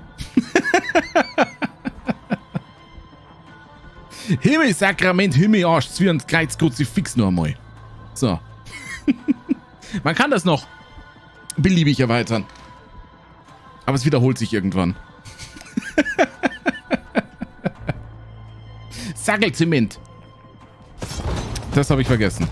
B: Himmel, Sakrament, Himmel, Arsch, Zwirn, Kreuz, Kruzifix nur einmal. So. Man kann das noch beliebig erweitern. Aber es wiederholt sich irgendwann. Sackelzement. Das habe ich vergessen.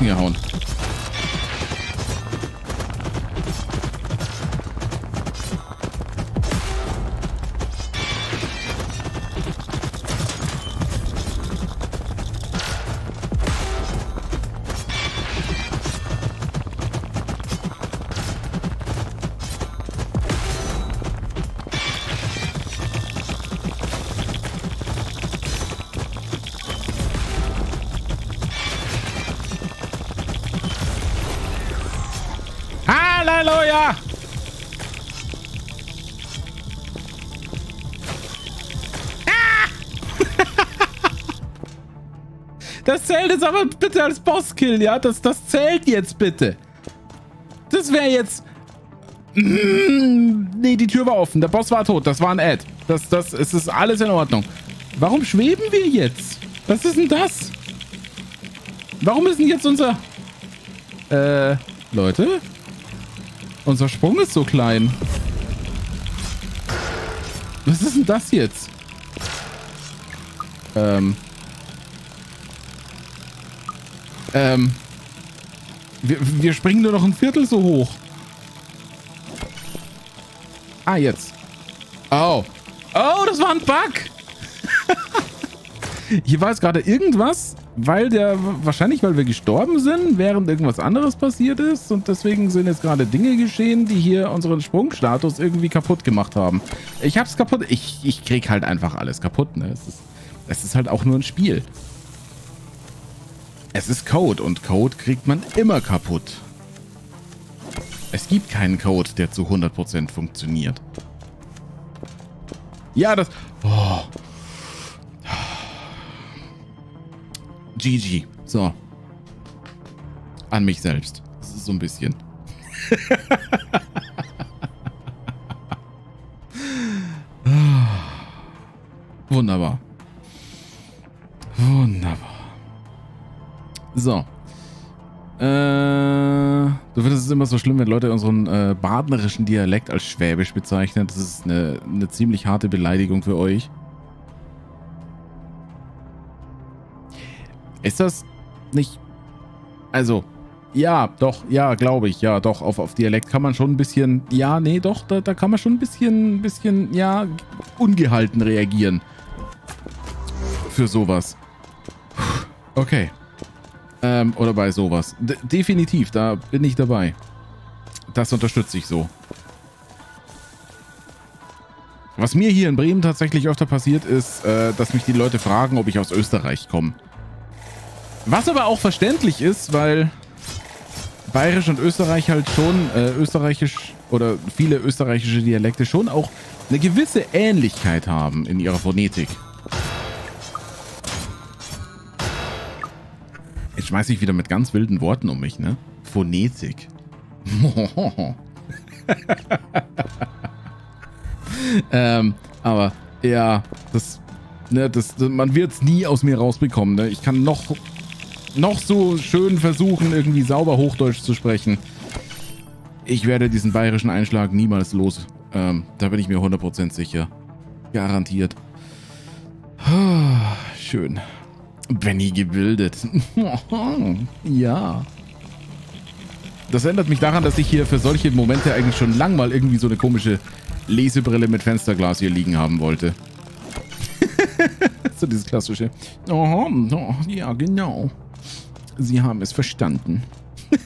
B: Rücken gehauen. aber bitte als Bosskill, ja? Das, das zählt jetzt bitte. Das wäre jetzt... Mm, nee, die Tür war offen. Der Boss war tot. Das war ein Ad. Das, das, es ist alles in Ordnung. Warum schweben wir jetzt? Was ist denn das? Warum ist denn jetzt unser... Äh, Leute? Unser Sprung ist so klein. Was ist denn das jetzt? Ähm... Ähm, wir, wir springen nur noch ein Viertel so hoch. Ah, jetzt. Oh. Oh, das war ein Bug. Hier war jetzt gerade irgendwas, weil der, wahrscheinlich weil wir gestorben sind, während irgendwas anderes passiert ist. Und deswegen sind jetzt gerade Dinge geschehen, die hier unseren Sprungstatus irgendwie kaputt gemacht haben. Ich hab's kaputt. Ich, ich krieg halt einfach alles kaputt, ne? Es ist, es ist halt auch nur ein Spiel. Es ist Code und Code kriegt man immer kaputt. Es gibt keinen Code, der zu 100% funktioniert. Ja, das... Oh. GG. So. An mich selbst. Das ist so ein bisschen.
A: Ah. Wunderbar. Wunderbar.
B: So. Äh, du findest es immer so schlimm, wenn Leute unseren äh, badnerischen Dialekt als Schwäbisch bezeichnen. Das ist eine, eine ziemlich harte Beleidigung für euch. Ist das nicht... Also, ja, doch, ja, glaube ich, ja, doch. Auf, auf Dialekt kann man schon ein bisschen... Ja, nee, doch, da, da kann man schon ein bisschen, bisschen, ja, ungehalten reagieren. Für sowas. Okay. Ähm, oder bei sowas. De definitiv, da bin ich dabei. Das unterstütze ich so. Was mir hier in Bremen tatsächlich öfter passiert ist, äh, dass mich die Leute fragen, ob ich aus Österreich komme. Was aber auch verständlich ist, weil Bayerisch und Österreich halt schon, äh, österreichisch oder viele österreichische Dialekte schon auch eine gewisse Ähnlichkeit haben in ihrer Phonetik. Jetzt schmeiß ich wieder mit ganz wilden Worten um mich, ne? Phonetik. ähm, aber ja, das, ne, das, man wird es nie aus mir rausbekommen. Ne? Ich kann noch, noch so schön versuchen, irgendwie sauber Hochdeutsch zu sprechen. Ich werde diesen bayerischen Einschlag niemals los. Ähm, da bin ich mir 100% sicher. Garantiert. Ah, schön. Benny gebildet. ja. Das erinnert mich daran, dass ich hier für solche Momente eigentlich schon lang mal irgendwie so eine komische Lesebrille mit Fensterglas hier liegen haben wollte. so dieses klassische. Oh, oh, ja, genau. Sie haben es verstanden.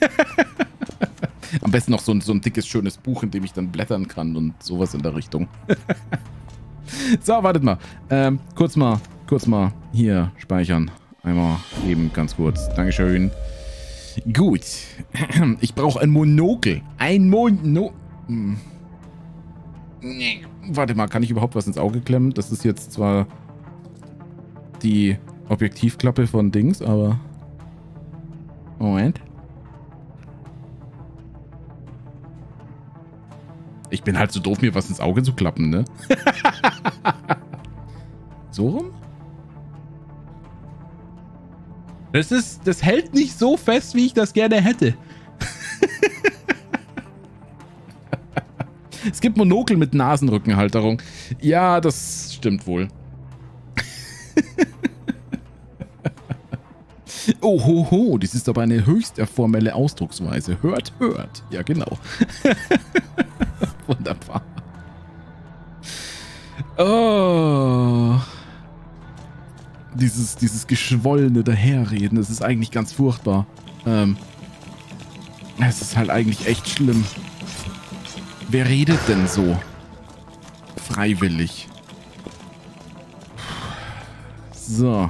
B: Am besten noch so ein, so ein dickes, schönes Buch, in dem ich dann blättern kann und sowas in der Richtung. so, wartet mal. Ähm, kurz mal kurz mal hier speichern. Einmal eben ganz kurz. Dankeschön. Gut. Ich brauche ein Monokel. Ein Mono... Hm. Nee. Warte mal, kann ich überhaupt was ins Auge klemmen? Das ist jetzt zwar die Objektivklappe von Dings, aber... Moment. Ich bin halt so doof, mir was ins Auge zu klappen, ne? so rum? Das ist, das hält nicht so fest, wie ich das gerne hätte. es gibt Monokel mit Nasenrückenhalterung. Ja, das stimmt wohl. oh, ho, ho, dies ist aber eine höchst formelle Ausdrucksweise. Hört, hört. Ja, genau. Wunderbar. Oh, dieses, dieses geschwollene Daherreden, das ist eigentlich ganz furchtbar. Ähm, es ist halt eigentlich echt schlimm. Wer redet denn so? Freiwillig. So.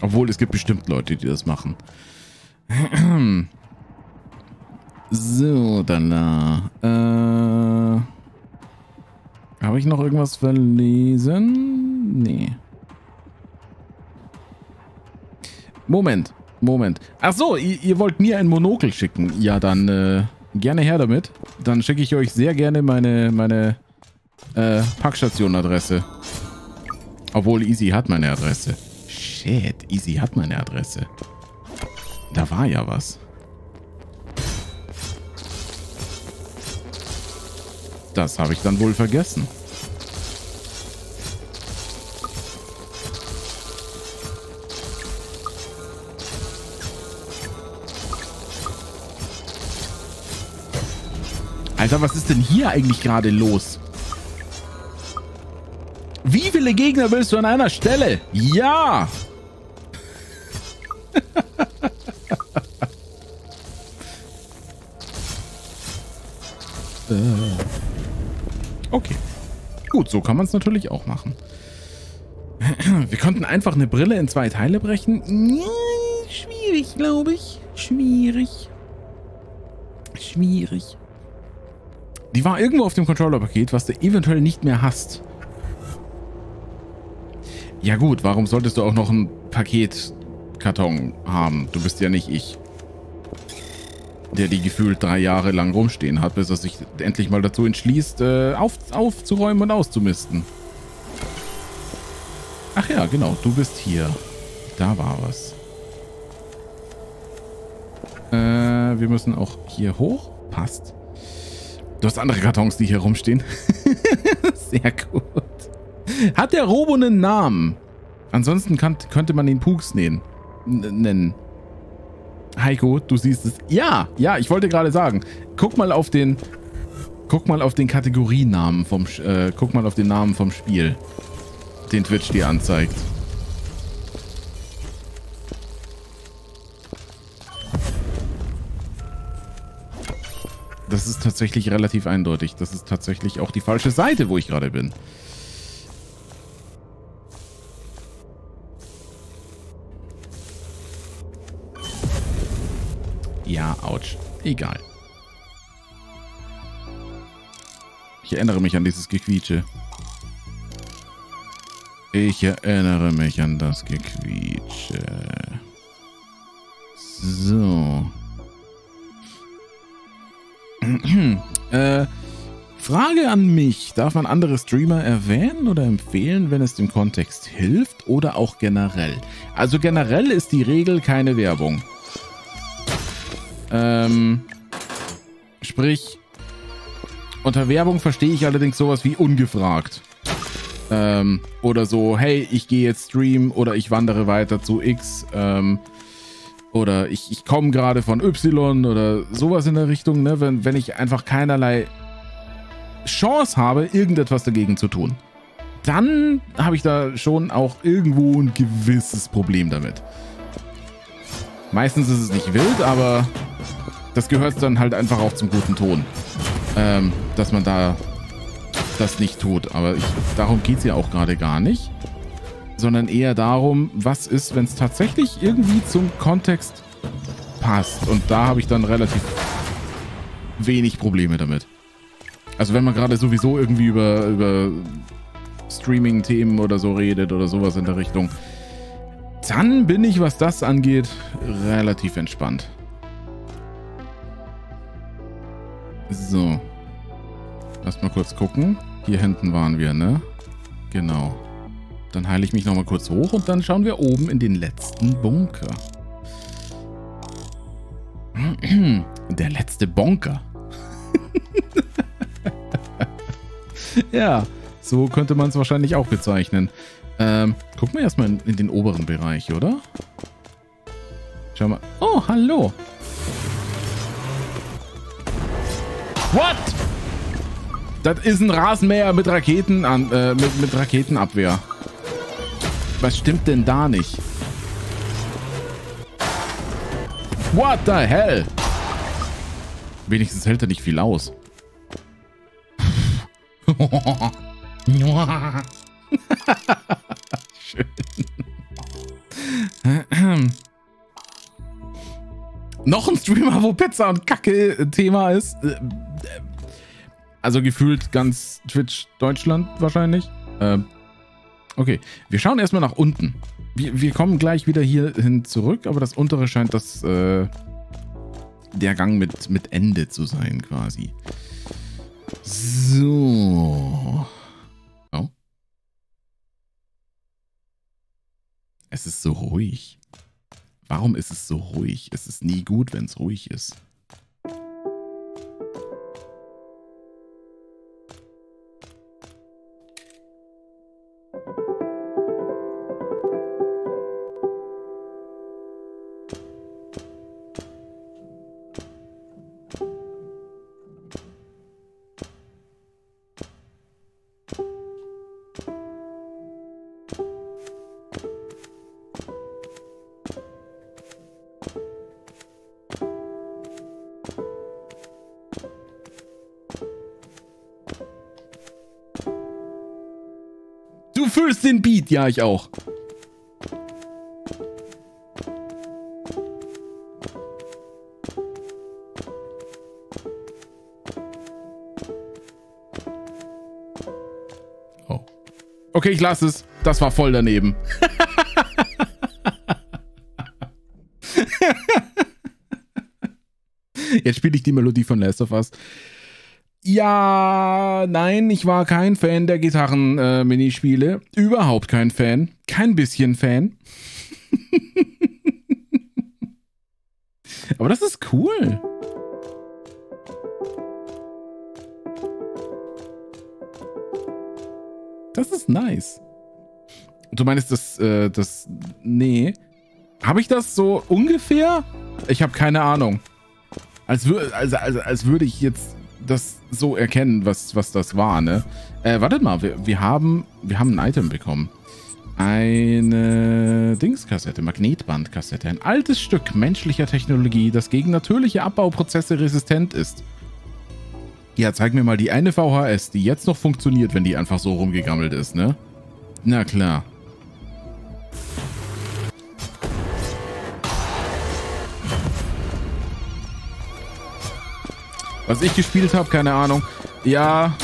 B: Obwohl, es gibt bestimmt Leute, die das machen. So, dann da. Äh, äh, Habe ich noch irgendwas verlesen? Nee. Moment, Moment. Ach so, ihr, ihr, wollt mir ein Monokel schicken. Ja, dann äh, gerne her damit. Dann schicke ich euch sehr gerne meine, meine äh, Packstation-Adresse. Obwohl, Easy hat meine Adresse. Shit, Easy hat meine Adresse. Da war ja was. Das habe ich dann wohl vergessen. Alter, was ist denn hier eigentlich gerade los? Wie viele Gegner willst du an einer Stelle? Ja!
A: Äh. okay. Gut,
B: so kann man es natürlich auch machen. Wir könnten einfach eine Brille in zwei Teile brechen. schwierig, glaube ich. Schwierig. Schwierig. Die war irgendwo auf dem Controller-Paket, was du eventuell nicht mehr hast. Ja gut, warum solltest du auch noch einen Paketkarton haben? Du bist ja nicht ich. Der die gefühlt drei Jahre lang rumstehen hat, bis er sich endlich mal dazu entschließt, äh, auf, aufzuräumen und auszumisten. Ach ja, genau, du bist hier. Da war was. Äh, wir müssen auch hier hoch. Passt. Du hast andere Kartons, die hier rumstehen. Sehr gut. Hat der Robo einen Namen? Ansonsten kann, könnte man ihn Puks nennen. nennen. Heiko, du siehst es. Ja, ja, ich wollte gerade sagen. Guck mal auf den... Guck mal auf den Kategorienamen vom... Äh, guck mal auf den Namen vom Spiel. Den Twitch dir anzeigt. das ist tatsächlich relativ eindeutig. Das ist tatsächlich auch die falsche Seite, wo ich gerade bin. Ja, ouch. Egal. Ich erinnere mich an dieses Gequietsche. Ich erinnere mich an das Gequietsche. So. Äh, Frage an mich. Darf man andere Streamer erwähnen oder empfehlen, wenn es dem Kontext hilft oder auch generell? Also generell ist die Regel keine Werbung. Ähm, sprich, unter Werbung verstehe ich allerdings sowas wie ungefragt. Ähm, oder so, hey, ich gehe jetzt streamen oder ich wandere weiter zu X. Ähm, oder ich, ich komme gerade von Y oder sowas in der Richtung, ne? wenn, wenn ich einfach keinerlei Chance habe, irgendetwas dagegen zu tun. Dann habe ich da schon auch irgendwo ein gewisses Problem damit. Meistens ist es nicht wild, aber das gehört dann halt einfach auch zum guten Ton. Ähm, dass man da das nicht tut. Aber ich, darum geht es ja auch gerade gar nicht sondern eher darum, was ist, wenn es tatsächlich irgendwie zum Kontext passt. Und da habe ich dann relativ wenig Probleme damit. Also wenn man gerade sowieso irgendwie über, über Streaming-Themen oder so redet oder sowas in der Richtung, dann bin ich, was das angeht, relativ entspannt. So. Lass mal kurz gucken. Hier hinten waren wir, ne? Genau. Dann heile ich mich nochmal kurz hoch und dann schauen wir oben in den letzten Bunker. Der letzte Bunker. ja, so könnte man es wahrscheinlich auch bezeichnen. Ähm, gucken wir erstmal in, in den oberen Bereich, oder? Schau mal. Oh, hallo. What? Das ist ein Rasenmäher mit Raketen an, äh, mit, mit Raketenabwehr. Was stimmt denn da nicht? What the hell? Wenigstens hält er nicht viel aus. Schön. Noch ein Streamer, wo Pizza und Kacke Thema ist. Also gefühlt ganz Twitch Deutschland wahrscheinlich. Ähm, Okay, wir schauen erstmal nach unten. Wir, wir kommen gleich wieder hier hin zurück, aber das untere scheint das, äh, der Gang mit, mit Ende zu sein quasi. So. Oh. Es ist so ruhig. Warum ist es so ruhig? Es ist nie gut, wenn es ruhig ist. den Beat? Ja, ich auch. Oh. Okay, ich lasse es. Das war voll daneben. Jetzt spiele ich die Melodie von Last of Us. Ja, nein, ich war kein Fan der Gitarren-Minispiele. Äh, Überhaupt kein Fan. Kein bisschen Fan.
A: Aber das ist cool.
B: Das ist nice. Du meinst das, äh, das, nee. Habe ich das so ungefähr? Ich habe keine Ahnung. Als, wür, also, als, als würde ich jetzt das so erkennen, was, was das war, ne? Äh, wartet mal, wir, wir, haben, wir haben ein Item bekommen. Eine Dingskassette, Magnetbandkassette. Ein altes Stück menschlicher Technologie, das gegen natürliche Abbauprozesse resistent ist. Ja, zeig mir mal die eine VHS, die jetzt noch funktioniert, wenn die einfach so rumgegammelt ist, ne? Na klar. Was ich gespielt habe, keine Ahnung. Ja,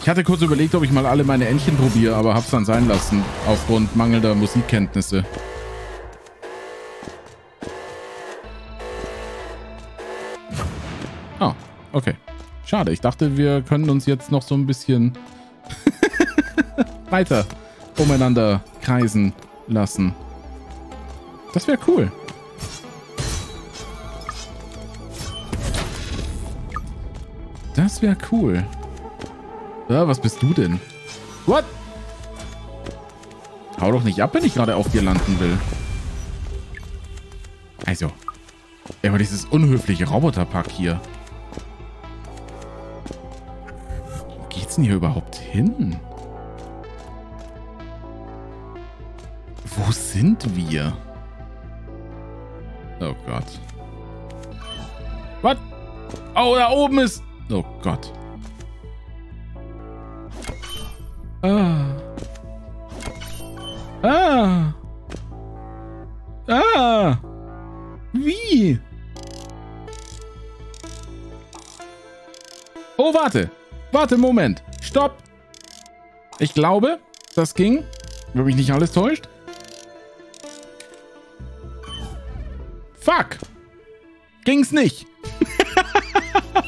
B: ich hatte kurz überlegt, ob ich mal alle meine Entchen probiere, aber hab's dann sein lassen. Aufgrund mangelnder Musikkenntnisse. Ah, okay. Schade, ich dachte, wir können uns jetzt noch so ein bisschen weiter umeinander kreisen lassen. Das wäre cool. Das wäre cool. Ja, was bist du denn? What? Hau doch nicht ab, wenn ich gerade auf dir landen will. Also. Ja, aber dieses unhöfliche Roboterpack hier. Wo geht's denn hier überhaupt hin? Wo sind wir? Oh Gott.
A: Was? Oh, da oben
B: ist... Oh Gott.
A: Ah. ah. Ah. Ah. Wie?
B: Oh, warte. Warte, Moment. Stopp. Ich glaube, das ging. Wenn mich nicht alles täuscht. Fuck. Ging's nicht.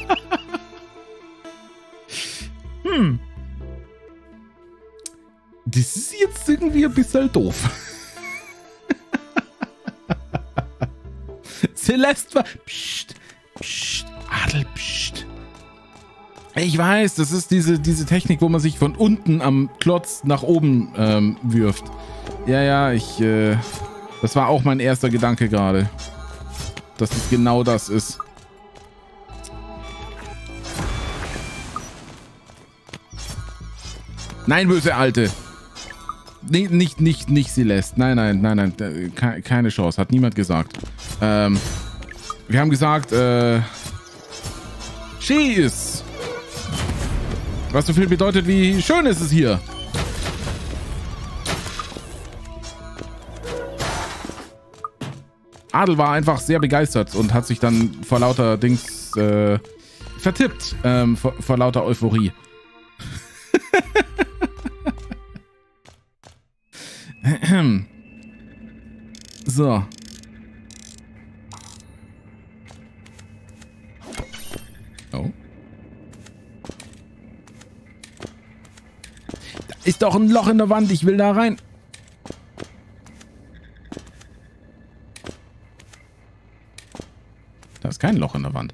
B: Hm. Das ist jetzt irgendwie ein bisschen doof. Celeste war... Psst, psst, Adel, psst. Ich weiß, das ist diese, diese Technik, wo man sich von unten am Klotz nach oben ähm, wirft. Ja, ja, ich... Äh, das war auch mein erster Gedanke gerade. Dass es das genau das ist. Nein, böse Alte. Nee, nicht, nicht, nicht sie lässt. Nein, nein, nein, nein. Keine Chance. Hat niemand gesagt. Ähm, wir haben gesagt, äh... Cheese. Was so viel bedeutet wie schön ist es hier. Adel war einfach sehr begeistert und hat sich dann vor lauter Dings äh, vertippt. Ähm, vor, vor lauter Euphorie. So. Oh. Da ist doch ein Loch in der Wand. Ich will da rein. Da ist kein Loch in der Wand.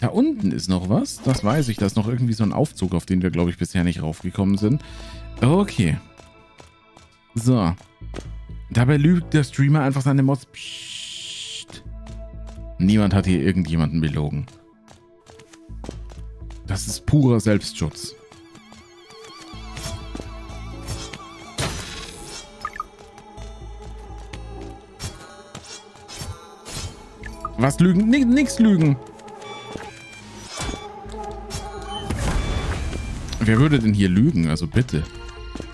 B: Da unten ist noch was. Das weiß ich. Da ist noch irgendwie so ein Aufzug, auf den wir, glaube ich, bisher nicht raufgekommen sind. Okay. Okay. So. Dabei lügt der Streamer einfach seine Mods. Psst. Niemand hat hier irgendjemanden belogen. Das ist purer Selbstschutz. Was lügen? Nix lügen. Wer würde denn hier lügen? Also bitte.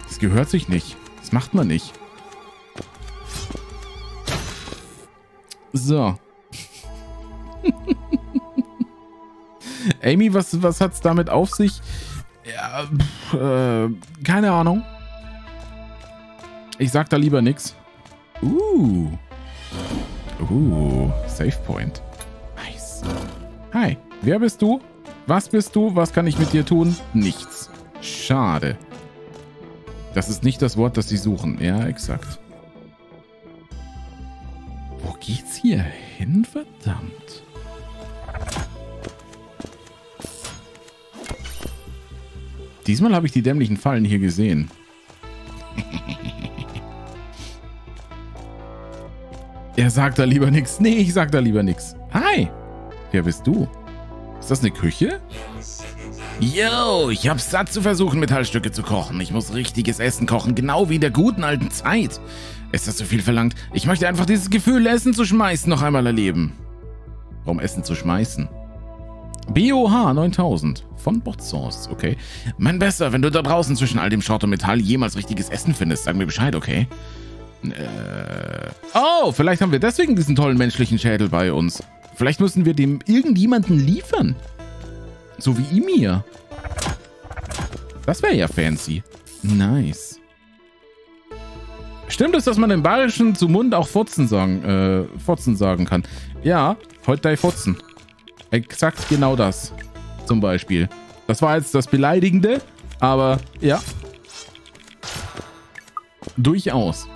B: Das gehört sich nicht. Das macht man nicht. So. Amy, was, was hat es damit auf sich? Ja, pff, äh, keine Ahnung. Ich sag da lieber nichts. Uh. Uh, Safe Point. Nice. Hi, wer bist du? Was bist du? Was kann ich mit dir tun? Nichts. Schade. Das ist nicht das Wort, das sie suchen. Ja, exakt. Wo geht's hier hin, verdammt? Diesmal habe ich die dämlichen Fallen hier gesehen. er sagt da lieber nichts. Nee, ich sag da lieber nichts. Hi. Wer bist du? Ist das eine Küche? Ja. Yo, ich hab's satt zu versuchen, Metallstücke zu kochen. Ich muss richtiges Essen kochen, genau wie in der guten alten Zeit. Ist das zu viel verlangt? Ich möchte einfach dieses Gefühl, Essen zu schmeißen, noch einmal erleben. Warum Essen zu schmeißen? BOH 9000 von Botsource, okay. Mein Besser, wenn du da draußen zwischen all dem Schrott und Metall jemals richtiges Essen findest, sag mir Bescheid, okay? Äh, oh, vielleicht haben wir deswegen diesen tollen menschlichen Schädel bei uns. Vielleicht müssen wir dem irgendjemanden liefern. So wie Imir. Das wäre ja fancy. Nice. Stimmt es, dass man im Bayerischen zu Mund auch Furzen sagen, äh, Furzen sagen kann? Ja, heute dei Furzen. Exakt genau das. Zum Beispiel. Das war jetzt das Beleidigende, aber ja. Durchaus.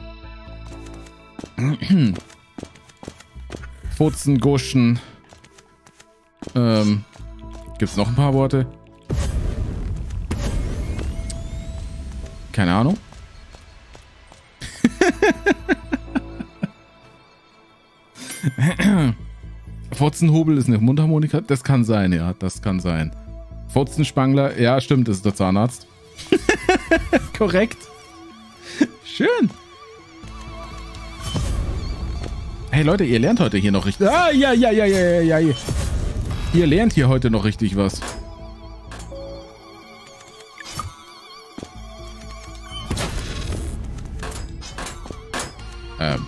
B: Furzen, Guschen. Ähm, Gibt es noch ein paar Worte? Keine Ahnung. Fotzenhobel ist eine Mundharmonika? Das kann sein, ja. Das kann sein. Fotzenspangler? Ja, stimmt, Das ist der Zahnarzt. Korrekt. Schön. Hey Leute, ihr lernt heute hier noch richtig. Ah, ja, ja, ja, ja, ja, ja, ja. Ihr lernt hier heute noch richtig was. Ähm.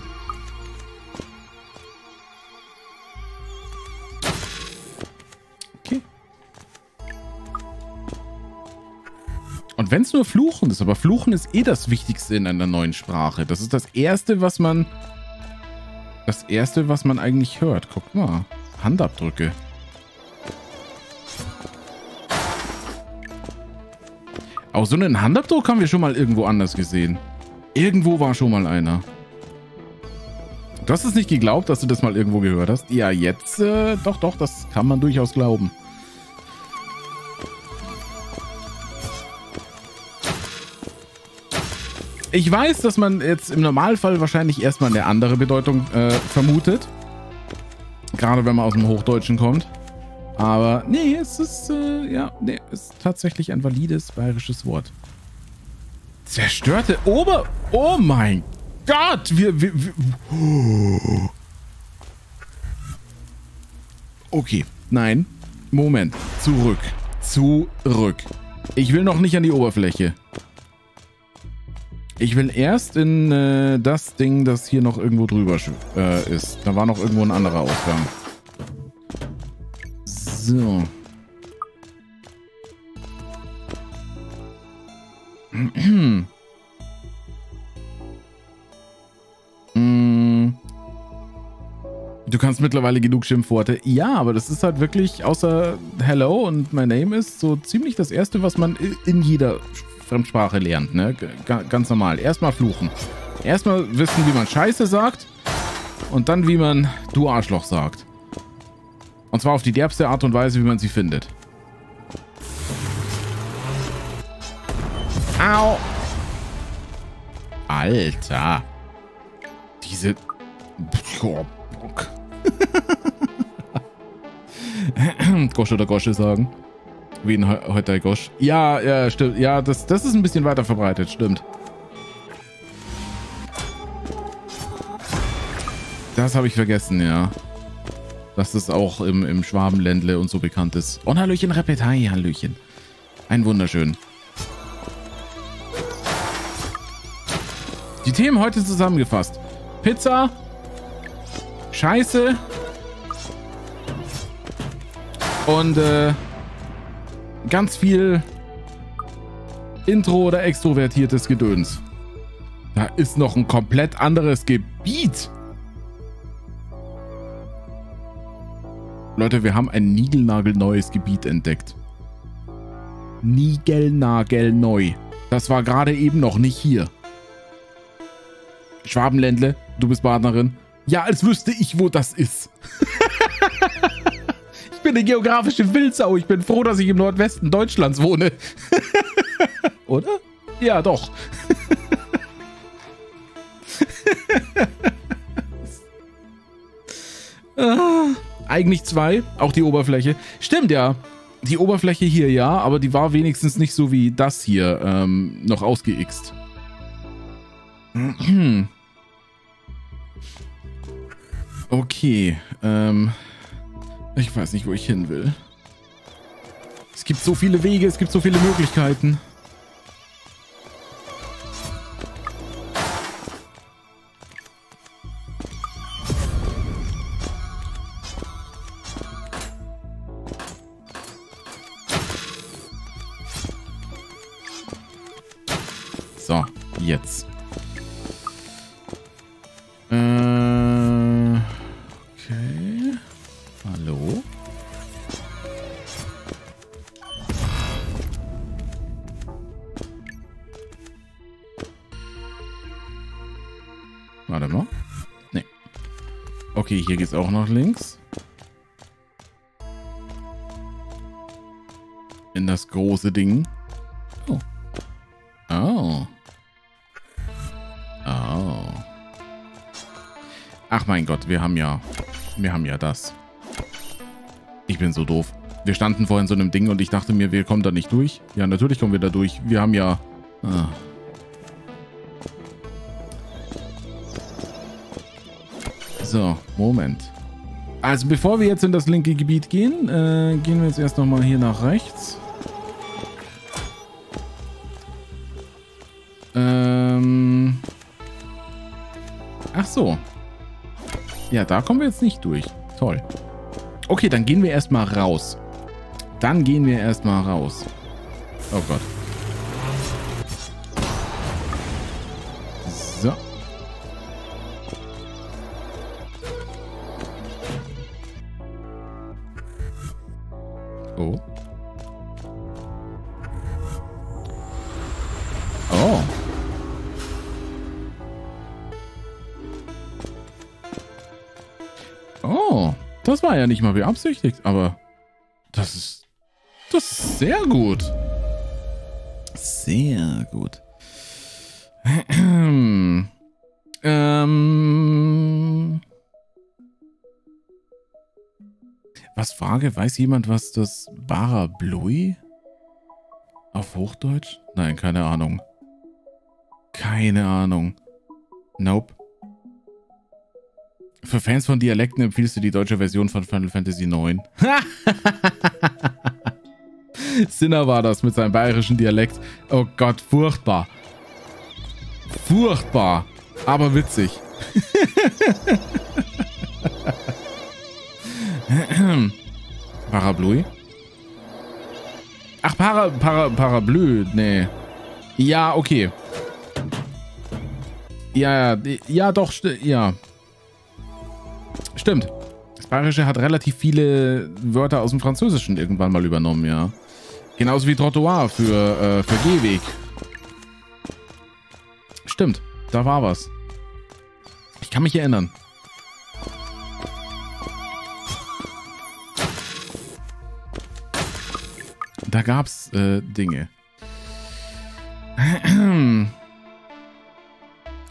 B: Okay. Und wenn es nur Fluchen ist, aber Fluchen ist eh das Wichtigste in einer neuen Sprache. Das ist das Erste, was man... Das Erste, was man eigentlich hört. Guck mal. Handabdrücke. Auch so einen Handabdruck haben wir schon mal irgendwo anders gesehen. Irgendwo war schon mal einer. Du hast es nicht geglaubt, dass du das mal irgendwo gehört hast? Ja, jetzt, äh, doch, doch, das kann man durchaus glauben. Ich weiß, dass man jetzt im Normalfall wahrscheinlich erstmal eine andere Bedeutung äh, vermutet. Gerade wenn man aus dem Hochdeutschen kommt. Aber nee, es ist, äh, ja, nee, es ist tatsächlich ein valides bayerisches Wort. Zerstörte Ober... Oh mein Gott! Wir... wir, wir oh. Okay, nein. Moment. Zurück. Zurück. Ich will noch nicht an die Oberfläche. Ich will erst in äh, das Ding, das hier noch irgendwo drüber äh, ist. Da war noch irgendwo ein anderer Ausgang. So.
A: Mm.
B: Du kannst mittlerweile genug Schimpfworte. Ja, aber das ist halt wirklich außer Hello und My Name ist so ziemlich das Erste, was man in jeder Fremdsprache lernt. Ne? Ganz normal. Erstmal fluchen. Erstmal wissen, wie man Scheiße sagt und dann, wie man Du Arschloch sagt. Und zwar auf die derbste Art und Weise, wie man sie findet. Au! Alter. Diese... Oh, Gosch oder Gosche sagen. Wie in heute Gosch. Ja, ja, stimmt. Ja, das, das ist ein bisschen weiter verbreitet, stimmt. Das habe ich vergessen, ja dass das auch im, im Schwabenländle und so bekannt ist. Und Hallöchen Repetei, Hallöchen. Ein wunderschön. Die Themen heute zusammengefasst. Pizza. Scheiße. Und äh, ganz viel Intro oder extrovertiertes Gedöns. Da ist noch ein komplett anderes
A: Gebiet.
B: Leute, wir haben ein niegelnagelneues Gebiet entdeckt. Niegelnagelneu. Das war gerade eben noch nicht hier. Schwabenländle, du bist Partnerin. Ja, als wüsste ich, wo das ist. ich bin eine geografische Wildsau. Ich bin froh, dass ich im Nordwesten Deutschlands wohne. Oder? Ja, doch. ah. Eigentlich zwei, auch die Oberfläche. Stimmt ja. Die Oberfläche hier ja, aber die war wenigstens nicht so wie das hier ähm, noch ausgeixt. Hm. Okay, ähm, ich weiß nicht, wo ich hin will. Es gibt so viele Wege, es gibt so viele Möglichkeiten. jetzt. Äh,
A: okay. Hallo?
B: Warte mal. Nee. Okay, hier geht's auch nach links. In das große Ding. Oh. Oh. Oh. Ach mein Gott, wir haben ja... Wir haben ja das. Ich bin so doof. Wir standen vorhin so einem Ding und ich dachte mir, wir kommen da nicht durch. Ja, natürlich kommen wir da durch. Wir haben ja... Ah. So, Moment. Also bevor wir jetzt in das linke Gebiet gehen, äh, gehen wir jetzt erst nochmal hier nach rechts. Äh... Ach so. Ja, da kommen wir jetzt nicht durch. Toll. Okay, dann gehen wir erstmal raus. Dann gehen wir erstmal raus. Oh Gott. So. Oh. Das war ja nicht mal beabsichtigt, aber das ist, das ist sehr gut. Sehr gut. ähm, was Frage? Weiß jemand, was das Barablui auf Hochdeutsch? Nein, keine Ahnung. Keine Ahnung. Nope. Für Fans von Dialekten empfiehlst du die deutsche Version von Final Fantasy IX. Sinner war das mit seinem bayerischen Dialekt. Oh Gott, furchtbar. Furchtbar, aber witzig. Parablui? Ach, para, para, Parablü, nee. Ja, okay. Ja, ja, ja, doch, ja. Stimmt. Das Bayerische hat relativ viele Wörter aus dem Französischen irgendwann mal übernommen, ja. Genauso wie Trottoir für, äh, für Gehweg. Stimmt, da war was. Ich kann mich erinnern. Da gab's äh, Dinge. Äh,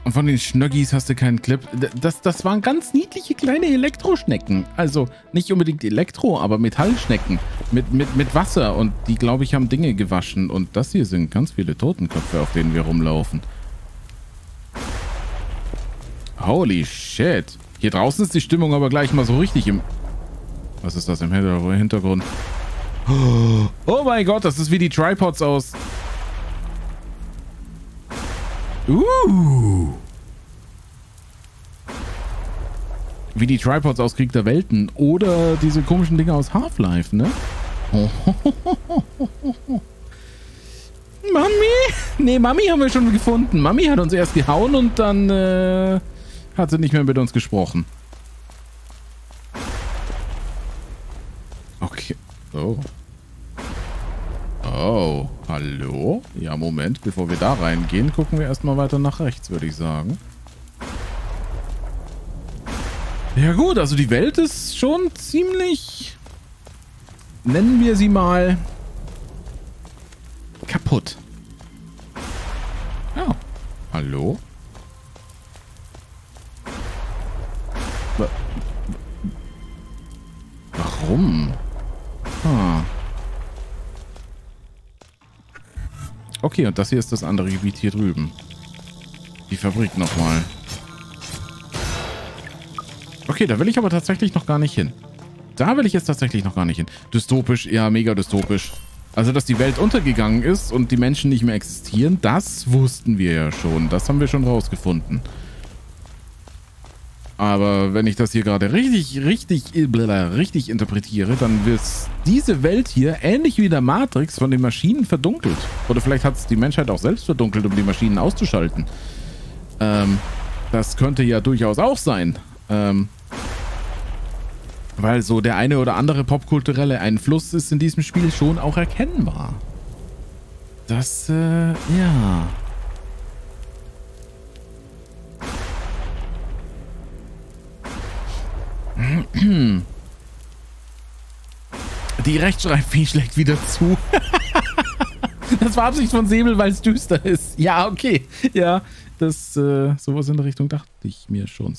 B: und von den Schnöggis hast du keinen Clip. Das, das waren ganz niedliche kleine Elektroschnecken. Also nicht unbedingt Elektro, aber Metallschnecken. Mit, mit, mit Wasser. Und die, glaube ich, haben Dinge gewaschen. Und das hier sind ganz viele Totenköpfe, auf denen wir rumlaufen. Holy shit. Hier draußen ist die Stimmung aber gleich mal so richtig im... Was ist das im Hintergrund? Oh mein Gott, das ist wie die Tripods aus Uh. Wie die Tripods aus Krieg der Welten. Oder diese komischen Dinge aus Half-Life, ne? Mami? Nee, Mami haben wir schon gefunden. Mami hat uns erst gehauen und dann äh, hat sie nicht mehr mit uns gesprochen. Okay. Oh. Oh, hallo? Ja, Moment, bevor wir da reingehen, gucken wir erstmal weiter nach rechts, würde ich sagen. Ja gut, also die Welt ist schon ziemlich, nennen wir sie mal, kaputt. Ja, hallo? Warum? Hm. Okay, und das hier ist das andere Gebiet hier drüben. Die Fabrik nochmal. Okay, da will ich aber tatsächlich noch gar nicht hin. Da will ich jetzt tatsächlich noch gar nicht hin. Dystopisch, ja, mega dystopisch. Also, dass die Welt untergegangen ist und die Menschen nicht mehr existieren, das wussten wir ja schon. Das haben wir schon rausgefunden. Aber wenn ich das hier gerade richtig, richtig, richtig interpretiere, dann wird diese Welt hier ähnlich wie der Matrix von den Maschinen verdunkelt. Oder vielleicht hat es die Menschheit auch selbst verdunkelt, um die Maschinen auszuschalten. Ähm, das könnte ja durchaus auch sein. Ähm, weil so der eine oder andere popkulturelle Einfluss ist in diesem Spiel schon auch erkennbar. Das, äh,
A: ja.
B: Die Rechtschreibfee schlägt wieder zu. das war Absicht von Säbel, weil es düster ist. Ja, okay. Ja, das, äh, sowas in der Richtung dachte ich mir schon.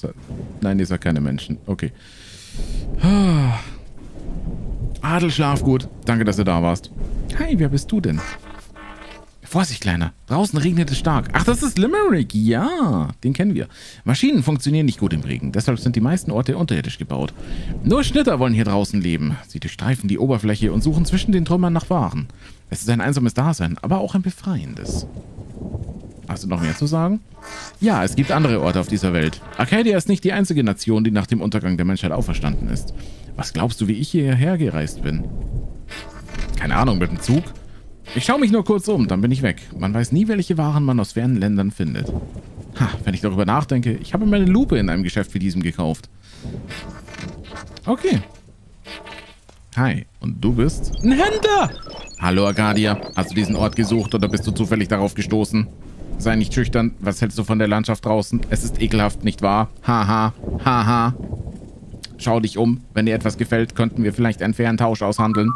B: Nein, ihr seid keine Menschen. Okay. Ah. Adel, schlaf gut. Danke, dass du da warst. Hi, wer bist du denn? Vorsicht, Kleiner. Draußen regnet es stark. Ach, das ist Limerick. Ja, den kennen wir. Maschinen funktionieren nicht gut im Regen. Deshalb sind die meisten Orte unterirdisch gebaut. Nur Schnitter wollen hier draußen leben. Sie durchstreifen die Oberfläche und suchen zwischen den Trümmern nach Waren. Es ist ein einsames Dasein, aber auch ein befreiendes. Hast du noch mehr zu sagen? Ja, es gibt andere Orte auf dieser Welt. Arcadia ist nicht die einzige Nation, die nach dem Untergang der Menschheit auferstanden ist. Was glaubst du, wie ich hierher gereist bin? Keine Ahnung, mit dem Zug? Ich schaue mich nur kurz um, dann bin ich weg. Man weiß nie, welche Waren man aus fernen Ländern findet. Ha, wenn ich darüber nachdenke, ich habe meine Lupe in einem Geschäft wie diesem gekauft. Okay. Hi, und du bist? Ein Händler! Hallo, Arcadia. Hast du diesen Ort gesucht oder bist du zufällig darauf gestoßen? Sei nicht schüchtern. Was hältst du von der Landschaft draußen? Es ist ekelhaft, nicht wahr? Haha, haha. Schau dich um. Wenn dir etwas gefällt, könnten wir vielleicht einen fairen Tausch aushandeln.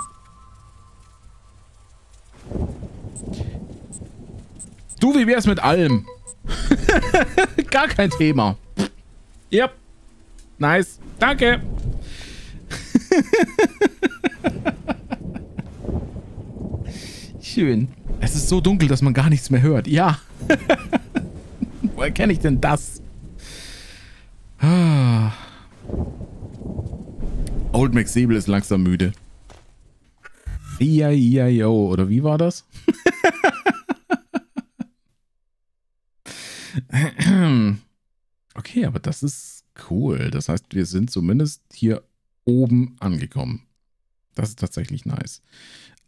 B: Du, wie wär's mit allem? Gar kein Thema. Yep. Nice. Danke. Schön. Es ist so dunkel, dass man gar nichts mehr hört. Ja. Woher kenne ich denn das? Ah. Old McSable ist langsam müde. EIEIO, oder wie war das? okay, aber das ist cool. Das heißt, wir sind zumindest hier oben angekommen. Das ist tatsächlich nice.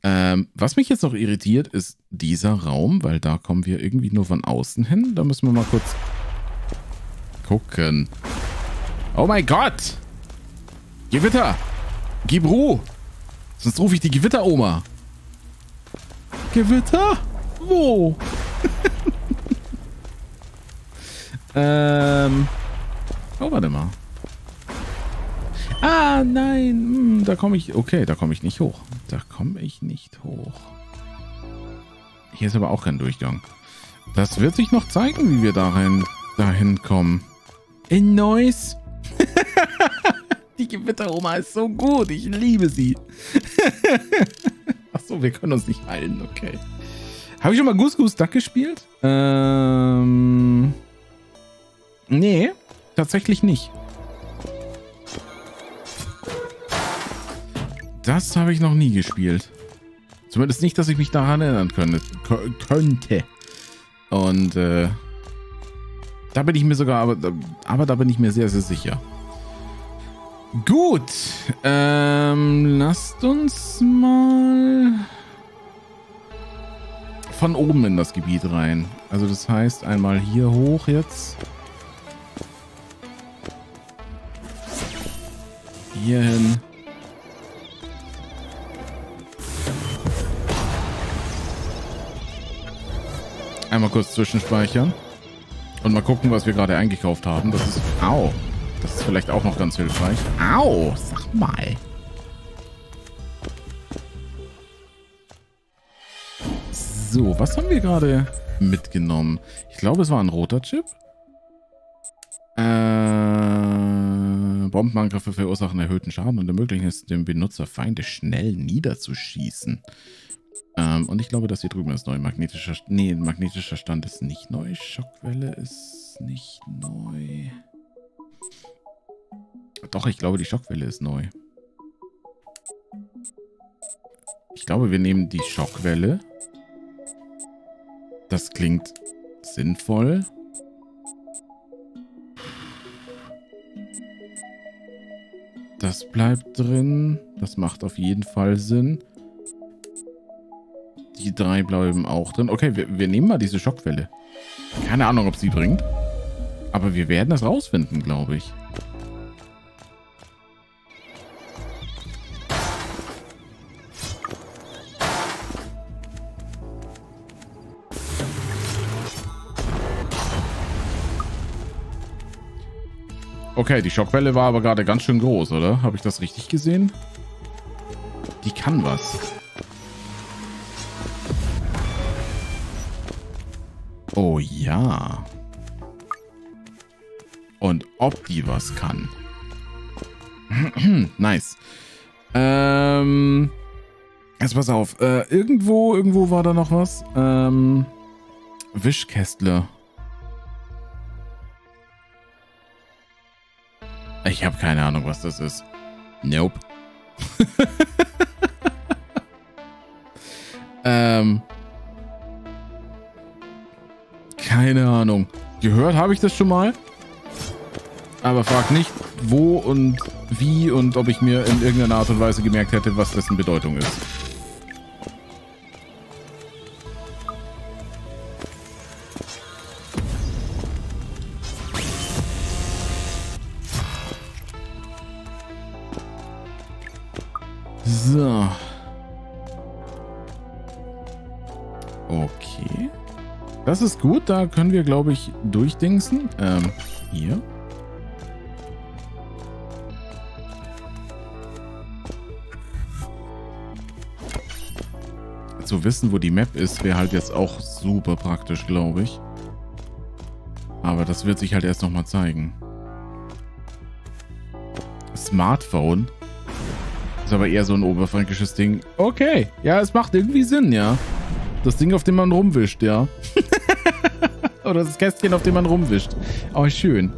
B: Ähm, was mich jetzt noch irritiert, ist dieser Raum, weil da kommen wir irgendwie nur von außen hin. Da müssen wir mal kurz gucken. Oh mein Gott! Gewitter! Gib Ruhe! Sonst rufe ich die Gewitteroma. Gewitter? Wo? ähm. Oh, warte mal. Ah, nein. Hm, da komme ich. Okay, da komme ich nicht hoch. Da komme ich nicht hoch. Hier ist aber auch kein Durchgang. Das wird sich noch zeigen, wie wir dahin, dahin kommen. In Noise. Die Gewitteroma ist so gut. Ich liebe sie. Achso, wir können uns nicht heilen. Okay. Habe ich schon mal Goose Goose Duck gespielt? Ähm. Nee, tatsächlich nicht. Das habe ich noch nie gespielt. Zumindest nicht, dass ich mich daran erinnern könnte. könnte. Und äh, da bin ich mir sogar, aber, aber da bin ich mir sehr, sehr sicher. Gut. Ähm, lasst uns mal von oben in das Gebiet rein. Also das heißt einmal hier hoch jetzt. Hier hin. Einmal kurz zwischenspeichern. Und mal gucken, was wir gerade eingekauft haben. Das ist... Au. Das ist vielleicht auch noch ganz hilfreich. Au, sag mal. So, was haben wir gerade mitgenommen? Ich glaube, es war ein roter Chip. Äh, Bombenangriffe verursachen erhöhten Schaden und ermöglichen es dem Benutzer, Feinde schnell niederzuschießen. Ähm, und ich glaube, das hier drüben ist neu. Magnetischer, nee, magnetischer Stand ist nicht neu. Schockwelle ist nicht neu. Doch, ich glaube, die Schockwelle ist neu. Ich glaube, wir nehmen die Schockwelle. Das klingt sinnvoll. Das bleibt drin. Das macht auf jeden Fall Sinn. Die drei bleiben auch drin. Okay, wir, wir nehmen mal diese Schockwelle. Keine Ahnung, ob sie bringt. Aber wir werden das rausfinden, glaube ich. Okay, die Schockwelle war aber gerade ganz schön groß, oder? Habe ich das richtig gesehen? Die kann was. Oh ja. Und ob die was kann. nice. Ähm, jetzt pass auf. Äh, irgendwo, irgendwo war da noch was. Ähm, Wischkästler. Ich habe keine Ahnung, was das ist. Nope. ähm. Keine Ahnung. Gehört habe ich das schon mal. Aber frag nicht, wo und wie und ob ich mir in irgendeiner Art und Weise gemerkt hätte, was dessen Bedeutung ist. So. Okay. Das ist gut. Da können wir, glaube ich, durchdingsen. Ähm, hier. Zu wissen, wo die Map ist, wäre halt jetzt auch super praktisch, glaube ich. Aber das wird sich halt erst nochmal zeigen. Smartphone ist aber eher so ein oberfränkisches Ding. Okay, ja, es macht irgendwie Sinn, ja. Das Ding, auf dem man rumwischt, ja. Oder das Kästchen, auf dem man rumwischt. Oh, schön.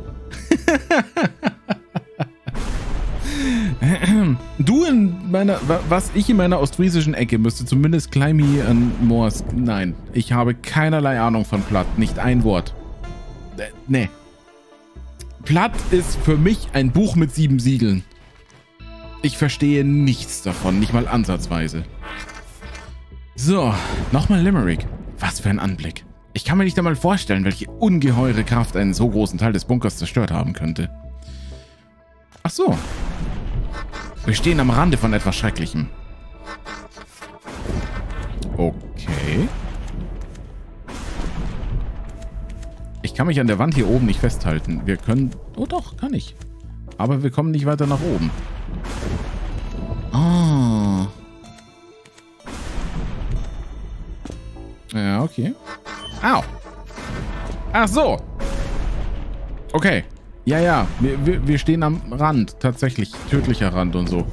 B: du in meiner, was ich in meiner ostfriesischen Ecke müsste, zumindest Climby an Moors. Nein, ich habe keinerlei Ahnung von Platt. Nicht ein Wort. Äh, nee. Platt ist für mich ein Buch mit sieben Siegeln. Ich verstehe nichts davon, nicht mal ansatzweise. So, nochmal Limerick. Was für ein Anblick. Ich kann mir nicht einmal vorstellen, welche ungeheure Kraft einen so großen Teil des Bunkers zerstört haben könnte. Ach so. Wir stehen am Rande von etwas Schrecklichem. Okay. Ich kann mich an der Wand hier oben nicht festhalten. Wir können... Oh doch, kann ich. Aber wir kommen nicht weiter nach oben. Ah. Ja, okay. Au. Ach so. Okay. Ja, ja. Wir, wir, wir stehen am Rand. Tatsächlich. Tödlicher Rand und so.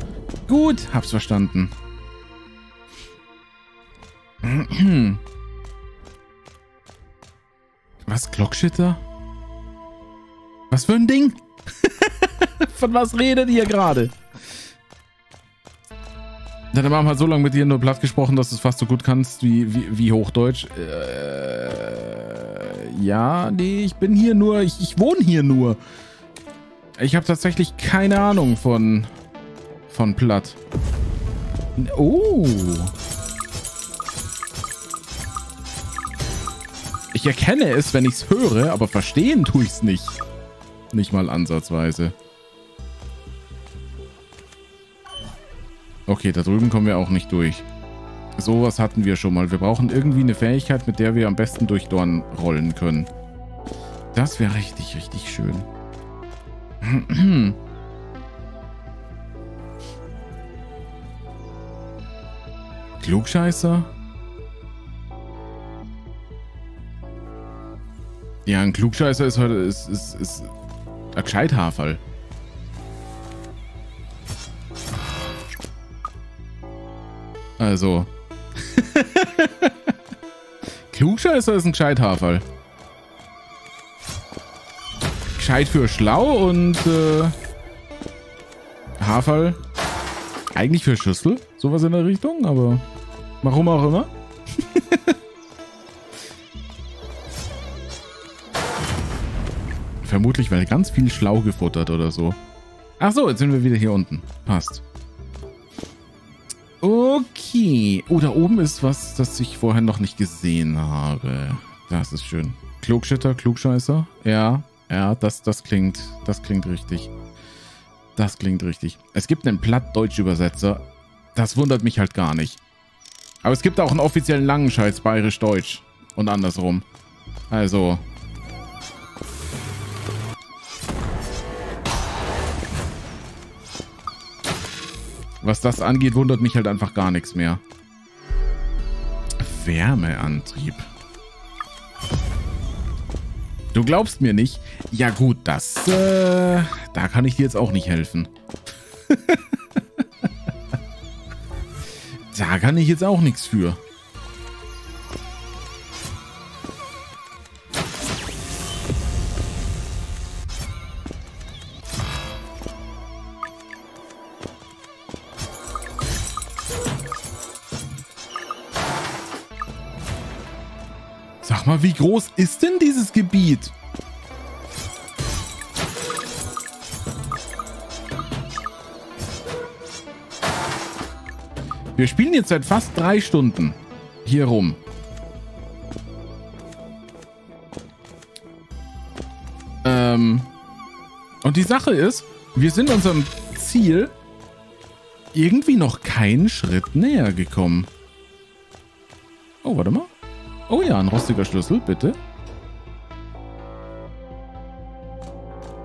B: Gut. Hab's verstanden. Was? Glockschitter? Was für ein Ding? Von was redet ihr gerade? Deine Mom hat so lange mit dir nur platt gesprochen, dass du es fast so gut kannst wie, wie, wie Hochdeutsch. Äh, ja, nee, ich bin hier nur, ich, ich wohne hier nur. Ich habe tatsächlich keine Ahnung von, von platt. Oh. Ich erkenne es, wenn ich es höre, aber verstehen tue ich es nicht. Nicht mal ansatzweise. Okay, da drüben kommen wir auch nicht durch. Sowas hatten wir schon mal. Wir brauchen irgendwie eine Fähigkeit, mit der wir am besten durch Dorn rollen können. Das wäre richtig, richtig schön. Klugscheißer? Ja, ein Klugscheißer ist heute halt, ist, ist, ist ein gescheit Haferl. Also. Klugscheißer ist ein gescheit Haferl. Gescheit für schlau und äh, Haferl eigentlich für Schüssel. Sowas in der Richtung, aber warum auch immer. vermutlich, weil ganz viel schlau gefuttert oder so. Ach so, jetzt sind wir wieder hier unten. Passt. Okay. Oh, da oben ist was, das ich vorher noch nicht gesehen habe. Das ist schön. Klugschütter, Klugscheißer. Ja, ja, das, das klingt, das klingt richtig. Das klingt richtig. Es gibt einen Plattdeutsch-Übersetzer. Das wundert mich halt gar nicht. Aber es gibt auch einen offiziellen Langenscheiß bayerisch-deutsch. Und andersrum. Also, Was das angeht, wundert mich halt einfach gar nichts mehr. Wärmeantrieb. Du glaubst mir nicht? Ja gut, das... Äh, da kann ich dir jetzt auch nicht helfen. da kann ich jetzt auch nichts für. Aber wie groß ist denn dieses Gebiet? Wir spielen jetzt seit fast drei Stunden hier rum. Ähm Und die Sache ist, wir sind unserem Ziel irgendwie noch keinen Schritt näher gekommen. Oh, warte mal. Oh ja, ein rostiger Schlüssel, bitte.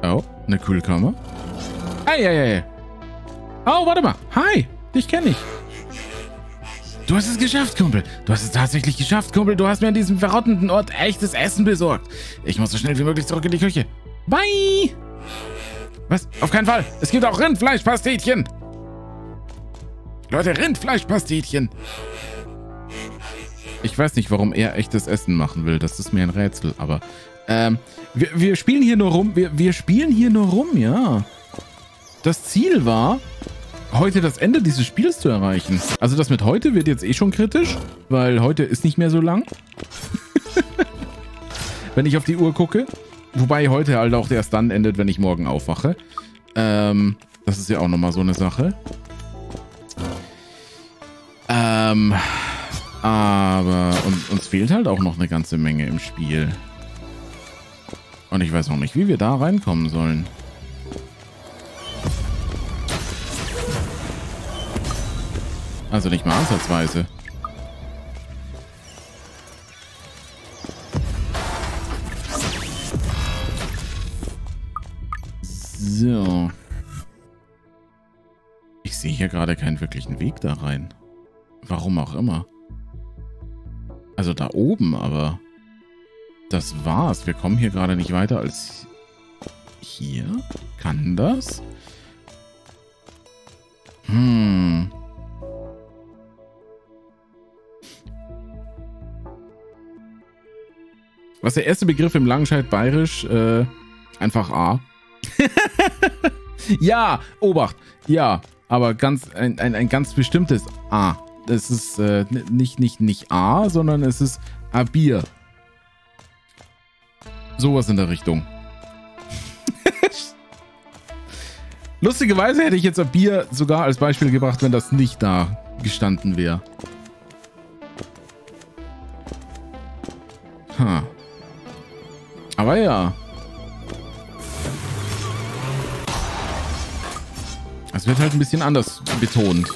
B: Oh, eine Kühlkammer. Ei, ei, ei. Oh, warte mal. Hi, dich kenne ich. Du hast es geschafft, Kumpel. Du hast es tatsächlich geschafft, Kumpel. Du hast mir an diesem verrottenden Ort echtes Essen besorgt. Ich muss so schnell wie möglich zurück in die Küche. Bye. Was? Auf keinen Fall. Es gibt auch Rindfleischpastetchen. Leute, Rindfleischpastetchen. Ich weiß nicht, warum er echtes Essen machen will. Das ist mir ein Rätsel, aber. Ähm, wir, wir spielen hier nur rum. Wir, wir spielen hier nur rum, ja. Das Ziel war, heute das Ende dieses Spiels zu erreichen. Also das mit heute wird jetzt eh schon kritisch, weil heute ist nicht mehr so lang. wenn ich auf die Uhr gucke. Wobei heute halt auch erst dann endet, wenn ich morgen aufwache. Ähm, das ist ja auch nochmal so eine Sache. Ähm, aber uns, uns fehlt halt auch noch eine ganze Menge im Spiel. Und ich weiß noch nicht, wie wir da reinkommen sollen. Also nicht mal ansatzweise. So. Ich sehe hier gerade keinen wirklichen Weg da rein. Warum auch immer. Also da oben, aber... Das war's. Wir kommen hier gerade nicht weiter als hier. Kann das? Hm. Was der erste Begriff im Langscheid bayerisch? Äh, einfach A. ja, Obacht. Ja, aber ganz ein, ein, ein ganz bestimmtes A es ist äh, nicht, nicht, nicht A, sondern es ist Abir. Sowas in der Richtung. Lustigerweise hätte ich jetzt Abir sogar als Beispiel gebracht, wenn das nicht da gestanden wäre. Ha. Aber ja. Es wird halt ein bisschen anders betont.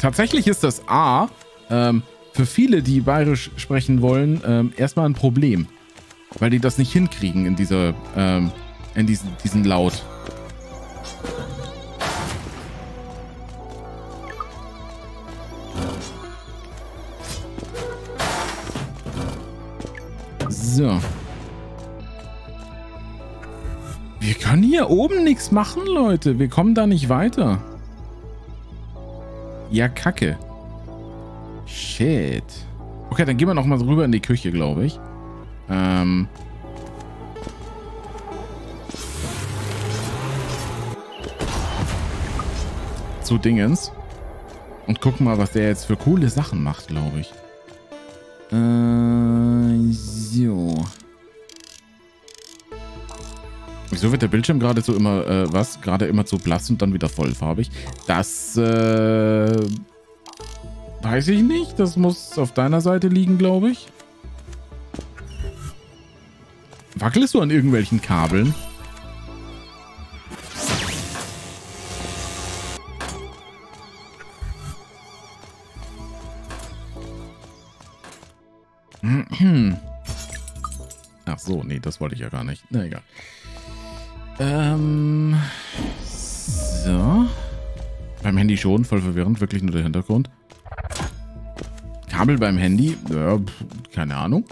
B: Tatsächlich ist das A ähm, für viele, die bayerisch sprechen wollen, ähm, erstmal ein Problem. Weil die das nicht hinkriegen in dieser, ähm, in diesen, diesen Laut. So. Wir können hier oben nichts machen, Leute. Wir kommen da nicht weiter. Ja, kacke. Shit. Okay, dann gehen wir nochmal rüber in die Küche, glaube ich. Ähm... Zu Dingens. Und gucken mal, was der jetzt für coole Sachen macht, glaube ich. Äh, so. Wieso wird der Bildschirm gerade so immer, äh, was? Gerade immer zu blass und dann wieder vollfarbig? Das, äh, weiß ich nicht. Das muss auf deiner Seite liegen, glaube ich. Wackelst du an irgendwelchen Kabeln?
A: Hm, hm. Ach
B: so, nee, das wollte ich ja gar nicht. Na egal. Ähm. So. Beim Handy schon, voll verwirrend, wirklich nur der Hintergrund. Kabel beim Handy? Ja, keine Ahnung.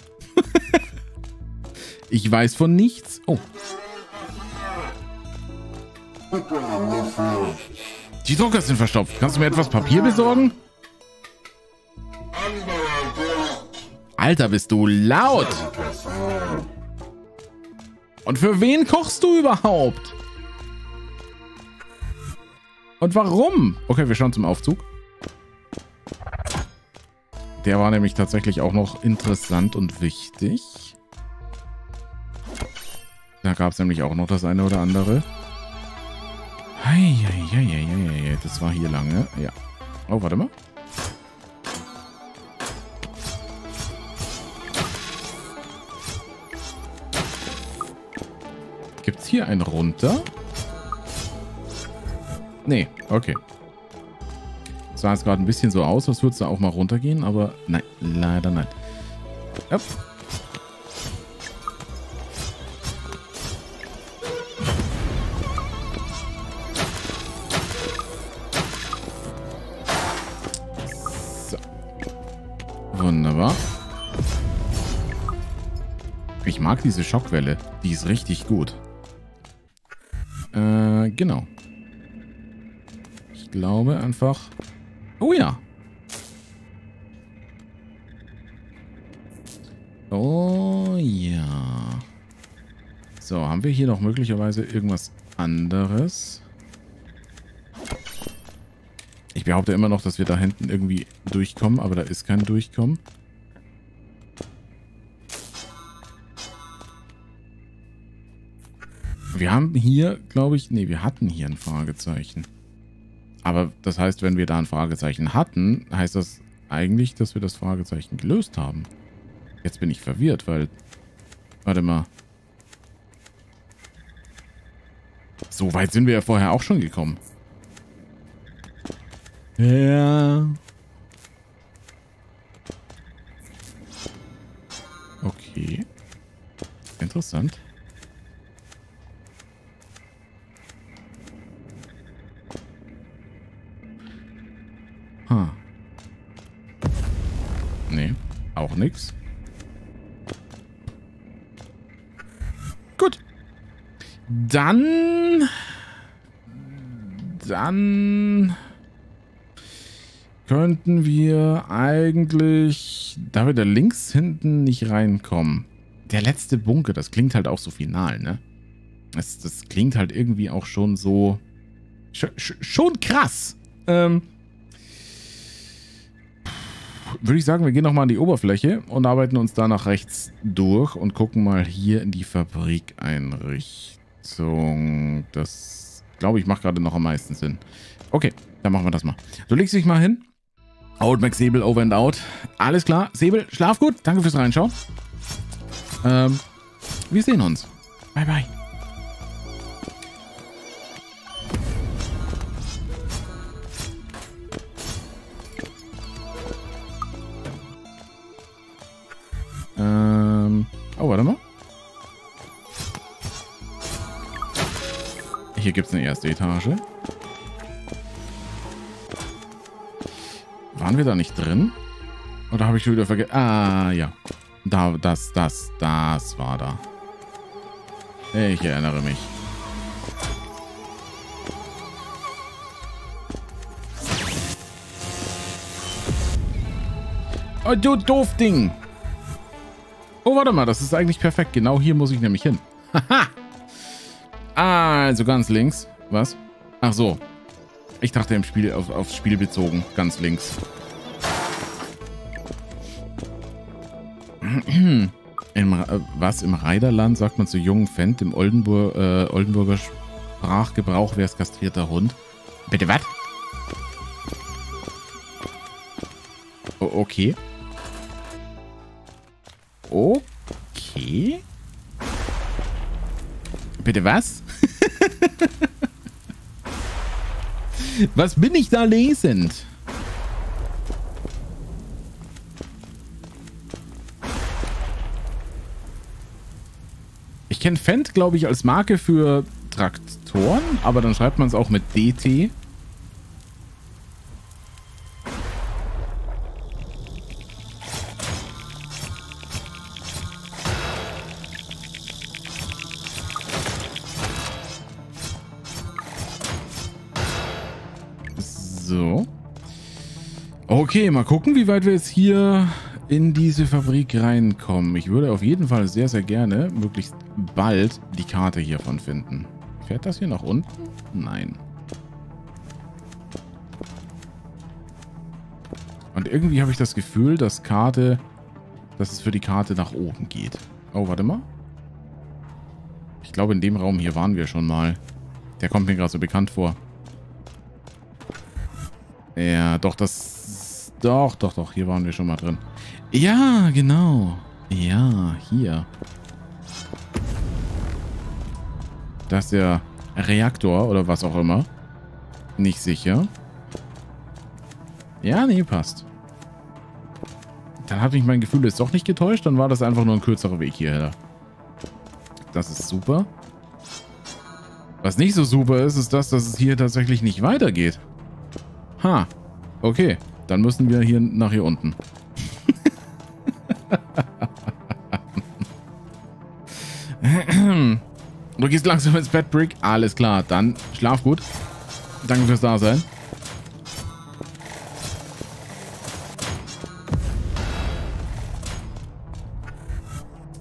B: ich weiß von nichts. Oh. Die Drucker sind verstopft. Kannst du mir etwas Papier besorgen? Alter, bist du laut! Und für wen kochst du überhaupt? Und warum? Okay, wir schauen zum Aufzug. Der war nämlich tatsächlich auch noch interessant und wichtig. Da gab es nämlich auch noch das eine oder andere. Eieieiei, das war hier lange. Ja. Oh, warte mal. Gibt es hier einen runter? Nee, okay. sah jetzt gerade ein bisschen so aus, als würde es da auch mal runtergehen, aber nein, leider nein. Up. So. Wunderbar. Ich mag diese Schockwelle. Die ist richtig gut. Äh, genau. Ich glaube einfach... Oh ja. Oh ja. So, haben wir hier noch möglicherweise irgendwas anderes? Ich behaupte immer noch, dass wir da hinten irgendwie durchkommen, aber da ist kein Durchkommen. Wir haben hier, glaube ich, nee, wir hatten hier ein Fragezeichen. Aber das heißt, wenn wir da ein Fragezeichen hatten, heißt das eigentlich, dass wir das Fragezeichen gelöst haben. Jetzt bin ich verwirrt, weil... Warte mal. So weit sind wir ja vorher auch schon gekommen. Ja. Okay. Interessant. Ha. Hm. Nee, auch nix. Gut. Dann... Dann... Könnten wir eigentlich... Da wir da links hinten nicht reinkommen. Der letzte Bunker, das klingt halt auch so final, ne? Das, das klingt halt irgendwie auch schon so... Sch schon krass. Ähm würde ich sagen, wir gehen nochmal an die Oberfläche und arbeiten uns da nach rechts durch und gucken mal hier in die Fabrikeinrichtung. Das, glaube ich, macht gerade noch am meisten Sinn. Okay, dann machen wir das mal. Du legst dich mal hin. Old Mac Säbel, over and out. Alles klar. Säbel, schlaf gut. Danke fürs Reinschauen. Ähm, wir sehen uns. Bye, bye. Ähm. Oh, warte mal. Hier gibt es eine erste Etage. Waren wir da nicht drin? Oder habe ich schon wieder vergessen? Ah, ja. Da, das, das, das war da. Ich erinnere mich. Oh, du doof Ding! Oh, warte mal, das ist eigentlich perfekt. Genau hier muss ich nämlich hin. Haha. also ganz links. Was? Ach so. Ich dachte im Spiel, auf, aufs Spiel bezogen. Ganz links. Im, was? Im Reiderland sagt man zu jungen Fendt, im Oldenburg, äh, Oldenburger Sprachgebrauch wäre es kastrierter Hund. Bitte was? Okay. Okay. Bitte was? was bin ich da lesend? Ich kenne Fendt, glaube ich, als Marke für Traktoren, aber dann schreibt man es auch mit DT. So. Okay, mal gucken, wie weit wir jetzt hier in diese Fabrik reinkommen. Ich würde auf jeden Fall sehr, sehr gerne möglichst bald die Karte hiervon finden. Fährt das hier nach unten? Nein. Und irgendwie habe ich das Gefühl, dass Karte, dass es für die Karte nach oben geht. Oh, warte mal. Ich glaube, in dem Raum hier waren wir schon mal. Der kommt mir gerade so bekannt vor. Ja, doch, das... Doch, doch, doch. Hier waren wir schon mal drin. Ja, genau. Ja, hier. Das ist der Reaktor oder was auch immer. Nicht sicher. Ja, nee, passt. Dann hat mich mein Gefühl jetzt doch nicht getäuscht. Dann war das einfach nur ein kürzerer Weg hierher. Das ist super. Was nicht so super ist, ist das, dass es hier tatsächlich nicht weitergeht. Ha. Okay. Dann müssen wir hier nach hier unten. du gehst langsam ins Bett, Brick. Alles klar. Dann schlaf gut. Danke fürs Dasein.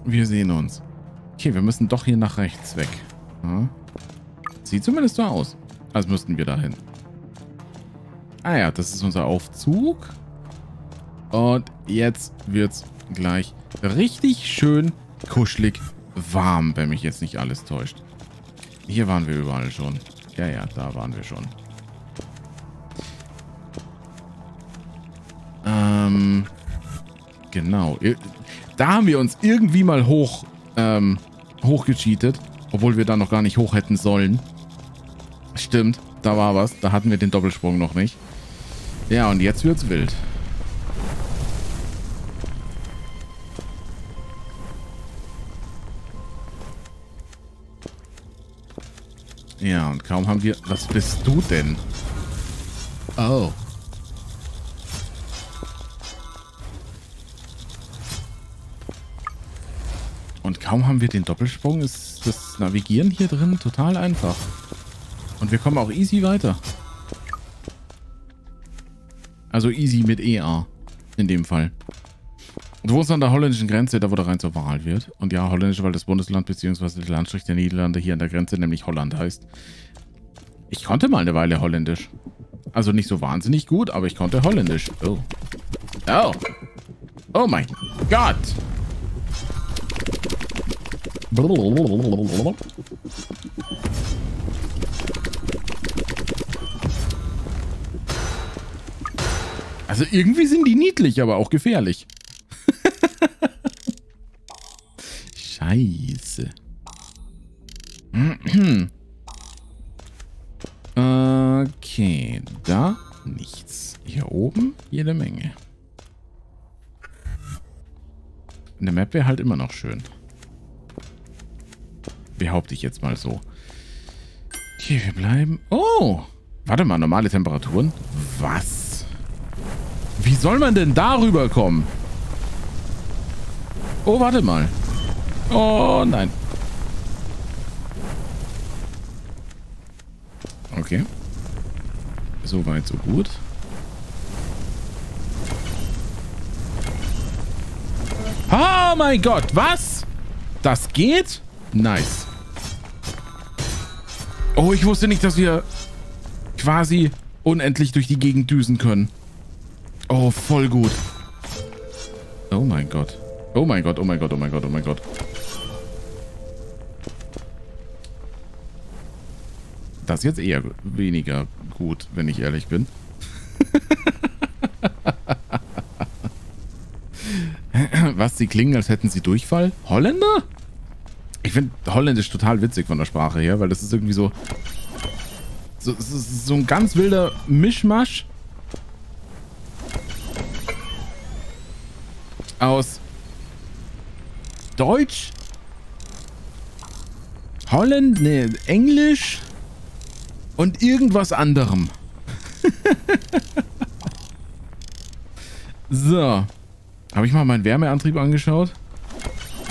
B: Wir sehen uns. Okay, wir müssen doch hier nach rechts weg. Ja. Sieht zumindest so aus, als müssten wir dahin. Ah ja, das ist unser Aufzug. Und jetzt wird's gleich richtig schön kuschelig warm, wenn mich jetzt nicht alles täuscht. Hier waren wir überall schon. Ja, ja, da waren wir schon. Ähm, genau. Da haben wir uns irgendwie mal hoch, ähm, hochgecheatet. Obwohl wir da noch gar nicht hoch hätten sollen. Stimmt, da war was. Da hatten wir den Doppelsprung noch nicht. Ja, und jetzt wird's wild. Ja, und kaum haben wir... Was bist du denn? Oh. Und kaum haben wir den Doppelsprung, ist das Navigieren hier drin total einfach. Und wir kommen auch easy weiter. Also easy mit EA. In dem Fall. Und wo wohnst an der holländischen Grenze, da wo der Rhein zur Wahl wird. Und ja, holländisch, weil das Bundesland bzw. der Landstrich der Niederlande hier an der Grenze, nämlich Holland heißt. Ich konnte mal eine Weile holländisch. Also nicht so wahnsinnig gut, aber ich konnte holländisch. Oh. Oh. Oh mein Gott. Also irgendwie sind die niedlich, aber auch gefährlich. Scheiße. okay, da nichts. Hier oben jede Menge. Eine Map wäre halt immer noch schön. Behaupte ich jetzt mal so. Okay, wir bleiben... Oh! Warte mal, normale Temperaturen? Was? Wie soll man denn da rüberkommen? Oh, warte mal. Oh, nein. Okay. So weit, so gut. Oh mein Gott, was? Das geht? Nice. Oh, ich wusste nicht, dass wir quasi unendlich durch die Gegend düsen können. Oh, voll gut. Oh mein Gott. Oh mein Gott, oh mein Gott, oh mein Gott, oh mein Gott. Das ist jetzt eher weniger gut, wenn ich ehrlich bin. Was, sie klingen, als hätten sie Durchfall? Holländer? Ich finde Holländisch total witzig von der Sprache her, weil das ist irgendwie so... So, so, so ein ganz wilder Mischmasch aus Deutsch, Holland, nee, Englisch und irgendwas anderem. so. Habe ich mal meinen Wärmeantrieb angeschaut?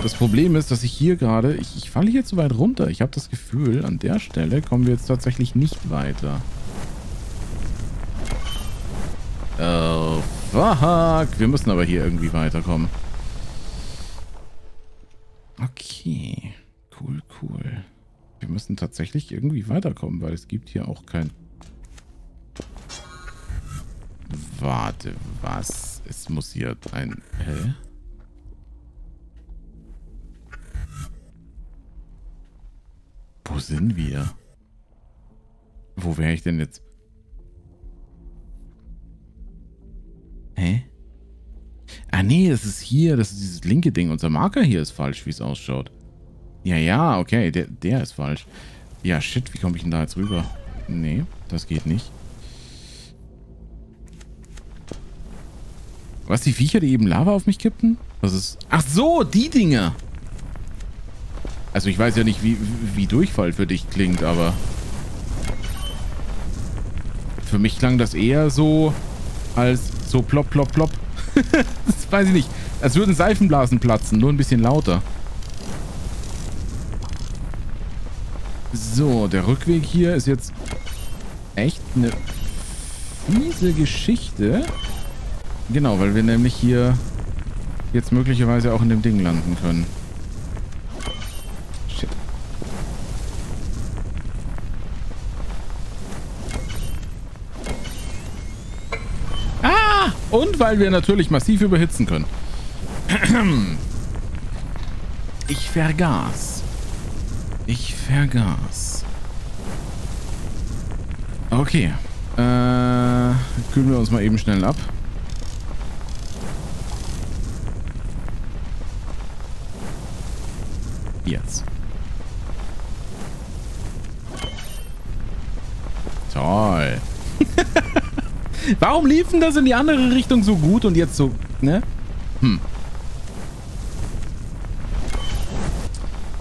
B: Das Problem ist, dass ich hier gerade... Ich, ich falle hier zu weit runter. Ich habe das Gefühl, an der Stelle kommen wir jetzt tatsächlich nicht weiter. Äh... Fuck. Wir müssen aber hier irgendwie weiterkommen. Okay. Cool, cool. Wir müssen tatsächlich irgendwie weiterkommen, weil es gibt hier auch kein... Warte, was? Es muss hier ein... Hä? Wo sind wir? Wo wäre ich denn jetzt? Hä? Ah nee, das ist hier, das ist dieses linke Ding. Unser Marker hier ist falsch, wie es ausschaut. Ja, ja, okay, der, der ist falsch. Ja, shit, wie komme ich denn da jetzt rüber? Nee, das geht nicht. Was, die Viecher, die eben Lava auf mich kippten? Das ist... Ach so, die Dinger! Also ich weiß ja nicht, wie, wie Durchfall für dich klingt, aber... Für mich klang das eher so, als so plopp, plopp, plopp. das weiß ich nicht. Als würden Seifenblasen platzen, nur ein bisschen lauter. So, der Rückweg hier ist jetzt echt eine fiese Geschichte. Genau, weil wir nämlich hier jetzt möglicherweise auch in dem Ding landen können. Und weil wir natürlich massiv überhitzen können. Ich vergaß. Ich vergaß. Okay. Äh, kühlen wir uns mal eben schnell ab. Jetzt. Toll. Warum liefen das in die andere Richtung so gut und jetzt so, ne? Hm.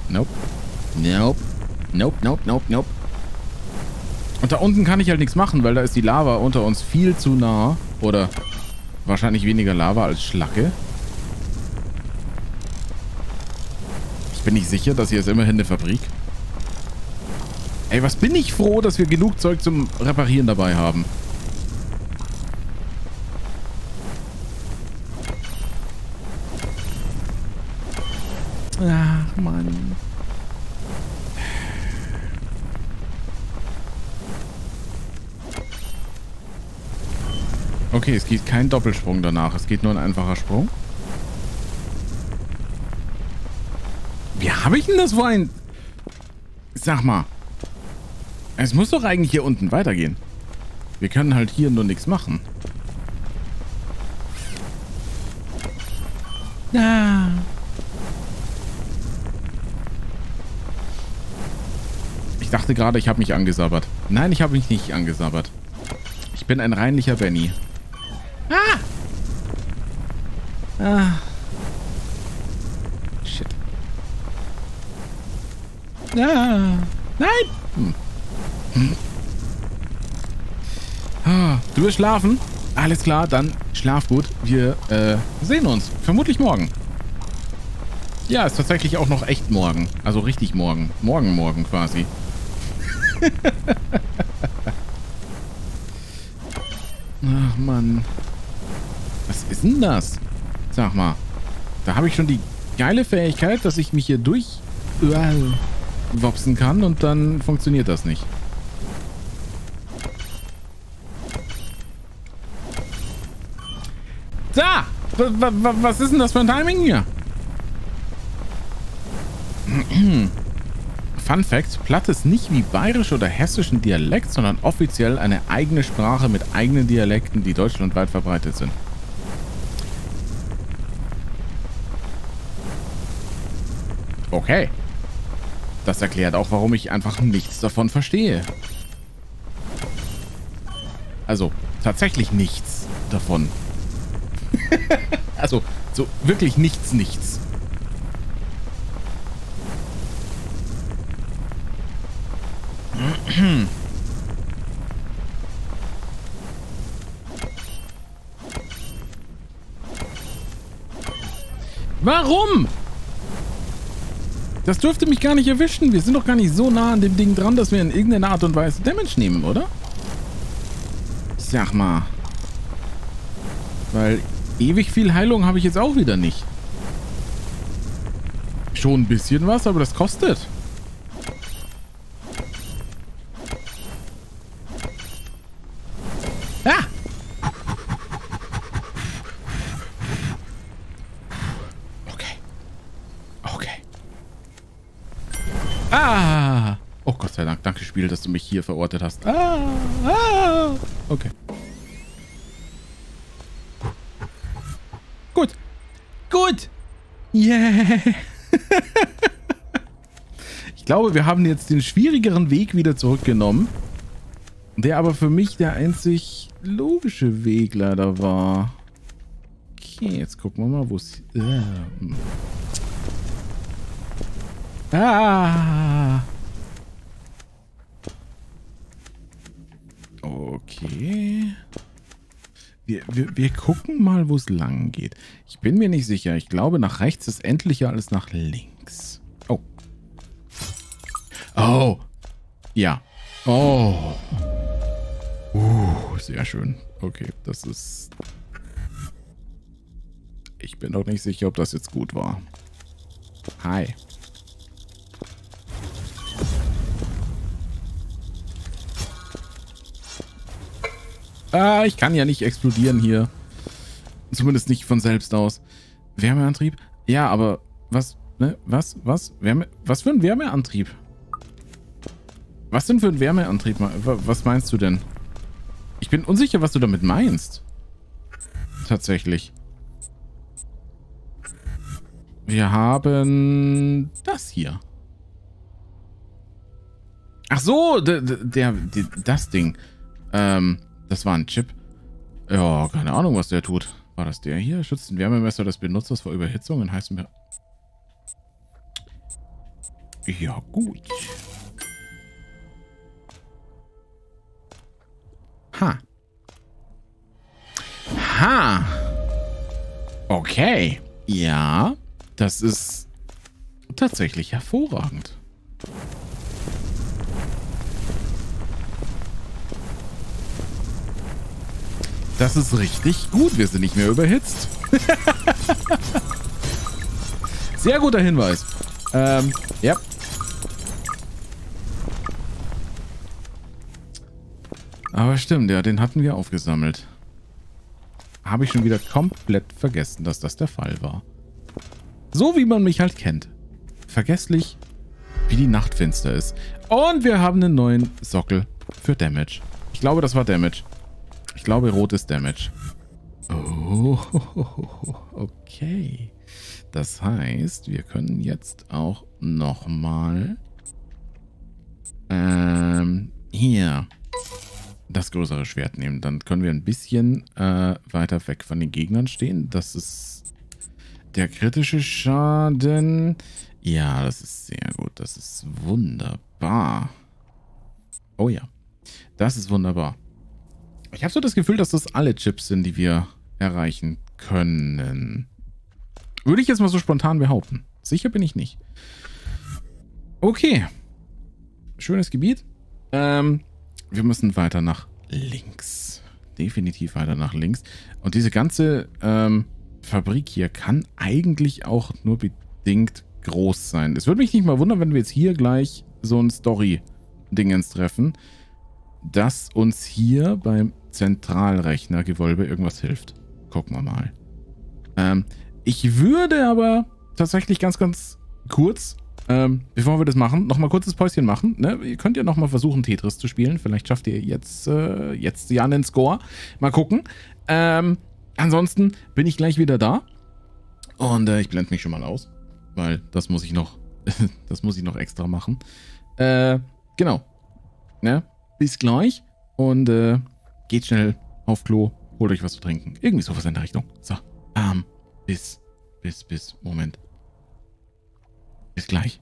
B: Nope. Nope. Nope, nope, nope, nope. Und da unten kann ich halt nichts machen, weil da ist die Lava unter uns viel zu nah. Oder wahrscheinlich weniger Lava als Schlacke. Ich bin nicht sicher, dass hier ist immerhin eine Fabrik. Ey, was bin ich froh, dass wir genug Zeug zum Reparieren dabei haben. Ach, Mann. Okay, es geht kein Doppelsprung danach. Es geht nur ein einfacher Sprung. Wie habe ich denn das vorhin? Sag mal. Es muss doch eigentlich hier unten weitergehen. Wir können halt hier nur nichts machen. Ah. Ich dachte gerade, ich habe mich angesabbert. Nein, ich habe mich nicht angesabbert. Ich bin ein reinlicher Benny.
A: Ah! Ah. Shit. Ah. Nein! Hm. Hm.
B: Ah. Du willst schlafen? Alles klar, dann schlaf gut. Wir äh, sehen uns. Vermutlich morgen. Ja, ist tatsächlich auch noch echt morgen. Also richtig morgen. Morgen, morgen quasi. Ach Mann. Was ist denn das? Sag mal. Da habe ich schon die geile Fähigkeit, dass ich mich hier durch äh, wopsen kann und dann funktioniert das nicht. Da! Was ist denn das für ein Timing hier? Fun Fact, Platt ist nicht wie bayerisch oder hessischen Dialekt, sondern offiziell eine eigene Sprache mit eigenen Dialekten, die deutschlandweit verbreitet sind. Okay. Das erklärt auch, warum ich einfach nichts davon verstehe. Also, tatsächlich nichts davon. also, so wirklich nichts, nichts. Warum? Das dürfte mich gar nicht erwischen. Wir sind doch gar nicht so nah an dem Ding dran, dass wir in irgendeiner Art und Weise Damage nehmen, oder? Sag mal. Weil ewig viel Heilung habe ich jetzt auch wieder nicht. Schon ein bisschen was, aber das kostet. Spiel, dass du mich hier verortet hast.
A: Ah, ah, okay. Gut. Gut. Yeah.
B: ich glaube, wir haben jetzt den schwierigeren Weg wieder zurückgenommen. Der aber für mich der einzig logische Weg leider war. Okay, jetzt gucken wir mal, wo es... Ah. ah. Okay. Wir, wir, wir gucken mal, wo es lang geht. Ich bin mir nicht sicher. Ich glaube, nach rechts ist endlicher als nach links. Oh. Oh. Ja. Oh. Uh, sehr schön. Okay, das ist... Ich bin doch nicht sicher, ob das jetzt gut war. Hi. Hi. Ah, ich kann ja nicht explodieren hier. Zumindest nicht von selbst aus. Wärmeantrieb? Ja, aber was, ne? Was, was? Wärme, was für ein Wärmeantrieb? Was denn für ein Wärmeantrieb? Was meinst du denn? Ich bin unsicher, was du damit meinst. Tatsächlich. Wir haben das hier. Ach so, der, der, der das Ding. Ähm, das war ein Chip. Ja, keine Ahnung, was der tut. War das der hier? Schützt ein Wärmemesser des Benutzers vor Überhitzung in heißem... ja, gut. Ha. Ha. Okay. Ja, das ist tatsächlich hervorragend. Das ist richtig gut. Wir sind nicht mehr überhitzt. Sehr guter Hinweis. Ähm, ja. Aber stimmt, ja, den hatten wir aufgesammelt. Habe ich schon wieder komplett vergessen, dass das der Fall war. So wie man mich halt kennt. Vergesslich, wie die Nacht finster ist. Und wir haben einen neuen Sockel für Damage. Ich glaube, das war Damage. Ich glaube, rot ist Damage. Oh, okay. Das heißt, wir können jetzt auch nochmal... Ähm, hier. Das größere Schwert nehmen. Dann können wir ein bisschen äh, weiter weg von den Gegnern stehen. Das ist der kritische Schaden. Ja, das ist sehr gut. Das ist wunderbar. Oh ja. Das ist wunderbar. Ich habe so das Gefühl, dass das alle Chips sind, die wir erreichen können. Würde ich jetzt mal so spontan behaupten. Sicher bin ich nicht. Okay. Schönes Gebiet. Ähm, wir müssen weiter nach links. Definitiv weiter nach links. Und diese ganze ähm, Fabrik hier kann eigentlich auch nur bedingt groß sein. Es würde mich nicht mal wundern, wenn wir jetzt hier gleich so ein Story-Dingens treffen dass uns hier beim Zentralrechnergewölbe irgendwas hilft. Gucken wir mal. Ähm, ich würde aber tatsächlich ganz, ganz kurz, ähm, bevor wir das machen, nochmal kurzes Päuschen machen. Ne? Ihr könnt ja nochmal versuchen, Tetris zu spielen. Vielleicht schafft ihr jetzt, äh, jetzt ja einen Score. Mal gucken. Ähm, ansonsten bin ich gleich wieder da. Und äh, ich blende mich schon mal aus. Weil das muss ich noch, das muss ich noch extra machen. Äh, genau. Ne? bis gleich und äh, geht schnell auf Klo, holt euch was zu trinken. Irgendwie sowas in der Richtung. So, bam, ähm, bis, bis, bis, Moment. Bis gleich.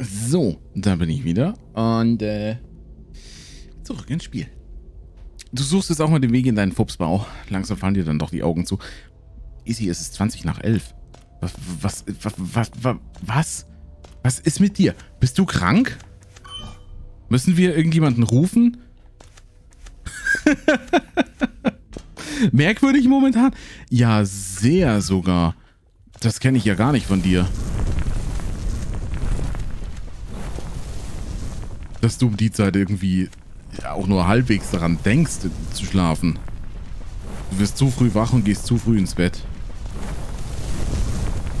B: So, da bin ich wieder. Und äh, zurück ins Spiel. Du suchst jetzt auch mal den Weg in deinen Fuchsbau. Langsam fallen dir dann doch die Augen zu. Easy, es ist 20 nach 11. Was, was, was, was, was? Was ist mit dir? Bist du krank? Müssen wir irgendjemanden rufen? Merkwürdig momentan? Ja, sehr sogar. Das kenne ich ja gar nicht von dir. dass du um die Zeit irgendwie ja, auch nur halbwegs daran denkst, zu schlafen. Du wirst zu früh wach und gehst zu früh ins Bett.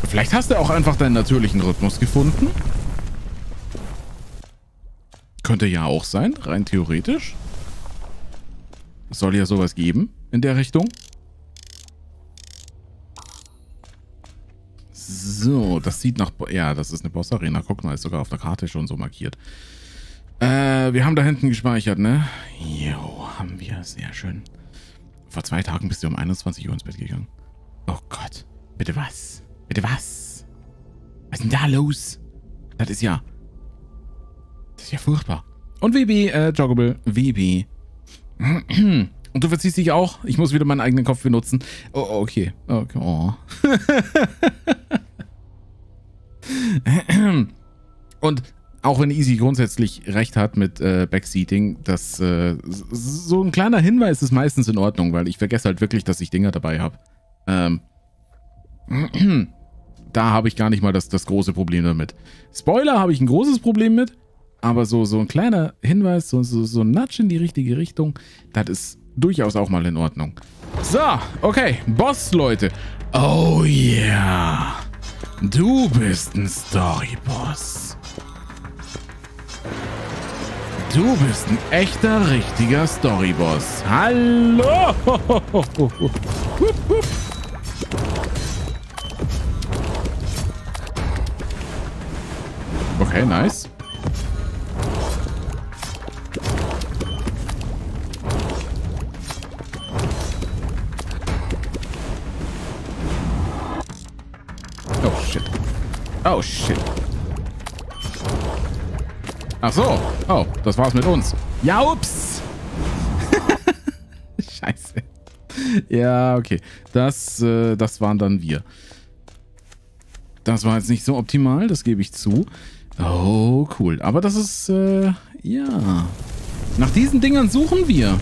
B: Vielleicht hast du auch einfach deinen natürlichen Rhythmus gefunden. Könnte ja auch sein, rein theoretisch. Es soll ja sowas geben in der Richtung. So, das sieht nach... Bo ja, das ist eine Boss-Arena. Guck mal, ist sogar auf der Karte schon so markiert. Äh, wir haben da hinten gespeichert, ne? Jo, haben wir. Sehr schön. Vor zwei Tagen bist du um 21 Uhr ins Bett gegangen. Oh Gott. Bitte was? Bitte was? Was ist denn da los? Das ist ja... Das ist ja furchtbar. Und WB, äh, Joggable. WB. Und du verziehst dich auch? Ich muss wieder meinen eigenen Kopf benutzen. Oh, oh okay. Okay. Oh. Und auch wenn Easy grundsätzlich recht hat mit äh, Backseating, dass äh, so ein kleiner Hinweis ist meistens in Ordnung, weil ich vergesse halt wirklich, dass ich Dinger dabei habe. Ähm, da habe ich gar nicht mal das, das große Problem damit. Spoiler habe ich ein großes Problem mit, aber so, so ein kleiner Hinweis, so, so, so ein Nudge in die richtige Richtung, das ist durchaus auch mal in Ordnung. So, okay, Boss, Leute. Oh yeah, du bist ein Storyboss. boss Du bist ein echter, richtiger Storyboss. Hallo! Okay, nice. Oh, shit. Oh, shit. Ach so. Oh, das war's mit uns. Ja, ups. Scheiße. Ja, okay. Das, äh, das waren dann wir. Das war jetzt nicht so optimal, das gebe ich zu. Oh, cool. Aber das ist, äh, ja. Nach diesen Dingern suchen wir.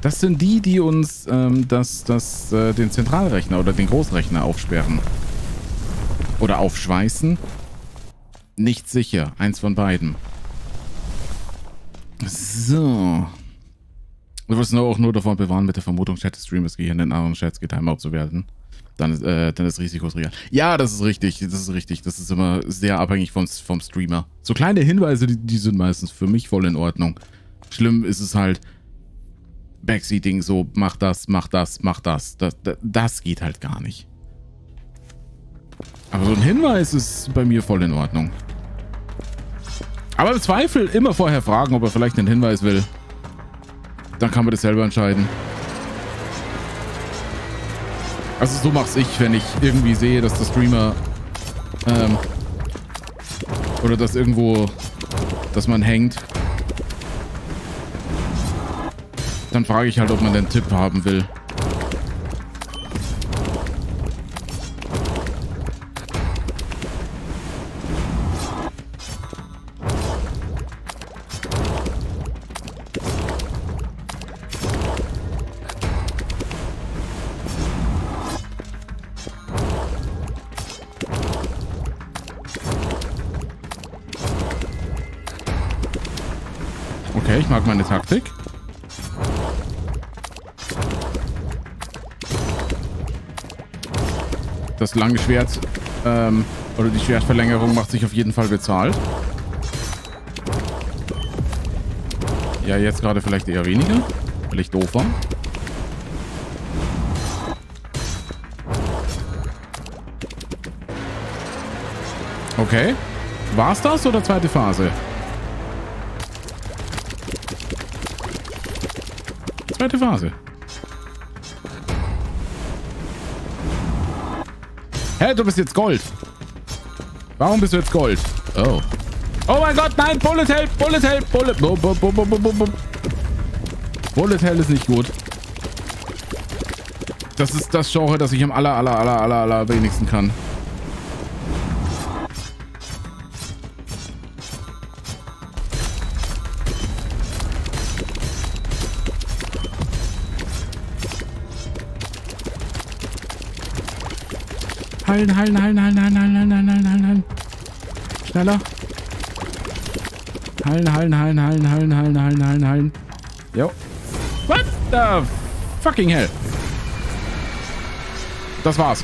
B: Das sind die, die uns ähm, das, das, äh, den Zentralrechner oder den Großrechner aufsperren. Oder aufschweißen. Nicht sicher. Eins von beiden. So. Du wirst nur auch nur davon bewahren, mit der Vermutung, Chat des Streamers Gehirn in anderen Chats getimeout zu werden. Dann ist, äh, dann ist Risiko real. Ja, das ist richtig, das ist richtig. Das ist immer sehr abhängig vom, vom Streamer. So kleine Hinweise, die, die sind meistens für mich voll in Ordnung. Schlimm ist es halt, Backseating, so, mach das, mach das, mach das. Das, das, das geht halt gar nicht. Aber so ein Hinweis ist bei mir voll in Ordnung. Aber im Zweifel immer vorher fragen, ob er vielleicht einen Hinweis will. Dann kann man das selber entscheiden. Also so mach's ich, wenn ich irgendwie sehe, dass der Streamer ähm, oder dass irgendwo, dass man hängt. Dann frage ich halt, ob man den Tipp haben will. lange Schwert ähm, oder die Schwertverlängerung macht sich auf jeden Fall bezahlt. Ja, jetzt gerade vielleicht eher weniger, weil ich doof war. Okay. War's das oder zweite Phase? Zweite Phase. Hä, du bist jetzt Gold. Warum bist du jetzt Gold? Oh. Oh mein Gott, nein, Bullet Hell, Bullet Hell, Bullet... Bu, bu, bu, bu, bu, bu. Bullet Hell ist nicht gut. Das ist das Genre, das ich am aller, aller, aller, aller, aller wenigsten kann. Heilen, heilen, heilen, heilen, heilen, heilen, heilen, heilen, heilen, heilen. Schneller. Heilen, heilen, heilen, heilen, heilen, heilen, heilen, heilen, heilen. Jo. What the fucking hell? Das war's.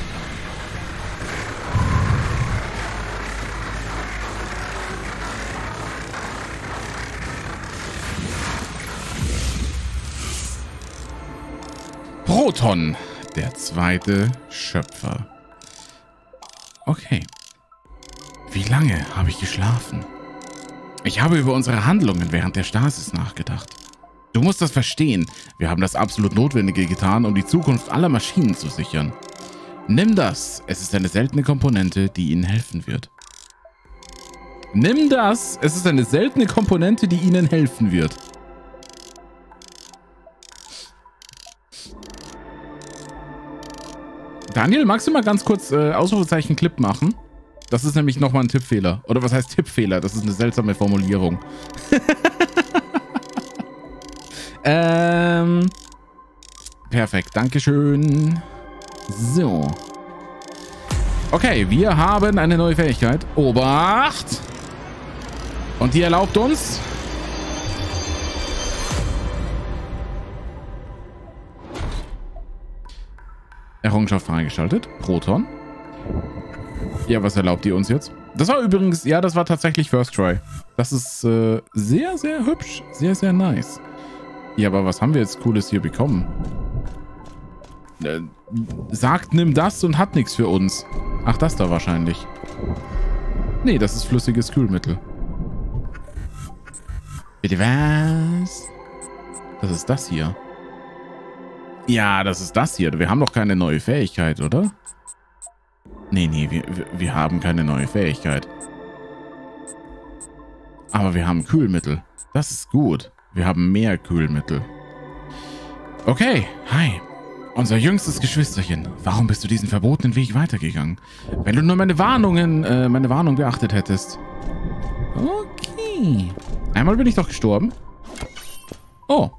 B: Proton, der zweite Schöpfer. Okay. Wie lange habe ich geschlafen? Ich habe über unsere Handlungen während der Stasis nachgedacht. Du musst das verstehen. Wir haben das absolut Notwendige getan, um die Zukunft aller Maschinen zu sichern. Nimm das. Es ist eine seltene Komponente, die ihnen helfen wird. Nimm das. Es ist eine seltene Komponente, die ihnen helfen wird. Daniel, magst du mal ganz kurz äh, Ausrufezeichen Clip machen? Das ist nämlich nochmal ein Tippfehler. Oder was heißt Tippfehler? Das ist eine seltsame Formulierung. ähm. Perfekt, Dankeschön. So. Okay, wir haben eine neue Fähigkeit. Obacht! Und die erlaubt uns, Errungenschaft freigeschaltet. Proton. Ja, was erlaubt ihr uns jetzt? Das war übrigens, ja, das war tatsächlich First Try. Das ist äh, sehr, sehr hübsch. Sehr, sehr nice. Ja, aber was haben wir jetzt Cooles hier bekommen? Äh, sagt, nimm das und hat nichts für uns. Ach, das da wahrscheinlich. Nee, das ist flüssiges Kühlmittel. Bitte was? Das ist das hier. Ja, das ist das hier. Wir haben doch keine neue Fähigkeit, oder? Nee, nee, wir, wir haben keine neue Fähigkeit. Aber wir haben Kühlmittel. Das ist gut. Wir haben mehr Kühlmittel. Okay, hi. Unser jüngstes Geschwisterchen. Warum bist du diesen verbotenen Weg weitergegangen? Wenn du nur meine Warnungen, äh, meine Warnung beachtet hättest. Okay. Einmal bin ich doch gestorben. Oh,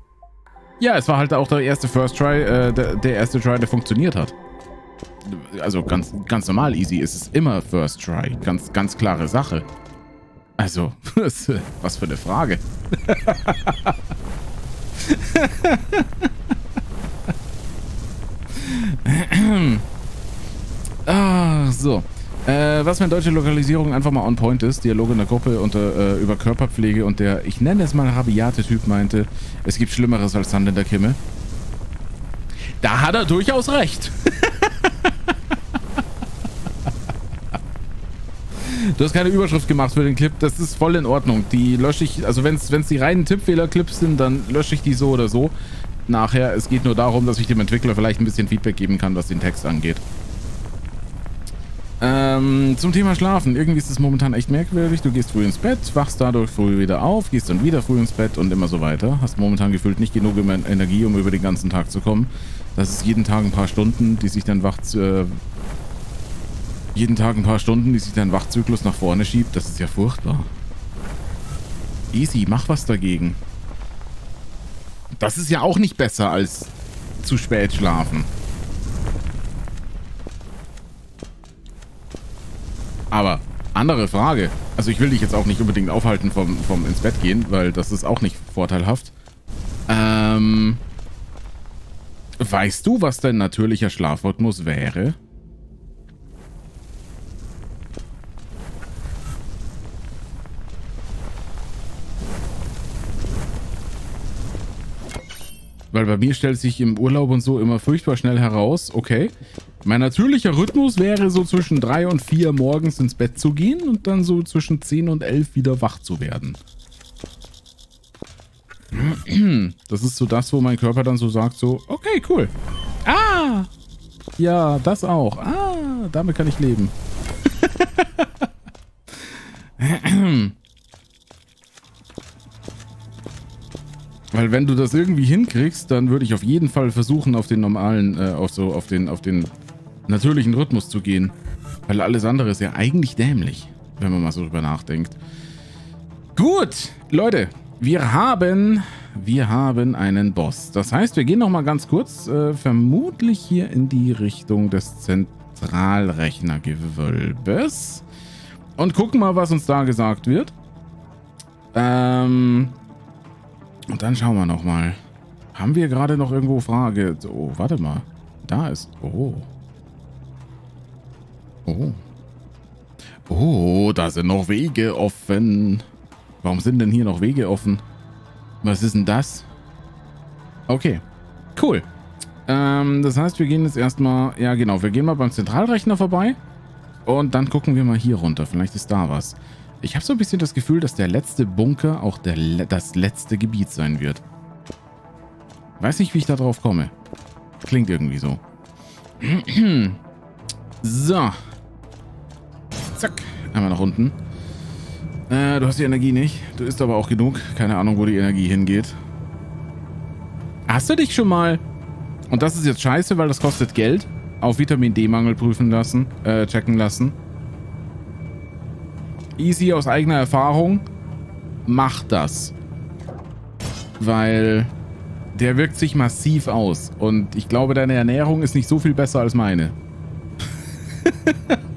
B: ja, es war halt auch der erste First Try, äh, der, der, erste Try, der funktioniert hat. Also ganz, ganz normal easy ist es immer First Try. Ganz, ganz klare Sache. Also, was für eine Frage. ah, so. Äh, was für deutsche Lokalisierung einfach mal on point ist. Dialog in der Gruppe unter, äh, über Körperpflege und der, ich nenne es mal rabiate Typ, meinte, es gibt Schlimmeres als Sand in der Kimme. Da hat er durchaus recht. du hast keine Überschrift gemacht für den Clip. Das ist voll in Ordnung. Die lösche ich, also wenn es die reinen Tippfehler-Clips sind, dann lösche ich die so oder so nachher. Es geht nur darum, dass ich dem Entwickler vielleicht ein bisschen Feedback geben kann, was den Text angeht. Ähm, zum Thema Schlafen. Irgendwie ist es momentan echt merkwürdig. Du gehst früh ins Bett, wachst dadurch früh wieder auf, gehst dann wieder früh ins Bett und immer so weiter. Hast momentan gefühlt nicht genug Energie, um über den ganzen Tag zu kommen. Das ist jeden Tag ein paar Stunden, die sich dann wacht... Äh, jeden Tag ein paar Stunden, die sich dein Wachzyklus nach vorne schiebt. Das ist ja furchtbar. Easy, mach was dagegen. Das ist ja auch nicht besser als zu spät schlafen. Aber andere Frage. Also ich will dich jetzt auch nicht unbedingt aufhalten vom, vom ins Bett gehen, weil das ist auch nicht vorteilhaft. Ähm, weißt du, was dein natürlicher Schlafrhythmus wäre? Weil bei mir stellt sich im Urlaub und so immer furchtbar schnell heraus, okay, mein natürlicher Rhythmus wäre so zwischen drei und vier morgens ins Bett zu gehen und dann so zwischen zehn und elf wieder wach zu werden. Das ist so das, wo mein Körper dann so sagt, so, okay, cool. Ah! Ja, das auch. Ah, damit kann ich leben. Weil wenn du das irgendwie hinkriegst, dann würde ich auf jeden Fall versuchen, auf den normalen, äh, auf so, auf den, auf den natürlichen Rhythmus zu gehen. Weil alles andere ist ja eigentlich dämlich, wenn man mal so drüber nachdenkt. Gut, Leute, wir haben, wir haben einen Boss. Das heißt, wir gehen nochmal ganz kurz, äh, vermutlich hier in die Richtung des Zentralrechnergewölbes und gucken mal, was uns da gesagt wird. Ähm, und dann schauen wir nochmal. Haben wir gerade noch irgendwo Frage? Oh, warte mal. Da ist... Oh. Oh. Oh, da sind noch Wege offen. Warum sind denn hier noch Wege offen? Was ist denn das? Okay, cool. Ähm, das heißt, wir gehen jetzt erstmal... Ja, genau, wir gehen mal beim Zentralrechner vorbei. Und dann gucken wir mal hier runter. Vielleicht ist da was. Ich habe so ein bisschen das Gefühl, dass der letzte Bunker auch der das letzte Gebiet sein wird. Weiß nicht, wie ich da drauf komme. Klingt irgendwie so. so, Zack. Einmal nach unten. Äh, du hast die Energie nicht. Du isst aber auch genug. Keine Ahnung, wo die Energie hingeht. Hast du dich schon mal... Und das ist jetzt scheiße, weil das kostet Geld. Auf Vitamin D-Mangel prüfen lassen. Äh, checken lassen. Easy aus eigener Erfahrung. Mach das. Weil der wirkt sich massiv aus. Und ich glaube, deine Ernährung ist nicht so viel besser als meine.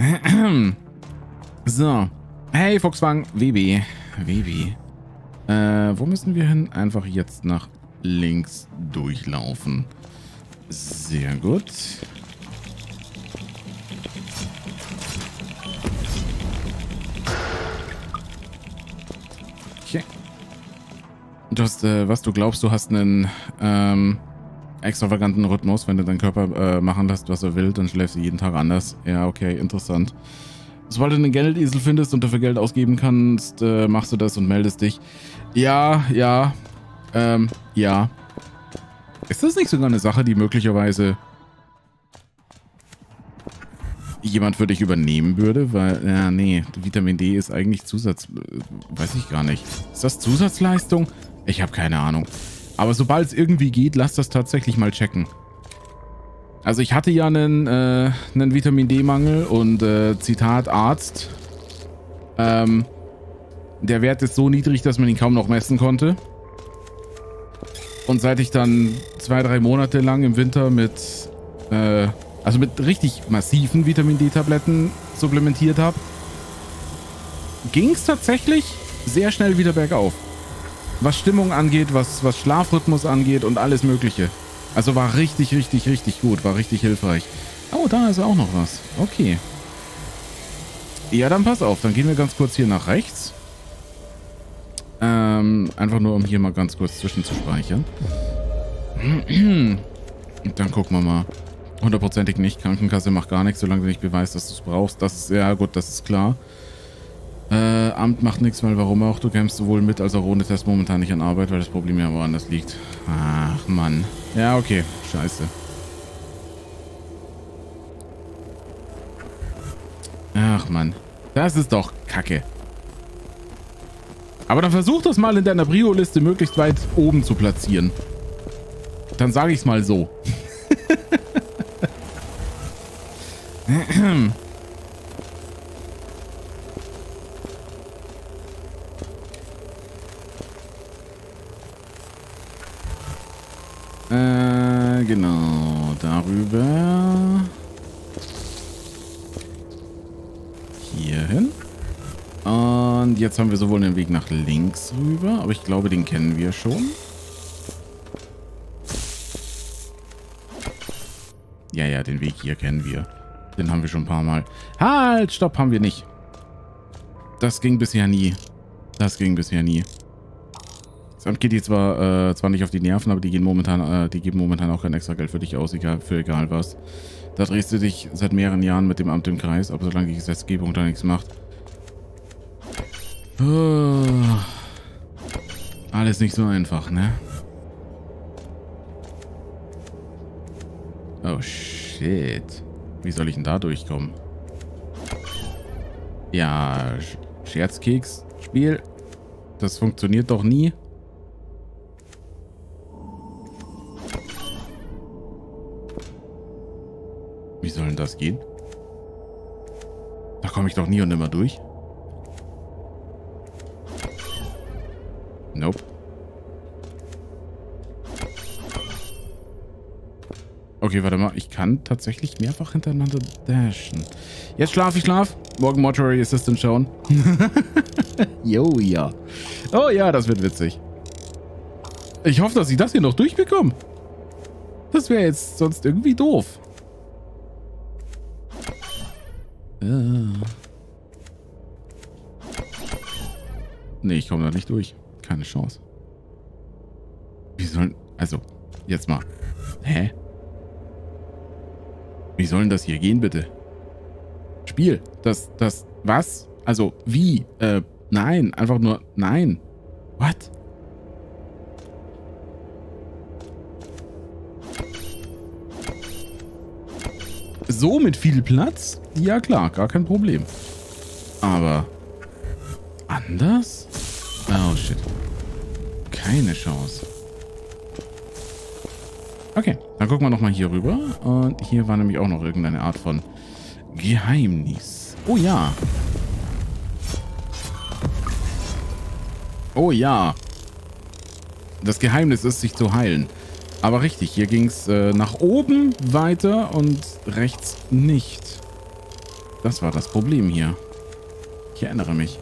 B: So. Hey, Fuchswang. Webi. Webi. Äh, wo müssen wir hin? Einfach jetzt nach links durchlaufen. Sehr gut. Okay. Du hast, äh, was du glaubst, du hast einen, ähm, extravaganten Rhythmus. Wenn du deinen Körper äh, machen lässt, was er will, dann schläfst du jeden Tag anders. Ja, okay, interessant. Sobald du einen Geldesel findest und dafür Geld ausgeben kannst, äh, machst du das und meldest dich. Ja, ja, ähm, ja. Ist das nicht sogar eine Sache, die möglicherweise jemand für dich übernehmen würde? Weil, ja, nee, Vitamin D ist eigentlich Zusatz... Äh, weiß ich gar nicht. Ist das Zusatzleistung? Ich habe keine Ahnung. Aber sobald es irgendwie geht, lass das tatsächlich mal checken. Also ich hatte ja einen, äh, einen Vitamin D-Mangel und äh, Zitat Arzt. Ähm, der Wert ist so niedrig, dass man ihn kaum noch messen konnte. Und seit ich dann zwei, drei Monate lang im Winter mit, äh, also mit richtig massiven Vitamin D-Tabletten supplementiert habe, ging es tatsächlich sehr schnell wieder bergauf was Stimmung angeht, was, was Schlafrhythmus angeht und alles Mögliche. Also war richtig, richtig, richtig gut, war richtig hilfreich. Oh, da ist auch noch was. Okay. Ja, dann pass auf, dann gehen wir ganz kurz hier nach rechts. Ähm, einfach nur, um hier mal ganz kurz zwischenzuspeichern. Und dann gucken wir mal. Hundertprozentig nicht. Krankenkasse macht gar nichts, solange du nicht beweist, dass du es brauchst. Das ist, ja gut, das ist klar. Äh, Amt macht nichts, weil warum auch? Du kämpfst sowohl mit als auch ohne Test momentan nicht an Arbeit, weil das Problem ja woanders liegt. Ach, Mann. Ja, okay. Scheiße. Ach, Mann. Das ist doch Kacke. Aber dann versuch das mal in deiner Brio-Liste möglichst weit oben zu platzieren. Dann sage ich's mal so. Äh, genau. Darüber. Hier hin. Und jetzt haben wir sowohl den Weg nach links rüber, aber ich glaube, den kennen wir schon. Ja, ja, den Weg hier kennen wir. Den haben wir schon ein paar Mal. Halt, stopp, haben wir nicht. Das ging bisher nie. Das ging bisher nie. Samt geht die zwar, äh, zwar nicht auf die Nerven, aber die gehen momentan, äh, die geben momentan auch kein extra Geld für dich aus, egal, für egal was. Da drehst du dich seit mehreren Jahren mit dem Amt im Kreis, aber solange die Gesetzgebung da nichts macht. Oh, alles nicht so einfach, ne? Oh shit. Wie soll ich denn da durchkommen? Ja, Scherzkeks-Spiel. Das funktioniert doch nie. Wie soll denn das gehen? Da komme ich doch nie und nimmer durch. Nope. Okay, warte mal. Ich kann tatsächlich mehrfach hintereinander dashen. Jetzt schlaf, ich schlaf. Morgen Mortuary Assistant schauen. jo, ja. Oh ja, das wird witzig. Ich hoffe, dass ich das hier noch durchbekomme. Das wäre jetzt sonst irgendwie doof. Nee, ich komme da nicht durch. Keine Chance. Wie sollen... Also, jetzt mal. Hä? Wie sollen das hier gehen, bitte? Spiel. Das, das, was? Also, wie? Äh, nein. Einfach nur, nein. What? somit viel Platz? Ja klar, gar kein Problem. Aber anders? Oh shit. Keine Chance. Okay, dann gucken wir nochmal hier rüber. Und hier war nämlich auch noch irgendeine Art von Geheimnis. Oh ja. Oh ja. Das Geheimnis ist, sich zu heilen. Aber richtig, hier ging es äh, nach oben weiter und rechts nicht. Das war das Problem hier. Ich erinnere mich.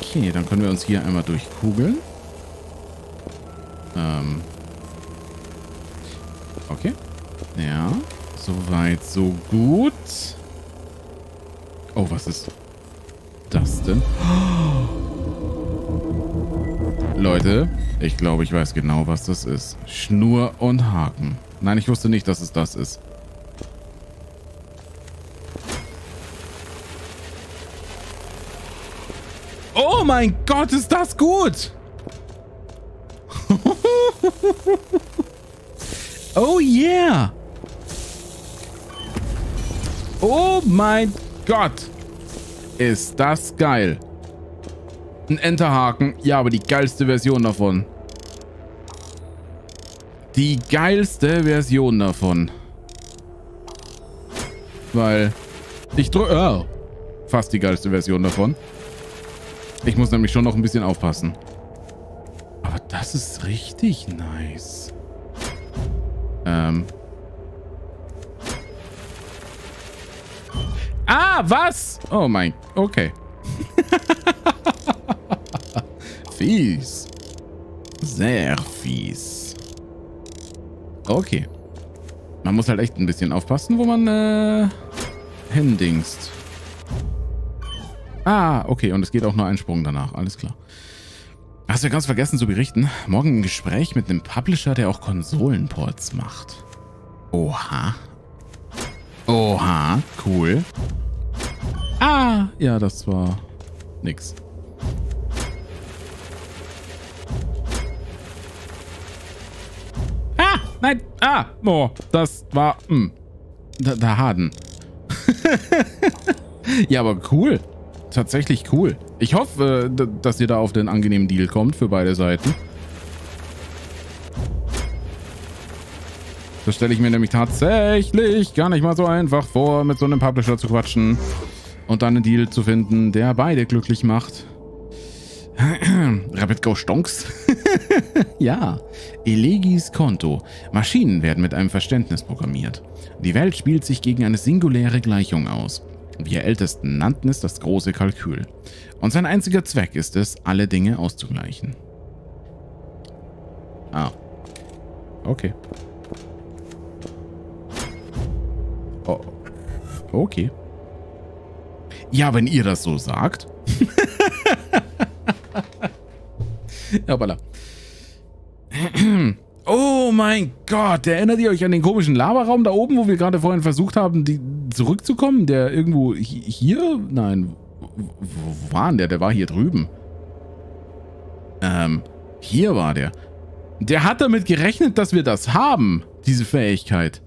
B: Okay, dann können wir uns hier einmal durchkugeln. Ähm. Okay. Ja. Soweit, so gut. Oh, was ist das denn? Leute, ich glaube, ich weiß genau, was das ist. Schnur und Haken. Nein, ich wusste nicht, dass es das ist. Oh mein Gott, ist das gut! oh yeah! Oh mein Gott! Ist das geil! Ein Enterhaken, ja, aber die geilste Version davon die geilste Version davon. Weil ich drücke... Oh, fast die geilste Version davon. Ich muss nämlich schon noch ein bisschen aufpassen. Aber das ist richtig nice. Ähm. Ah, was? Oh mein... Okay. fies. Sehr fies. Okay. Man muss halt echt ein bisschen aufpassen, wo man äh, hindingst. Ah, okay. Und es geht auch nur ein Sprung danach. Alles klar. Hast du ganz vergessen zu berichten? Morgen ein Gespräch mit einem Publisher, der auch Konsolenports macht. Oha. Oha. Cool. Ah, ja, das war nix. Ah, nein. Ah, oh, das war... Mh. Hm. Da, da Harden. ja, aber cool. Tatsächlich cool. Ich hoffe, dass ihr da auf den angenehmen Deal kommt für beide Seiten. Das stelle ich mir nämlich tatsächlich gar nicht mal so einfach vor, mit so einem Publisher zu quatschen und dann einen Deal zu finden, der beide glücklich macht. Rabbit Go Stonks? ja. Elegis Konto. Maschinen werden mit einem Verständnis programmiert. Die Welt spielt sich gegen eine singuläre Gleichung aus. Wir Ältesten nannten es das große Kalkül. Und sein einziger Zweck ist es, alle Dinge auszugleichen. Ah. Okay. Oh. Okay. Ja, wenn ihr das so sagt. Hoppala. Oh mein Gott, erinnert ihr euch an den komischen Laberaum da oben, wo wir gerade vorhin versucht haben, die zurückzukommen? Der irgendwo hier? Nein, wo war denn der? Der war hier drüben. Ähm, hier war der. Der hat damit gerechnet, dass wir das haben, diese Fähigkeit.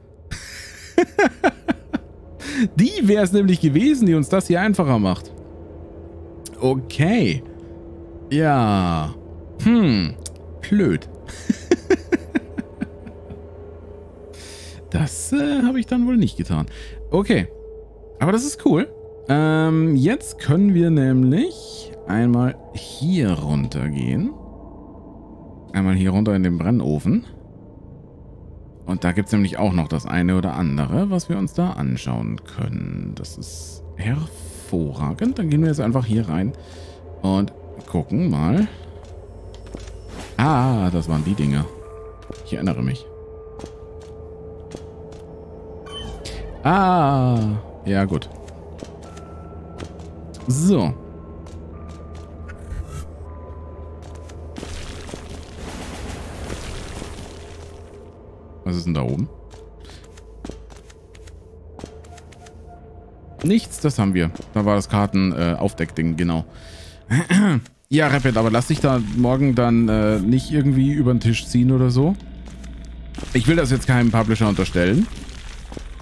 B: die wäre es nämlich gewesen, die uns das hier einfacher macht. Okay. Ja. Hm, blöd. das äh, habe ich dann wohl nicht getan. Okay, aber das ist cool. Ähm, jetzt können wir nämlich einmal hier runter gehen. Einmal hier runter in den Brennofen. Und da gibt es nämlich auch noch das eine oder andere, was wir uns da anschauen können. Das ist hervorragend. Dann gehen wir jetzt einfach hier rein und gucken mal. Ah, das waren die Dinger. Ich erinnere mich. Ah, ja gut. So. Was ist denn da oben? Nichts, das haben wir. Da war das karten Kartenaufdeckding, äh, genau. Ja, Rapid, aber lass dich da morgen dann äh, nicht irgendwie über den Tisch ziehen oder so. Ich will das jetzt keinem Publisher unterstellen.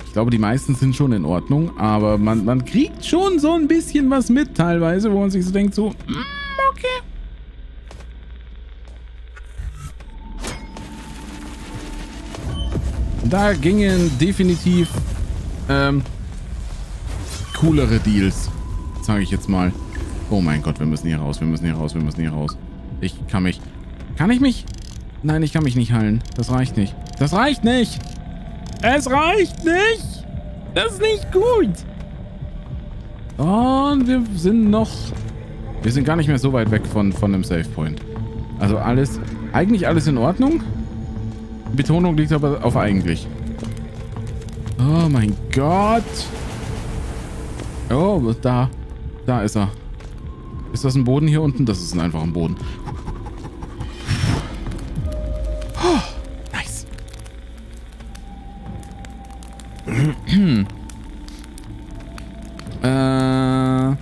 B: Ich glaube, die meisten sind schon in Ordnung, aber man, man kriegt schon so ein bisschen was mit teilweise, wo man sich so denkt, so, mm, okay. Da gingen definitiv ähm, coolere Deals, sage ich jetzt mal. Oh mein Gott, wir müssen hier raus, wir müssen hier raus, wir müssen hier raus. Ich kann mich... Kann ich mich? Nein, ich kann mich nicht heilen. Das reicht nicht. Das reicht nicht! Es reicht nicht! Das ist nicht gut! Und wir sind noch... Wir sind gar nicht mehr so weit weg von, von dem Safe Point. Also alles... Eigentlich alles in Ordnung. Betonung liegt aber auf eigentlich. Oh mein Gott. Oh, da. Da ist er. Ist das ein Boden hier unten? Das ist einfach ein Boden.
A: Oh, nice.
B: äh.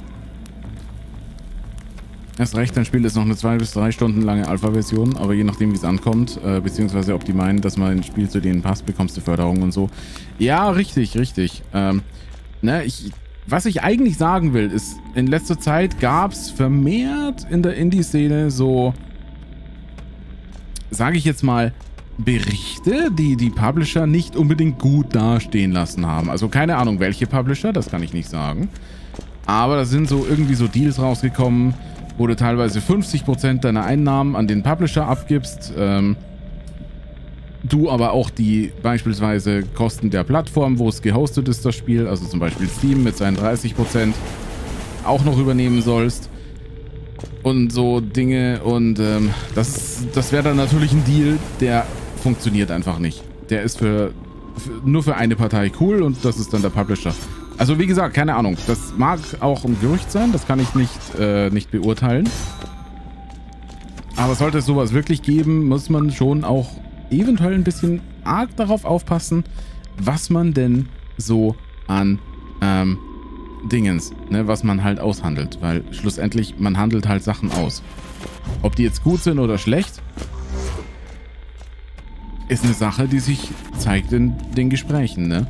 B: Erst recht, dein Spiel ist noch eine zwei bis drei Stunden lange Alpha-Version, aber je nachdem, wie es ankommt, äh, beziehungsweise ob die meinen, dass man ein Spiel zu denen passt, bekommst du Förderung und so. Ja, richtig, richtig. Ähm, ne, ich, was ich eigentlich sagen will, ist, in letzter Zeit gab es vermehrt in der Indie-Szene so, sage ich jetzt mal, Berichte, die die Publisher nicht unbedingt gut dastehen lassen haben. Also keine Ahnung, welche Publisher, das kann ich nicht sagen. Aber da sind so irgendwie so Deals rausgekommen, wo du teilweise 50% deiner Einnahmen an den Publisher abgibst. Ähm, du aber auch die beispielsweise Kosten der Plattform, wo es gehostet ist, das Spiel, also zum Beispiel Steam mit seinen 30%, Prozent, auch noch übernehmen sollst. Und so Dinge und ähm, das, das wäre dann natürlich ein Deal, der funktioniert einfach nicht. Der ist für, für, nur für eine Partei cool und das ist dann der Publisher. Also wie gesagt, keine Ahnung. Das mag auch ein Gerücht sein, das kann ich nicht, äh, nicht beurteilen. Aber sollte es sowas wirklich geben, muss man schon auch eventuell ein bisschen arg darauf aufpassen, was man denn so an ähm, Dingens, ne, was man halt aushandelt. Weil schlussendlich, man handelt halt Sachen aus. Ob die jetzt gut sind oder schlecht, ist eine Sache, die sich zeigt in den Gesprächen, ne?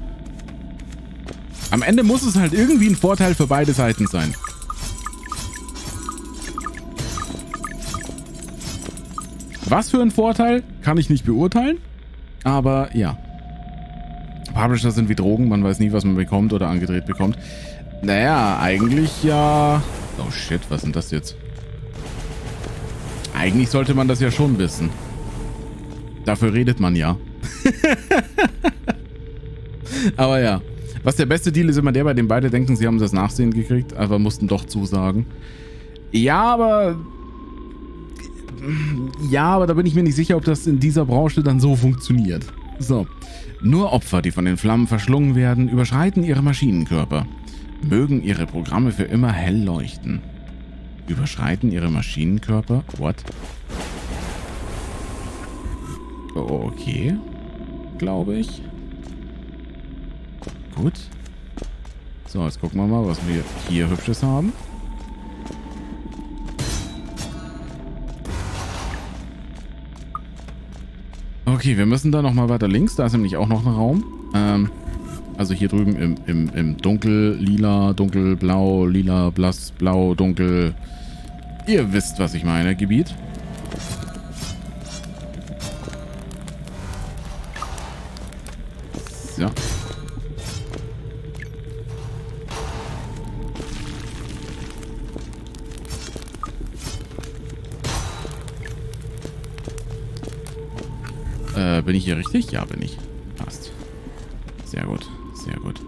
B: Am Ende muss es halt irgendwie ein Vorteil für beide Seiten sein. Was für ein Vorteil, kann ich nicht beurteilen. Aber ja. Publisher sind wie Drogen, man weiß nie, was man bekommt oder angedreht bekommt. Naja, eigentlich ja... Oh shit, was sind das jetzt? Eigentlich sollte man das ja schon wissen. Dafür redet man ja. Aber ja. Was der beste Deal ist immer der, bei dem beide denken, sie haben das Nachsehen gekriegt, aber mussten doch zusagen. Ja, aber ja, aber da bin ich mir nicht sicher, ob das in dieser Branche dann so funktioniert. So. Nur Opfer, die von den Flammen verschlungen werden, überschreiten ihre Maschinenkörper. Mögen ihre Programme für immer hell leuchten. Überschreiten ihre Maschinenkörper? What? Okay. Glaube ich. Gut. So, jetzt gucken wir mal, was wir hier Hübsches haben. Okay, wir müssen da nochmal weiter links. Da ist nämlich auch noch ein Raum. Ähm, also hier drüben im, im, im dunkel, lila, dunkel, blau, lila, blass, blau, dunkel. Ihr wisst, was ich meine, Gebiet. So. Äh, bin ich hier richtig? Ja, bin ich. Passt. Sehr gut, sehr gut.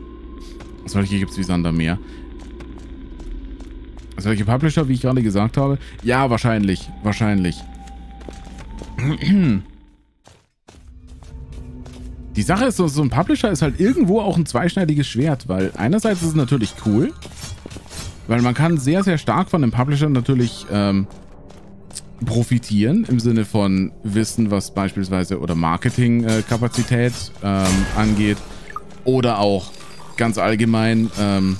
B: Solche gibt es wie Sander mehr? Solche Publisher, wie ich gerade gesagt habe? Ja, wahrscheinlich. Wahrscheinlich. Die Sache ist, so ein Publisher ist halt irgendwo auch ein zweischneidiges Schwert, weil einerseits ist es natürlich cool, weil man kann sehr, sehr stark von dem Publisher natürlich ähm, profitieren im Sinne von Wissen, was beispielsweise oder Marketingkapazität äh, ähm, angeht oder auch ganz allgemein ähm,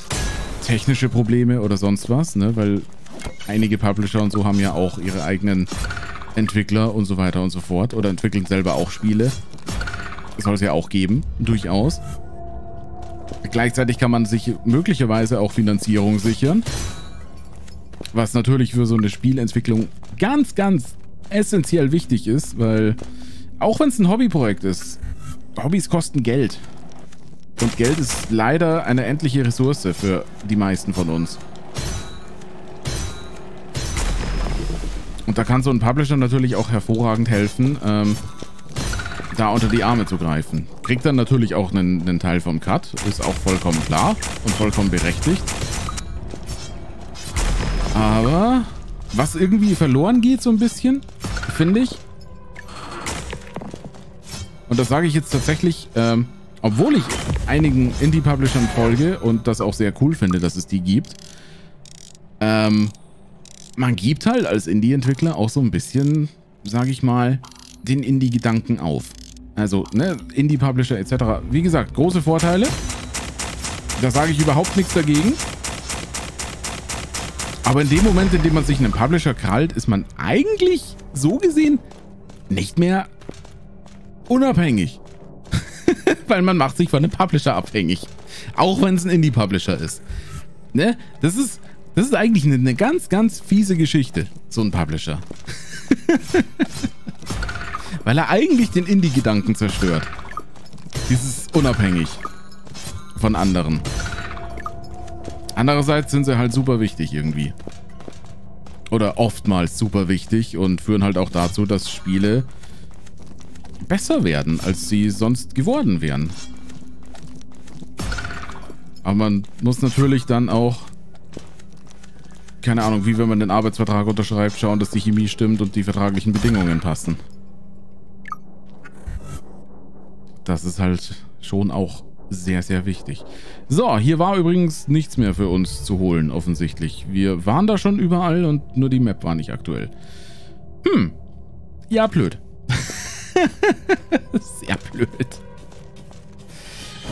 B: technische Probleme oder sonst was, ne? weil einige Publisher und so haben ja auch ihre eigenen Entwickler und so weiter und so fort oder entwickeln selber auch Spiele. Das soll es ja auch geben, durchaus. Gleichzeitig kann man sich möglicherweise auch Finanzierung sichern was natürlich für so eine Spielentwicklung ganz, ganz essentiell wichtig ist, weil auch wenn es ein Hobbyprojekt ist, Hobbys kosten Geld. Und Geld ist leider eine endliche Ressource für die meisten von uns. Und da kann so ein Publisher natürlich auch hervorragend helfen, ähm, da unter die Arme zu greifen. Kriegt dann natürlich auch einen, einen Teil vom Cut, ist auch vollkommen klar und vollkommen berechtigt. Aber was irgendwie verloren geht so ein bisschen, finde ich. Und das sage ich jetzt tatsächlich, ähm, obwohl ich einigen Indie-Publishern folge und das auch sehr cool finde, dass es die gibt. Ähm, man gibt halt als Indie-Entwickler auch so ein bisschen, sage ich mal, den Indie-Gedanken auf. Also, ne, Indie-Publisher etc. Wie gesagt, große Vorteile. Da sage ich überhaupt nichts dagegen. Aber in dem Moment, in dem man sich einen Publisher krallt, ist man eigentlich so gesehen nicht mehr unabhängig. Weil man macht sich von einem Publisher abhängig. Auch wenn es ein Indie-Publisher ist. Ne? Das ist, das ist eigentlich eine, eine ganz, ganz fiese Geschichte, so ein Publisher. Weil er eigentlich den Indie-Gedanken zerstört. Dieses unabhängig von anderen. Andererseits sind sie halt super wichtig irgendwie. Oder oftmals super wichtig und führen halt auch dazu, dass Spiele besser werden, als sie sonst geworden wären. Aber man muss natürlich dann auch, keine Ahnung, wie wenn man den Arbeitsvertrag unterschreibt, schauen, dass die Chemie stimmt und die vertraglichen Bedingungen passen. Das ist halt schon auch sehr, sehr wichtig. So, hier war übrigens nichts mehr für uns zu holen, offensichtlich. Wir waren da schon überall und nur die Map war nicht aktuell. Hm. Ja, blöd. sehr blöd.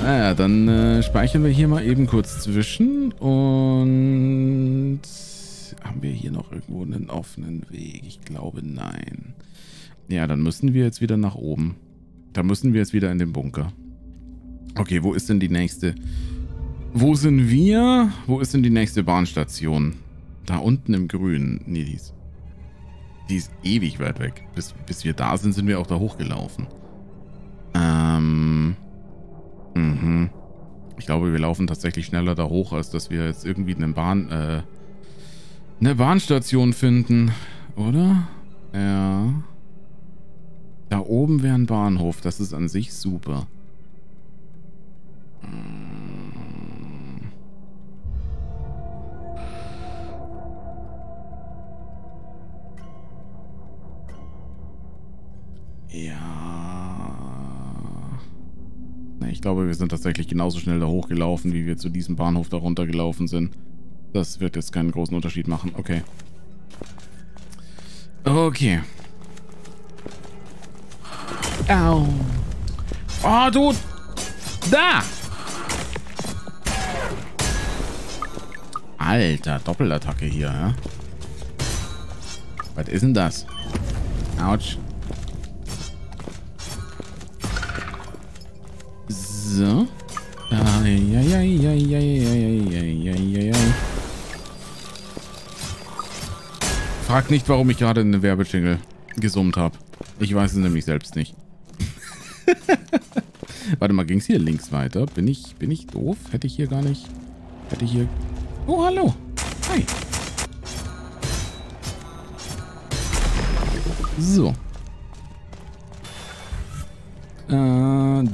B: Naja, dann äh, speichern wir hier mal eben kurz zwischen und haben wir hier noch irgendwo einen offenen Weg? Ich glaube, nein. Ja, dann müssen wir jetzt wieder nach oben. Da müssen wir jetzt wieder in den Bunker. Okay, wo ist denn die nächste? Wo sind wir? Wo ist denn die nächste Bahnstation? Da unten im Grün. Nee, die ist, die ist ewig weit weg. Bis, bis wir da sind, sind wir auch da hochgelaufen. Ähm. Mhm. Ich glaube, wir laufen tatsächlich schneller da hoch, als dass wir jetzt irgendwie eine Bahn, äh, eine Bahnstation finden. Oder? Ja. Da oben wäre ein Bahnhof. Das ist an sich super. Mm. Ja. Ich glaube, wir sind tatsächlich genauso schnell da hochgelaufen, wie wir zu diesem Bahnhof da runtergelaufen sind. Das wird jetzt keinen großen Unterschied machen. Okay. Okay. Au. Oh, du. Da! Alter, Doppelattacke hier, ja? Was ist denn das? Autsch. So. Frag nicht, warum ich gerade eine Werbeschingel gesummt habe. Ich weiß es nämlich selbst nicht. Warte mal, ging es hier links weiter? Bin ich, bin ich doof? Hätte ich hier gar nicht... Hätte ich hier Oh, hallo. Hi. So. Äh,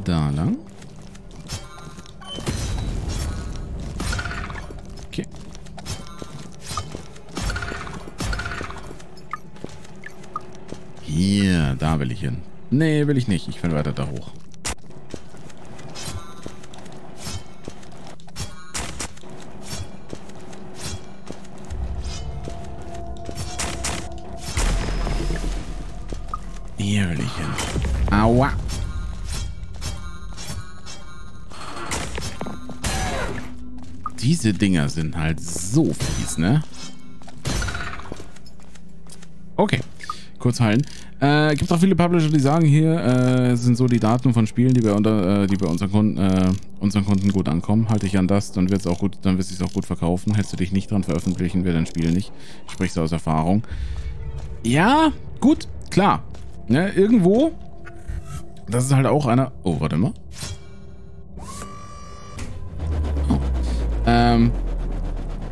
B: da lang. Okay. Hier, da will ich hin. Nee, will ich nicht. Ich will weiter da hoch. Nierlichen. Aua. Diese Dinger sind halt so fies, ne? Okay. Kurz heilen. Äh, gibt auch viele Publisher, die sagen, hier äh, sind so die Daten von Spielen, die bei, unter, äh, die bei unseren, Kunden, äh, unseren Kunden gut ankommen. Halte ich an das, dann wird es auch gut, dann wird es auch gut verkaufen. Hättest du dich nicht dran veröffentlichen, wäre dein Spiel nicht. Sprichst du aus Erfahrung. Ja, gut, klar. Ne, irgendwo. Das ist halt auch einer. Oh, warte mal. Oh. Ähm.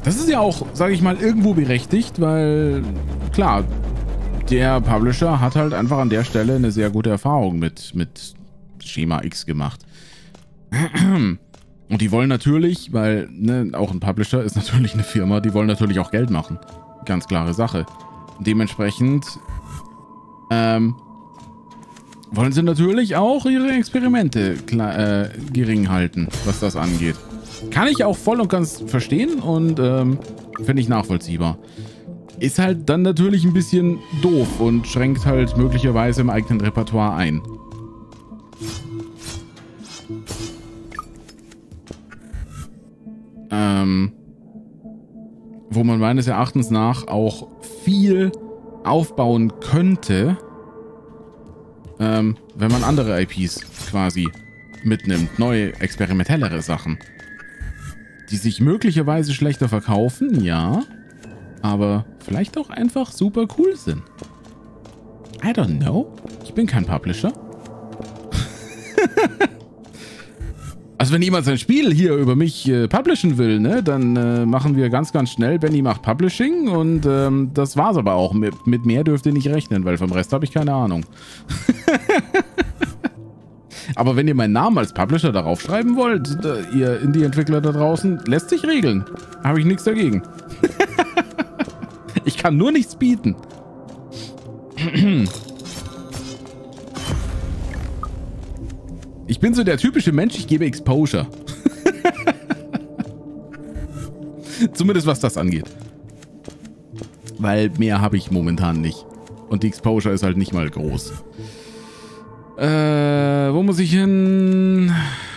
B: Das ist ja auch, sage ich mal, irgendwo berechtigt, weil klar, der Publisher hat halt einfach an der Stelle eine sehr gute Erfahrung mit, mit Schema X gemacht. Und die wollen natürlich, weil ne, auch ein Publisher ist natürlich eine Firma, die wollen natürlich auch Geld machen. Ganz klare Sache. Dementsprechend ähm, wollen sie natürlich auch ihre Experimente äh, gering halten, was das angeht. Kann ich auch voll und ganz verstehen und ähm, finde ich nachvollziehbar. Ist halt dann natürlich ein bisschen doof und schränkt halt möglicherweise im eigenen Repertoire ein. Ähm, wo man meines Erachtens nach auch viel aufbauen könnte ähm, wenn man andere IPs quasi mitnimmt. Neue, experimentellere Sachen. Die sich möglicherweise schlechter verkaufen, ja. Aber vielleicht auch einfach super cool sind. I don't know. Ich bin kein Publisher. Also wenn jemand sein Spiel hier über mich äh, publishen will, ne, dann äh, machen wir ganz, ganz schnell. Benny macht Publishing und ähm, das war's aber auch. Mit, mit mehr dürft ihr nicht rechnen, weil vom Rest habe ich keine Ahnung. aber wenn ihr meinen Namen als Publisher darauf schreiben wollt, da, ihr Indie-Entwickler da draußen, lässt sich regeln. Habe ich nichts dagegen. ich kann nur nichts bieten. Ich bin so der typische Mensch, ich gebe Exposure. Zumindest was das angeht. Weil mehr habe ich momentan nicht. Und die Exposure ist halt nicht mal groß. Äh, wo muss ich hin?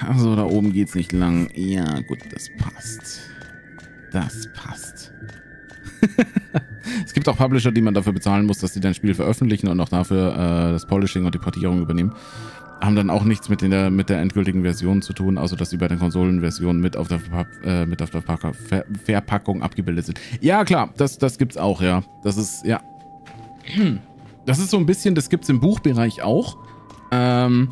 B: Achso, da oben geht's nicht lang. Ja, gut, das passt. Das passt. es gibt auch Publisher, die man dafür bezahlen muss, dass sie dein Spiel veröffentlichen und auch dafür äh, das Polishing und die Portierung übernehmen haben dann auch nichts mit der, mit der endgültigen Version zu tun, außer dass sie bei den Konsolenversionen mit auf der, äh, mit auf der Ver Verpackung abgebildet sind. Ja, klar, das, das gibt's auch, ja. Das ist, ja. Das ist so ein bisschen, das gibt's im Buchbereich auch. Ähm.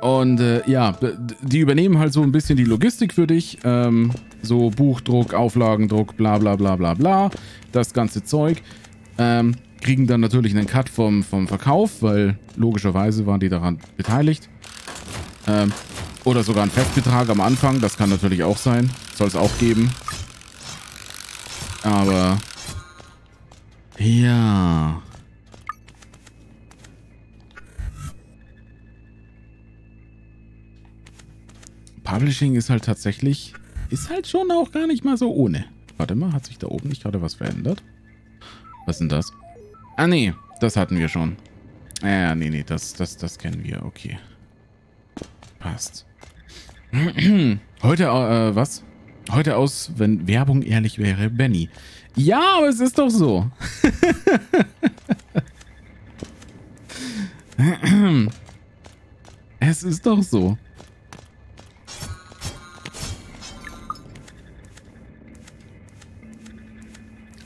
B: Und äh, ja, die übernehmen halt so ein bisschen die Logistik für dich. Ähm, so Buchdruck, Auflagendruck, bla bla bla bla bla. Das ganze Zeug. Ähm, kriegen dann natürlich einen Cut vom, vom Verkauf, weil logischerweise waren die daran beteiligt. Ähm, oder sogar einen Festbetrag am Anfang, das kann natürlich auch sein. Soll es auch geben. Aber... Ja... Publishing ist halt tatsächlich... Ist halt schon auch gar nicht mal so ohne. Warte mal, hat sich da oben nicht gerade was verändert? Was ist denn das? Ah, nee. Das hatten wir schon. Ja, nee, nee. Das, das, das kennen wir. Okay. Passt. Heute, äh, was? Heute aus, wenn Werbung ehrlich wäre, Benny. Ja, aber es ist doch so. es ist doch so.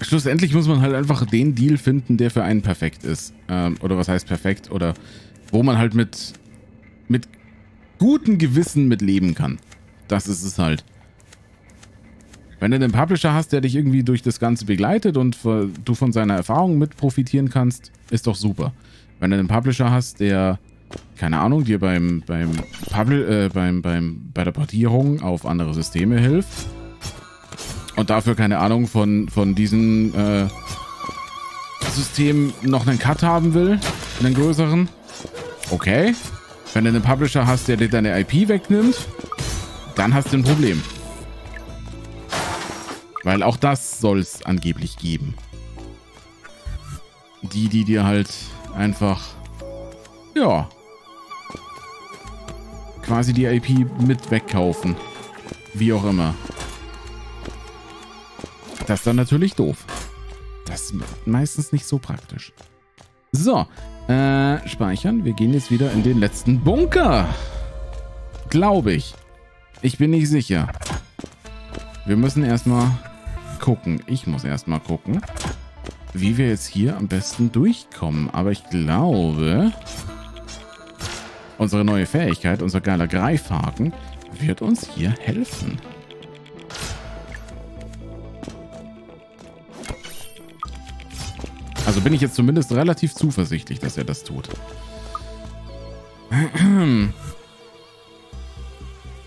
B: schlussendlich muss man halt einfach den Deal finden, der für einen perfekt ist. Ähm, oder was heißt perfekt? Oder wo man halt mit, mit gutem Gewissen mit leben kann. Das ist es halt. Wenn du einen Publisher hast, der dich irgendwie durch das Ganze begleitet und du von seiner Erfahrung mit profitieren kannst, ist doch super. Wenn du einen Publisher hast, der, keine Ahnung, dir beim, beim, Publi äh, beim, beim, bei der Portierung auf andere Systeme hilft, und dafür, keine Ahnung, von, von diesem äh, System noch einen Cut haben will, einen größeren. Okay. Wenn du einen Publisher hast, der dir deine IP wegnimmt, dann hast du ein Problem. Weil auch das soll es angeblich geben. Die, die dir halt einfach, ja, quasi die IP mit wegkaufen. Wie auch immer. Das ist dann natürlich doof. Das ist meistens nicht so praktisch. So, äh, speichern. Wir gehen jetzt wieder in den letzten Bunker. Glaube ich. Ich bin nicht sicher. Wir müssen erstmal gucken. Ich muss erstmal gucken, wie wir jetzt hier am besten durchkommen. Aber ich glaube, unsere neue Fähigkeit, unser geiler Greifhaken, wird uns hier helfen. Also bin ich jetzt zumindest relativ zuversichtlich, dass er das tut.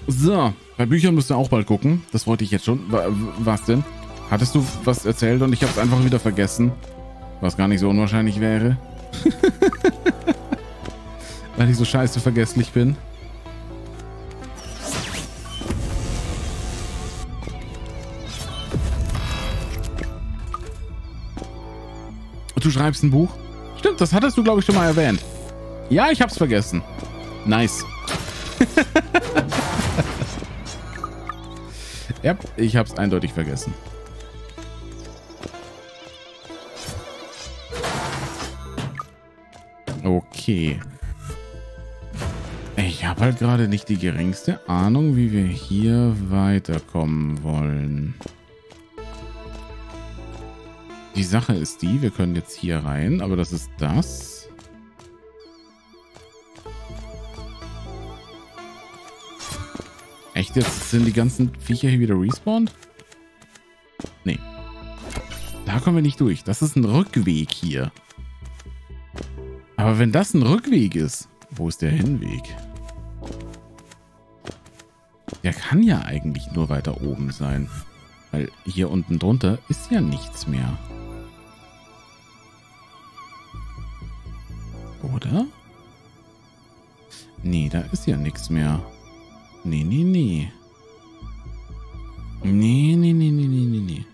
B: So, bei Büchern müsst ihr auch bald gucken. Das wollte ich jetzt schon. Was denn? Hattest du was erzählt und ich habe es einfach wieder vergessen? Was gar nicht so unwahrscheinlich wäre. Weil ich so scheiße vergesslich bin. du schreibst ein Buch? Stimmt, das hattest du, glaube ich, schon mal erwähnt. Ja, ich hab's vergessen. Nice. ja, ich hab's eindeutig vergessen. Okay. Ich habe halt gerade nicht die geringste Ahnung, wie wir hier weiterkommen wollen. Okay. Die Sache ist die, wir können jetzt hier rein, aber das ist das. Echt jetzt? Sind die ganzen Viecher hier wieder respawned? Nee. Da kommen wir nicht durch. Das ist ein Rückweg hier. Aber wenn das ein Rückweg ist, wo ist der Hinweg? Der kann ja eigentlich nur weiter oben sein. Weil hier unten drunter ist ja nichts mehr. Oder? Nee, da ist ja nichts mehr. Nee, nee, nee. Nee, nee, nee, nee, nee, nee,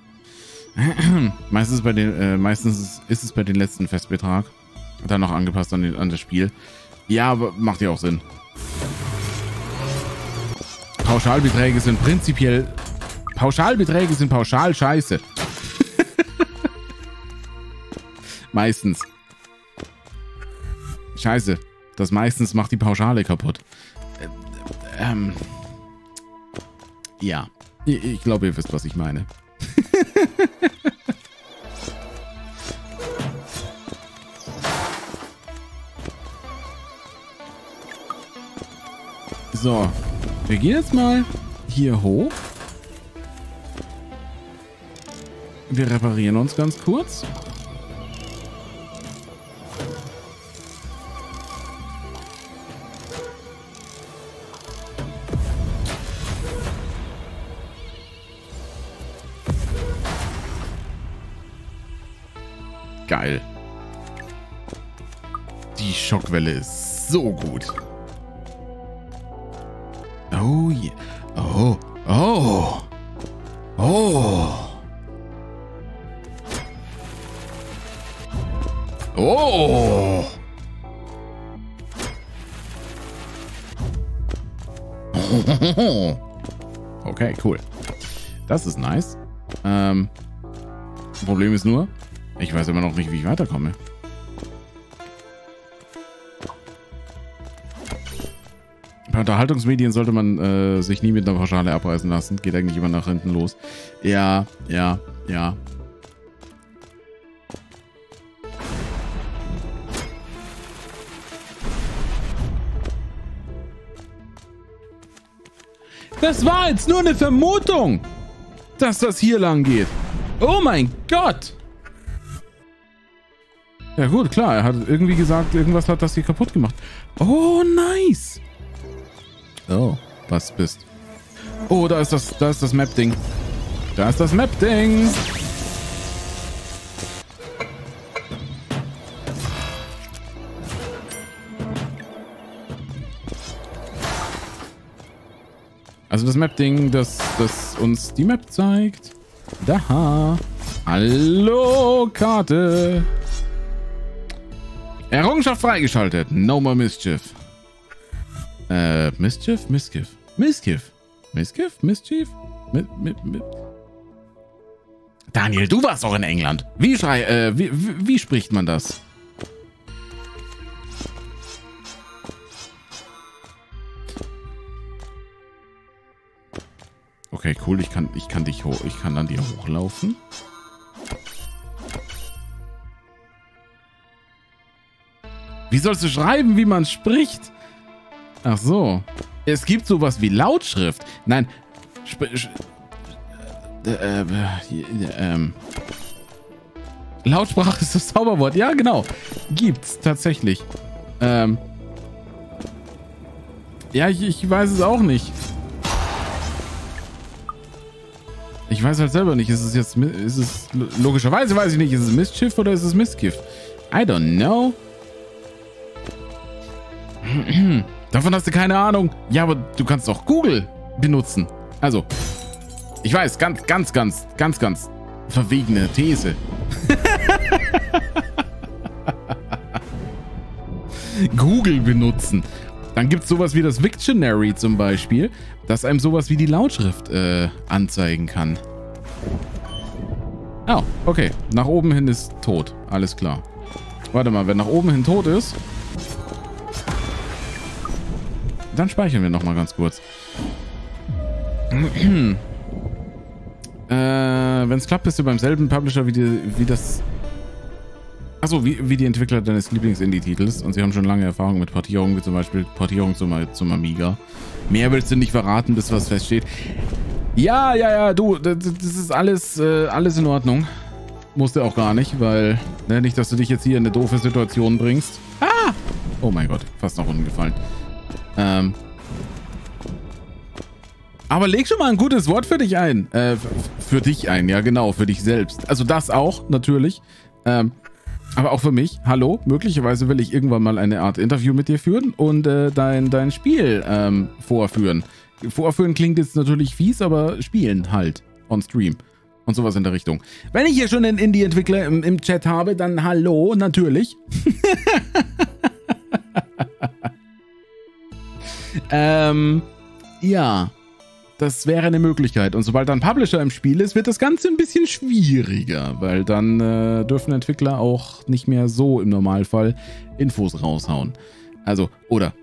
B: nee. meistens, bei den, äh, meistens ist es bei den letzten Festbetrag. Dann noch angepasst an, den, an das Spiel. Ja, aber macht ja auch Sinn. Pauschalbeträge sind prinzipiell... Pauschalbeträge sind pauschal scheiße. meistens. Scheiße. Das meistens macht die Pauschale kaputt. Äh, ähm. Ja. Ich, ich glaube, ihr wisst, was ich meine. so. Wir gehen jetzt mal hier hoch. Wir reparieren uns ganz kurz. Geil. Die Schockwelle ist so gut. Oh, yeah.
A: oh, oh, oh. Oh.
B: Okay, cool. Das ist nice. Ähm, Problem ist nur, ich weiß immer noch nicht, wie ich weiterkomme. Bei Unterhaltungsmedien sollte man äh, sich nie mit einer Pauschale abreißen lassen. Geht eigentlich immer nach hinten los. Ja, ja, ja. Das war jetzt nur eine Vermutung, dass das hier lang geht. Oh mein Gott! Ja gut, klar. Er hat irgendwie gesagt, irgendwas hat das hier kaputt gemacht. Oh, nice. Oh, was bist. Oh, da ist das, da das Map-Ding. Da ist das Map-Ding. Also das Map-Ding, das, das uns die Map zeigt. Da. Hallo, Karte. Errungenschaft freigeschaltet. No more Mischief. Äh, Mischief? Mischief. Mischief. Mischief? Mischief? Mit, mit, mit. Daniel, du warst auch in England. Wie, schrei äh, wie, wie, wie spricht man das? Okay, cool. Ich kann, ich kann dich hoch. Ich kann dann dir hochlaufen. Wie sollst du schreiben, wie man spricht? Ach so. Es gibt sowas wie Lautschrift. Nein. Sp äh, äh, äh, Lautsprache ist das Zauberwort. Ja, genau. Gibt's tatsächlich. Ähm. Ja, ich, ich weiß es auch nicht. Ich weiß halt selber nicht. Ist es jetzt... Ist es... Logischerweise weiß ich nicht. Ist es Mistschiff oder ist es Mistgift? I don't know. Davon hast du keine Ahnung. Ja, aber du kannst doch Google benutzen. Also, ich weiß, ganz, ganz, ganz, ganz, ganz verwegene These. Google benutzen. Dann gibt es sowas wie das Victionary zum Beispiel, das einem sowas wie die Lautschrift äh, anzeigen kann. Oh, okay. Nach oben hin ist tot. Alles klar. Warte mal, wenn nach oben hin tot ist, dann speichern wir nochmal ganz kurz. äh, Wenn es klappt, bist du beim selben Publisher wie, die, wie das... Achso, wie, wie die Entwickler deines Lieblings-Indie-Titels. Und sie haben schon lange Erfahrung mit Portierungen, wie zum Beispiel Portierung zum, zum Amiga. Mehr willst du nicht verraten, bis was feststeht. Ja, ja, ja, du, das, das ist alles, äh, alles in Ordnung. Musste auch gar nicht, weil ne, nicht, dass du dich jetzt hier in eine doofe Situation bringst. Ah! Oh mein Gott, fast nach unten gefallen. Ähm. Aber leg schon mal ein gutes Wort für dich ein. Äh, für dich ein, ja genau, für dich selbst. Also das auch, natürlich. Ähm, aber auch für mich. Hallo, möglicherweise will ich irgendwann mal eine Art Interview mit dir führen und äh, dein, dein Spiel ähm, vorführen. Vorführen klingt jetzt natürlich fies, aber spielen halt. On Stream. Und sowas in der Richtung. Wenn ich hier schon einen Indie-Entwickler im, im Chat habe, dann hallo, natürlich. Ähm, ja, das wäre eine Möglichkeit. Und sobald dann Publisher im Spiel ist, wird das Ganze ein bisschen schwieriger, weil dann äh, dürfen Entwickler auch nicht mehr so im Normalfall Infos raushauen. Also, oder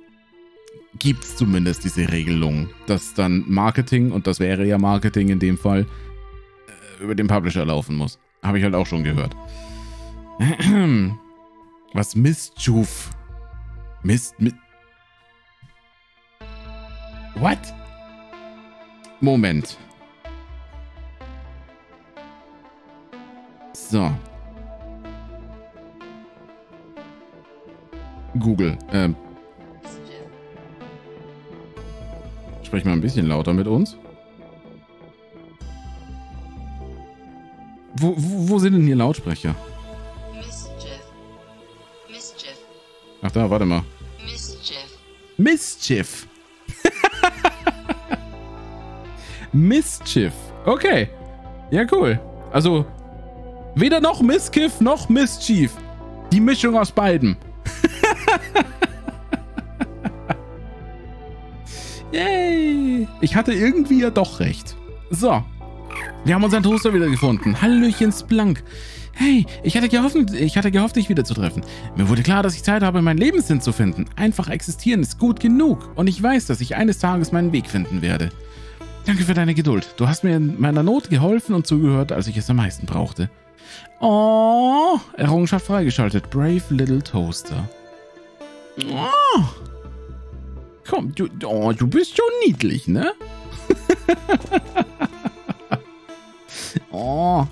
B: gibt es zumindest diese Regelung, dass dann Marketing, und das wäre ja Marketing in dem Fall, äh, über den Publisher laufen muss. Habe ich halt auch schon gehört. Was Mischief. Mist, mit What? Moment. So. Google, ähm. Sprich mal ein bisschen lauter mit uns. Wo, wo, wo sind denn hier Lautsprecher?
A: Mischief. Mischief.
B: Ach da, warte mal.
A: Mischief.
B: Mischief. Mischief. Okay. Ja, cool. Also, weder noch Misskiff noch Mischief. Die Mischung aus beiden.
A: Yay.
B: Ich hatte irgendwie ja doch recht. So. Wir haben unseren Toaster wieder gefunden. Hallöchen, Splunk. Hey, ich hatte, gehofft, ich hatte gehofft, dich wiederzutreffen. Mir wurde klar, dass ich Zeit habe, meinen Lebenssinn zu finden. Einfach existieren ist gut genug. Und ich weiß, dass ich eines Tages meinen Weg finden werde. Danke für deine Geduld. Du hast mir in meiner Not geholfen und zugehört, als ich es am meisten brauchte. Oh, Errungenschaft freigeschaltet. Brave Little Toaster. Oh. Komm, du, oh, du bist schon niedlich, ne? oh.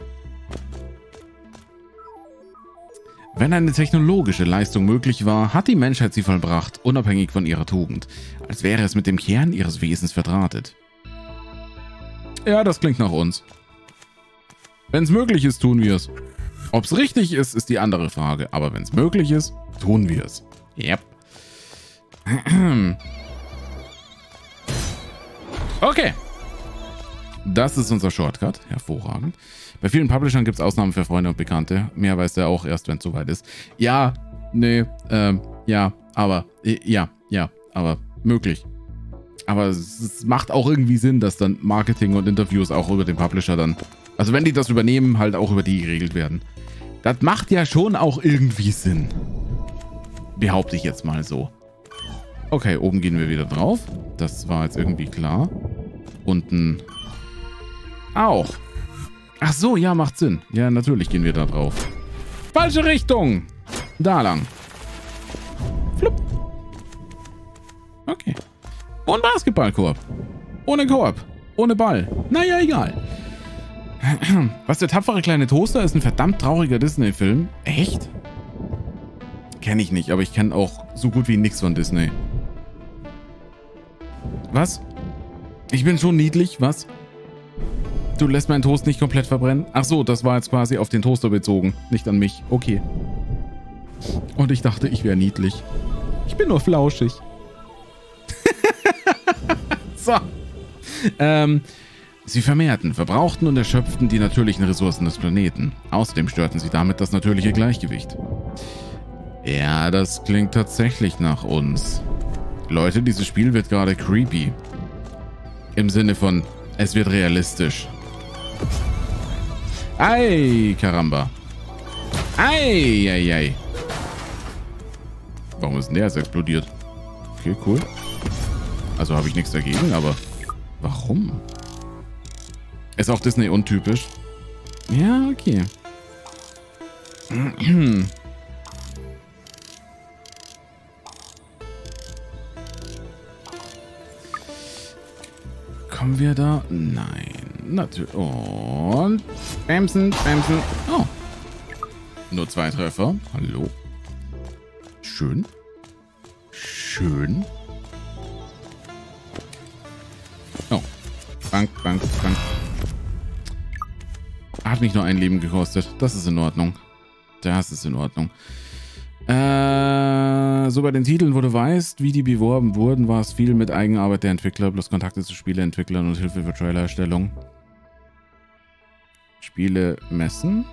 B: Wenn eine technologische Leistung möglich war, hat die Menschheit sie vollbracht, unabhängig von ihrer Tugend, als wäre es mit dem Kern ihres Wesens verdrahtet. Ja, das klingt nach uns. Wenn es möglich ist, tun wir es. Ob es richtig ist, ist die andere Frage. Aber wenn es möglich ist, tun wir es. Yep. Okay. Das ist unser Shortcut. Hervorragend. Bei vielen Publishern gibt es Ausnahmen für Freunde und Bekannte. Mehr weiß er auch erst, wenn es soweit ist. Ja, nee, ähm, ja, aber, äh, ja, ja, aber möglich. Aber es macht auch irgendwie Sinn, dass dann Marketing und Interviews auch über den Publisher dann, also wenn die das übernehmen, halt auch über die geregelt werden. Das macht ja schon auch irgendwie Sinn. Behaupte ich jetzt mal so. Okay, oben gehen wir wieder drauf. Das war jetzt irgendwie klar. Unten auch. Ach so, ja, macht Sinn. Ja, natürlich gehen wir da drauf. Falsche Richtung! Da lang. Flupp. Okay. Und Basketballkorb. Ohne Korb. Ohne Ball. Naja, egal. Was der tapfere kleine Toaster ist ein verdammt trauriger Disney-Film. Echt? Kenne ich nicht, aber ich kenne auch so gut wie nichts von Disney. Was? Ich bin schon niedlich, was? Du lässt meinen Toast nicht komplett verbrennen? Ach so, das war jetzt quasi auf den Toaster bezogen, nicht an mich. Okay. Und ich dachte, ich wäre niedlich. Ich bin nur flauschig so. Ähm, sie vermehrten, verbrauchten und erschöpften die natürlichen Ressourcen des Planeten. Außerdem störten sie damit das natürliche Gleichgewicht. Ja, das klingt tatsächlich nach uns. Leute, dieses Spiel wird gerade creepy. Im Sinne von, es wird realistisch. Ei, Karamba. Ei, ei, ei. Warum ist denn der jetzt explodiert? Okay, cool. Also habe ich nichts dagegen, aber warum? Ist auch Disney untypisch. Ja, okay. Kommen wir da? Nein. Natürlich. Und bremsen, bremsen. Oh. Nur zwei Treffer. Hallo. Schön. Schön. Bank, Bank, Bank. Hat mich nur ein Leben gekostet. Das ist in Ordnung. Das ist in Ordnung. Äh, so bei den Titeln, wo du weißt, wie die beworben wurden, war es viel mit Eigenarbeit der Entwickler, plus Kontakte zu Spieleentwicklern und Hilfe für Trailererstellung. Spiele messen.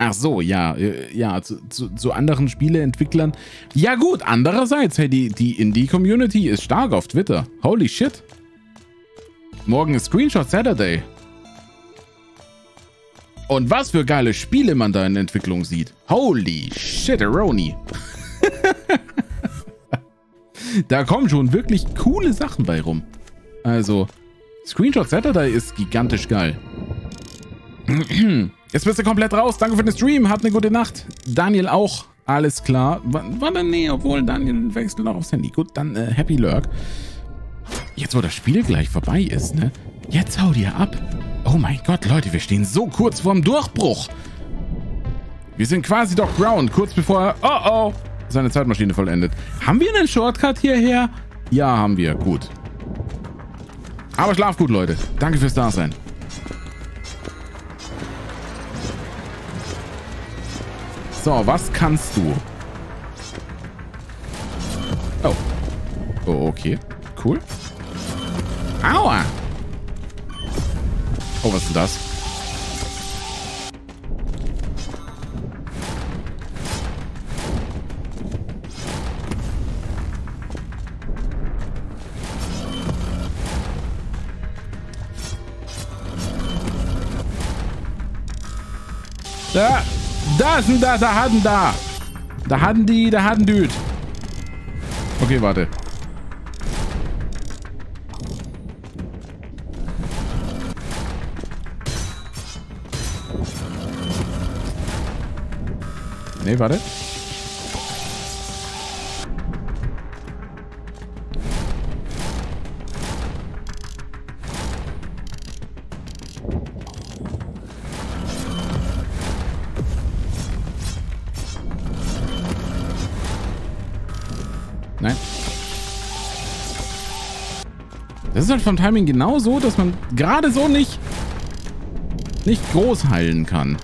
B: Ach so, ja, äh, ja, zu, zu, zu anderen Spieleentwicklern. Ja gut, andererseits, hey, die, die Indie-Community ist stark auf Twitter. Holy shit. Morgen ist Screenshot Saturday. Und was für geile Spiele man da in Entwicklung sieht. Holy shit, shitaroni. da kommen schon wirklich coole Sachen bei rum. Also, Screenshot Saturday ist gigantisch geil. Jetzt bist du komplett raus. Danke für den Stream. Habt eine gute Nacht. Daniel auch. Alles klar. War, war nee, obwohl Daniel wechselt noch aufs Handy. Gut, dann äh, Happy Lurk. Jetzt, wo das Spiel gleich vorbei ist, ne? Jetzt hau dir ab. Oh mein Gott, Leute, wir stehen so kurz vorm Durchbruch. Wir sind quasi doch ground, kurz bevor er, oh oh, seine Zeitmaschine vollendet. Haben wir einen Shortcut hierher? Ja, haben wir. Gut. Aber schlaf gut, Leute. Danke fürs Dasein. So, was kannst du? Oh. Oh, okay. Cool. Aua! Oh, was ist denn das? Da! Da sind da, da hatten da. Da hatten die, da hatten die. Okay, warte. Nee, warte. ist halt vom Timing genau so, dass man gerade so nicht, nicht groß heilen kann.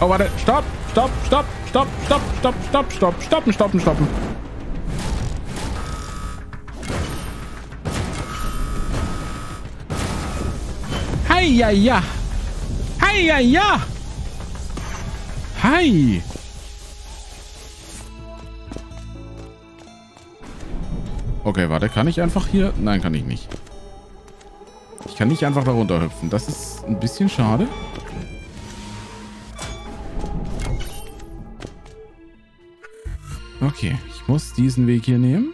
B: Oh, warte. Stopp, stopp, stopp, stopp, stopp, stopp, stopp, stopp, stoppen, stoppen, stoppen. Hei, ja, ja. Hi, ja, ja. Hi. Okay, warte. Kann ich einfach hier? Nein, kann ich nicht. Ich kann nicht einfach da runterhüpfen. Das ist ein bisschen schade. Okay, ich muss diesen Weg hier nehmen.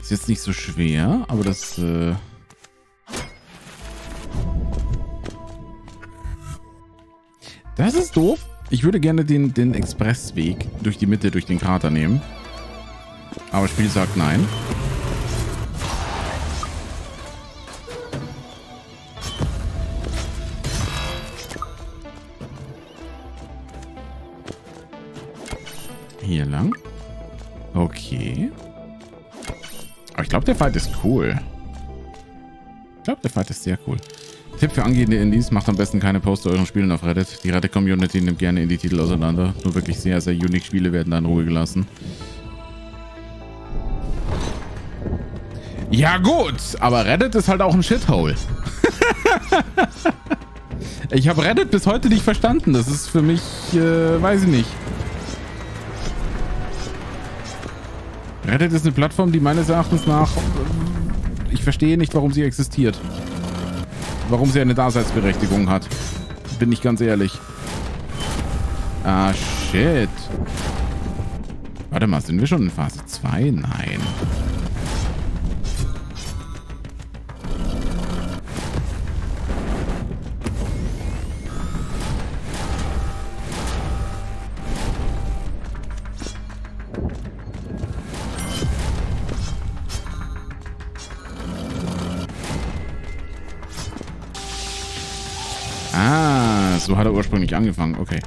B: Ist jetzt nicht so schwer, aber das... Äh Das ist doof. Ich würde gerne den, den Expressweg durch die Mitte, durch den Krater nehmen. Aber Spiel sagt nein. Hier lang. Okay. Aber ich glaube, der Fight ist cool. Ich glaube, der Fight ist sehr cool. Tipp für angehende Indies, macht am besten keine Posts zu euren Spielen auf Reddit. Die Reddit-Community nimmt gerne Indie-Titel auseinander. Nur wirklich sehr, sehr unique Spiele werden da in Ruhe gelassen. Ja gut, aber Reddit ist halt auch ein Shithole. ich habe Reddit bis heute nicht verstanden. Das ist für mich, äh, weiß ich nicht. Reddit ist eine Plattform, die meines Erachtens nach... Ich verstehe nicht, warum sie existiert warum sie eine Daseinsberechtigung hat. Bin ich ganz ehrlich. Ah, shit. Warte mal, sind wir schon in Phase 2? Nein. ursprünglich angefangen. Okay.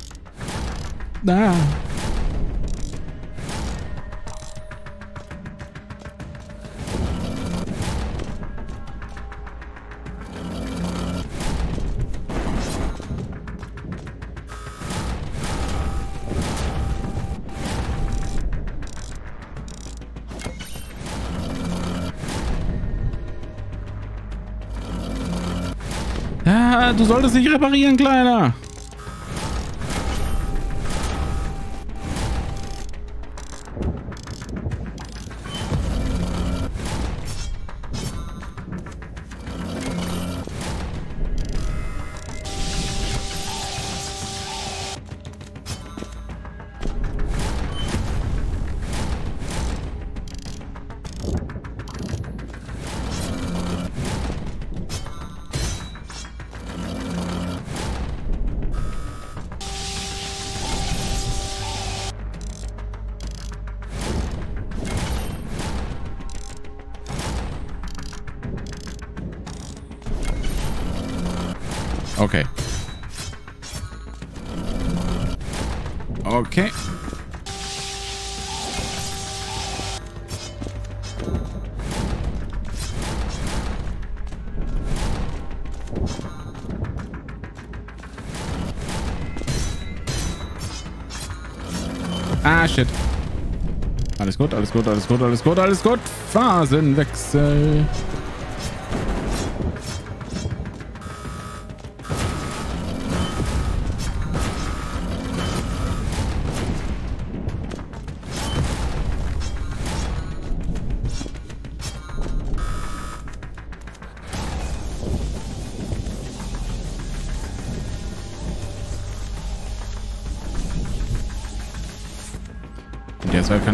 B: Ah. du solltest dich reparieren, Kleiner. Alles gut, alles gut, alles gut, alles gut, alles gut. Phasenwechsel.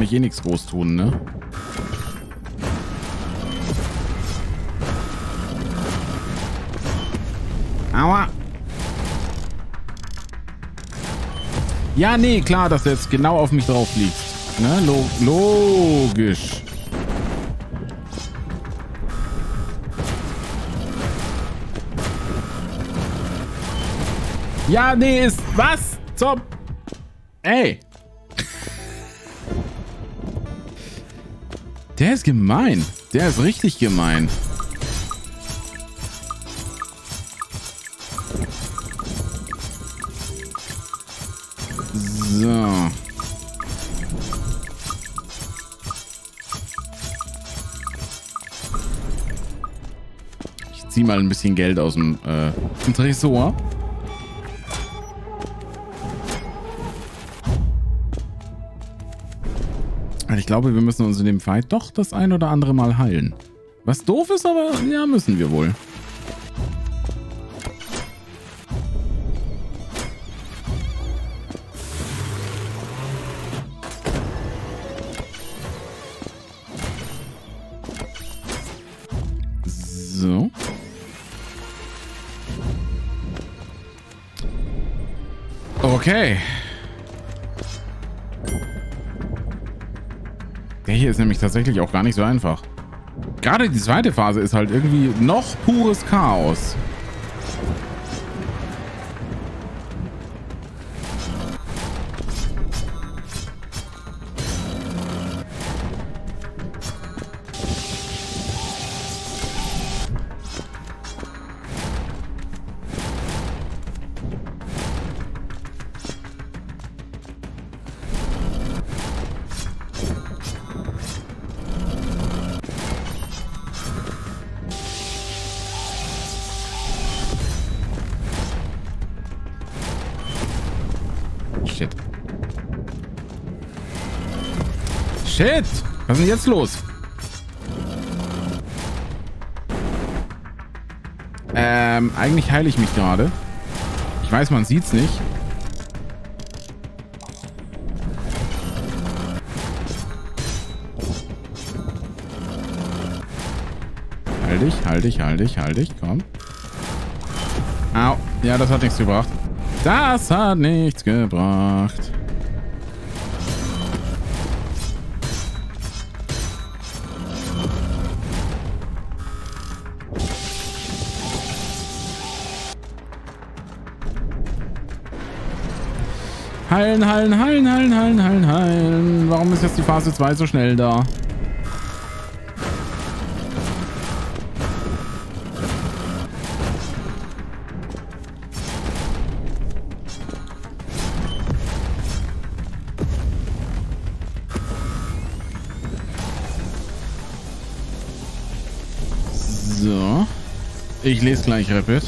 B: kann ich eh nichts groß tun, ne? Aua. Ja, nee, klar, dass er jetzt genau auf mich drauf liegt. Ne? Log logisch. Ja, nee, ist... Was? Zum... Ey. Der ist gemein. Der ist richtig gemein. So. Ich zieh mal ein bisschen Geld aus dem äh, Tresor. glaube, wir müssen uns in dem Fight doch das ein oder andere Mal heilen. Was doof ist, aber ja, müssen wir wohl. So. Okay. ist nämlich tatsächlich auch gar nicht so einfach. Gerade die zweite Phase ist halt irgendwie noch pures Chaos. Aktivität. Was ist denn jetzt los? Ähm, eigentlich heile ich mich gerade. Ich weiß, man sieht's nicht. Heil halt dich, heil halt dich, heil halt dich, heil dich, komm. Au. Ja, das hat nichts gebracht. Das hat nichts gebracht. Heilen, heilen, heilen, heilen, heilen, heilen, heilen. Warum ist jetzt die Phase 2 so schnell da? So. Ich lese gleich Rapid.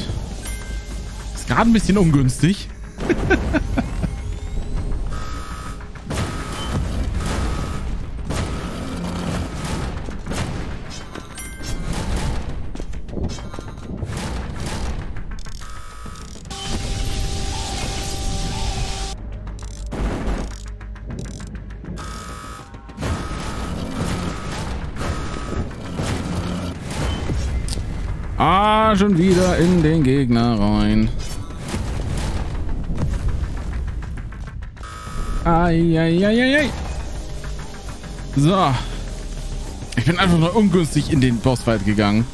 B: Ist gerade ein bisschen ungünstig. wieder in den Gegner rein. Eieieiei. So. Ich bin einfach nur ungünstig in den Bossfight gegangen.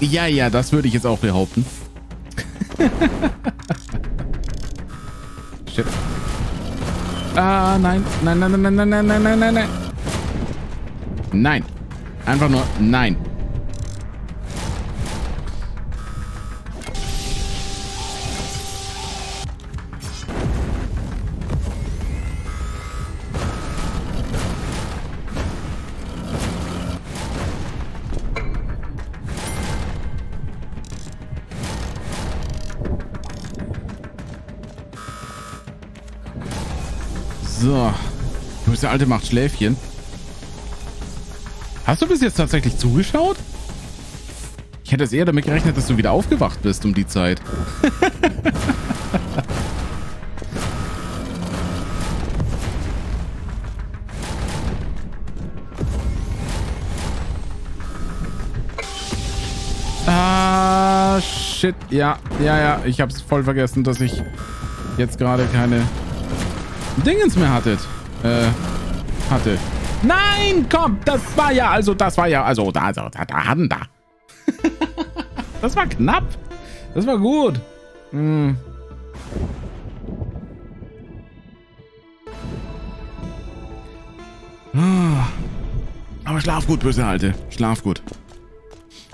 B: Ja, ja, das würde ich jetzt auch behaupten. Shit. Ah, nein. Nein, nein, nein, nein, nein, nein, nein, nein. Nein. Einfach nur nein. der Alte macht Schläfchen. Hast du bis jetzt tatsächlich zugeschaut? Ich hätte es eher damit gerechnet, dass du wieder aufgewacht bist um die Zeit.
A: ah,
B: shit. Ja, ja, ja. Ich hab's voll vergessen, dass ich jetzt gerade keine Dingens mehr hattet. Äh hatte. Nein, komm, das war ja, also das war ja, also da, da, da, da haben da.
A: das war
B: knapp. Das war gut. Hm. Ah. Aber schlaf gut, böse Alte. Schlaf gut.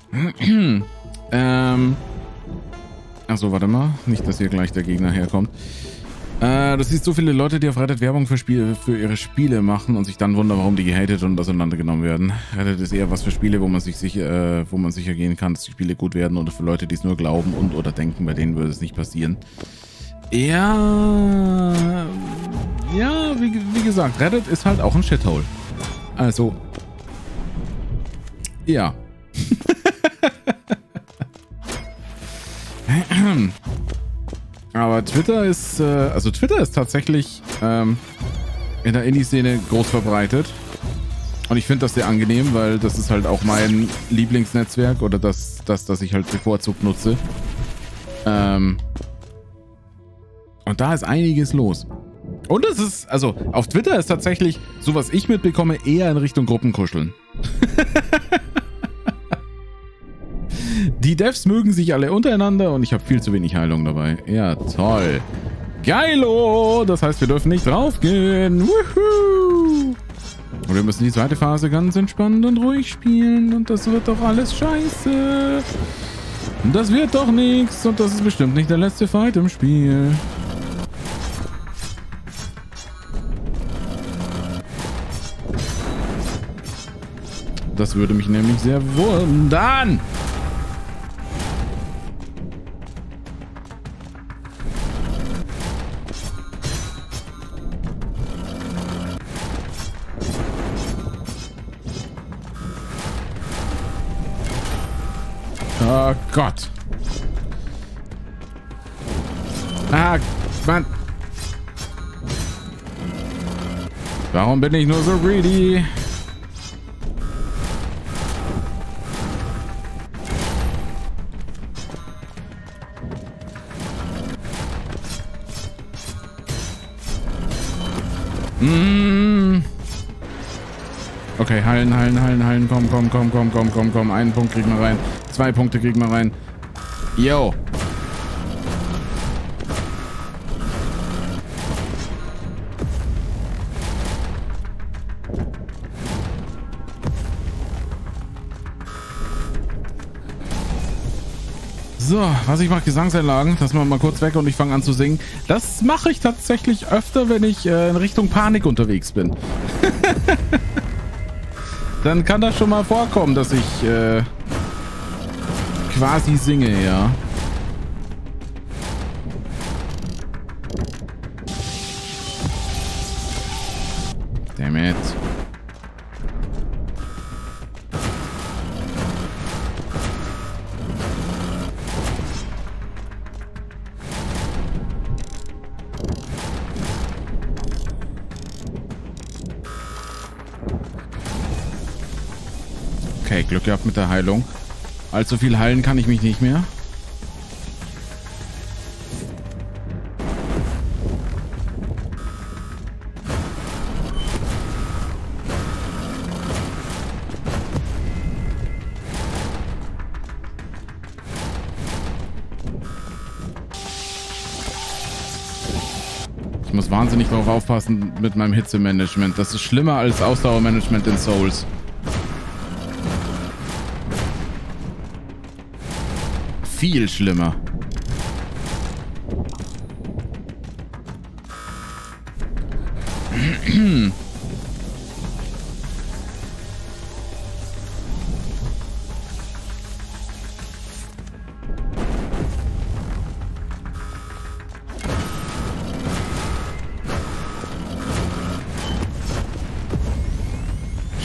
B: ähm. Achso, warte mal. Nicht, dass hier gleich der Gegner herkommt du siehst so viele Leute, die auf Reddit Werbung für, Spiele, für ihre Spiele machen und sich dann wundern, warum die gehatet und auseinandergenommen werden. Reddit ist eher was für Spiele, wo man sich sicher, äh, wo man sicher gehen kann, dass die Spiele gut werden oder für Leute, die es nur glauben und oder denken, bei denen würde es nicht passieren. Ja, ja, wie, wie gesagt, Reddit ist halt auch ein Shithole. Also, ja. Aber Twitter ist, äh, also Twitter ist tatsächlich ähm, in der Indie-Szene groß verbreitet. Und ich finde das sehr angenehm, weil das ist halt auch mein Lieblingsnetzwerk oder das, das, das ich halt bevorzugt nutze. Ähm, und da ist einiges los. Und es ist, also auf Twitter ist tatsächlich, so was ich mitbekomme, eher in Richtung Gruppenkuscheln. Die Devs mögen sich alle untereinander und ich habe viel zu wenig Heilung dabei. Ja, toll. Geilo! Das heißt, wir dürfen nicht draufgehen. Wuhu! Und wir müssen die zweite Phase ganz entspannt und ruhig spielen. Und das wird doch alles scheiße. Und das wird doch nichts. Und das ist bestimmt nicht der letzte Fight im Spiel. Das würde mich nämlich sehr wundern. Gott. Ah, Mann. Warum bin ich nur so greedy? Okay, Hallen, Hallen, Hallen, Hallen. Komm, komm, komm, komm, komm, komm, komm. Einen Punkt kriegen wir rein. Zwei Punkte kriegen wir rein. Yo. So, was ich mache, Gesangseinlagen. Das machen wir mal kurz weg und ich fange an zu singen. Das mache ich tatsächlich öfter, wenn ich äh, in Richtung Panik unterwegs bin. dann kann das schon mal vorkommen, dass ich äh, quasi singe, ja. gehabt mit der Heilung. Allzu viel heilen kann ich mich nicht mehr. Ich muss wahnsinnig darauf aufpassen mit meinem Hitzemanagement. Das ist schlimmer als Ausdauermanagement in Souls. viel schlimmer.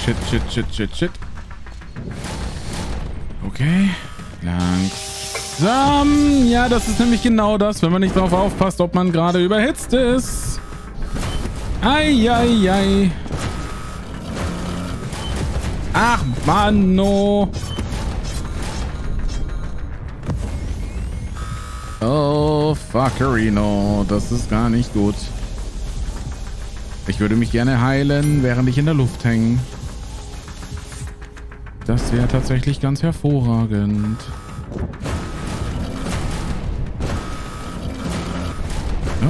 B: shit, shit, shit, shit. Okay. Langsam langsam. Ja, das ist nämlich genau das, wenn man nicht darauf aufpasst, ob man gerade überhitzt ist. Eieiei. Ei, ei. Ach, Mann, no. Oh, fuckerino. Das ist gar nicht gut. Ich würde mich gerne heilen, während ich in der Luft hänge. Das wäre tatsächlich ganz hervorragend.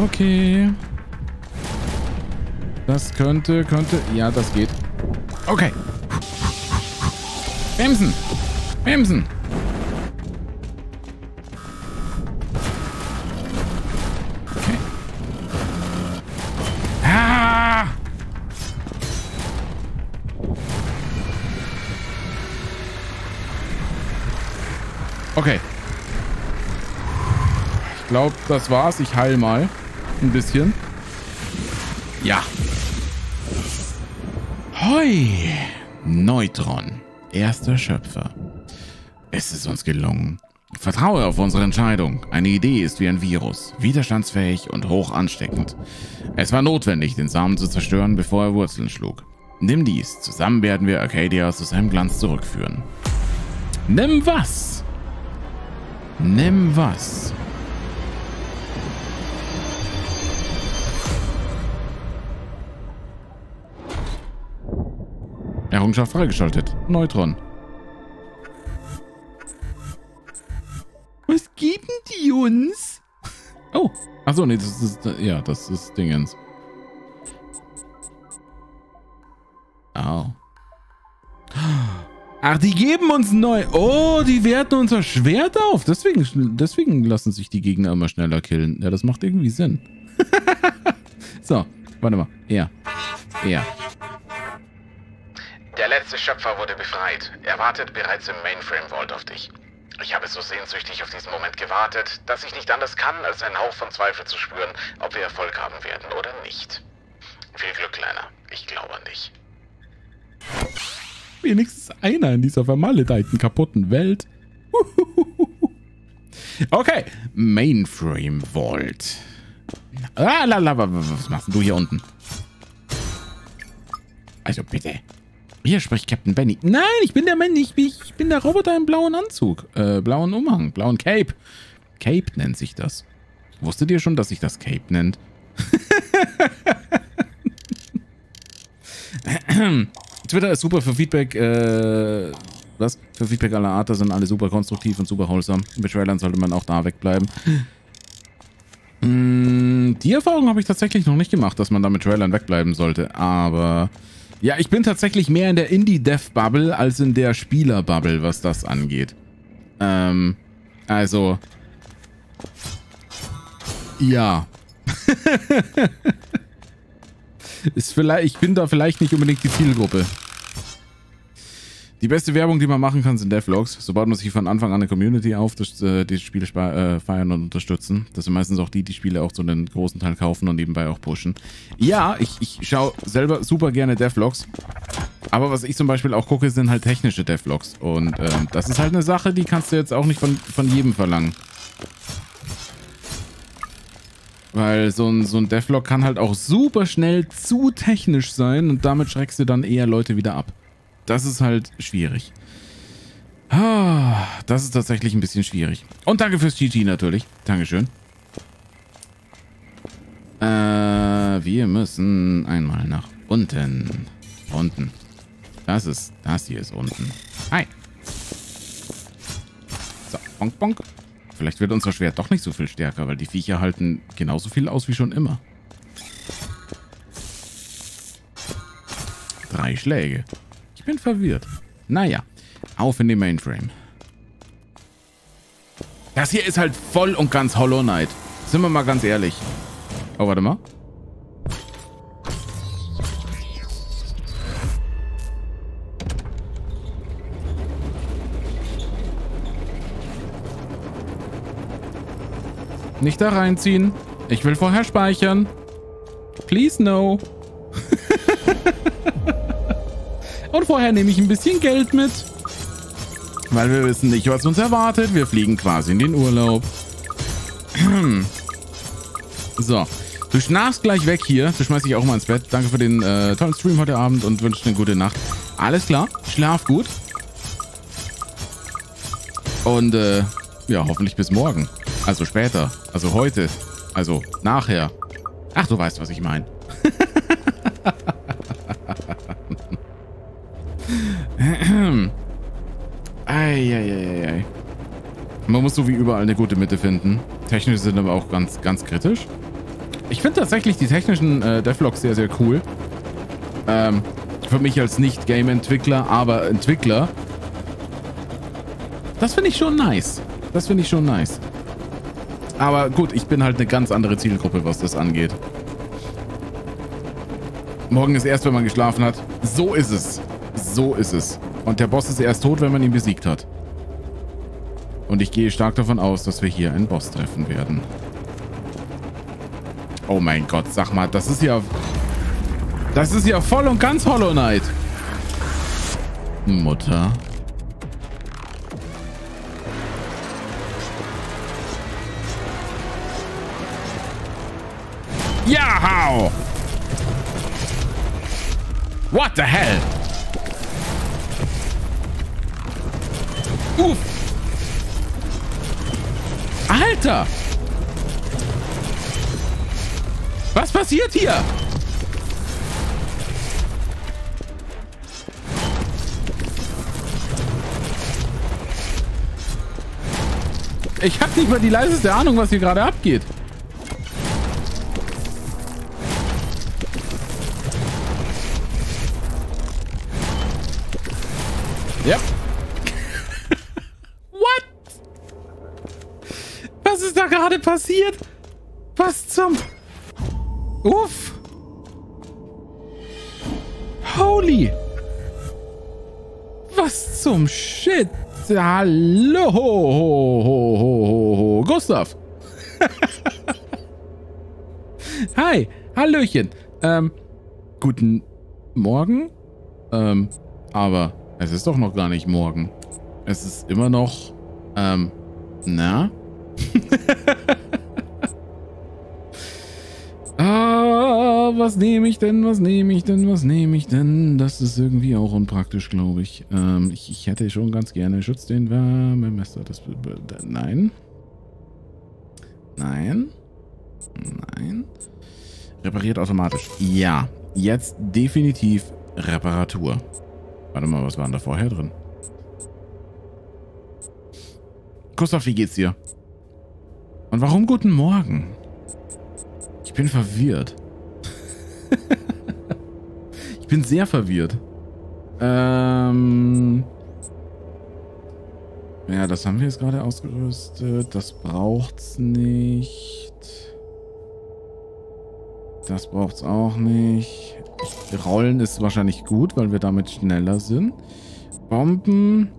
B: Okay. Das könnte, könnte... Ja, das geht. Okay. Bremsen. Bremsen. glaube, das war's. Ich heil mal ein bisschen. Ja. Hoi. Neutron. Erster Schöpfer. Es ist uns gelungen. Vertraue auf unsere Entscheidung. Eine Idee ist wie ein Virus, widerstandsfähig und hoch ansteckend. Es war notwendig, den Samen zu zerstören, bevor er Wurzeln schlug. Nimm dies, zusammen werden wir Arcadia zu seinem Glanz zurückführen. Nimm was? Nimm was? Errungenschaft freigeschaltet. Neutron. Was geben die uns? Oh. Achso, nee, das ist. Ja, das ist Dingens. Au. Ach, die geben uns neu. Oh, die werten unser Schwert auf. Deswegen, deswegen lassen sich die Gegner immer schneller killen. Ja, das macht irgendwie Sinn. so, warte mal. Ja. Ja. Der letzte Schöpfer wurde befreit. Er wartet bereits im Mainframe Vault auf dich. Ich habe so sehnsüchtig auf diesen Moment gewartet, dass ich nicht anders kann, als einen Hauch von Zweifel zu spüren, ob wir Erfolg haben werden
A: oder nicht. Viel Glück, Kleiner. Ich glaube an dich.
B: Wenigstens einer in dieser vermaledeiten, kaputten Welt. Okay, Mainframe Vault. Ah, la, was machst du hier unten? Also bitte. Hier spricht Captain Benny. Nein, ich bin der Mann, ich, ich bin der Roboter im blauen Anzug, äh, blauen Umhang, blauen Cape. Cape nennt sich das. Wusstet ihr schon, dass sich das Cape nennt? Twitter ist super für Feedback, äh, was? Für Feedback aller Art, da sind alle super konstruktiv und super wholesome. Mit Trailern sollte man auch da wegbleiben. Hm, die Erfahrung habe ich tatsächlich noch nicht gemacht, dass man da mit Trailern wegbleiben sollte, aber ja, ich bin tatsächlich mehr in der Indie-Dev-Bubble als in der Spieler-Bubble, was das angeht. Ähm, also... Ja. Ist vielleicht, ich bin da vielleicht nicht unbedingt die Zielgruppe. Die beste Werbung, die man machen kann, sind Devlogs. So baut man sich von Anfang an eine Community auf, das, äh, die Spiele äh, feiern und unterstützen. Das sind meistens auch die, die Spiele auch zu einem großen Teil kaufen und nebenbei auch pushen. Ja, ich, ich schaue selber super gerne Devlogs. Aber was ich zum Beispiel auch gucke, sind halt technische Devlogs. Und äh, das ist halt eine Sache, die kannst du jetzt auch nicht von, von jedem verlangen. Weil so ein, so ein Devlog kann halt auch super schnell zu technisch sein und damit schreckst du dann eher Leute wieder ab das ist halt schwierig. Ah, das ist tatsächlich ein bisschen schwierig. Und danke fürs GG natürlich. Dankeschön. Äh, wir müssen einmal nach unten. Unten. Das ist, das hier ist unten. Hi. So, bonk, bonk. Vielleicht wird unser Schwert doch nicht so viel stärker, weil die Viecher halten genauso viel aus wie schon immer. Drei Schläge bin verwirrt. Naja, auf in die Mainframe. Das hier ist halt voll und ganz Hollow Knight. Sind wir mal ganz ehrlich. Oh, warte mal. Nicht da reinziehen. Ich will vorher speichern. Please no. Und vorher nehme ich ein bisschen Geld mit. Weil wir wissen nicht, was uns erwartet. Wir fliegen quasi in den Urlaub. So. Du schnarchst gleich weg hier. Du schmeißt dich auch mal ins Bett. Danke für den äh, tollen Stream heute Abend und wünsche eine gute Nacht. Alles klar. Schlaf gut. Und äh, ja, hoffentlich bis morgen. Also später. Also heute. Also nachher. Ach, du weißt, was ich meine. Eieieiei. Man muss so wie überall eine gute Mitte finden. Technisch sind aber auch ganz, ganz kritisch. Ich finde tatsächlich die technischen äh, Devlogs sehr, sehr cool. Ähm, für mich als Nicht-Game-Entwickler, aber Entwickler. Das finde ich schon nice. Das finde ich schon nice. Aber gut, ich bin halt eine ganz andere Zielgruppe, was das angeht. Morgen ist erst, wenn man geschlafen hat. So ist es. So ist es. Und der Boss ist erst tot, wenn man ihn besiegt hat. Und ich gehe stark davon aus, dass wir hier einen Boss treffen werden. Oh mein Gott, sag mal, das ist ja... Das ist ja voll und ganz Hollow Knight. Mutter. Ja, hau! What the hell? Uff. Alter. Was passiert hier? Ich hab nicht mal die leiseste Ahnung, was hier gerade abgeht. gerade passiert? Was zum... Uff. Holy. Was zum Shit. Hallo. Gustav. Hi. Hallöchen. Ähm, guten Morgen. Ähm, aber es ist doch noch gar nicht morgen. Es ist immer noch, ähm, na? Ah, was nehme ich denn? Was nehme ich denn? Was nehme ich denn? Das ist irgendwie auch unpraktisch, glaube ich. Ähm, ich. ich. hätte schon ganz gerne Schutz den Wärmemesser. Das, nein. Nein. Nein. Repariert automatisch. Ja. Jetzt definitiv Reparatur. Warte mal, was war denn da vorher drin? Gustav, wie geht's dir? Und warum guten Morgen? Ich bin verwirrt. ich bin sehr verwirrt. Ähm... Ja, das haben wir jetzt gerade ausgerüstet. Das braucht's nicht. Das braucht's auch nicht. Rollen ist wahrscheinlich gut, weil wir damit schneller sind. Bomben.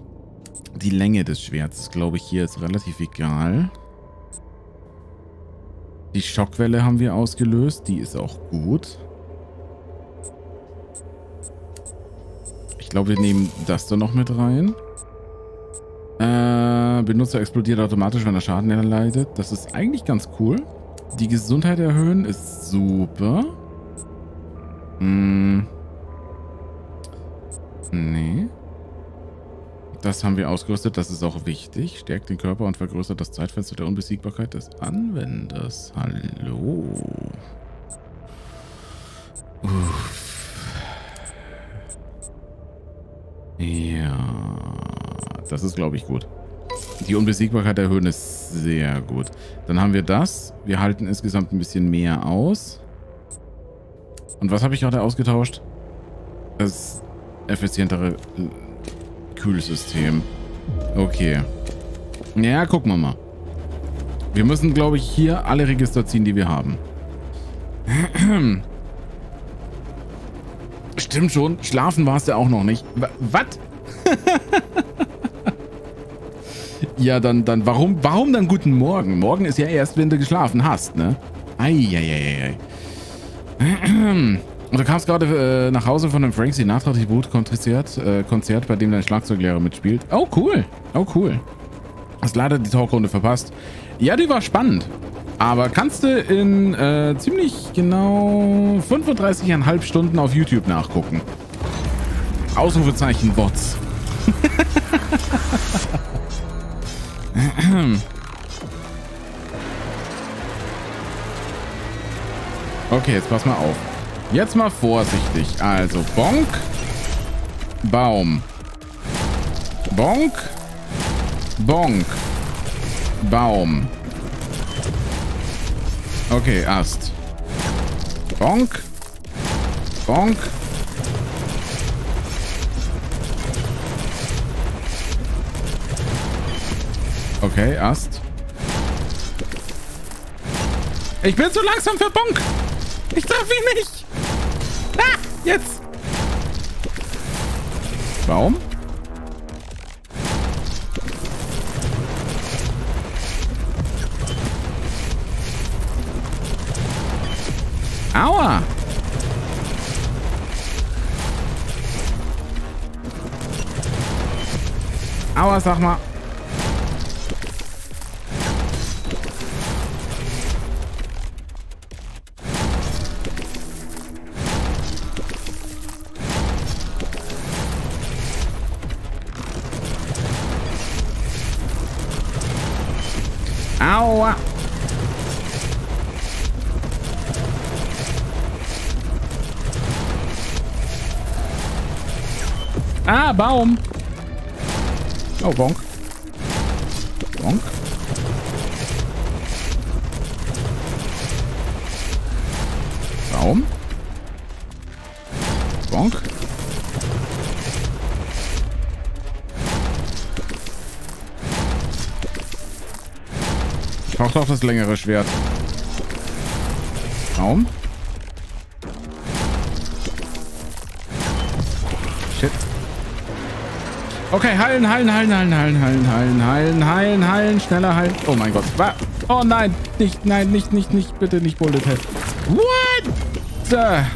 B: Die Länge des Schwerts ist, glaube ich, hier jetzt relativ egal. Die Schockwelle haben wir ausgelöst. Die ist auch gut. Ich glaube, wir nehmen das da noch mit rein. Äh, Benutzer explodiert automatisch, wenn er Schaden erleidet. Das ist eigentlich ganz cool. Die Gesundheit erhöhen ist super. Hm. Nee. Das haben wir ausgerüstet, das ist auch wichtig. Stärkt den Körper und vergrößert das Zeitfenster der Unbesiegbarkeit des Anwenders. Hallo. Uff. Ja, das ist, glaube ich, gut. Die Unbesiegbarkeit erhöhen ist sehr gut. Dann haben wir das. Wir halten insgesamt ein bisschen mehr aus. Und was habe ich gerade ausgetauscht? Das effizientere Kühlsystem. Okay. Ja, gucken wir mal. Wir müssen, glaube ich, hier alle Register ziehen, die wir haben. Stimmt schon. Schlafen warst du auch noch nicht. Was? ja, dann, dann, warum, warum dann guten Morgen? Morgen ist ja erst, wenn du geschlafen hast, ne? Eieieiei. Und du kamst gerade äh, nach Hause von einem Frank Sinatra Tribut Konzert, äh, Konzert, bei dem dein Schlagzeuglehrer mitspielt. Oh, cool. Oh, cool. Hast leider die Talkrunde verpasst. Ja, die war spannend. Aber kannst du in äh, ziemlich genau 35,5 Stunden auf YouTube nachgucken. Ausrufezeichen Bots. okay, jetzt pass mal auf. Jetzt mal vorsichtig. Also, Bonk. Baum. Bonk. Bonk. Baum. Okay, Ast. Bonk. Bonk. Okay, Ast. Ich bin zu langsam für Bonk. Ich darf ihn nicht. Ah, jetzt. Baum? Aua! Aua, sag mal. Boa! Ah, Baum. Oh, Bonk. das längere Schwert. Raum. Shit. Okay, heilen, heilen, heilen, heilen, heilen, heilen, heilen, heilen, heilen, heilen, schneller heilen. Oh mein Gott. Oh nein, nicht, nein, nicht, nicht, nicht, bitte nicht Bullet Head. What? The?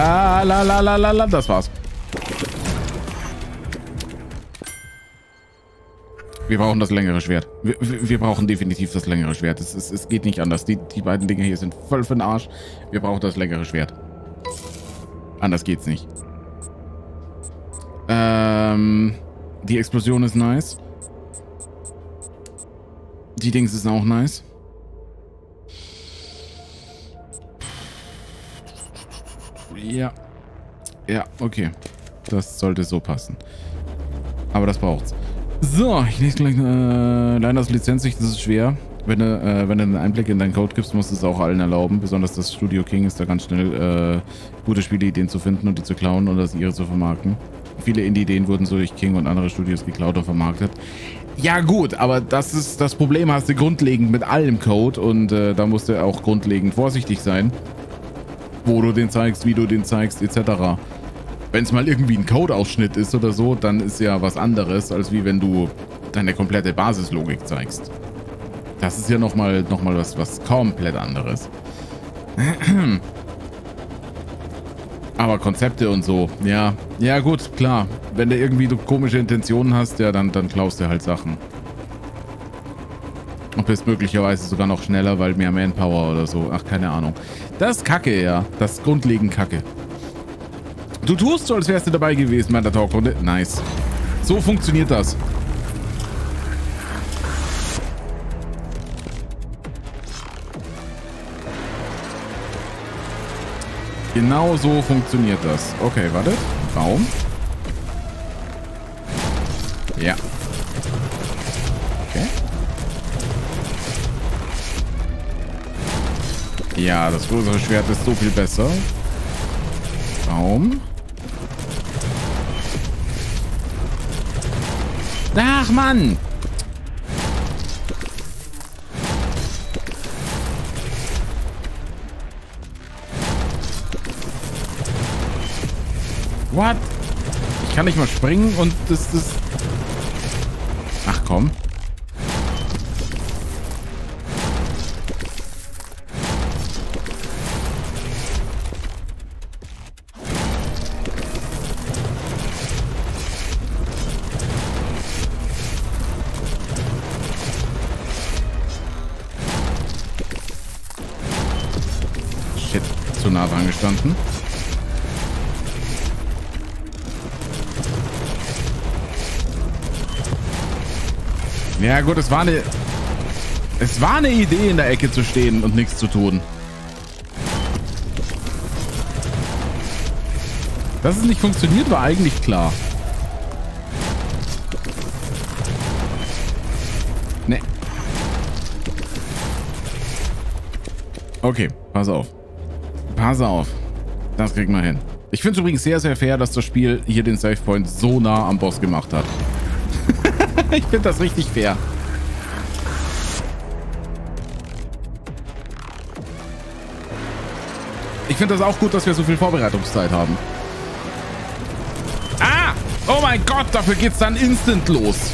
B: Ah, la, la, la, la, la, das war's. Wir brauchen das längere Schwert. Wir, wir brauchen definitiv das längere Schwert. Es, es, es geht nicht anders. Die, die beiden Dinge hier sind voll für den Arsch. Wir brauchen das längere Schwert. Anders geht's nicht. Ähm, die Explosion ist nice. Die Dings ist auch nice. Ja. Ja, okay. Das sollte so passen. Aber das braucht's. So, ich lese gleich. Äh, leider das Lizenzsicht, das ist schwer. Wenn du, äh, wenn du einen Einblick in deinen Code gibst, musst du es auch allen erlauben. Besonders das Studio King ist da ganz schnell, äh, gute Spieleideen zu finden und die zu klauen oder sie ihre zu vermarkten. Viele Indie-Ideen wurden so durch King und andere Studios geklaut und vermarktet. Ja gut, aber das ist das Problem hast du grundlegend mit allem Code und äh, da musst du auch grundlegend vorsichtig sein, wo du den zeigst, wie du den zeigst, etc. Wenn es mal irgendwie ein Code-Ausschnitt ist oder so, dann ist ja was anderes, als wie wenn du deine komplette Basislogik zeigst. Das ist ja nochmal noch mal was, was komplett anderes. Aber Konzepte und so, ja. Ja gut, klar. Wenn du irgendwie komische Intentionen hast, ja, dann, dann klaust du halt Sachen. Und bist möglicherweise sogar noch schneller, weil mehr Manpower oder so. Ach, keine Ahnung. Das ist kacke, ja. Das ist grundlegend kacke. Du tust so, als wärst du dabei gewesen bei der Talkrunde. Nice. So funktioniert das. Genau so funktioniert das. Okay, warte. Baum. Ja. Okay. Ja, das größere Schwert ist so viel besser. Baum. Ach, Mann! What? Ich kann nicht mal springen und das ist... Ach komm. verstanden. Ja gut, es war eine... Es war eine Idee, in der Ecke zu stehen und nichts zu tun. Dass es nicht funktioniert, war eigentlich klar. Ne. Okay, pass auf. Pass auf. Das kriegen wir hin. Ich finde es übrigens sehr, sehr fair, dass das Spiel hier den Safe Point so nah am Boss gemacht hat. ich finde das richtig fair. Ich finde das auch gut, dass wir so viel Vorbereitungszeit haben. Ah! Oh mein Gott, dafür geht's dann instant los.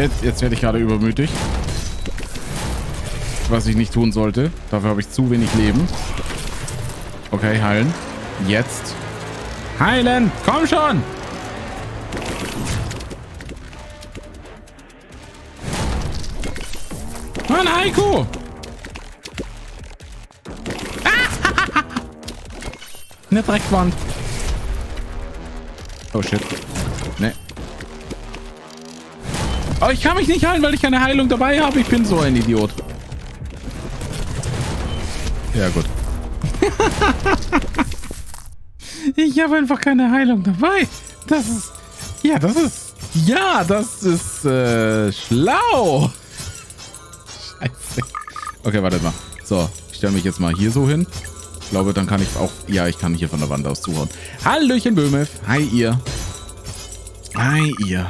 B: Jetzt, jetzt werde ich gerade übermütig. Was ich nicht tun sollte. Dafür habe ich zu wenig Leben. Okay, heilen. Jetzt. Heilen! Komm schon! Mann, Heiko! Ah! Eine Dreckwand. Oh shit. Aber ich kann mich nicht heilen, weil ich keine Heilung dabei habe. Ich bin so ein Idiot. Ja, gut. ich habe einfach keine Heilung dabei. Das ist... Ja, das ist... Ja, das ist äh, schlau. Scheiße. Okay, warte mal. So, ich stelle mich jetzt mal hier so hin. Ich glaube, dann kann ich auch... Ja, ich kann hier von der Wand aus zuhauen. Hallöchen, Böhmef. Hi, ihr. Hi, ihr.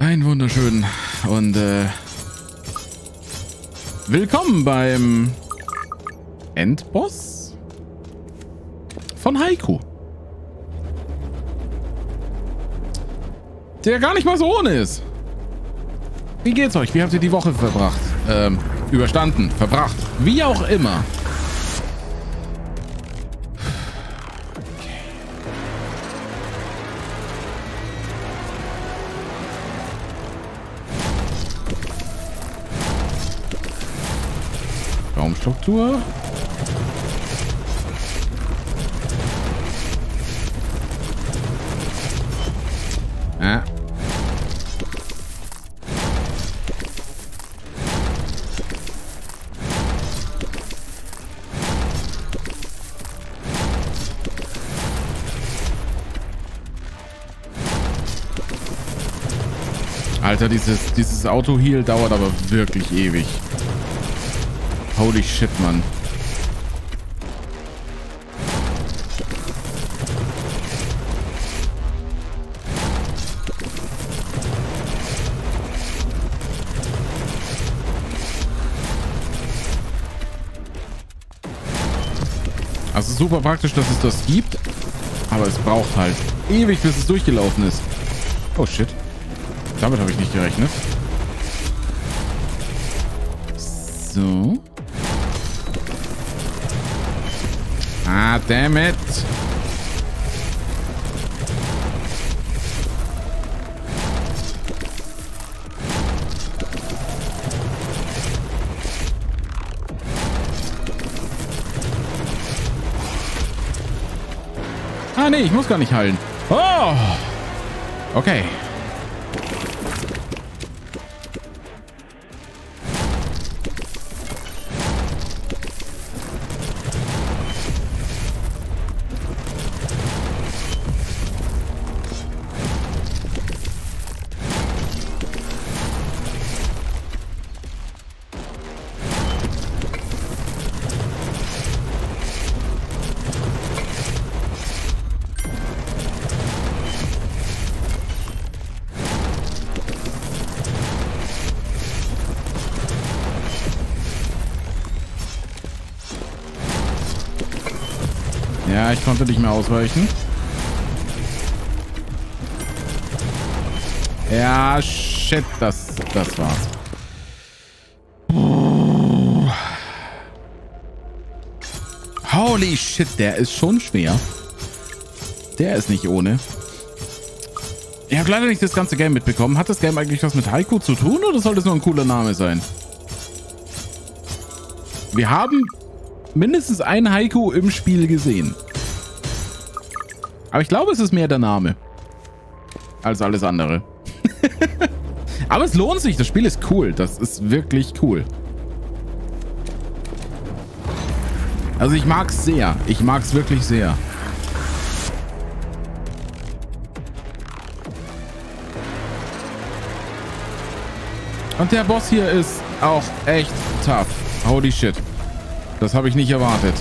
B: Ein wunderschönen und äh, willkommen beim Endboss von Haiku. Der gar nicht mal so ohne ist. Wie geht's euch? Wie habt ihr die Woche verbracht? Ähm, überstanden, verbracht, wie auch immer. Raumstruktur. Ah. Alter, dieses, dieses Auto-Heal dauert aber wirklich ewig. Holy shit, Mann. Also super praktisch, dass es das gibt. Aber es braucht halt ewig, bis es durchgelaufen ist. Oh shit. Damit habe ich nicht gerechnet. So. God damn it. Ah, nee, ich muss gar nicht heilen. Oh! Okay. konnte nicht mehr ausweichen. Ja, shit, das, das war's. Holy shit, der ist schon schwer. Der ist nicht ohne. Ich habe leider nicht das ganze Game mitbekommen. Hat das Game eigentlich was mit Haiku zu tun oder soll das nur ein cooler Name sein? Wir haben mindestens ein Haiku im Spiel gesehen. Aber ich glaube, es ist mehr der Name. Als alles andere. Aber es lohnt sich. Das Spiel ist cool. Das ist wirklich cool. Also ich mag's sehr. Ich mag's wirklich sehr. Und der Boss hier ist auch echt tough. Holy shit. Das habe ich nicht erwartet.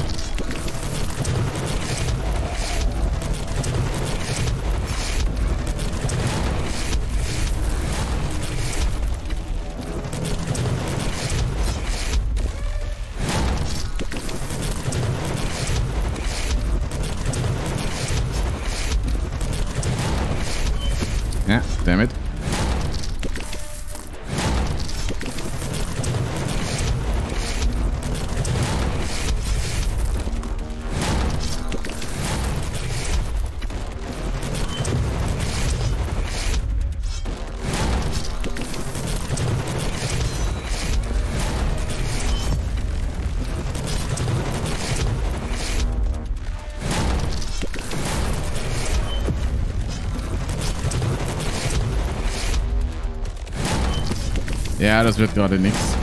B: das wird gerade nichts.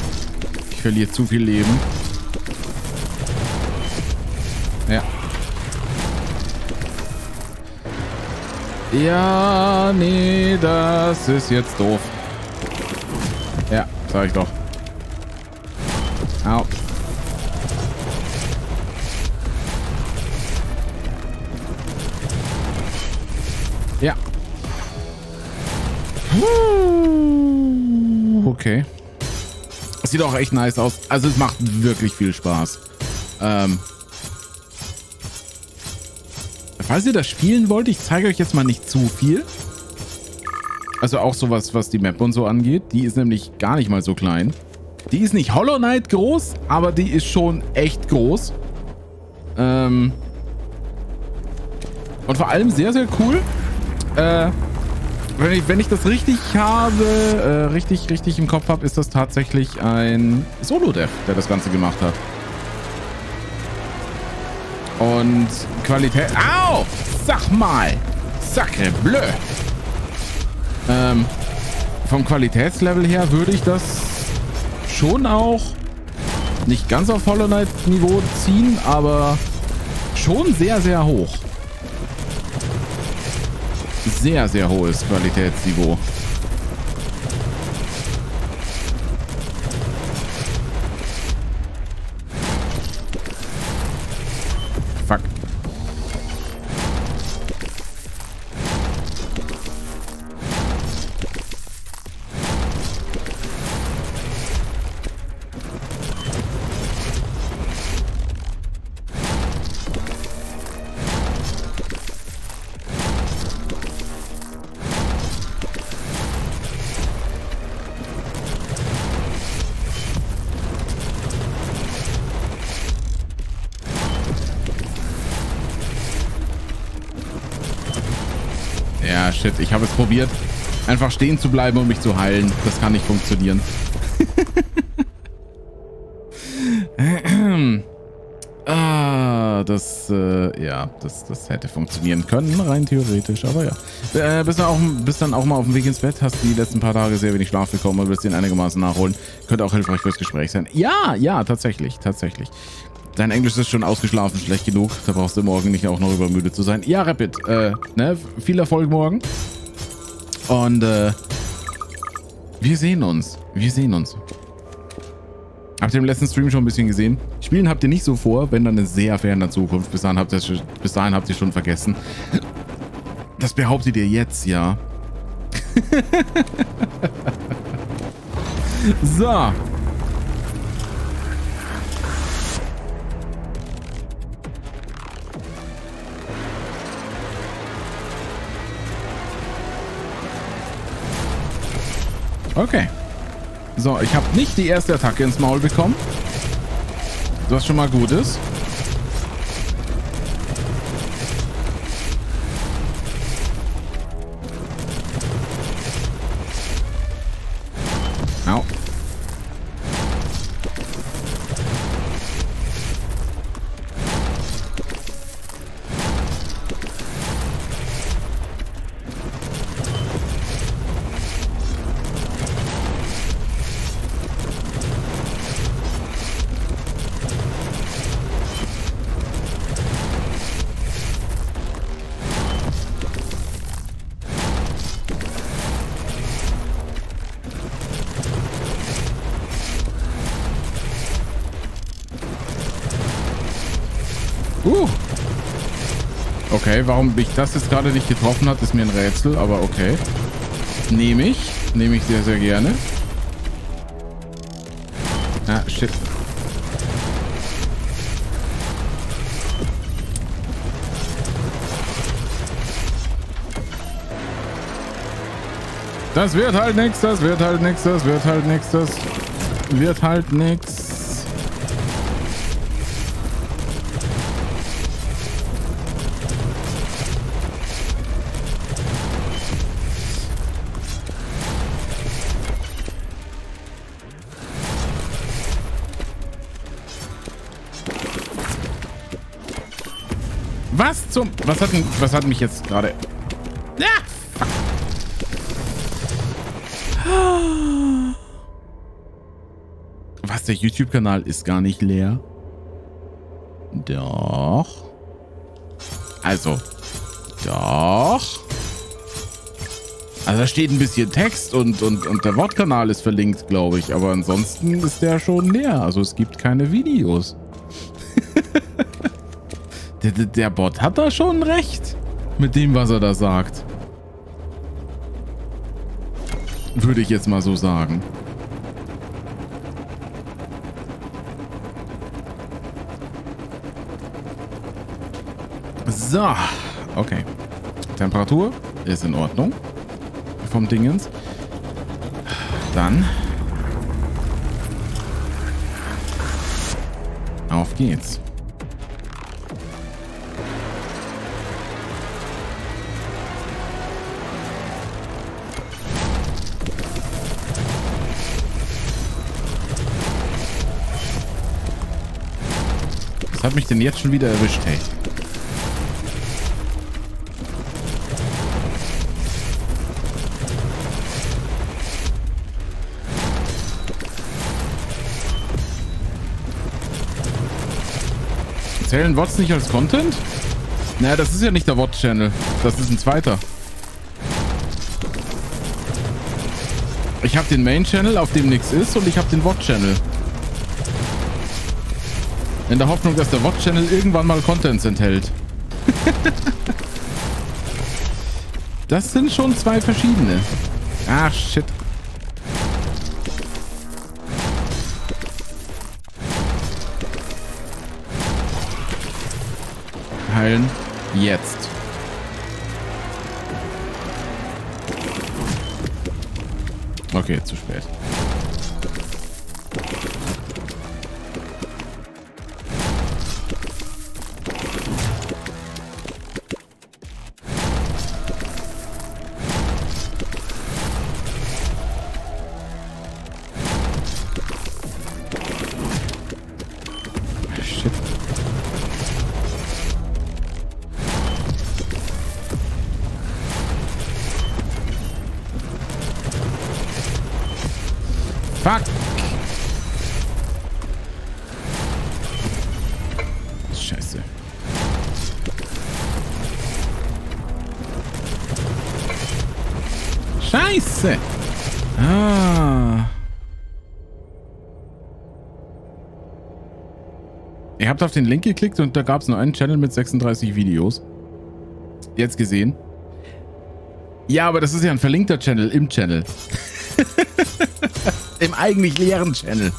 B: Ich verliere zu viel Leben. Ja. Ja, nee, das ist jetzt doof. Ja, sag ich doch. sieht auch echt nice aus. Also es macht wirklich viel Spaß. Ähm, falls ihr das spielen wollt, ich zeige euch jetzt mal nicht zu viel. Also auch sowas, was die Map und so angeht. Die ist nämlich gar nicht mal so klein. Die ist nicht Hollow Knight groß, aber die ist schon echt groß. Ähm und vor allem sehr, sehr cool. Äh, wenn ich, wenn ich das richtig habe, äh, richtig, richtig im Kopf habe, ist das tatsächlich ein Solo-Dev, der das Ganze gemacht hat. Und Qualität... Au! Sag mal! Sacre bleu! Ähm, vom Qualitätslevel her würde ich das schon auch nicht ganz auf Hollow Knight Niveau ziehen, aber schon sehr, sehr hoch sehr, sehr hohes Qualitätsniveau. Ich habe es probiert. Einfach stehen zu bleiben, um mich zu heilen. Das kann nicht funktionieren. ah, das, äh, ja, das, das hätte funktionieren können, rein theoretisch, aber ja. Äh, bist, dann auch, bist dann auch mal auf dem Weg ins Bett, hast die letzten paar Tage sehr wenig Schlaf bekommen und willst ihn einigermaßen nachholen. Könnte auch hilfreich fürs Gespräch sein. Ja, ja, tatsächlich, tatsächlich. Dein Englisch ist schon ausgeschlafen, schlecht genug. Da brauchst du morgen nicht auch noch übermüde zu sein. Ja, Rapid, äh, ne? Viel Erfolg morgen. Und äh, wir sehen uns. Wir sehen uns. Habt ihr im letzten Stream schon ein bisschen gesehen? Spielen habt ihr nicht so vor, wenn dann in sehr ferner Zukunft. Bis dahin habt ihr, bis dahin habt ihr schon vergessen. Das behauptet ihr jetzt, ja. so. Okay. So, ich habe nicht die erste Attacke ins Maul bekommen. Was schon mal gut ist. warum mich das jetzt gerade nicht getroffen hat, ist mir ein Rätsel, aber okay. Nehme ich. Nehme ich sehr, sehr gerne. Ah, shit. Das wird halt nichts, das wird halt nichts, das wird halt nichts, das wird halt nichts. zum... Was hat, was hat mich jetzt gerade...
A: Ah!
B: Was, der YouTube-Kanal ist gar nicht leer? Doch. Also. Doch. Also da steht ein bisschen Text und, und, und der Wortkanal ist verlinkt, glaube ich. Aber ansonsten ist der schon leer. Also es gibt keine Videos. Der, der Bot hat da schon recht. Mit dem, was er da sagt. Würde ich jetzt mal so sagen. So, okay. Temperatur ist in Ordnung. Vom Dingens. Dann. Auf geht's. hat mich denn jetzt schon wieder erwischt, hey? Zählen Wots nicht als Content? Naja, das ist ja nicht der wots channel Das ist ein zweiter. Ich habe den Main-Channel, auf dem nichts ist, und ich habe den wots channel in der Hoffnung, dass der Watch-Channel irgendwann mal Contents enthält. das sind schon zwei verschiedene. Ach, shit. Heilen. Jetzt. Okay, zu spät. habe auf den Link geklickt und da gab es nur einen Channel mit 36 Videos. Jetzt gesehen. Ja, aber das ist ja ein verlinkter Channel im Channel. Im eigentlich leeren Channel.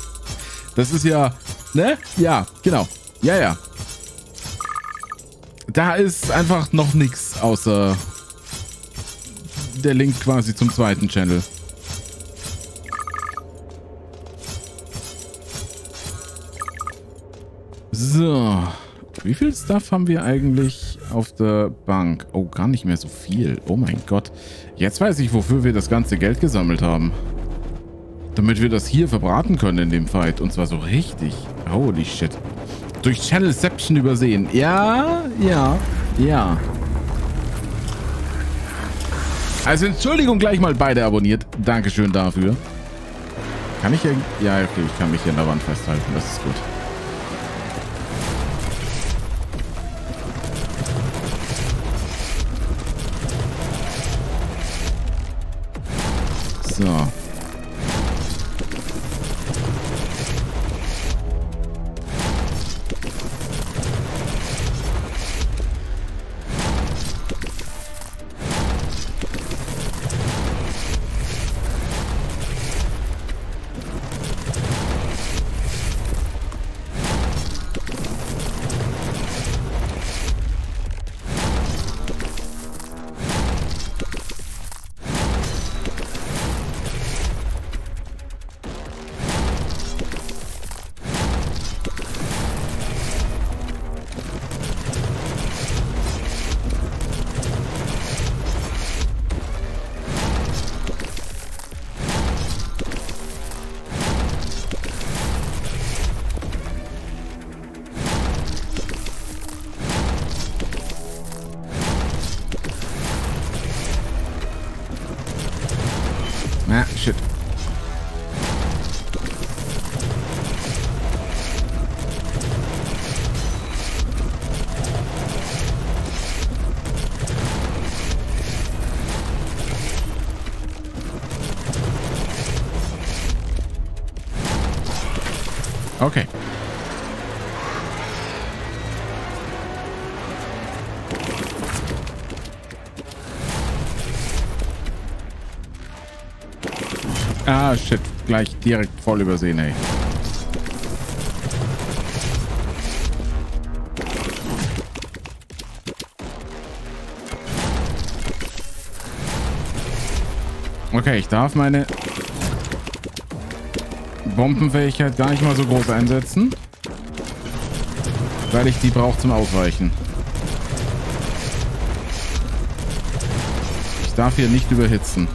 B: Das ist ja, ne? Ja, genau. Ja, ja. Da ist einfach noch nichts außer der Link quasi zum zweiten Channel. Wie viel Stuff haben wir eigentlich auf der Bank? Oh, gar nicht mehr so viel. Oh mein Gott. Jetzt weiß ich, wofür wir das ganze Geld gesammelt haben. Damit wir das hier verbraten können in dem Fight. Und zwar so richtig. Holy shit. Durch Channelception übersehen. Ja, ja, ja. Also Entschuldigung, gleich mal beide abonniert. Dankeschön dafür. Kann ich hier... Ja, okay, ich kann mich hier an der Wand festhalten. Das ist gut. So. gleich direkt voll übersehen, ey. Okay, ich darf meine Bombenfähigkeit gar nicht mal so groß einsetzen, weil ich die brauche zum Ausweichen. Ich darf hier nicht überhitzen.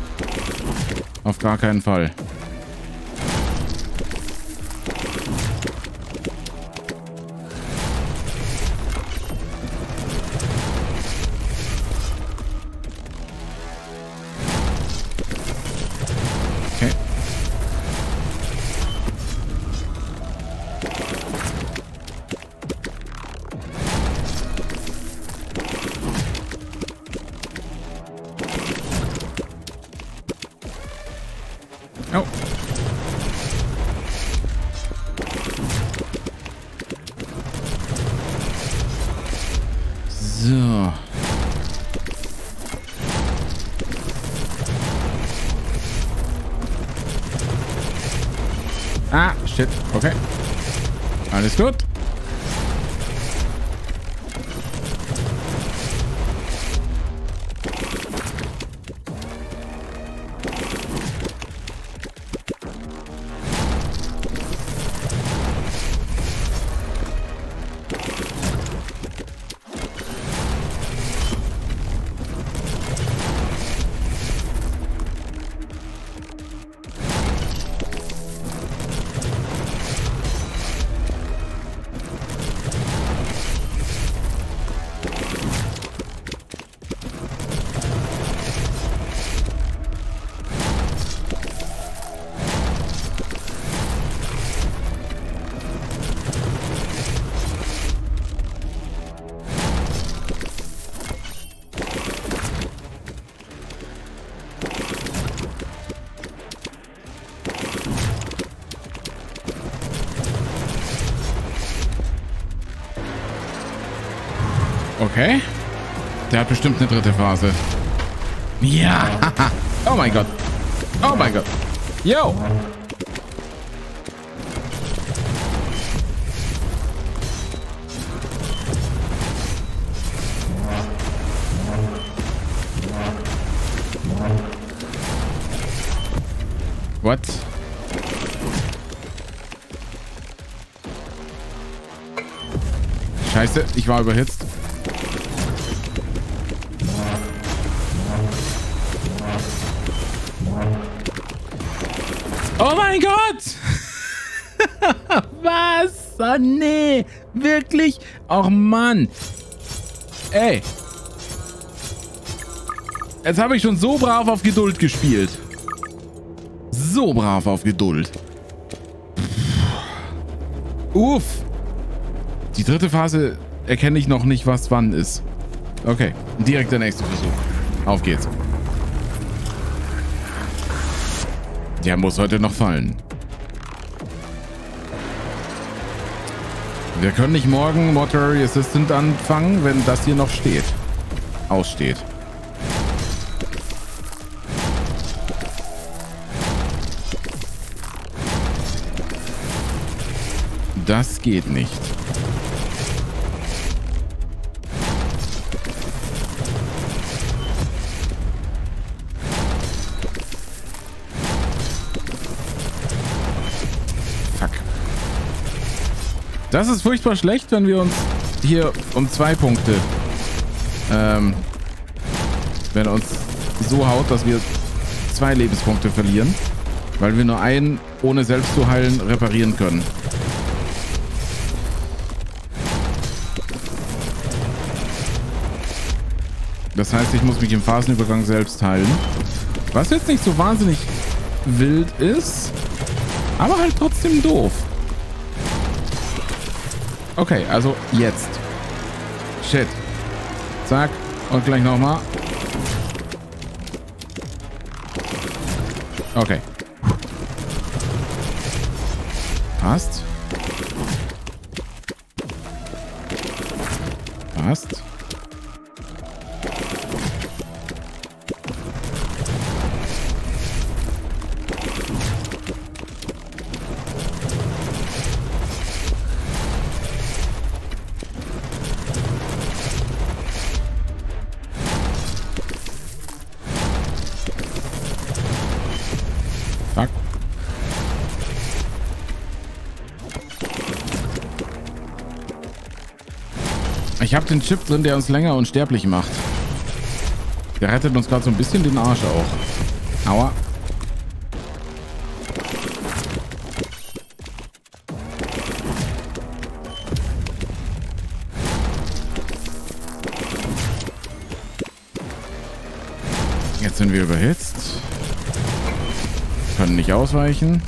B: Auf gar keinen Fall. Okay. Der hat bestimmt eine dritte Phase. Ja. Oh mein Gott. Oh mein Gott. Yo. What? Scheiße, ich war überhitzt. Ah, nee. Wirklich? Ach, Mann. Ey. Jetzt habe ich schon so brav auf Geduld gespielt. So brav auf Geduld. Uff. Die dritte Phase erkenne ich noch nicht, was wann ist. Okay, direkt der nächste Versuch. Auf geht's. Der muss heute noch fallen. Wir können nicht morgen Mortuary Assistant anfangen, wenn das hier noch steht. Aussteht. Das geht nicht. Das ist furchtbar schlecht, wenn wir uns hier um zwei Punkte... Ähm, wenn er uns so haut, dass wir zwei Lebenspunkte verlieren. Weil wir nur einen, ohne selbst zu heilen, reparieren können. Das heißt, ich muss mich im Phasenübergang selbst heilen. Was jetzt nicht so wahnsinnig wild ist, aber halt trotzdem doof. Okay, also jetzt. Shit. Zack. Und gleich nochmal. Okay. Passt. Passt. den Chip drin, der uns länger unsterblich macht. Der rettet uns gerade so ein bisschen den Arsch auch. Aua. Jetzt sind wir überhitzt. Können nicht ausweichen.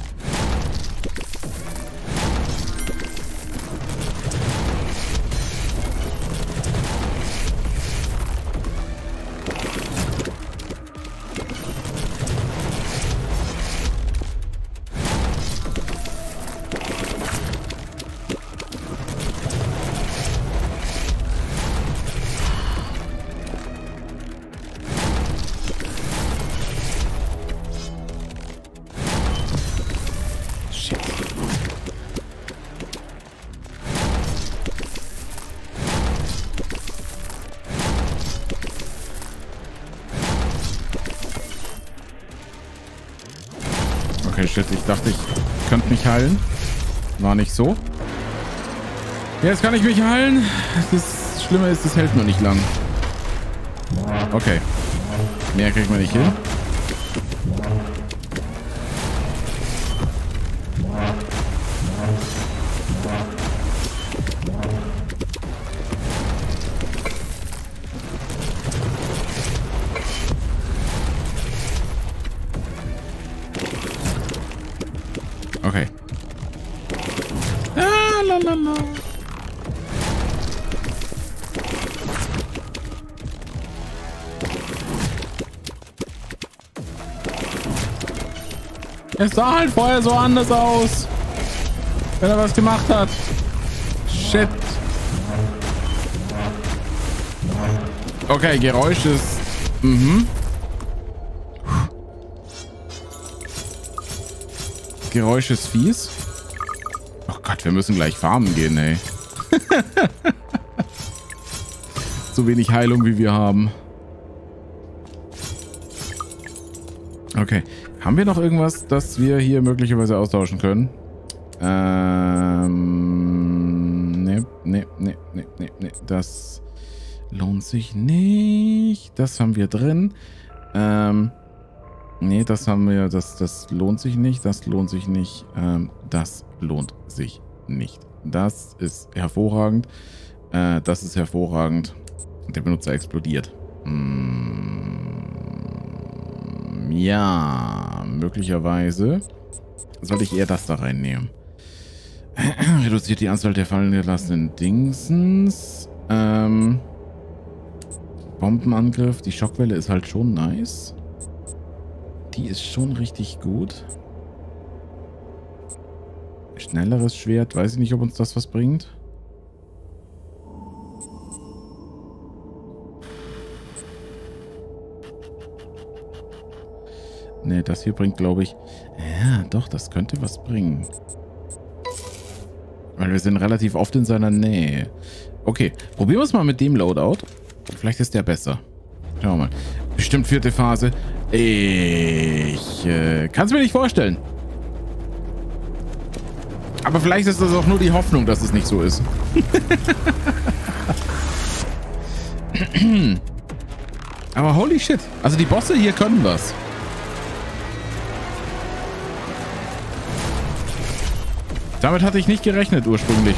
B: Ich dachte, ich könnte mich heilen. War nicht so. Jetzt kann ich mich heilen. Das Schlimme ist, das hält nur nicht lang. Okay. Mehr kriegt man nicht hin. Sah halt vorher so anders aus. Wenn er was gemacht hat. Shit. Okay, Geräusch ist... Mhm. Geräusch ist fies. Oh Gott, wir müssen gleich farmen gehen, ey. so wenig Heilung, wie wir haben. Haben wir noch irgendwas, das wir hier möglicherweise austauschen können? Ähm, Ne, ne, ne, ne, ne, ne. Das lohnt sich nicht. Das haben wir drin. Ähm, nee, das haben wir, das, das lohnt sich nicht. Das lohnt sich nicht. Ähm, das lohnt sich nicht. Das ist hervorragend. Äh, das ist hervorragend. Der Benutzer explodiert. Hm ja, möglicherweise sollte ich eher das da reinnehmen. Reduziert die Anzahl der fallen gelassenen Dingsens. Ähm, Bombenangriff. Die Schockwelle ist halt schon nice. Die ist schon richtig gut. Schnelleres Schwert. Weiß ich nicht, ob uns das was bringt. Ne, das hier bringt, glaube ich... Ja, doch, das könnte was bringen. Weil wir sind relativ oft in seiner Nähe. Okay, probieren wir es mal mit dem Loadout. Vielleicht ist der besser. Schauen wir mal. Bestimmt vierte Phase. Ich äh, kann es mir nicht vorstellen. Aber vielleicht ist das auch nur die Hoffnung, dass es nicht so ist. Aber holy shit. Also die Bosse hier können was. Damit hatte ich nicht gerechnet ursprünglich.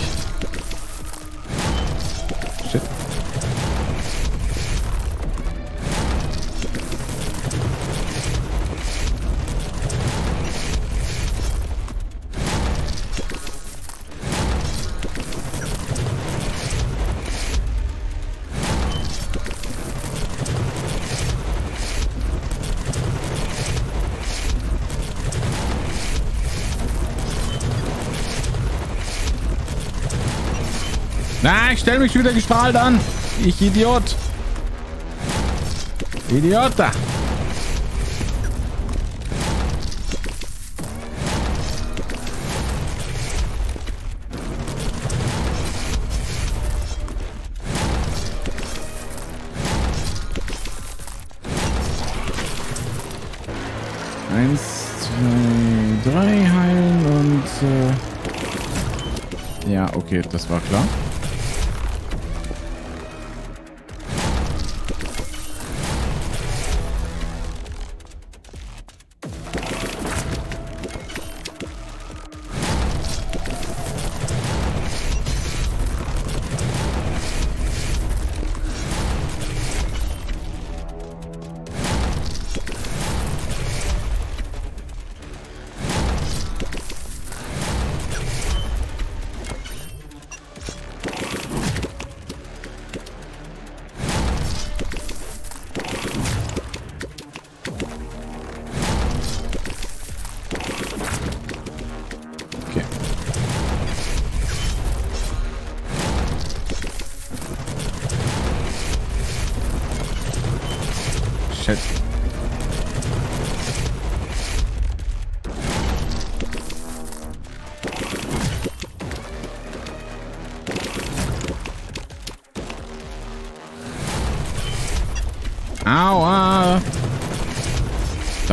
B: stell mich wieder gestrahlt an. Ich Idiot. Idioter. Eins, zwei, drei heilen
A: und...
B: Äh ja, okay, das war klar.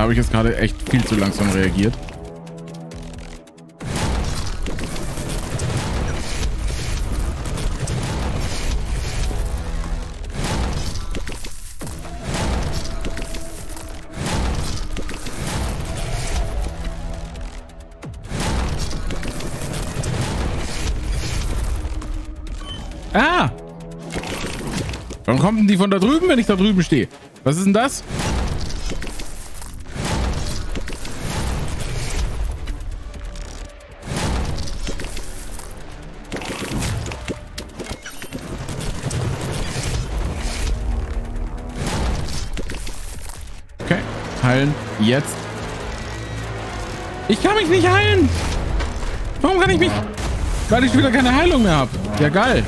B: habe ich jetzt gerade echt viel zu langsam reagiert. Ah! Warum kommen die von da drüben, wenn ich da drüben stehe? Was ist denn das? jetzt? Ich kann mich nicht heilen. Warum kann ich mich... Weil ich wieder keine Heilung mehr habe. Ja, geil.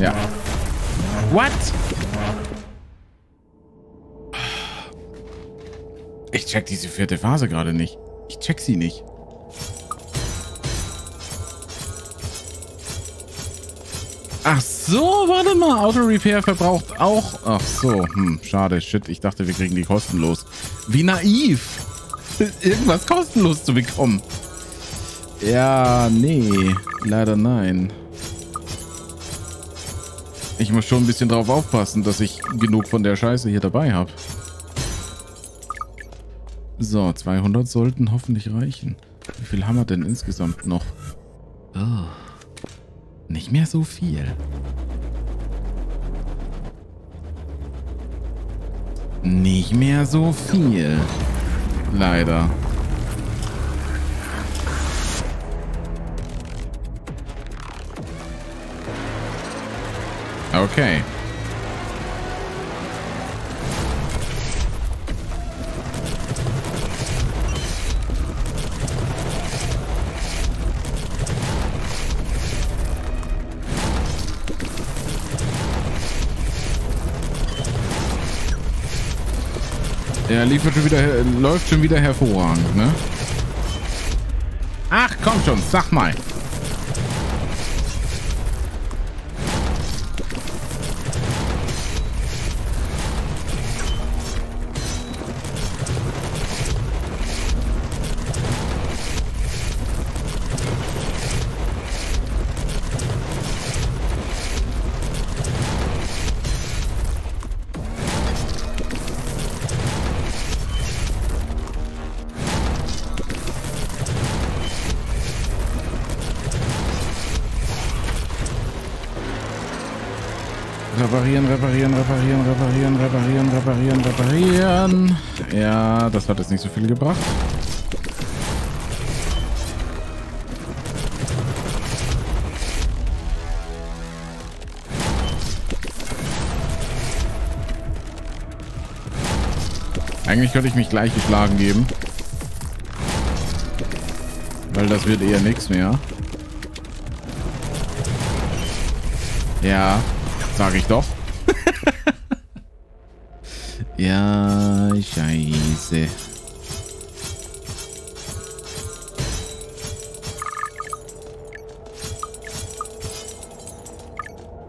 B: Ja. What? Ich check diese vierte Phase gerade nicht. Ich check sie nicht. so, warte mal. Auto Repair verbraucht auch. Ach so, hm, schade. Shit, ich dachte, wir kriegen die kostenlos. Wie naiv. Irgendwas kostenlos zu bekommen. Ja, nee. Leider nein. Ich muss schon ein bisschen drauf aufpassen, dass ich genug von der Scheiße hier dabei habe. So, 200 sollten hoffentlich reichen. Wie viel haben wir denn insgesamt noch? Oh nicht mehr so viel. Nicht mehr so viel. Leider. Okay. er liefert schon wieder, äh, läuft schon wieder hervorragend, ne? Ach, komm schon, sag mal. reparieren, reparieren, reparieren, reparieren, reparieren, reparieren. Ja, das hat jetzt nicht so viel gebracht. Eigentlich könnte ich mich gleich geschlagen geben. Weil das wird eher nichts mehr. Ja, sage ich doch. Scheiße.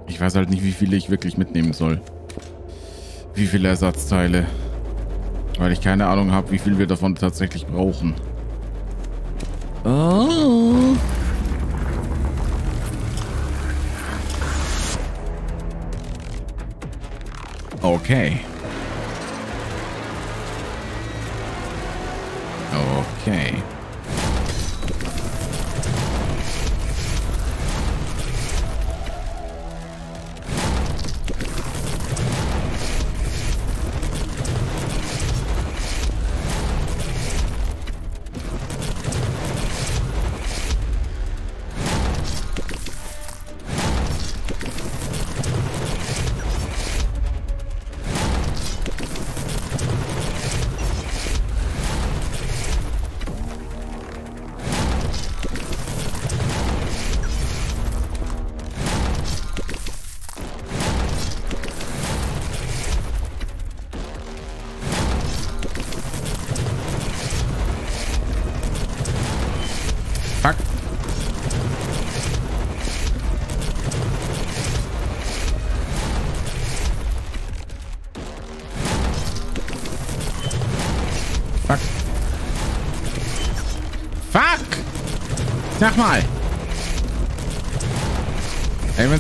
B: Ich weiß halt nicht, wie viele ich wirklich mitnehmen soll. Wie viele Ersatzteile. Weil ich keine Ahnung habe, wie viel wir davon tatsächlich brauchen. Oh. Okay.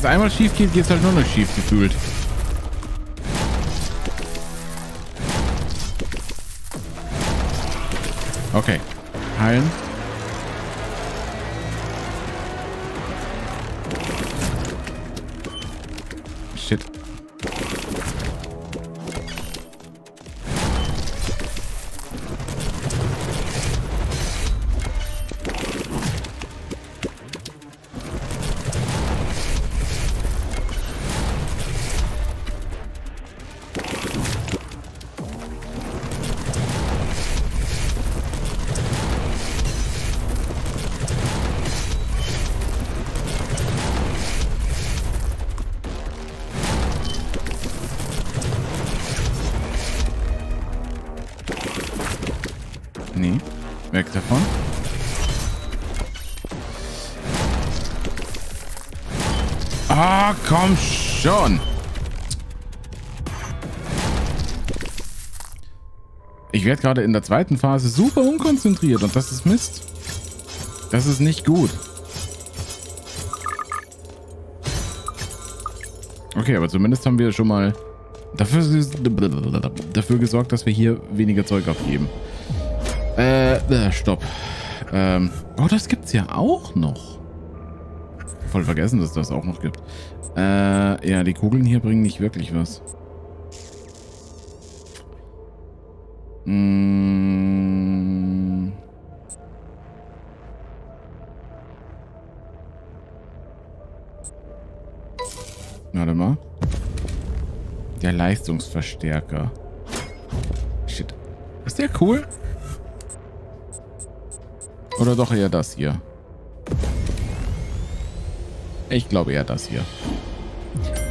B: einmal schief geht, geht es halt nur noch schief gefühlt. werde gerade in der zweiten Phase super unkonzentriert und das ist Mist. Das ist nicht gut. Okay, aber zumindest haben wir schon mal dafür, dafür gesorgt, dass wir hier weniger Zeug abgeben. Äh, äh, stopp. Ähm, oh, das gibt's ja auch noch. Voll vergessen, dass das auch noch gibt. Äh, ja, die Kugeln hier bringen nicht wirklich was.
A: Hm.
B: Warte mal. Der Leistungsverstärker. Shit. Ist der cool? Oder doch eher das hier? Ich glaube eher das hier.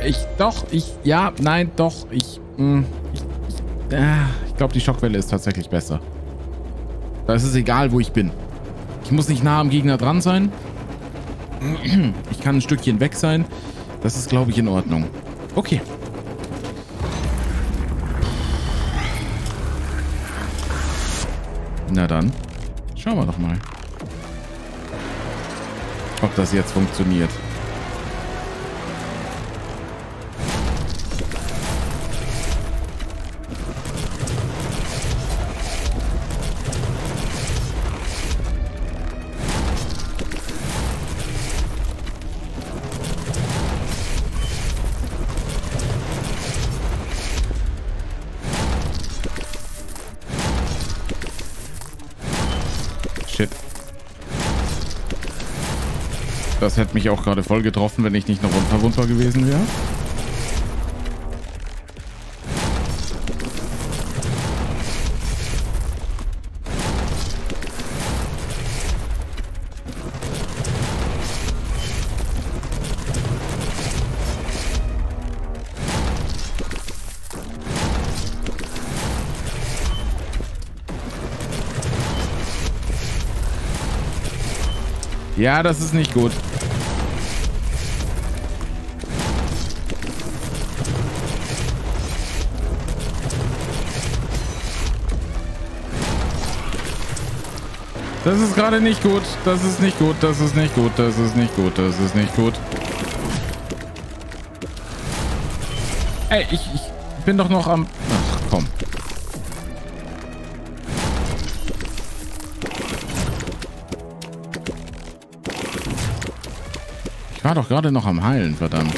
B: Ich, doch, ich, ja, nein, doch, ich, mh, hm, ich, ich, ah, glaube, die Schockwelle ist tatsächlich besser. Da ist es egal, wo ich bin. Ich muss nicht nah am Gegner dran sein. Ich kann ein Stückchen weg sein. Das ist, glaube ich, in Ordnung. Okay. Na dann. Schauen wir doch mal. Ob das jetzt funktioniert. auch gerade voll getroffen, wenn ich nicht noch runter gewesen wäre. Ja, das ist nicht gut. Das ist gerade nicht gut. Das ist nicht gut. Das ist nicht gut. Das ist nicht gut. Das ist nicht gut. Ey, ich, ich bin doch noch am... Ach, komm. Ich war doch gerade noch am Heilen, verdammt.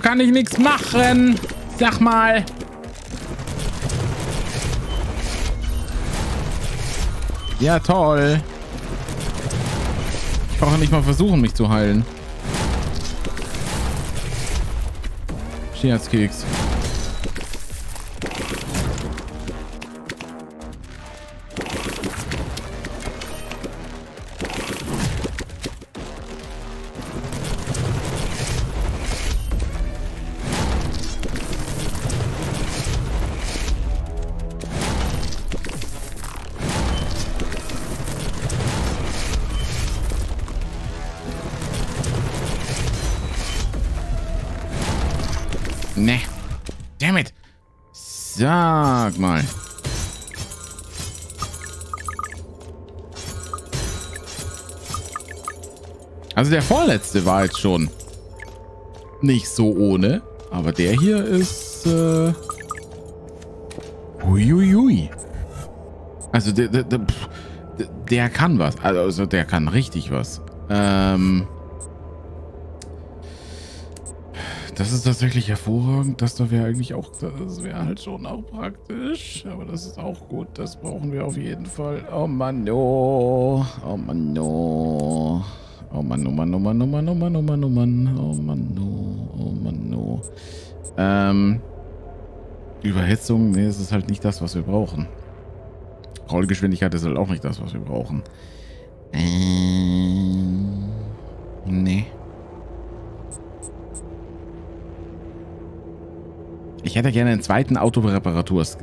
B: kann ich nichts machen? Sag mal. Ja, toll. Ich brauche nicht mal versuchen, mich zu heilen. Scherzkeks. keks mal. Also der vorletzte war jetzt schon nicht so ohne. Aber der hier ist... Äh, huiuiui. Also der, der, der, der kann was. Also, also der kann richtig was. Ähm... Das ist tatsächlich hervorragend. Das wäre eigentlich auch, das wäre halt schon auch praktisch. Aber das ist auch gut. Das brauchen wir auf jeden Fall. Oh Mann, no. Oh. oh Mann, no. Oh. oh Mann, oh Mann, oh Mann, oh Mann, oh Mann, oh Mann, oh Mann, oh Mann, no. Oh, oh Mann, oh Ähm. Überhitzung, nee, es ist halt nicht das, was wir brauchen. Rollgeschwindigkeit ist halt auch nicht das, was wir brauchen. Ähm. Nee. Ich hätte gerne einen zweiten Autoreparaturschip,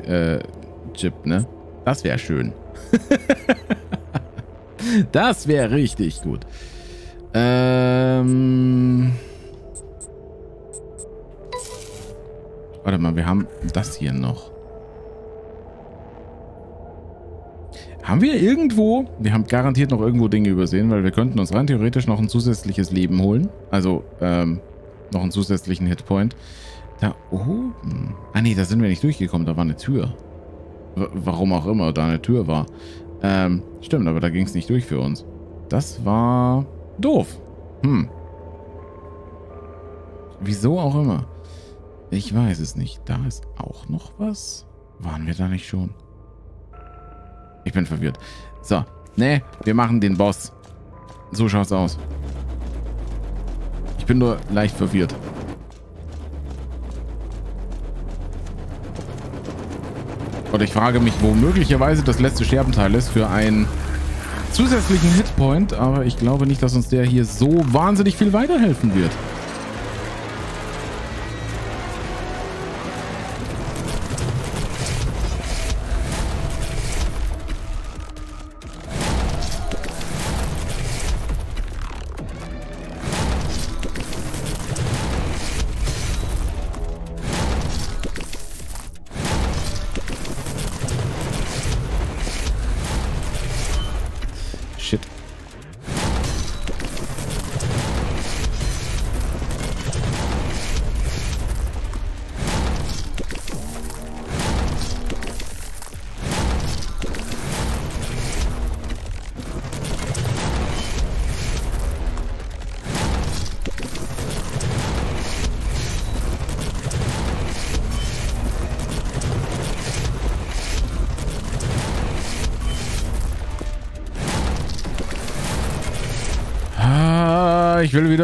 B: Chip, ne? Das wäre schön. das wäre richtig gut. Ähm. Warte mal, wir haben das hier noch. Haben wir irgendwo, wir haben garantiert noch irgendwo Dinge übersehen, weil wir könnten uns rein theoretisch noch ein zusätzliches Leben holen. Also, ähm, noch einen zusätzlichen Hitpoint. Da oben? Ah nee, da sind wir nicht durchgekommen. Da war eine Tür. W warum auch immer da eine Tür war. Ähm, stimmt, aber da ging es nicht durch für uns. Das war doof. Hm. Wieso auch immer. Ich weiß es nicht. Da ist auch noch was? Waren wir da nicht schon? Ich bin verwirrt. So. Nee, wir machen den Boss. So schaut's aus. Ich bin nur leicht verwirrt. Und ich frage mich, wo möglicherweise das letzte Scherbenteil ist für einen zusätzlichen Hitpoint. Aber ich glaube nicht, dass uns der hier so wahnsinnig viel weiterhelfen wird.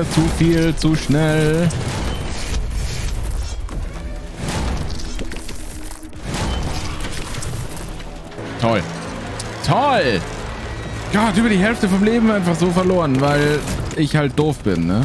B: wieder zu viel, zu schnell. Toll. Toll! Gott, über die Hälfte vom Leben einfach so verloren, weil ich halt doof bin, ne?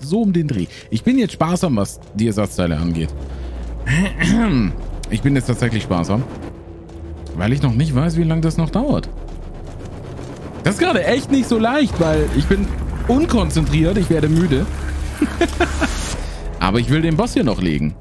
B: so um den Dreh. Ich bin jetzt sparsam, was die Ersatzteile angeht. Ich bin jetzt tatsächlich sparsam. Weil ich noch nicht weiß, wie lange das noch dauert. Das ist gerade echt nicht so leicht, weil ich bin unkonzentriert, ich werde müde. Aber ich will den Boss hier noch legen.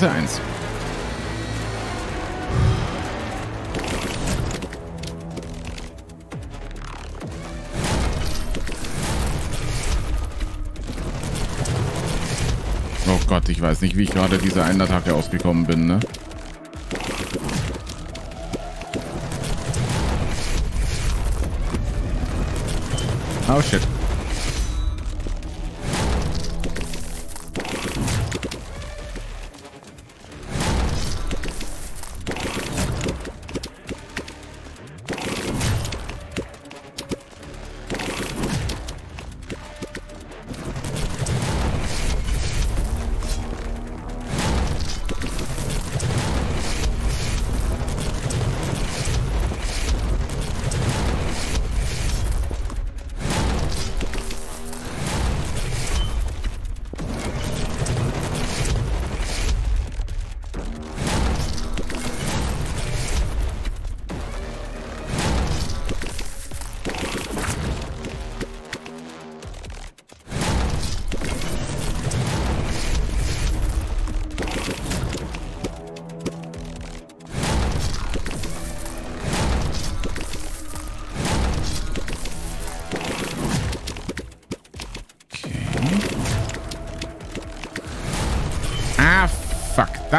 B: Karte 1. Oh Gott, ich weiß nicht, wie ich gerade dieser einen Attacke ausgekommen bin, ne? Oh shit.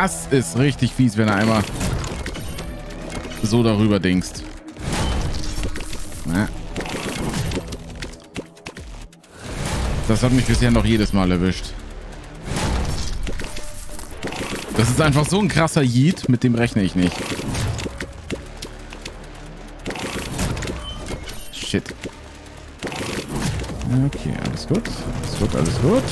B: Das ist richtig fies, wenn du einmal so darüber denkst. Das hat mich bisher noch jedes Mal erwischt. Das ist einfach so ein krasser Yeet, mit dem rechne ich nicht. Shit. Okay, alles gut. Alles gut, alles gut.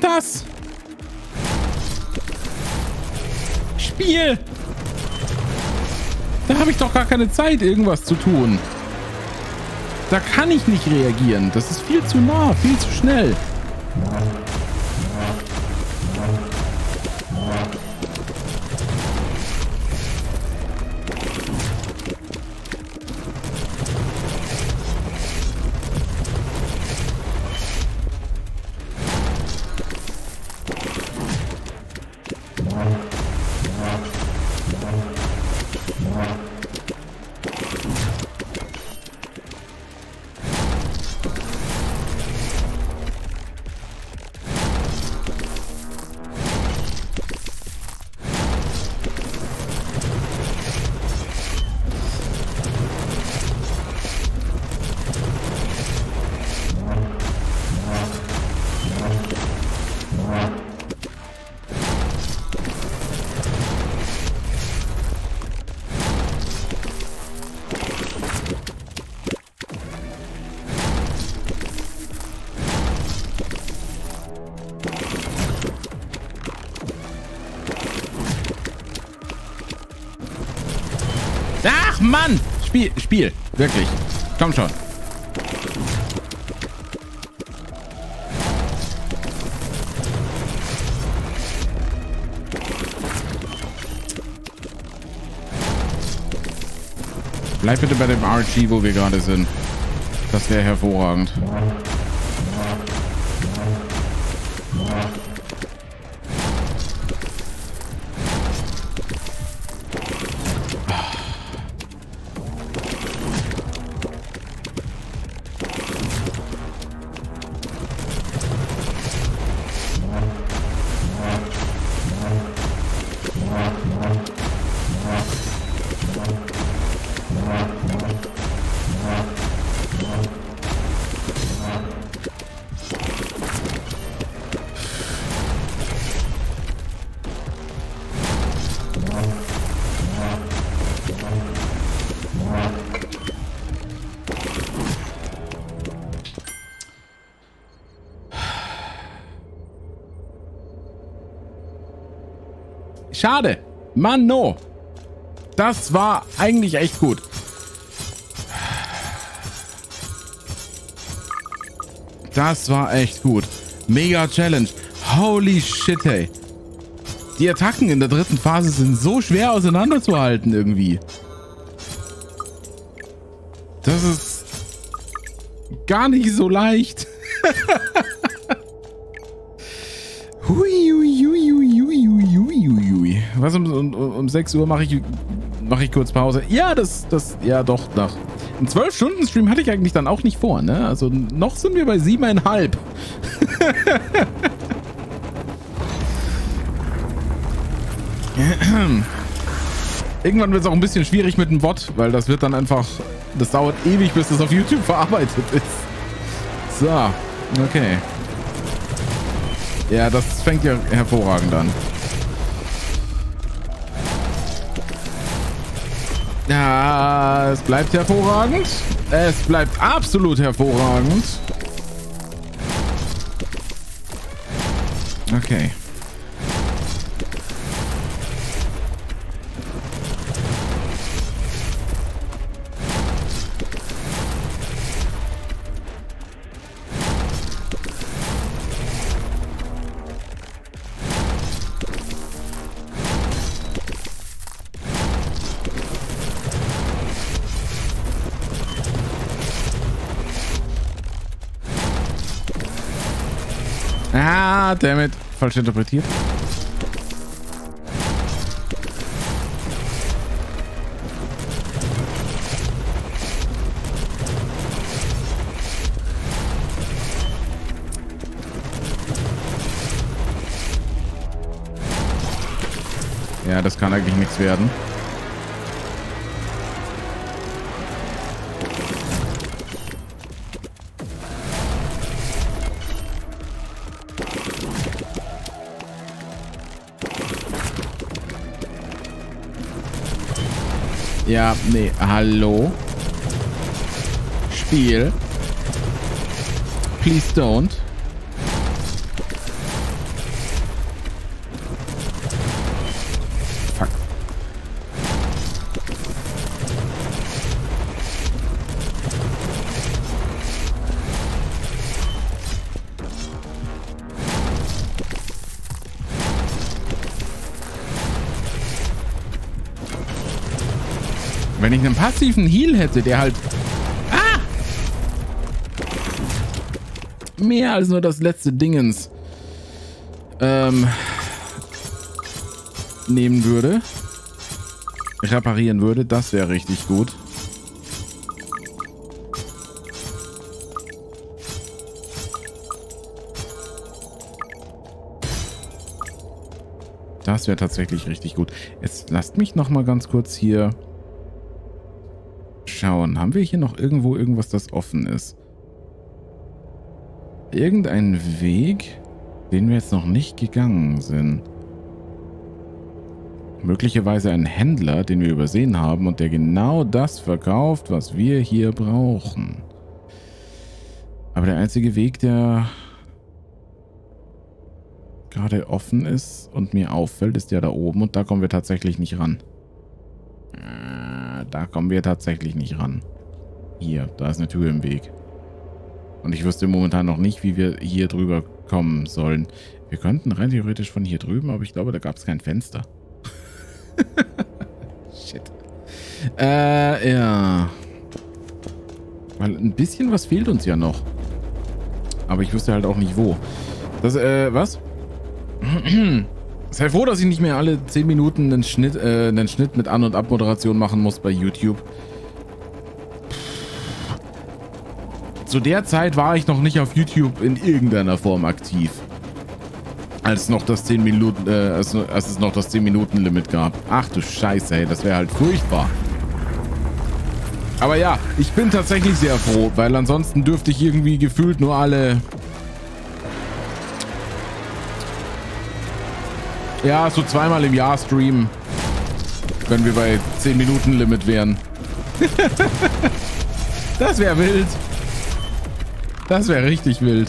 B: denn das? Spiel! Da habe ich doch gar keine Zeit, irgendwas zu tun. Da kann ich nicht reagieren. Das ist viel zu nah, viel zu schnell. Wirklich. Komm schon. Bleib bitte bei dem RG, wo wir gerade sind. Das wäre hervorragend. Mann, no. Das war eigentlich echt gut. Das war echt gut. Mega Challenge. Holy shit, ey. Die Attacken in der dritten Phase sind so schwer auseinanderzuhalten irgendwie. Das ist gar nicht so leicht. um 6 Uhr mache ich, mach ich kurz Pause. Ja, das, das, ja doch, doch. Ein 12-Stunden-Stream hatte ich eigentlich dann auch nicht vor, ne? Also noch sind wir bei 7,5. Irgendwann wird es auch ein bisschen schwierig mit dem Bot, weil das wird dann einfach, das dauert ewig, bis das auf YouTube verarbeitet ist. So, okay. Ja, das fängt ja hervorragend an. Ja, es bleibt hervorragend. Es bleibt absolut hervorragend. Okay. Ah, damit. Falsch interpretiert. Ja, das kann eigentlich nichts werden. Ja, nee. Hallo? Spiel. Please don't. einen passiven Heal hätte, der halt... Ah! Mehr als nur das letzte Dingens ähm, nehmen würde. Reparieren würde. Das wäre richtig gut. Das wäre tatsächlich richtig gut. Jetzt lasst mich noch mal ganz kurz hier schauen. Haben wir hier noch irgendwo irgendwas, das offen ist? Irgendeinen Weg, den wir jetzt noch nicht gegangen sind. Möglicherweise einen Händler, den wir übersehen haben und der genau das verkauft, was wir hier brauchen. Aber der einzige Weg, der gerade offen ist und mir auffällt, ist ja da oben und da kommen wir tatsächlich nicht ran. Da kommen wir tatsächlich nicht ran. Hier, da ist eine Tür im Weg. Und ich wüsste momentan noch nicht, wie wir hier drüber kommen sollen. Wir könnten rein theoretisch von hier drüben, aber ich glaube, da gab es kein Fenster. Shit. Äh, ja. Weil ein bisschen was fehlt uns ja noch. Aber ich wüsste halt auch nicht, wo. Das, äh, was? Sei froh, dass ich nicht mehr alle 10 Minuten einen Schnitt, äh, einen Schnitt mit An- und Abmoderation machen muss bei YouTube. Zu der Zeit war ich noch nicht auf YouTube in irgendeiner Form aktiv. Als, noch das 10 Minuten, äh, als, als es noch das 10-Minuten-Limit gab. Ach du Scheiße, ey, das wäre halt furchtbar. Aber ja, ich bin tatsächlich sehr froh, weil ansonsten dürfte ich irgendwie gefühlt nur alle Ja, so zweimal im Jahr streamen. Wenn wir bei 10 Minuten Limit wären. das wäre wild. Das wäre richtig wild.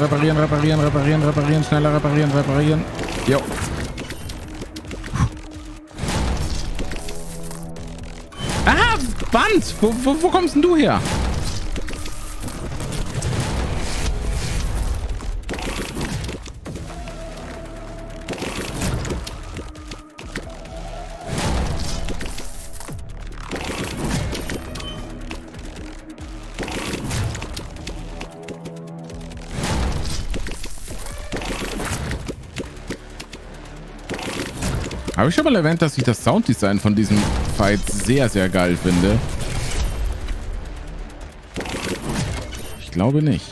B: reparieren, reparieren, reparieren, reparieren, reparieren, schneller reparieren, reparieren. Jo. Aha, Band! Wo, wo, wo kommst denn du her? Habe ich schon mal erwähnt, dass ich das Sounddesign von diesem Fight sehr, sehr geil finde? Ich glaube nicht.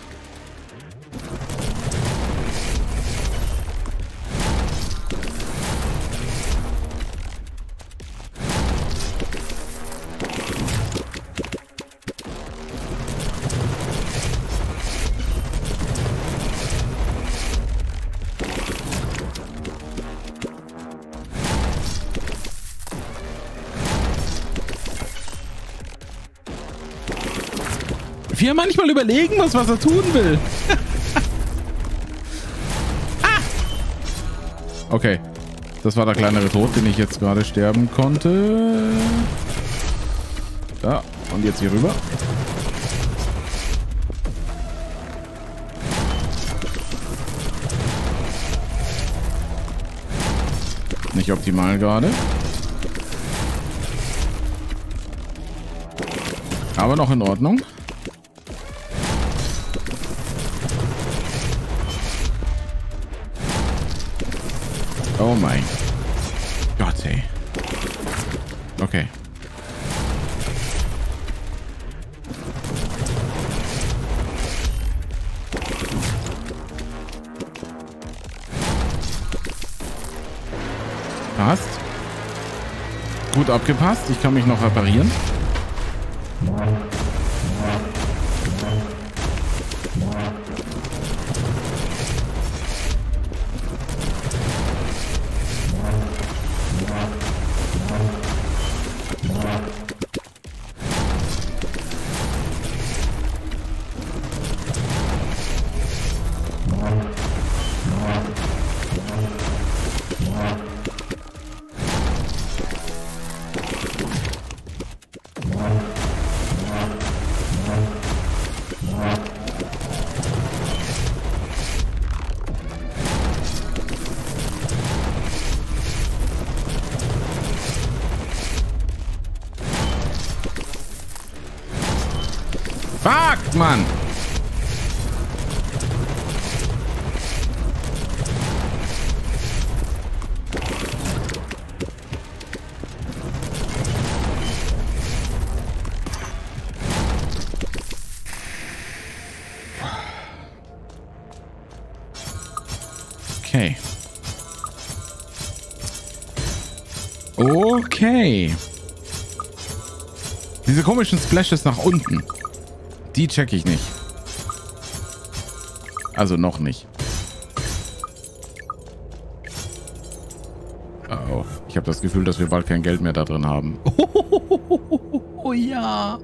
B: manchmal überlegen muss, was er tun will. ah! Okay. Das war der kleinere Tod, den ich jetzt gerade sterben konnte. Da. Und jetzt hier rüber. Nicht optimal gerade. Aber noch in Ordnung. Oh mein Gott, ey. Okay. Passt. Gut abgepasst. Ich kann mich noch reparieren. komischen Splashes nach unten. Die check ich nicht. Also noch nicht. Oh, ich habe das Gefühl, dass wir bald kein Geld mehr da drin haben. Oh ja.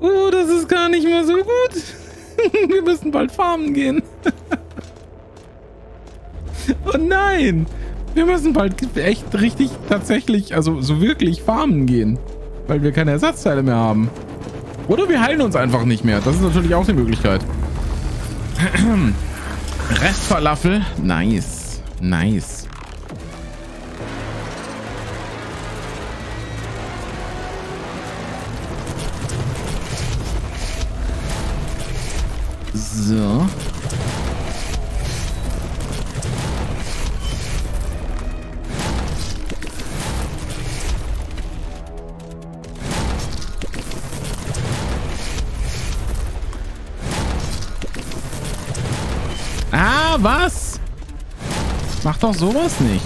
B: Oh, das ist gar nicht mehr so gut. Wir müssen bald farmen gehen. Oh nein. Wir müssen bald echt richtig tatsächlich, also so wirklich farmen gehen weil wir keine Ersatzteile mehr haben. Oder wir heilen uns einfach nicht mehr. Das ist natürlich auch eine Möglichkeit. Restfalafel. Nice. Nice. doch sowas nicht.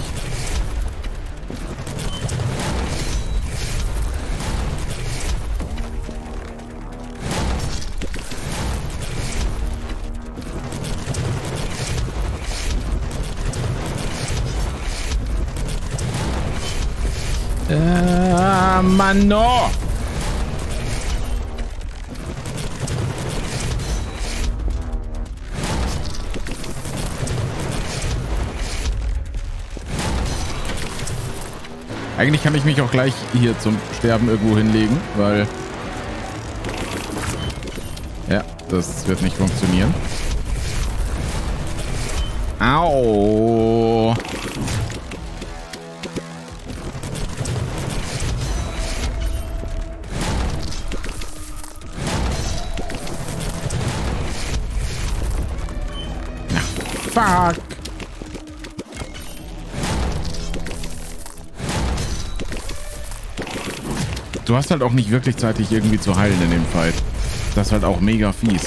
B: Äh, Mann, no! Eigentlich kann ich mich auch gleich hier zum Sterben irgendwo hinlegen, weil... Ja, das wird nicht funktionieren. Au! Du hast halt auch nicht wirklich Zeit, dich irgendwie zu heilen in dem Fight. Das ist halt auch mega fies.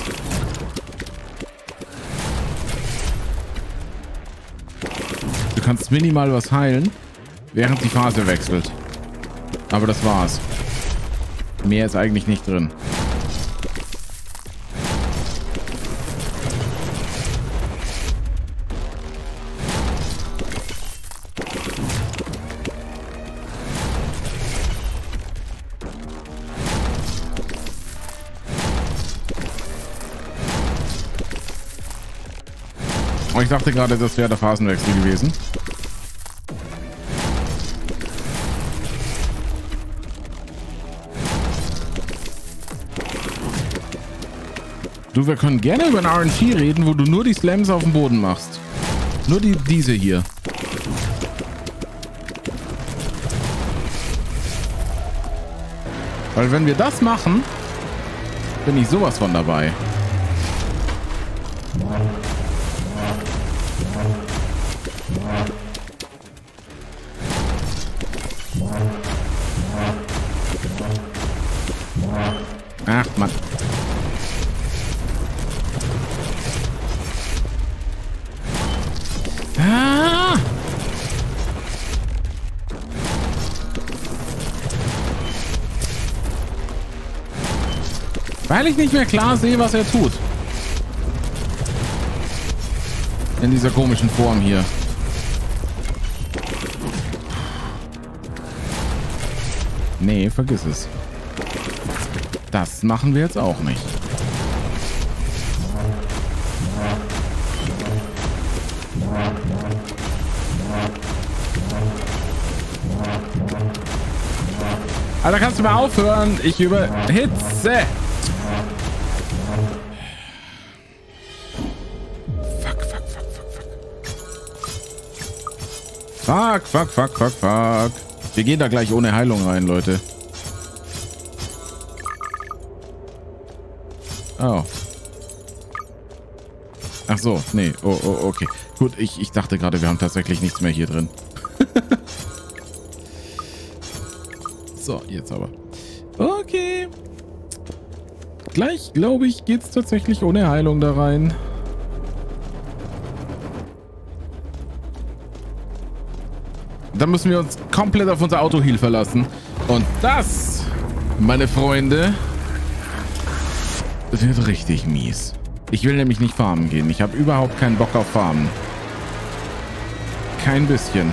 B: Du kannst minimal was heilen, während die Phase wechselt. Aber das war's. Mehr ist eigentlich nicht drin. ich dachte gerade, das wäre der Phasenwechsel gewesen. Du, wir können gerne über ein RNG reden, wo du nur die Slams auf dem Boden machst. Nur die, diese hier. Weil wenn wir das machen, bin ich sowas von dabei. ich nicht mehr klar sehe, was er tut. In dieser komischen Form hier. Nee, vergiss es. Das machen wir jetzt auch nicht. Alter, kannst du mal aufhören? Ich überhitze. Fuck, fuck, fuck, fuck, fuck. Wir gehen da gleich ohne Heilung rein, Leute. Oh. Ach so, nee. Oh, oh, okay. Gut, ich, ich dachte gerade, wir haben tatsächlich nichts mehr hier drin. so, jetzt aber. Okay. Gleich, glaube ich, geht's tatsächlich ohne Heilung da rein. dann müssen wir uns komplett auf unser Autoheal verlassen. Und das, meine Freunde, wird richtig mies. Ich will nämlich nicht farmen gehen. Ich habe überhaupt keinen Bock auf Farmen. Kein bisschen.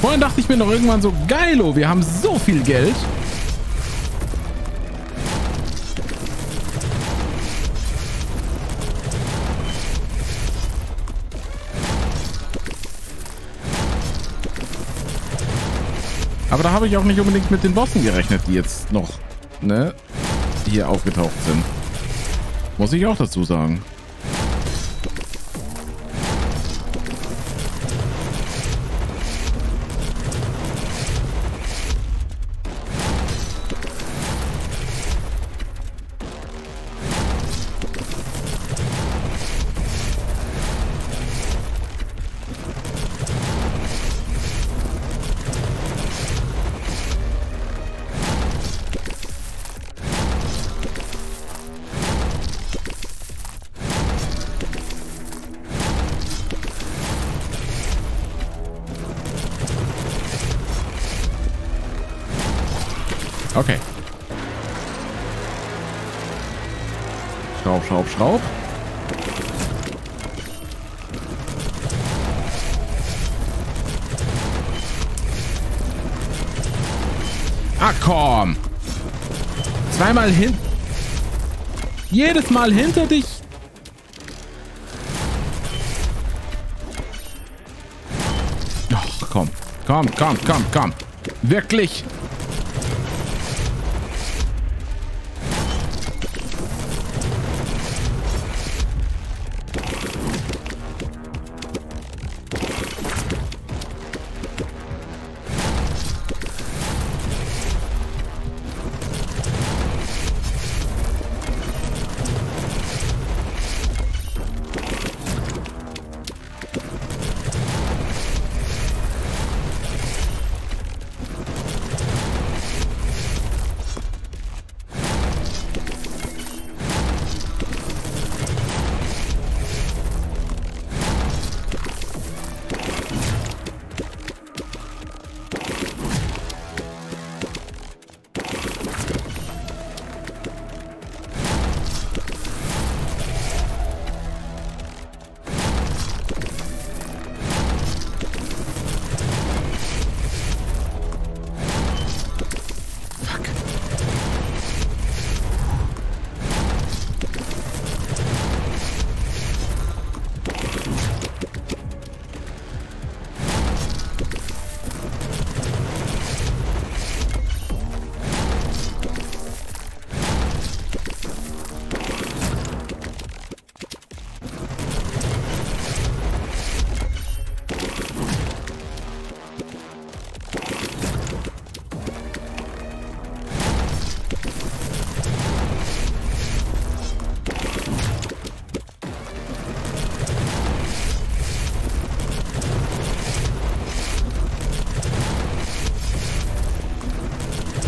B: Vorhin dachte ich mir noch irgendwann so, geilo, wir haben so viel Geld. Aber da habe ich auch nicht unbedingt mit den Bossen gerechnet, die jetzt noch, ne, hier aufgetaucht sind. Muss ich auch dazu sagen. mal hinter dich. Ach, komm. Komm, komm, komm, komm. Wirklich?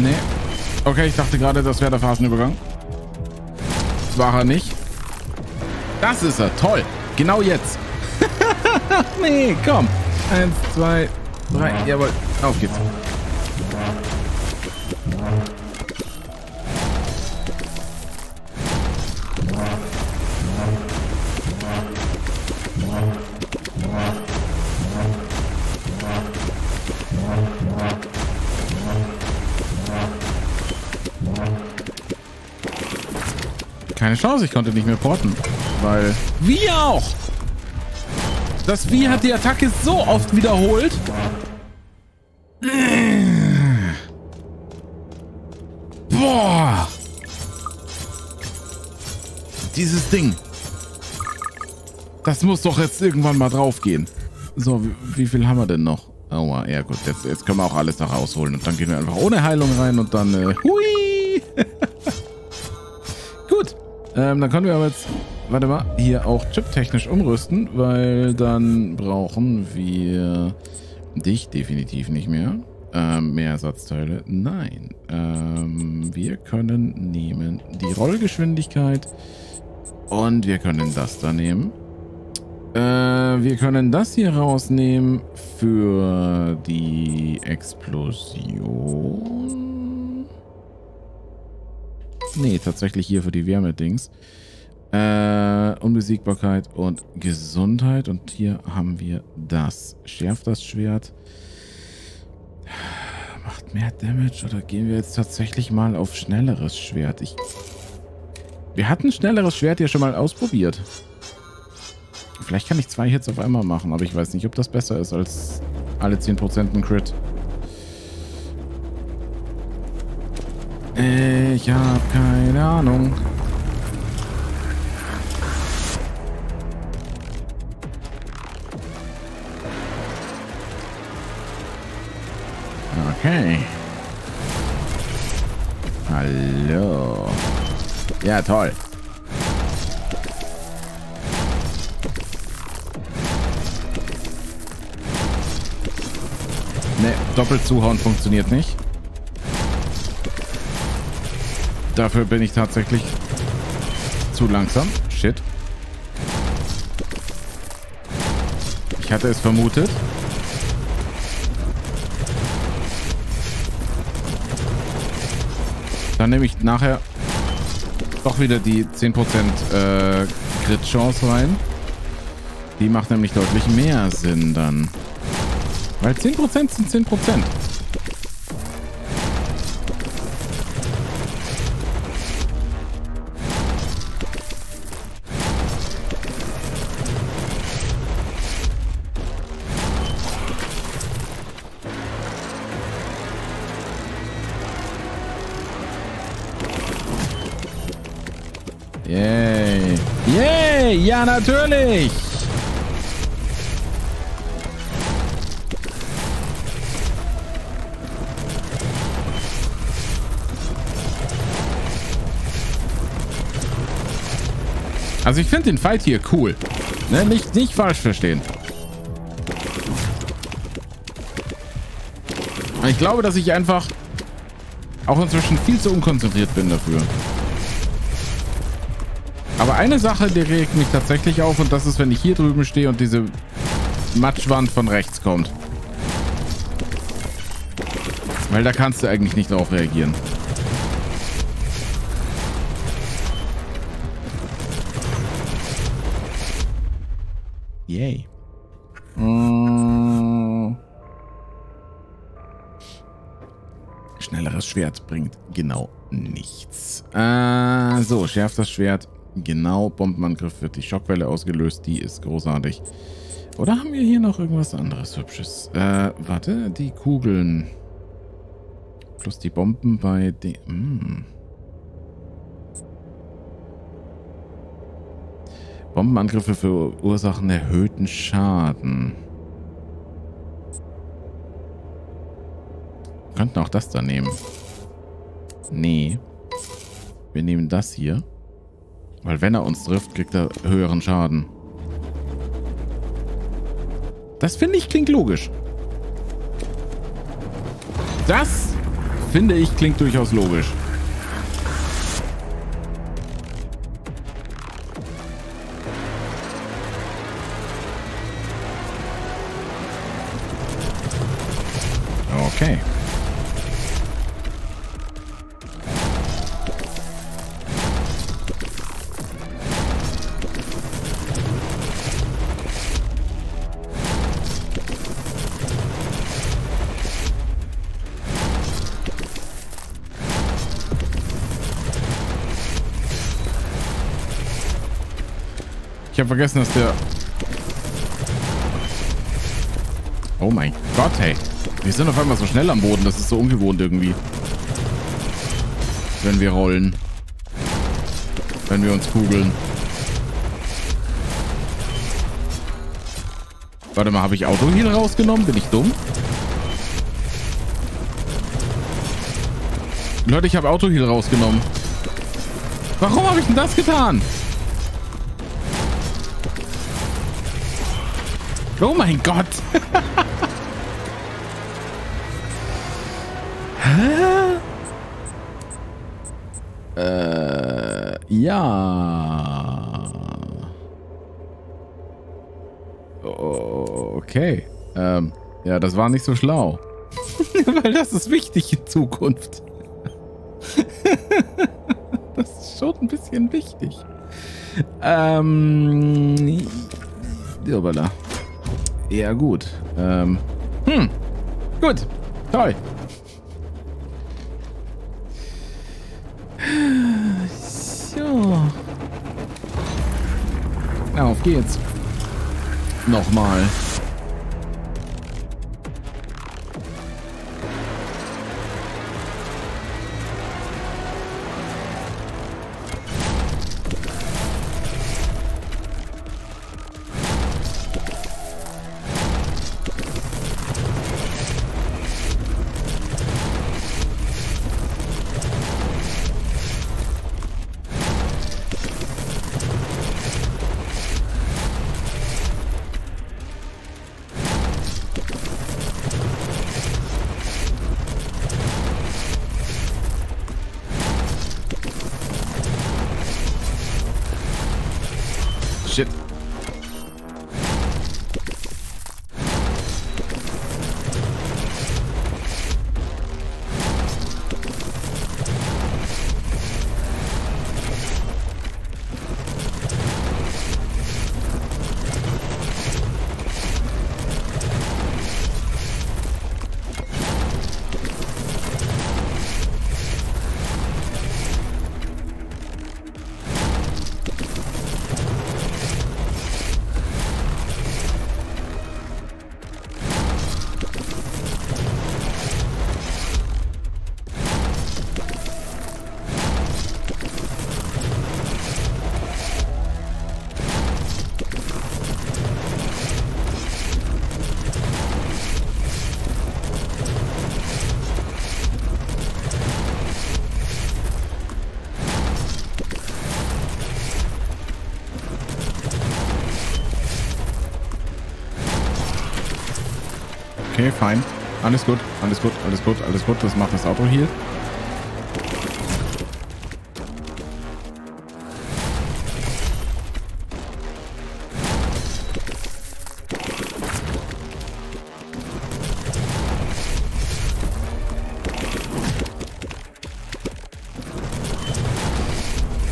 B: Nee. Okay, ich dachte gerade, das wäre der Phasenübergang. Das war er nicht. Das ist er. Toll. Genau jetzt. nee, komm. Eins, zwei, drei. Jawohl. Auf geht's. Chance, ich konnte nicht mehr porten. Weil... Wie auch! Das Wie hat die Attacke so oft wiederholt. Boah! Dieses Ding. Das muss doch jetzt irgendwann mal drauf gehen. So, wie, wie, viel haben wir denn noch? Aua, ja gut, jetzt, jetzt können wir auch alles noch rausholen. Und dann gehen wir einfach ohne Heilung rein und dann... Äh,
A: hui!
B: Ähm, dann können wir aber jetzt, warte mal, hier auch chiptechnisch umrüsten, weil dann brauchen wir dich definitiv nicht mehr. Ähm, mehr Ersatzteile? Nein. Ähm, wir können nehmen die Rollgeschwindigkeit und wir können das da nehmen. Äh, wir können das hier rausnehmen für die Explosion. Nee, tatsächlich hier für die Wärme-Dings. Äh, Unbesiegbarkeit und Gesundheit. Und hier haben wir das. Schärft das Schwert. Macht mehr Damage. Oder gehen wir jetzt tatsächlich mal auf schnelleres Schwert? Ich... Wir hatten schnelleres Schwert ja schon mal ausprobiert. Vielleicht kann ich zwei Hits auf einmal machen, aber ich weiß nicht, ob das besser ist als alle 10% ein Crit. Ich hab keine Ahnung. Okay. Hallo. Ja, toll. Ne, doppelt zuhauen funktioniert nicht. Dafür bin ich tatsächlich zu langsam. Shit. Ich hatte es vermutet. Dann nehme ich nachher doch wieder die 10% äh, Crit-Chance rein. Die macht nämlich deutlich mehr Sinn dann. Weil 10% sind 10%. natürlich. Also ich finde den Fight hier cool. Ne? Nicht, nicht falsch verstehen. Ich glaube, dass ich einfach auch inzwischen viel zu unkonzentriert bin dafür. Aber eine Sache, die regt mich tatsächlich auf und das ist, wenn ich hier drüben stehe und diese Matschwand von rechts kommt. Weil da kannst du eigentlich nicht drauf reagieren.
A: Yay. Mm.
B: Schnelleres Schwert bringt genau nichts. Äh, so, schärft das Schwert. Genau, Bombenangriff wird die Schockwelle ausgelöst. Die ist großartig. Oder haben wir hier noch irgendwas anderes Hübsches? Äh, warte, die Kugeln. Plus die Bomben bei dem... Hm. Mm. Bombenangriffe verursachen erhöhten Schaden. Wir könnten auch das da nehmen. Nee. Wir nehmen das hier. Weil wenn er uns trifft, kriegt er höheren Schaden. Das finde ich klingt logisch. Das finde ich klingt durchaus logisch. vergessen, dass der... Oh mein Gott, hey. Wir sind auf einmal so schnell am Boden. Das ist so ungewohnt irgendwie. Wenn wir rollen. Wenn wir uns kugeln. Warte mal, habe ich Auto hier rausgenommen? Bin ich dumm? Leute, ich habe Auto Autoheal rausgenommen. Warum habe ich denn das getan?
A: Oh mein Gott.
B: äh, ja. Okay. Ähm, ja, das war nicht so schlau. Weil das ist wichtig in Zukunft. das ist schon ein bisschen wichtig. Ähm. Dirbala eher gut. Ähm, hm. Gut. Toll. So. Auf geht's. Nochmal. Alles gut, alles gut, alles gut, alles gut. Das macht das Auto hier.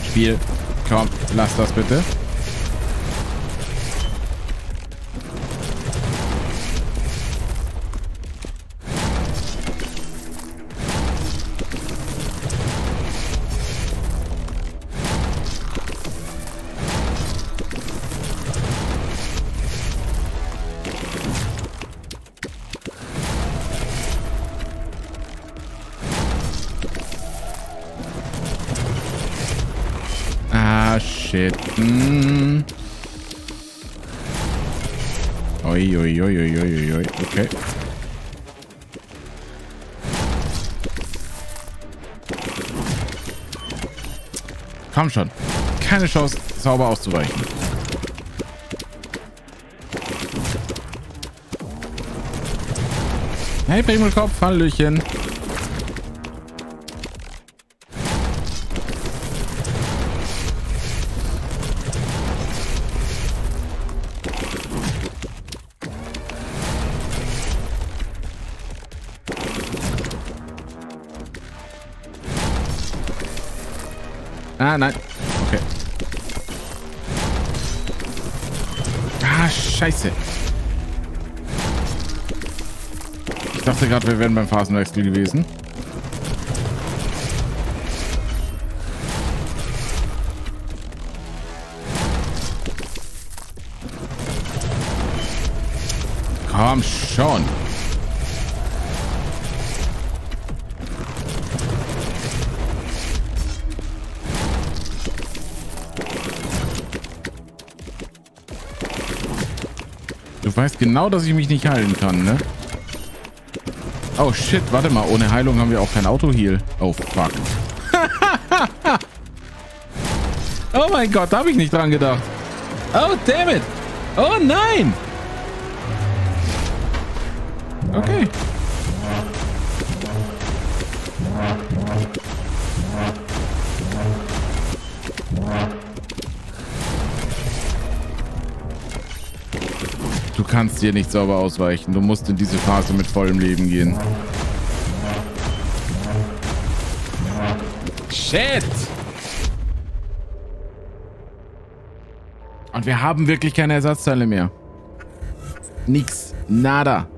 B: Spiel. Komm, lass das bitte. Zauber auszuweichen. Hey, Primelkopf, Hallöchen. gerade, wir wären beim Phasenwechsel gewesen. Komm schon. Du weißt genau, dass ich mich nicht heilen kann, ne? Oh shit, warte mal. Ohne Heilung haben wir auch kein Auto-Heal. Oh fuck. oh mein Gott, da habe ich nicht dran gedacht. Oh damn it. Oh nein. kannst hier nicht sauber ausweichen. Du musst in diese Phase mit vollem Leben gehen.
A: Shit! Und
B: wir haben wirklich keine Ersatzteile mehr. Nix. Nada.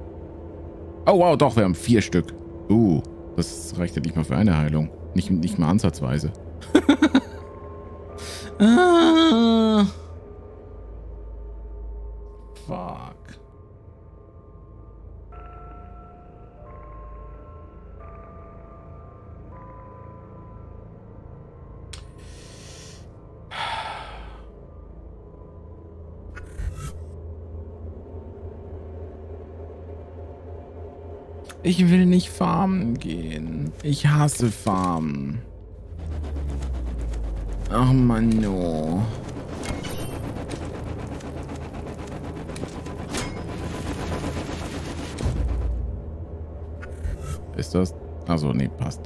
B: Oh, wow, doch, wir haben vier Stück. Uh, das reicht ja nicht mal für eine Heilung. Nicht, nicht mal ansatzweise. ah. Ich will nicht farmen gehen. Ich hasse Farmen. Ach man, no. Ist das? Achso, nee, passt.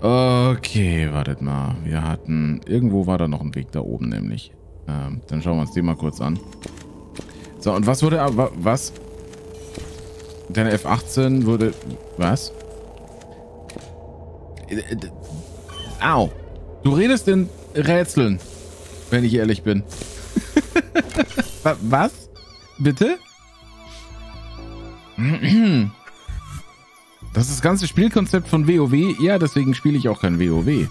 B: Okay, wartet mal. Wir hatten... Irgendwo war da noch ein Weg da oben nämlich. Ähm, dann schauen wir uns den mal kurz an. So, und was wurde... Was... Deine F18 wurde... Was? Au. Du redest in Rätseln, wenn ich ehrlich bin. was? Bitte? Das ist das ganze Spielkonzept von WoW. Ja, deswegen spiele ich auch kein WoW.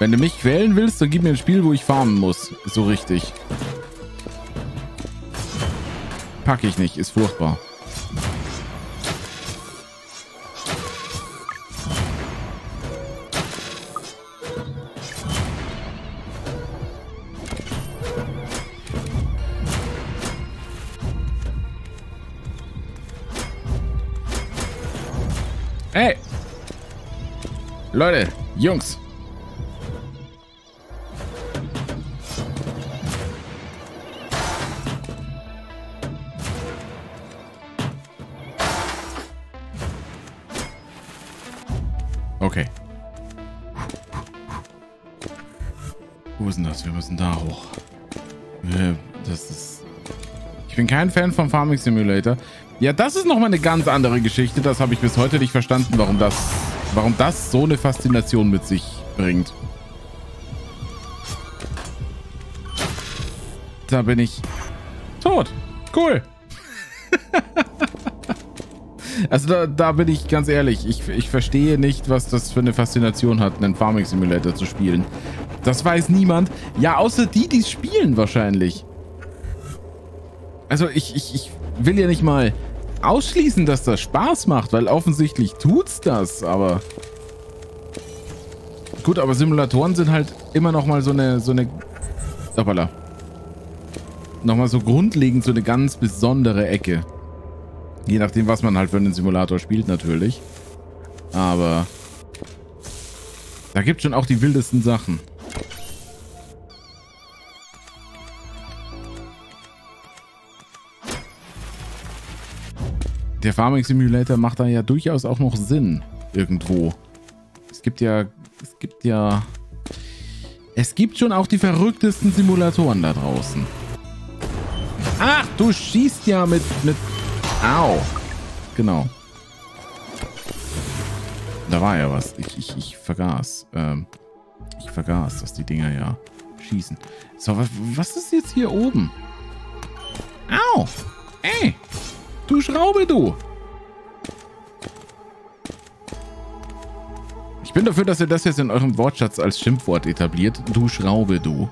B: Wenn du mich quälen willst, dann gib mir ein Spiel, wo ich farmen muss. So richtig packe ich nicht. Ist furchtbar. Hey! Leute, Jungs, bin kein Fan von Farming Simulator. Ja, das ist nochmal eine ganz andere Geschichte. Das habe ich bis heute nicht verstanden, warum das, warum das so eine Faszination mit sich bringt. Da bin ich tot. Cool. also da, da, bin ich ganz ehrlich. Ich, ich verstehe nicht, was das für eine Faszination hat, einen Farming Simulator zu spielen. Das weiß niemand. Ja, außer die, die es spielen wahrscheinlich. Also ich, ich, ich will ja nicht mal ausschließen, dass das Spaß macht, weil offensichtlich tut's das, aber... Gut, aber Simulatoren sind halt immer noch mal so eine, so eine... Hoppala. Nochmal so grundlegend so eine ganz besondere Ecke. Je nachdem, was man halt für einen Simulator spielt, natürlich. Aber... Da gibt's schon auch die wildesten Sachen. der Farming Simulator macht da ja durchaus auch noch Sinn. Irgendwo. Es gibt ja, es gibt ja, es gibt schon auch die verrücktesten Simulatoren da draußen. Ach, du schießt ja mit, mit, au. Genau. Da war ja was. Ich, ich, ich vergaß. Ähm, ich vergaß, dass die Dinger ja schießen. So, was, was ist jetzt hier oben? Au. Ey. Du Schraube, du! Ich bin dafür, dass ihr das jetzt in eurem Wortschatz als Schimpfwort etabliert. Du Schraube, du.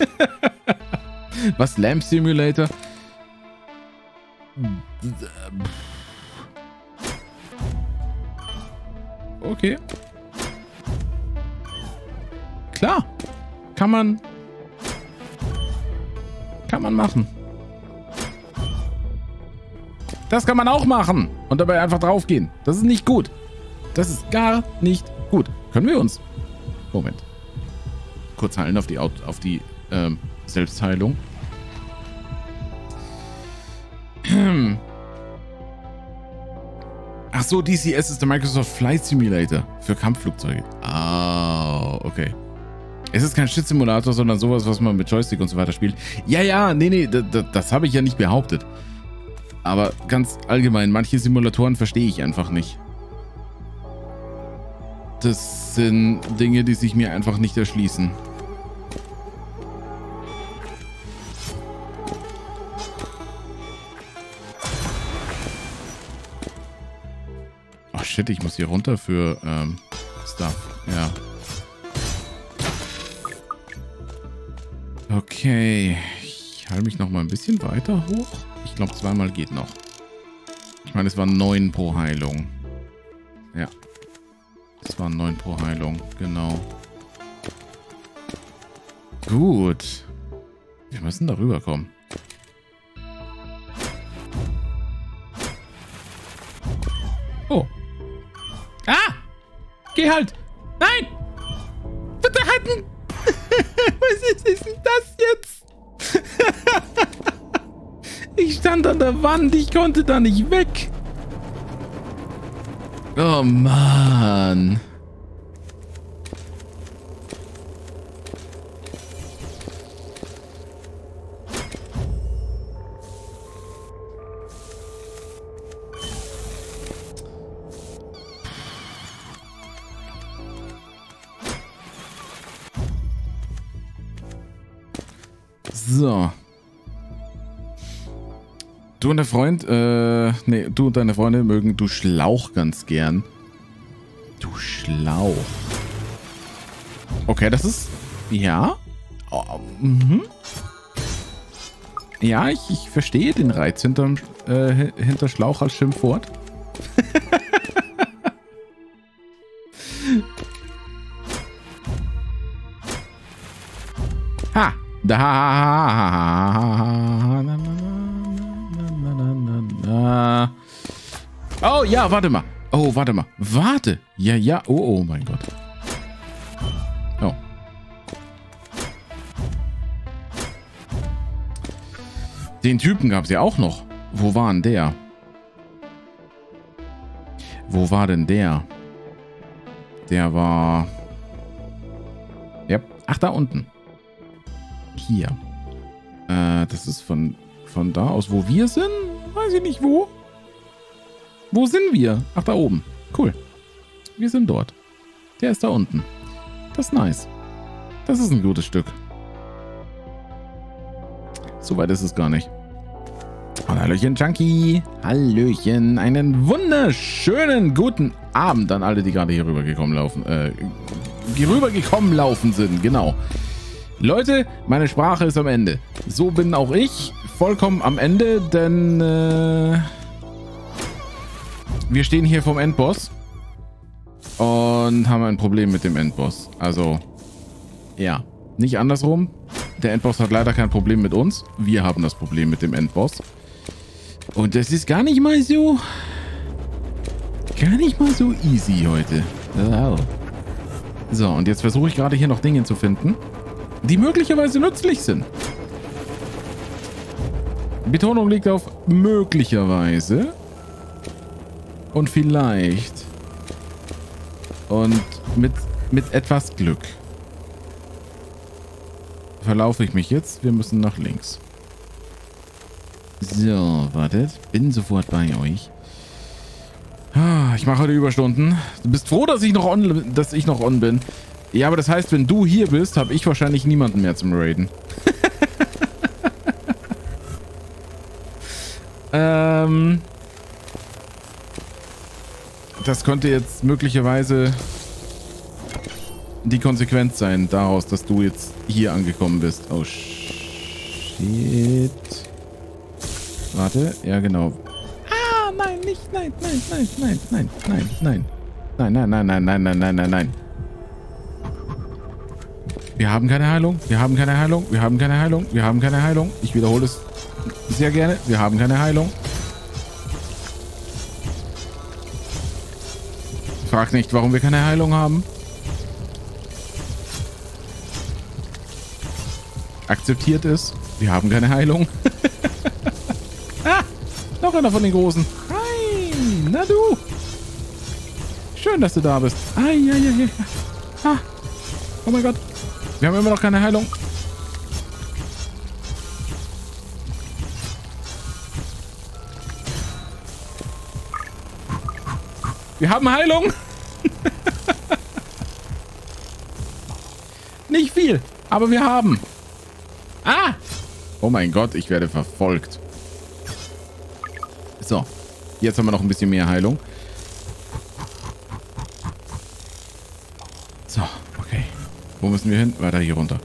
B: Was, Lamp Simulator? Okay. Klar. Kann man... Kann man machen. Das kann man auch machen und dabei einfach draufgehen. Das ist nicht gut. Das ist gar nicht gut. Können wir uns? Moment. Kurz heilen auf die, auf die ähm, Selbstheilung. Ach so, DCS ist der Microsoft Flight Simulator für Kampfflugzeuge. Ah, oh, okay. Es ist kein Shit-Simulator, sondern sowas, was man mit Joystick und so weiter spielt. Ja, ja, nee, nee, das, das habe ich ja nicht behauptet. Aber ganz allgemein, manche Simulatoren verstehe ich einfach nicht. Das sind Dinge, die sich mir einfach nicht erschließen. Oh shit, ich muss hier runter für ähm, Stuff. Ja. Okay. Ich halte mich noch mal ein bisschen weiter hoch glaube, zweimal geht noch. Ich meine, es waren neun pro Heilung. Ja. Es waren neun pro Heilung, genau. Gut. Wir müssen da rüberkommen.
A: Oh. Ah! Geh halt! Nein! Bitte halten! Was ist, ist denn das jetzt?
B: Ich stand an der Wand, ich konnte da nicht weg. Oh Mann. So. Du und der Freund, äh, nee, du und deine Freunde mögen du Schlauch ganz gern. Du Schlauch. Okay, das ist, ja. Oh, mhm. Ja, ich, ich verstehe den Reiz hinterm, äh, hinter Schlauch als Schimpfwort. ha! Da! -ha -ha -ha -ha -ha -ha -ha. Äh, oh, ja, warte mal. Oh, warte mal. Warte. Ja, ja. Oh, oh mein Gott. Oh. Den Typen gab es ja auch noch. Wo war denn der? Wo war denn der? Der war... Ja. Ach, da unten. Hier. Äh, das ist von von da aus, wo wir sind? Weiß ich nicht, wo. Wo sind wir? Ach, da oben. Cool. Wir sind dort. Der ist da unten. Das ist nice. Das ist ein gutes Stück. So weit ist es gar nicht. Und Hallöchen, Junkie. Hallöchen. Einen wunderschönen guten Abend an alle, die gerade hier rübergekommen laufen. Äh, hier rübergekommen laufen sind. Genau. Leute, meine Sprache ist am Ende. So bin auch ich vollkommen am Ende, denn äh, wir stehen hier vom Endboss und haben ein Problem mit dem Endboss. Also, ja, nicht andersrum. Der Endboss hat leider kein Problem mit uns. Wir haben das Problem mit dem Endboss. Und das ist gar nicht mal so... Gar nicht mal so easy heute. Wow. So, und jetzt versuche ich gerade hier noch Dinge zu finden, die möglicherweise nützlich sind. Betonung liegt auf möglicherweise. Und vielleicht. Und mit, mit etwas Glück. Verlaufe ich mich jetzt. Wir müssen nach links. So, wartet. Bin sofort bei euch. Ah, ich mache heute Überstunden. Du bist froh, dass ich noch on, dass ich noch on bin. Ja, aber das heißt, wenn du hier bist, habe ich wahrscheinlich niemanden mehr zum Raiden. Ähm, das könnte jetzt möglicherweise die Konsequenz sein daraus, dass du jetzt hier angekommen bist. Oh, shit. Warte, ja genau.
A: Ah, nein, nicht, nein, nein, nein, nein, nein, nein,
B: nein. Nein, nein, nein, nein, nein, nein, nein, nein, nein. Wir haben keine Heilung, wir haben keine Heilung, wir haben keine Heilung, wir haben keine Heilung. Ich wiederhole es sehr gerne. Wir haben keine Heilung. Frag nicht, warum wir keine Heilung haben. Akzeptiert es. Wir haben keine Heilung. ah, noch einer von den Großen. Hi, na du. Schön, dass du da bist. Ai, ai,
A: ai. Ah. Oh mein Gott.
B: Wir haben immer noch keine Heilung. Wir haben Heilung. Nicht viel, aber wir haben. Ah! Oh mein Gott, ich werde verfolgt. So, jetzt haben wir noch ein bisschen mehr Heilung. So, okay. Wo müssen wir hin? Weiter hier runter.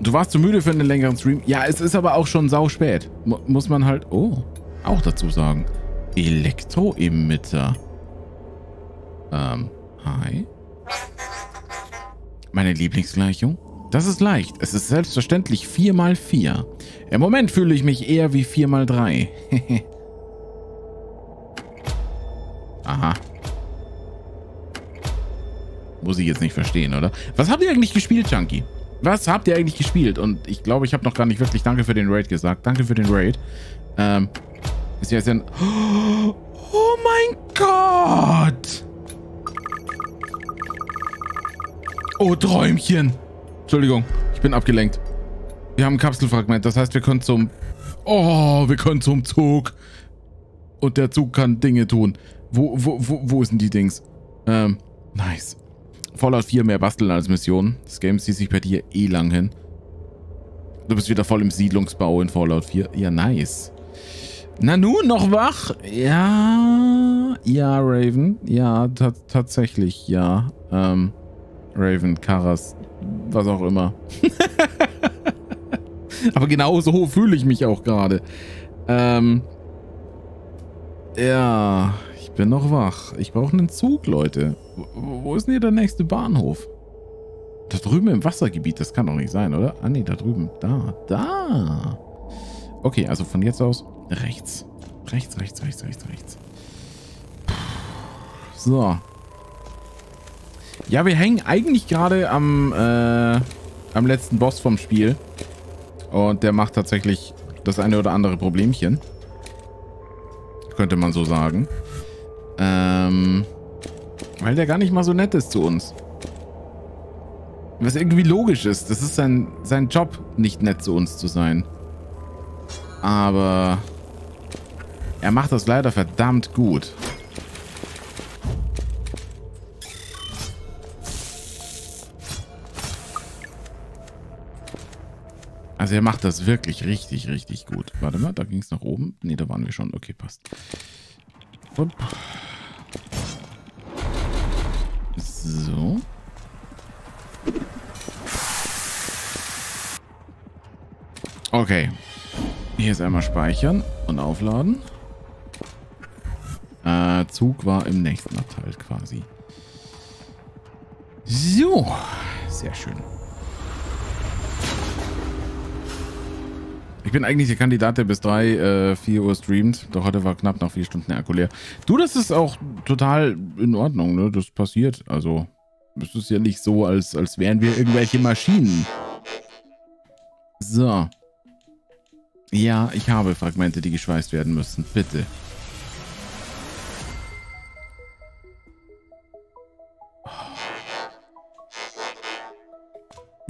B: Du warst zu müde für einen längeren Stream. Ja, es ist aber auch schon sau spät. Mu muss man halt... Oh, auch dazu sagen. Elektroemitter. Ähm, hi. Meine Lieblingsgleichung? Das ist leicht. Es ist selbstverständlich 4 mal 4. Im Moment fühle ich mich eher wie 4 mal 3. Aha. Muss ich jetzt nicht verstehen, oder? Was habt ihr eigentlich gespielt, Junkie? Was habt ihr eigentlich gespielt? Und ich glaube, ich habe noch gar nicht wirklich Danke für den Raid gesagt. Danke für den Raid. Ähm, ist ja ein. Oh mein Gott! Oh, Träumchen! Entschuldigung, ich bin abgelenkt. Wir haben ein Kapselfragment, das heißt, wir können zum. Oh, wir können zum Zug. Und der Zug kann Dinge tun. Wo, wo, wo, wo sind die Dings? Ähm, nice. Fallout 4 mehr basteln als Missionen. Das Game zieht sich bei dir eh lang hin. Du bist wieder voll im Siedlungsbau in Fallout 4. Ja, nice. Nanu, noch wach? Ja. Ja, Raven. Ja, tatsächlich, ja. Ähm, Raven, Karas, was auch immer. Aber genau so fühle ich mich auch gerade. Ähm, ja, ich bin noch wach. Ich brauche einen Zug, Leute. Wo, wo ist denn hier der nächste Bahnhof? Da drüben im Wassergebiet, das kann doch nicht sein, oder? Ah, nee, da drüben. Da, da. Okay, also von jetzt aus Rechts. Rechts, rechts, rechts, rechts, rechts. So. Ja, wir hängen eigentlich gerade am, äh, am letzten Boss vom Spiel. Und der macht tatsächlich das eine oder andere Problemchen. Könnte man so sagen. Ähm, weil der gar nicht mal so nett ist zu uns. Was irgendwie logisch ist. Das ist sein, sein Job, nicht nett zu uns zu sein. Aber er macht das leider verdammt gut. Also er macht das wirklich richtig, richtig gut. Warte mal, da ging es nach oben. Ne, da waren wir schon. Okay, passt. Upp. So. Okay. Hier ist einmal speichern und aufladen. Äh, Zug war im nächsten Abteil quasi. So, sehr schön. Ich bin eigentlich der Kandidat, der bis 3, äh, 4 Uhr streamt. Doch heute war knapp noch 4 Stunden der Akku leer. Du, das ist auch total in Ordnung, ne? Das passiert. Also, es ist ja nicht so, als, als wären wir irgendwelche Maschinen. So. Ja, ich habe Fragmente, die geschweißt werden müssen. Bitte.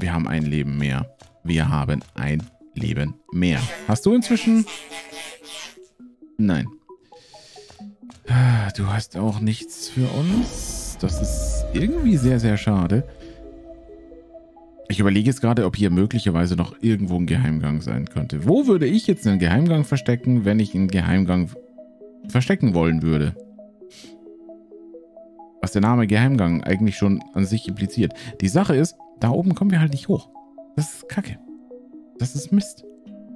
B: Wir haben ein Leben mehr. Wir haben ein Leben mehr. Hast du inzwischen? Nein. Du hast auch nichts für uns. Das ist irgendwie sehr, sehr schade. Ich überlege jetzt gerade, ob hier möglicherweise noch irgendwo ein Geheimgang sein könnte. Wo würde ich jetzt einen Geheimgang verstecken, wenn ich einen Geheimgang verstecken wollen würde? Was der Name Geheimgang eigentlich schon an sich impliziert. Die Sache ist, da oben kommen wir halt nicht hoch. Das ist Kacke. Das ist Mist.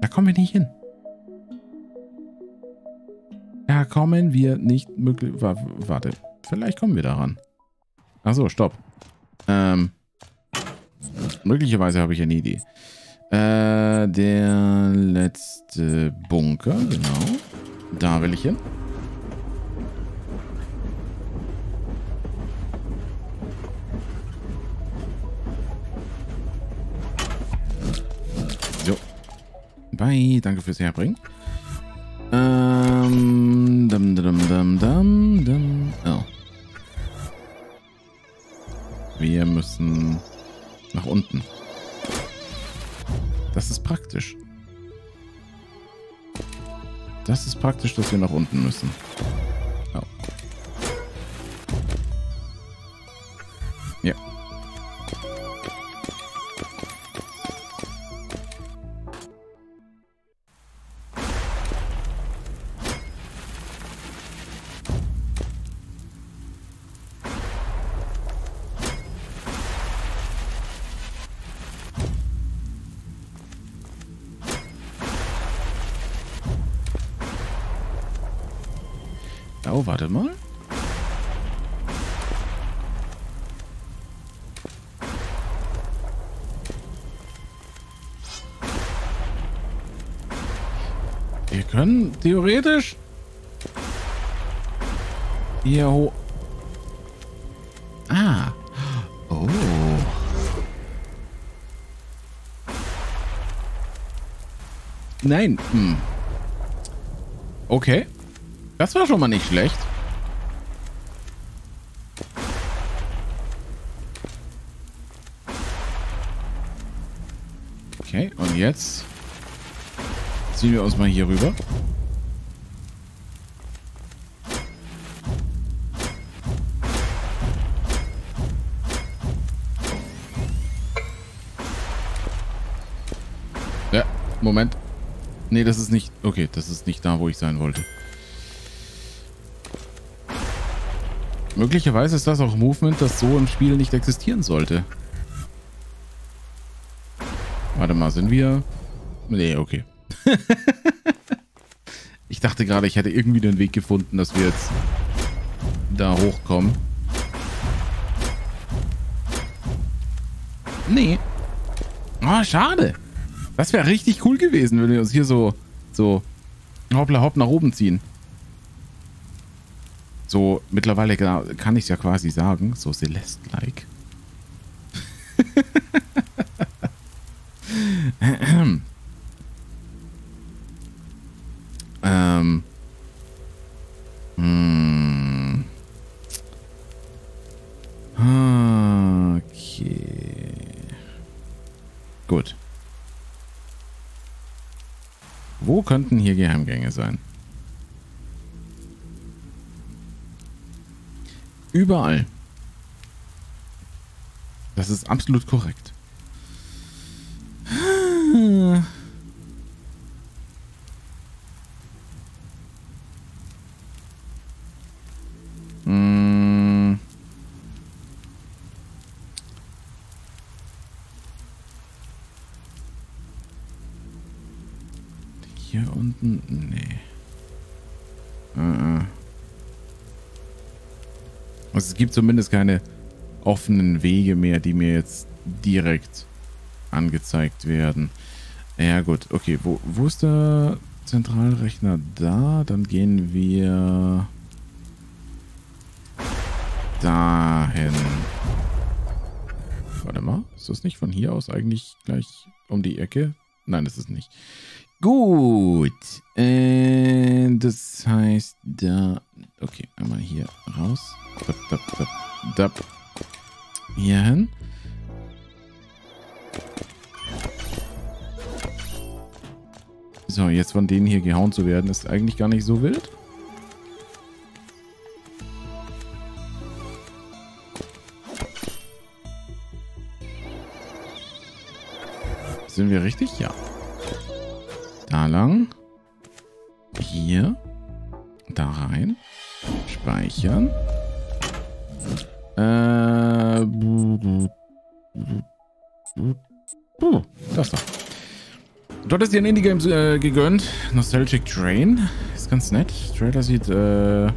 B: Da kommen wir nicht hin. Da kommen wir nicht möglich... Warte, vielleicht kommen wir daran. Achso, stopp. Ähm, möglicherweise habe ich eine Idee. Äh, der letzte Bunker, genau. Da will ich hin. Bye, danke fürs Herbringen. Ähm, dum, dum, dum, dum, dum. Oh. Wir müssen nach unten. Das ist praktisch. Das ist praktisch, dass wir nach unten müssen. Oh. Ja, Warte mal. Wir können theoretisch hier ho Ah. Oh. Nein. Hm. Okay. Das war schon mal nicht schlecht. Okay, und jetzt ziehen wir uns mal hier rüber. Ja, Moment. Nee, das ist nicht... Okay, das ist nicht da, wo ich sein wollte. Möglicherweise ist das auch Movement, das so im Spiel nicht existieren sollte. Warte mal, sind wir... Nee, okay. ich dachte gerade, ich hätte irgendwie den Weg gefunden, dass wir jetzt da hochkommen. Nee. Ah, oh, schade. Das wäre richtig cool gewesen, wenn wir uns hier so, so hoppla hopp nach oben ziehen. So, mittlerweile kann ich es ja quasi sagen, so Celeste-like. ähm. Hm. Okay. Gut. Wo könnten hier Geheimgänge sein? Überall. Das ist absolut korrekt. gibt zumindest keine offenen Wege mehr, die mir jetzt direkt angezeigt werden. Ja gut, okay, wo, wo ist der Zentralrechner da? Dann gehen wir dahin. Warte mal, ist das nicht von hier aus eigentlich gleich um die Ecke? Nein, das ist nicht. Gut. Äh, das heißt, da. Okay, einmal hier raus. Dab, dab, dab, dab. Hier hin. So, jetzt von denen hier gehauen zu werden, ist eigentlich gar nicht so wild. Sind wir richtig? Ja. Da lang. Hier. Da rein. Speichern. Äh. Puh, das da. Dort ist die ein Indie-Game äh, gegönnt. Nostalgic Drain. Ist ganz nett. Trailer sieht äh,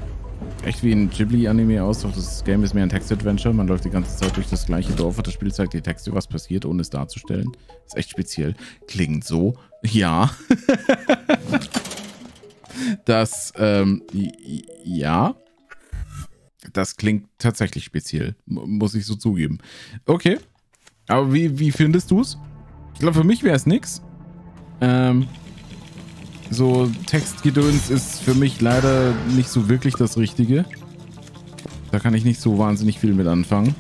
B: echt wie ein Ghibli-Anime aus, doch das Game ist mehr ein Text-Adventure. Man läuft die ganze Zeit durch das gleiche Dorf und das Spiel zeigt dir Texte, was passiert, ohne es darzustellen. Ist echt speziell. Klingt so. Ja. das, ähm, ja. Das klingt tatsächlich speziell. Muss ich so zugeben. Okay. Aber wie, wie findest du es? Ich glaube, für mich wäre es nix. Ähm, so Textgedöns ist für mich leider nicht so wirklich das Richtige. Da kann ich nicht so wahnsinnig viel mit anfangen.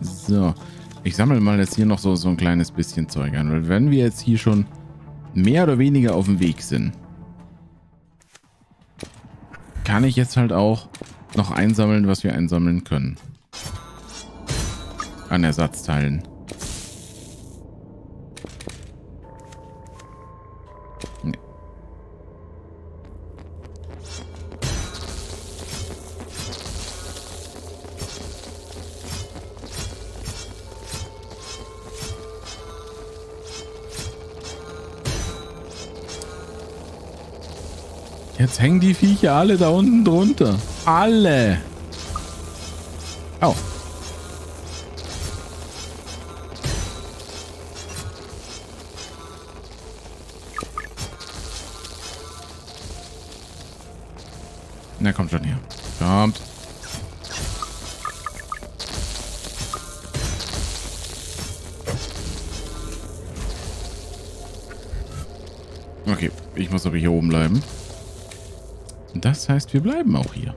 B: So. Ich sammle mal jetzt hier noch so, so ein kleines bisschen Zeug an. Weil wenn wir jetzt hier schon mehr oder weniger auf dem Weg sind, kann ich jetzt halt auch noch einsammeln, was wir einsammeln können. An Ersatzteilen. Jetzt hängen die Viecher alle da unten drunter. Alle. Au. Na, kommt schon her. Kommt. Okay, ich muss aber hier oben bleiben. Das heißt, wir bleiben auch hier.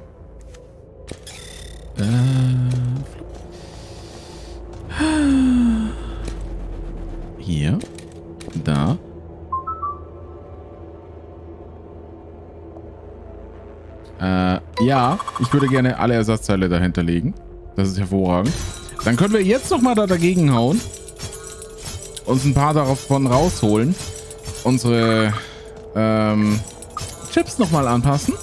B: Äh, hier. Da. Äh, ja, ich würde gerne alle Ersatzteile dahinter legen. Das ist hervorragend. Dann können wir jetzt nochmal da dagegen hauen. Uns ein paar davon rausholen. Unsere ähm, Chips nochmal anpassen.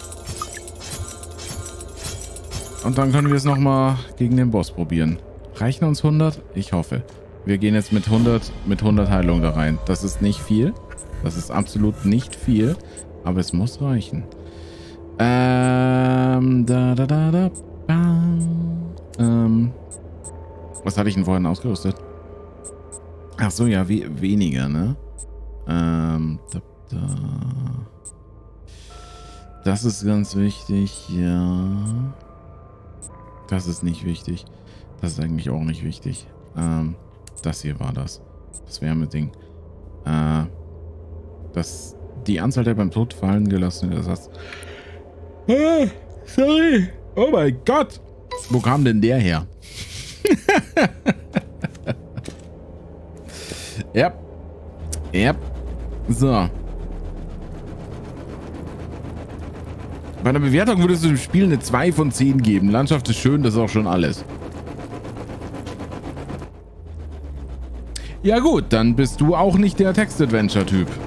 B: Und dann können wir es nochmal gegen den Boss probieren. Reichen uns 100? Ich hoffe. Wir gehen jetzt mit 100, mit 100 Heilung da rein. Das ist nicht viel. Das ist absolut nicht viel. Aber es muss reichen. Ähm, da, da, da,
A: da, bam.
B: Ähm, was hatte ich denn vorhin ausgerüstet? Ach so, ja, we weniger, ne? Ähm, da, da. Das ist ganz wichtig, ja. Das ist nicht wichtig. Das ist eigentlich auch nicht wichtig. Ähm, das hier war das. Das Wärmeding. Äh, das, die Anzahl der beim Tod fallen gelassenen Ersatz.
A: Ah, sorry. Oh
B: mein Gott. Wo kam denn der her? ja. Ja. So. Bei einer Bewertung würdest du dem Spiel eine 2 von 10 geben. Landschaft ist schön, das ist auch schon alles. Ja gut, dann bist du auch nicht der Text-Adventure-Typ.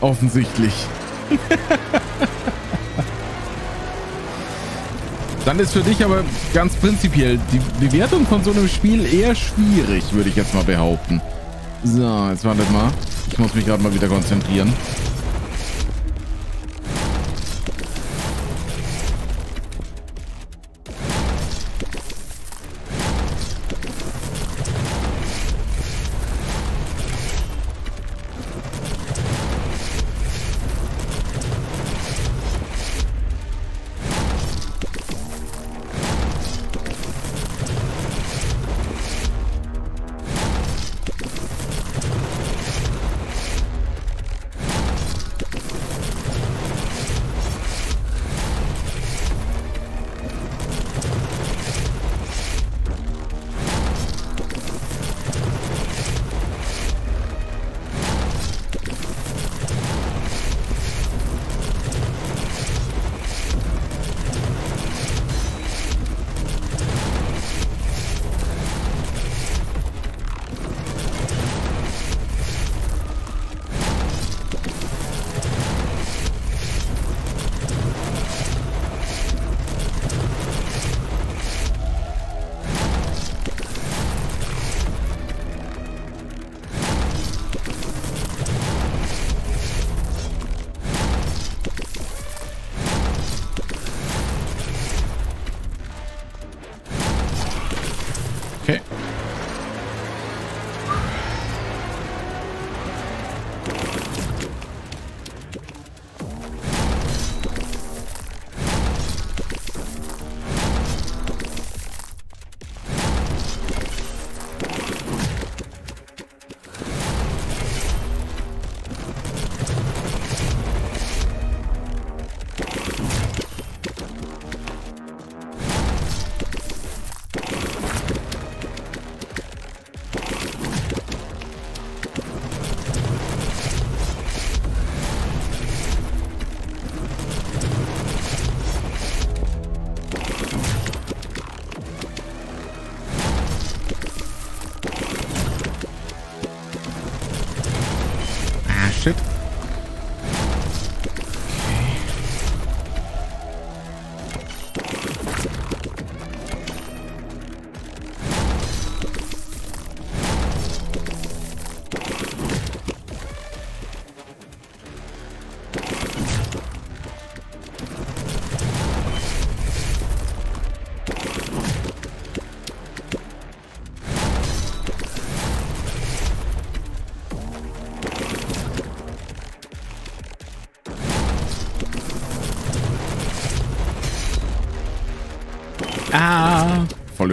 B: Offensichtlich. dann ist für dich aber ganz prinzipiell die Bewertung von so einem Spiel eher schwierig, würde ich jetzt mal behaupten. So, jetzt wartet mal. Ich muss mich gerade mal wieder konzentrieren.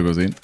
B: voll übersehen.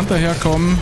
B: Panther herkommen.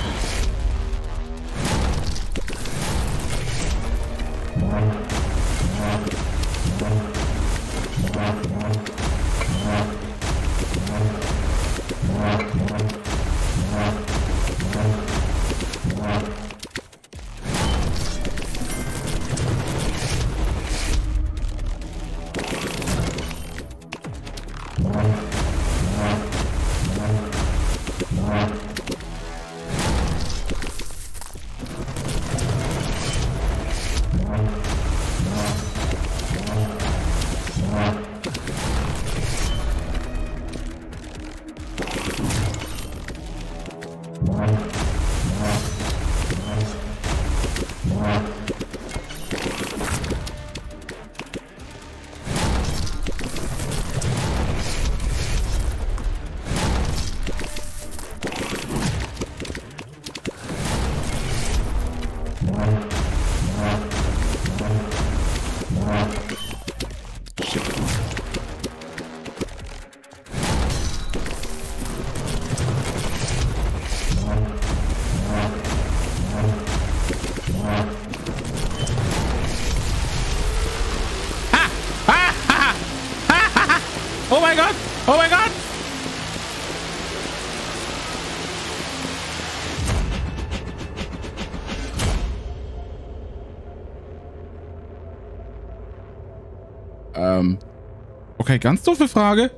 B: eine ganz doofe Frage.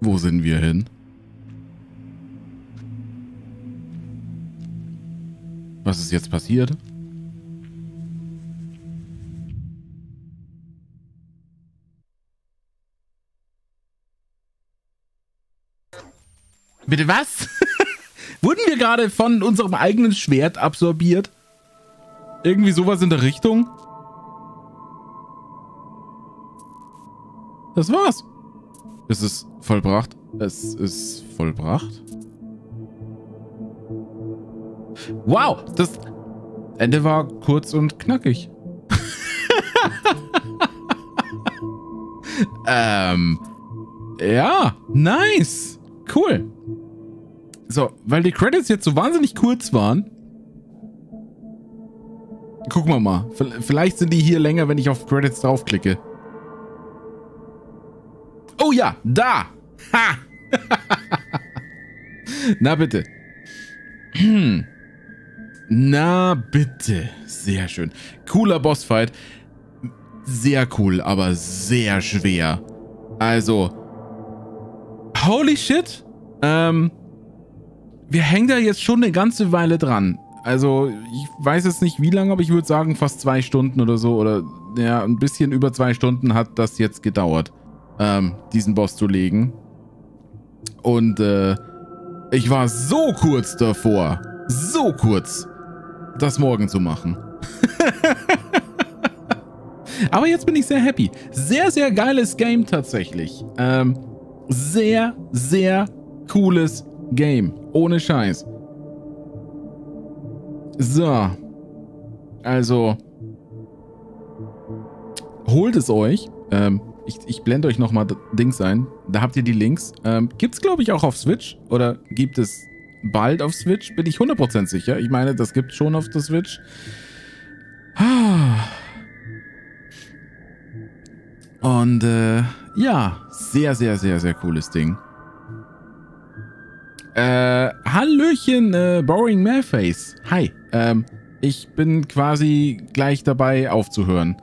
B: Wo sind wir hin? Was ist jetzt passiert?
A: Bitte was? Wurden
B: wir gerade von unserem eigenen Schwert absorbiert? Irgendwie sowas in der Richtung? Das war's. Es ist vollbracht. Es ist vollbracht. Wow, das Ende war kurz und knackig. ähm, ja, nice. Cool. So, weil die Credits jetzt so wahnsinnig kurz waren. Gucken wir mal. Vielleicht sind die hier länger, wenn ich auf Credits draufklicke. Oh ja, da! Ha! Na bitte. Hm. Na bitte. Sehr schön. Cooler Bossfight. Sehr cool, aber sehr schwer. Also. Holy shit. Ähm. Wir hängen da jetzt schon eine ganze Weile dran. Also, ich weiß jetzt nicht wie lange, aber ich würde sagen fast zwei Stunden oder so. Oder ja, ein bisschen über zwei Stunden hat das jetzt gedauert ähm, diesen Boss zu legen. Und äh, ich war so kurz davor, so kurz, das morgen zu machen. Aber jetzt bin ich sehr happy. Sehr, sehr geiles Game tatsächlich. Ähm, sehr, sehr cooles Game. Ohne Scheiß. So. Also. Holt es euch. Ähm, ich, ich blende euch nochmal Dings ein. Da habt ihr die Links. Ähm, gibt's, glaube ich, auch auf Switch. Oder gibt es bald auf Switch? Bin ich 100% sicher. Ich meine, das gibt schon auf der Switch. Ah. Und äh, ja, sehr, sehr, sehr, sehr cooles Ding. Äh, Hallöchen, äh, Boring Mailface. Hi. Ähm, ich bin quasi gleich dabei aufzuhören.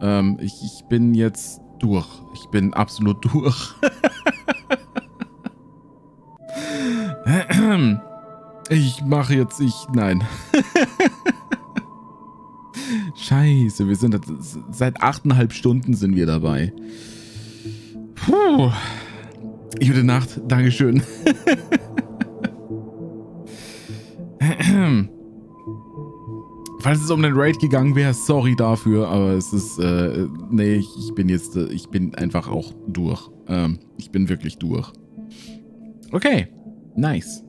B: Ähm, ich, ich bin jetzt durch. Ich bin absolut durch. ich mache jetzt, ich, nein. Scheiße, wir sind, seit achteinhalb Stunden sind wir dabei. Puh. Gute Nacht, Dankeschön falls es um den Raid gegangen wäre, sorry dafür, aber es ist, äh, nee, ich bin jetzt, äh, ich bin einfach auch durch. Ähm, ich bin wirklich durch. Okay, nice.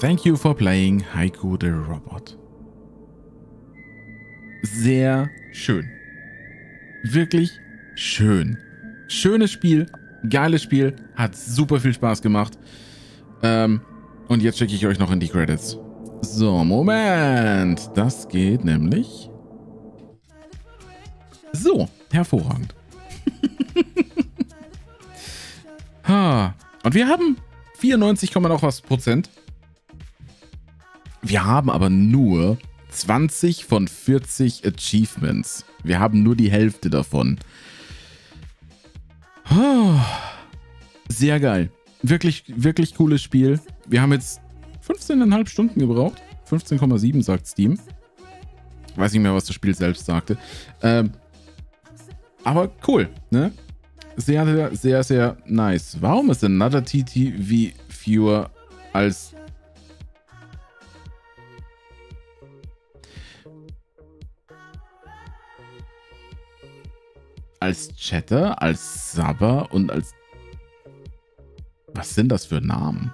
B: Thank you for playing Haiku the Robot. Sehr schön. Wirklich schön. Schönes Spiel, geiles Spiel, hat super viel Spaß gemacht. Ähm, und jetzt schicke ich euch noch in die Credits. So, Moment. Das geht nämlich... So, hervorragend. Und wir haben 94, noch was Prozent. Wir haben aber nur 20 von 40 Achievements. Wir haben nur die Hälfte davon. Sehr geil. Wirklich, wirklich cooles Spiel wir haben jetzt 15,5 Stunden gebraucht. 15,7 sagt Steam. Weiß nicht mehr, was das Spiel selbst sagte. Ähm, aber cool, ne? Sehr, sehr, sehr, sehr nice. Warum ist Another TTV Viewer als als Chatter, als Sabber und als... Was sind das für Namen?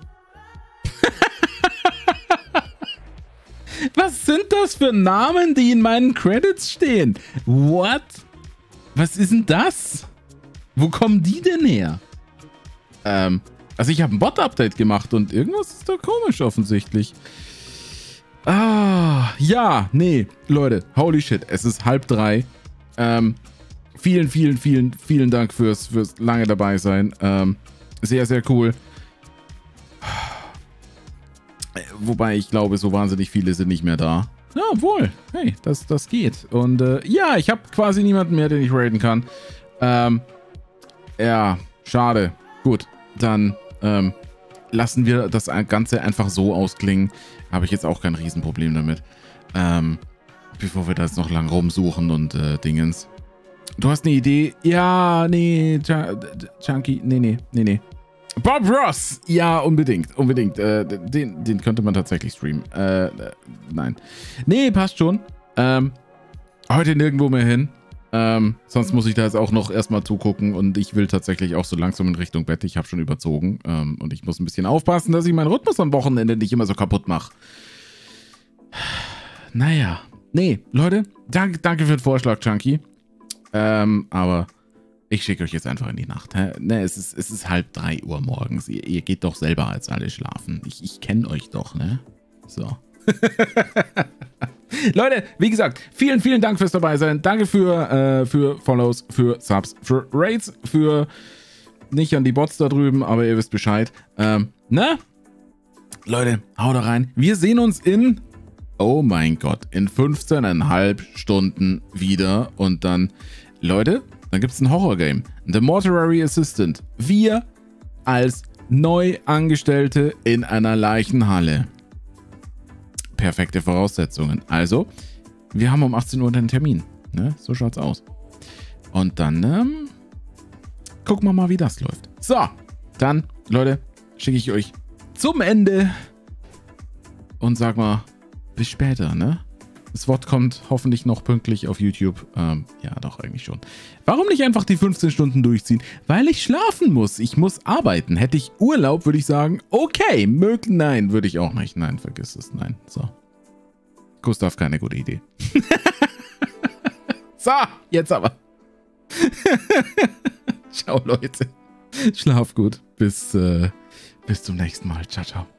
B: Was sind das für Namen, die in meinen Credits stehen? What? Was ist denn das? Wo kommen die denn her? Ähm, also ich habe ein Bot-Update gemacht und irgendwas ist da komisch offensichtlich. Ah, ja, nee, Leute, holy shit, es ist halb drei. Ähm, vielen, vielen, vielen, vielen Dank fürs, fürs lange dabei sein. Ähm, sehr, sehr cool. Wobei ich glaube, so wahnsinnig viele sind nicht mehr da. Ja, wohl. Hey, das, das geht. Und äh, ja, ich habe quasi niemanden mehr, den ich raiden kann. Ähm, ja, schade. Gut, dann ähm, lassen wir das Ganze einfach so ausklingen. Habe ich jetzt auch kein Riesenproblem damit. Ähm, bevor wir da jetzt noch lang rumsuchen und äh, Dingens. Du hast eine Idee? Ja, nee, Ch Chunky, nee, nee, nee, nee. Bob Ross! Ja, unbedingt, unbedingt. Äh, den, den könnte man tatsächlich streamen. Äh, äh, nein. Nee, passt schon. Ähm, heute nirgendwo mehr hin. Ähm, sonst muss ich da jetzt auch noch erstmal zugucken und ich will tatsächlich auch so langsam in Richtung Bett. Ich habe schon überzogen ähm, und ich muss ein bisschen aufpassen, dass ich meinen Rhythmus am Wochenende nicht immer so kaputt mache. Naja. Nee, Leute, danke, danke für den Vorschlag, Chunky. Ähm, aber ich schicke euch jetzt einfach in die Nacht. Ne, es, ist, es ist halb drei Uhr morgens. Ihr, ihr geht doch selber als alle schlafen. Ich, ich kenne euch doch, ne? So. Leute, wie gesagt, vielen, vielen Dank fürs dabei sein. Danke für, äh, für Follows, für Subs, für Raids, für nicht an die Bots da drüben, aber ihr wisst Bescheid. Ähm, ne? Leute, haut rein. Wir sehen uns in, oh mein Gott, in 15,5 Stunden wieder. Und dann, Leute, dann gibt es ein Horror-Game. The Mortuary Assistant. Wir als Neuangestellte in einer Leichenhalle. Perfekte Voraussetzungen. Also, wir haben um 18 Uhr einen Termin. Ne? So schaut's aus. Und dann ähm, gucken wir mal, wie das läuft. So, dann, Leute, schicke ich euch zum Ende und sag mal, bis später, ne? Das Wort kommt hoffentlich noch pünktlich auf YouTube. Ähm, ja, doch, eigentlich schon. Warum nicht einfach die 15 Stunden durchziehen? Weil ich schlafen muss. Ich muss arbeiten. Hätte ich Urlaub, würde ich sagen, okay, möglich. Nein, würde ich auch nicht. Nein, vergiss es. Nein, so. Gustav, keine gute Idee. so, jetzt aber. Ciao, Leute. Schlaf gut. Bis,
A: äh, bis zum nächsten Mal. Ciao, ciao.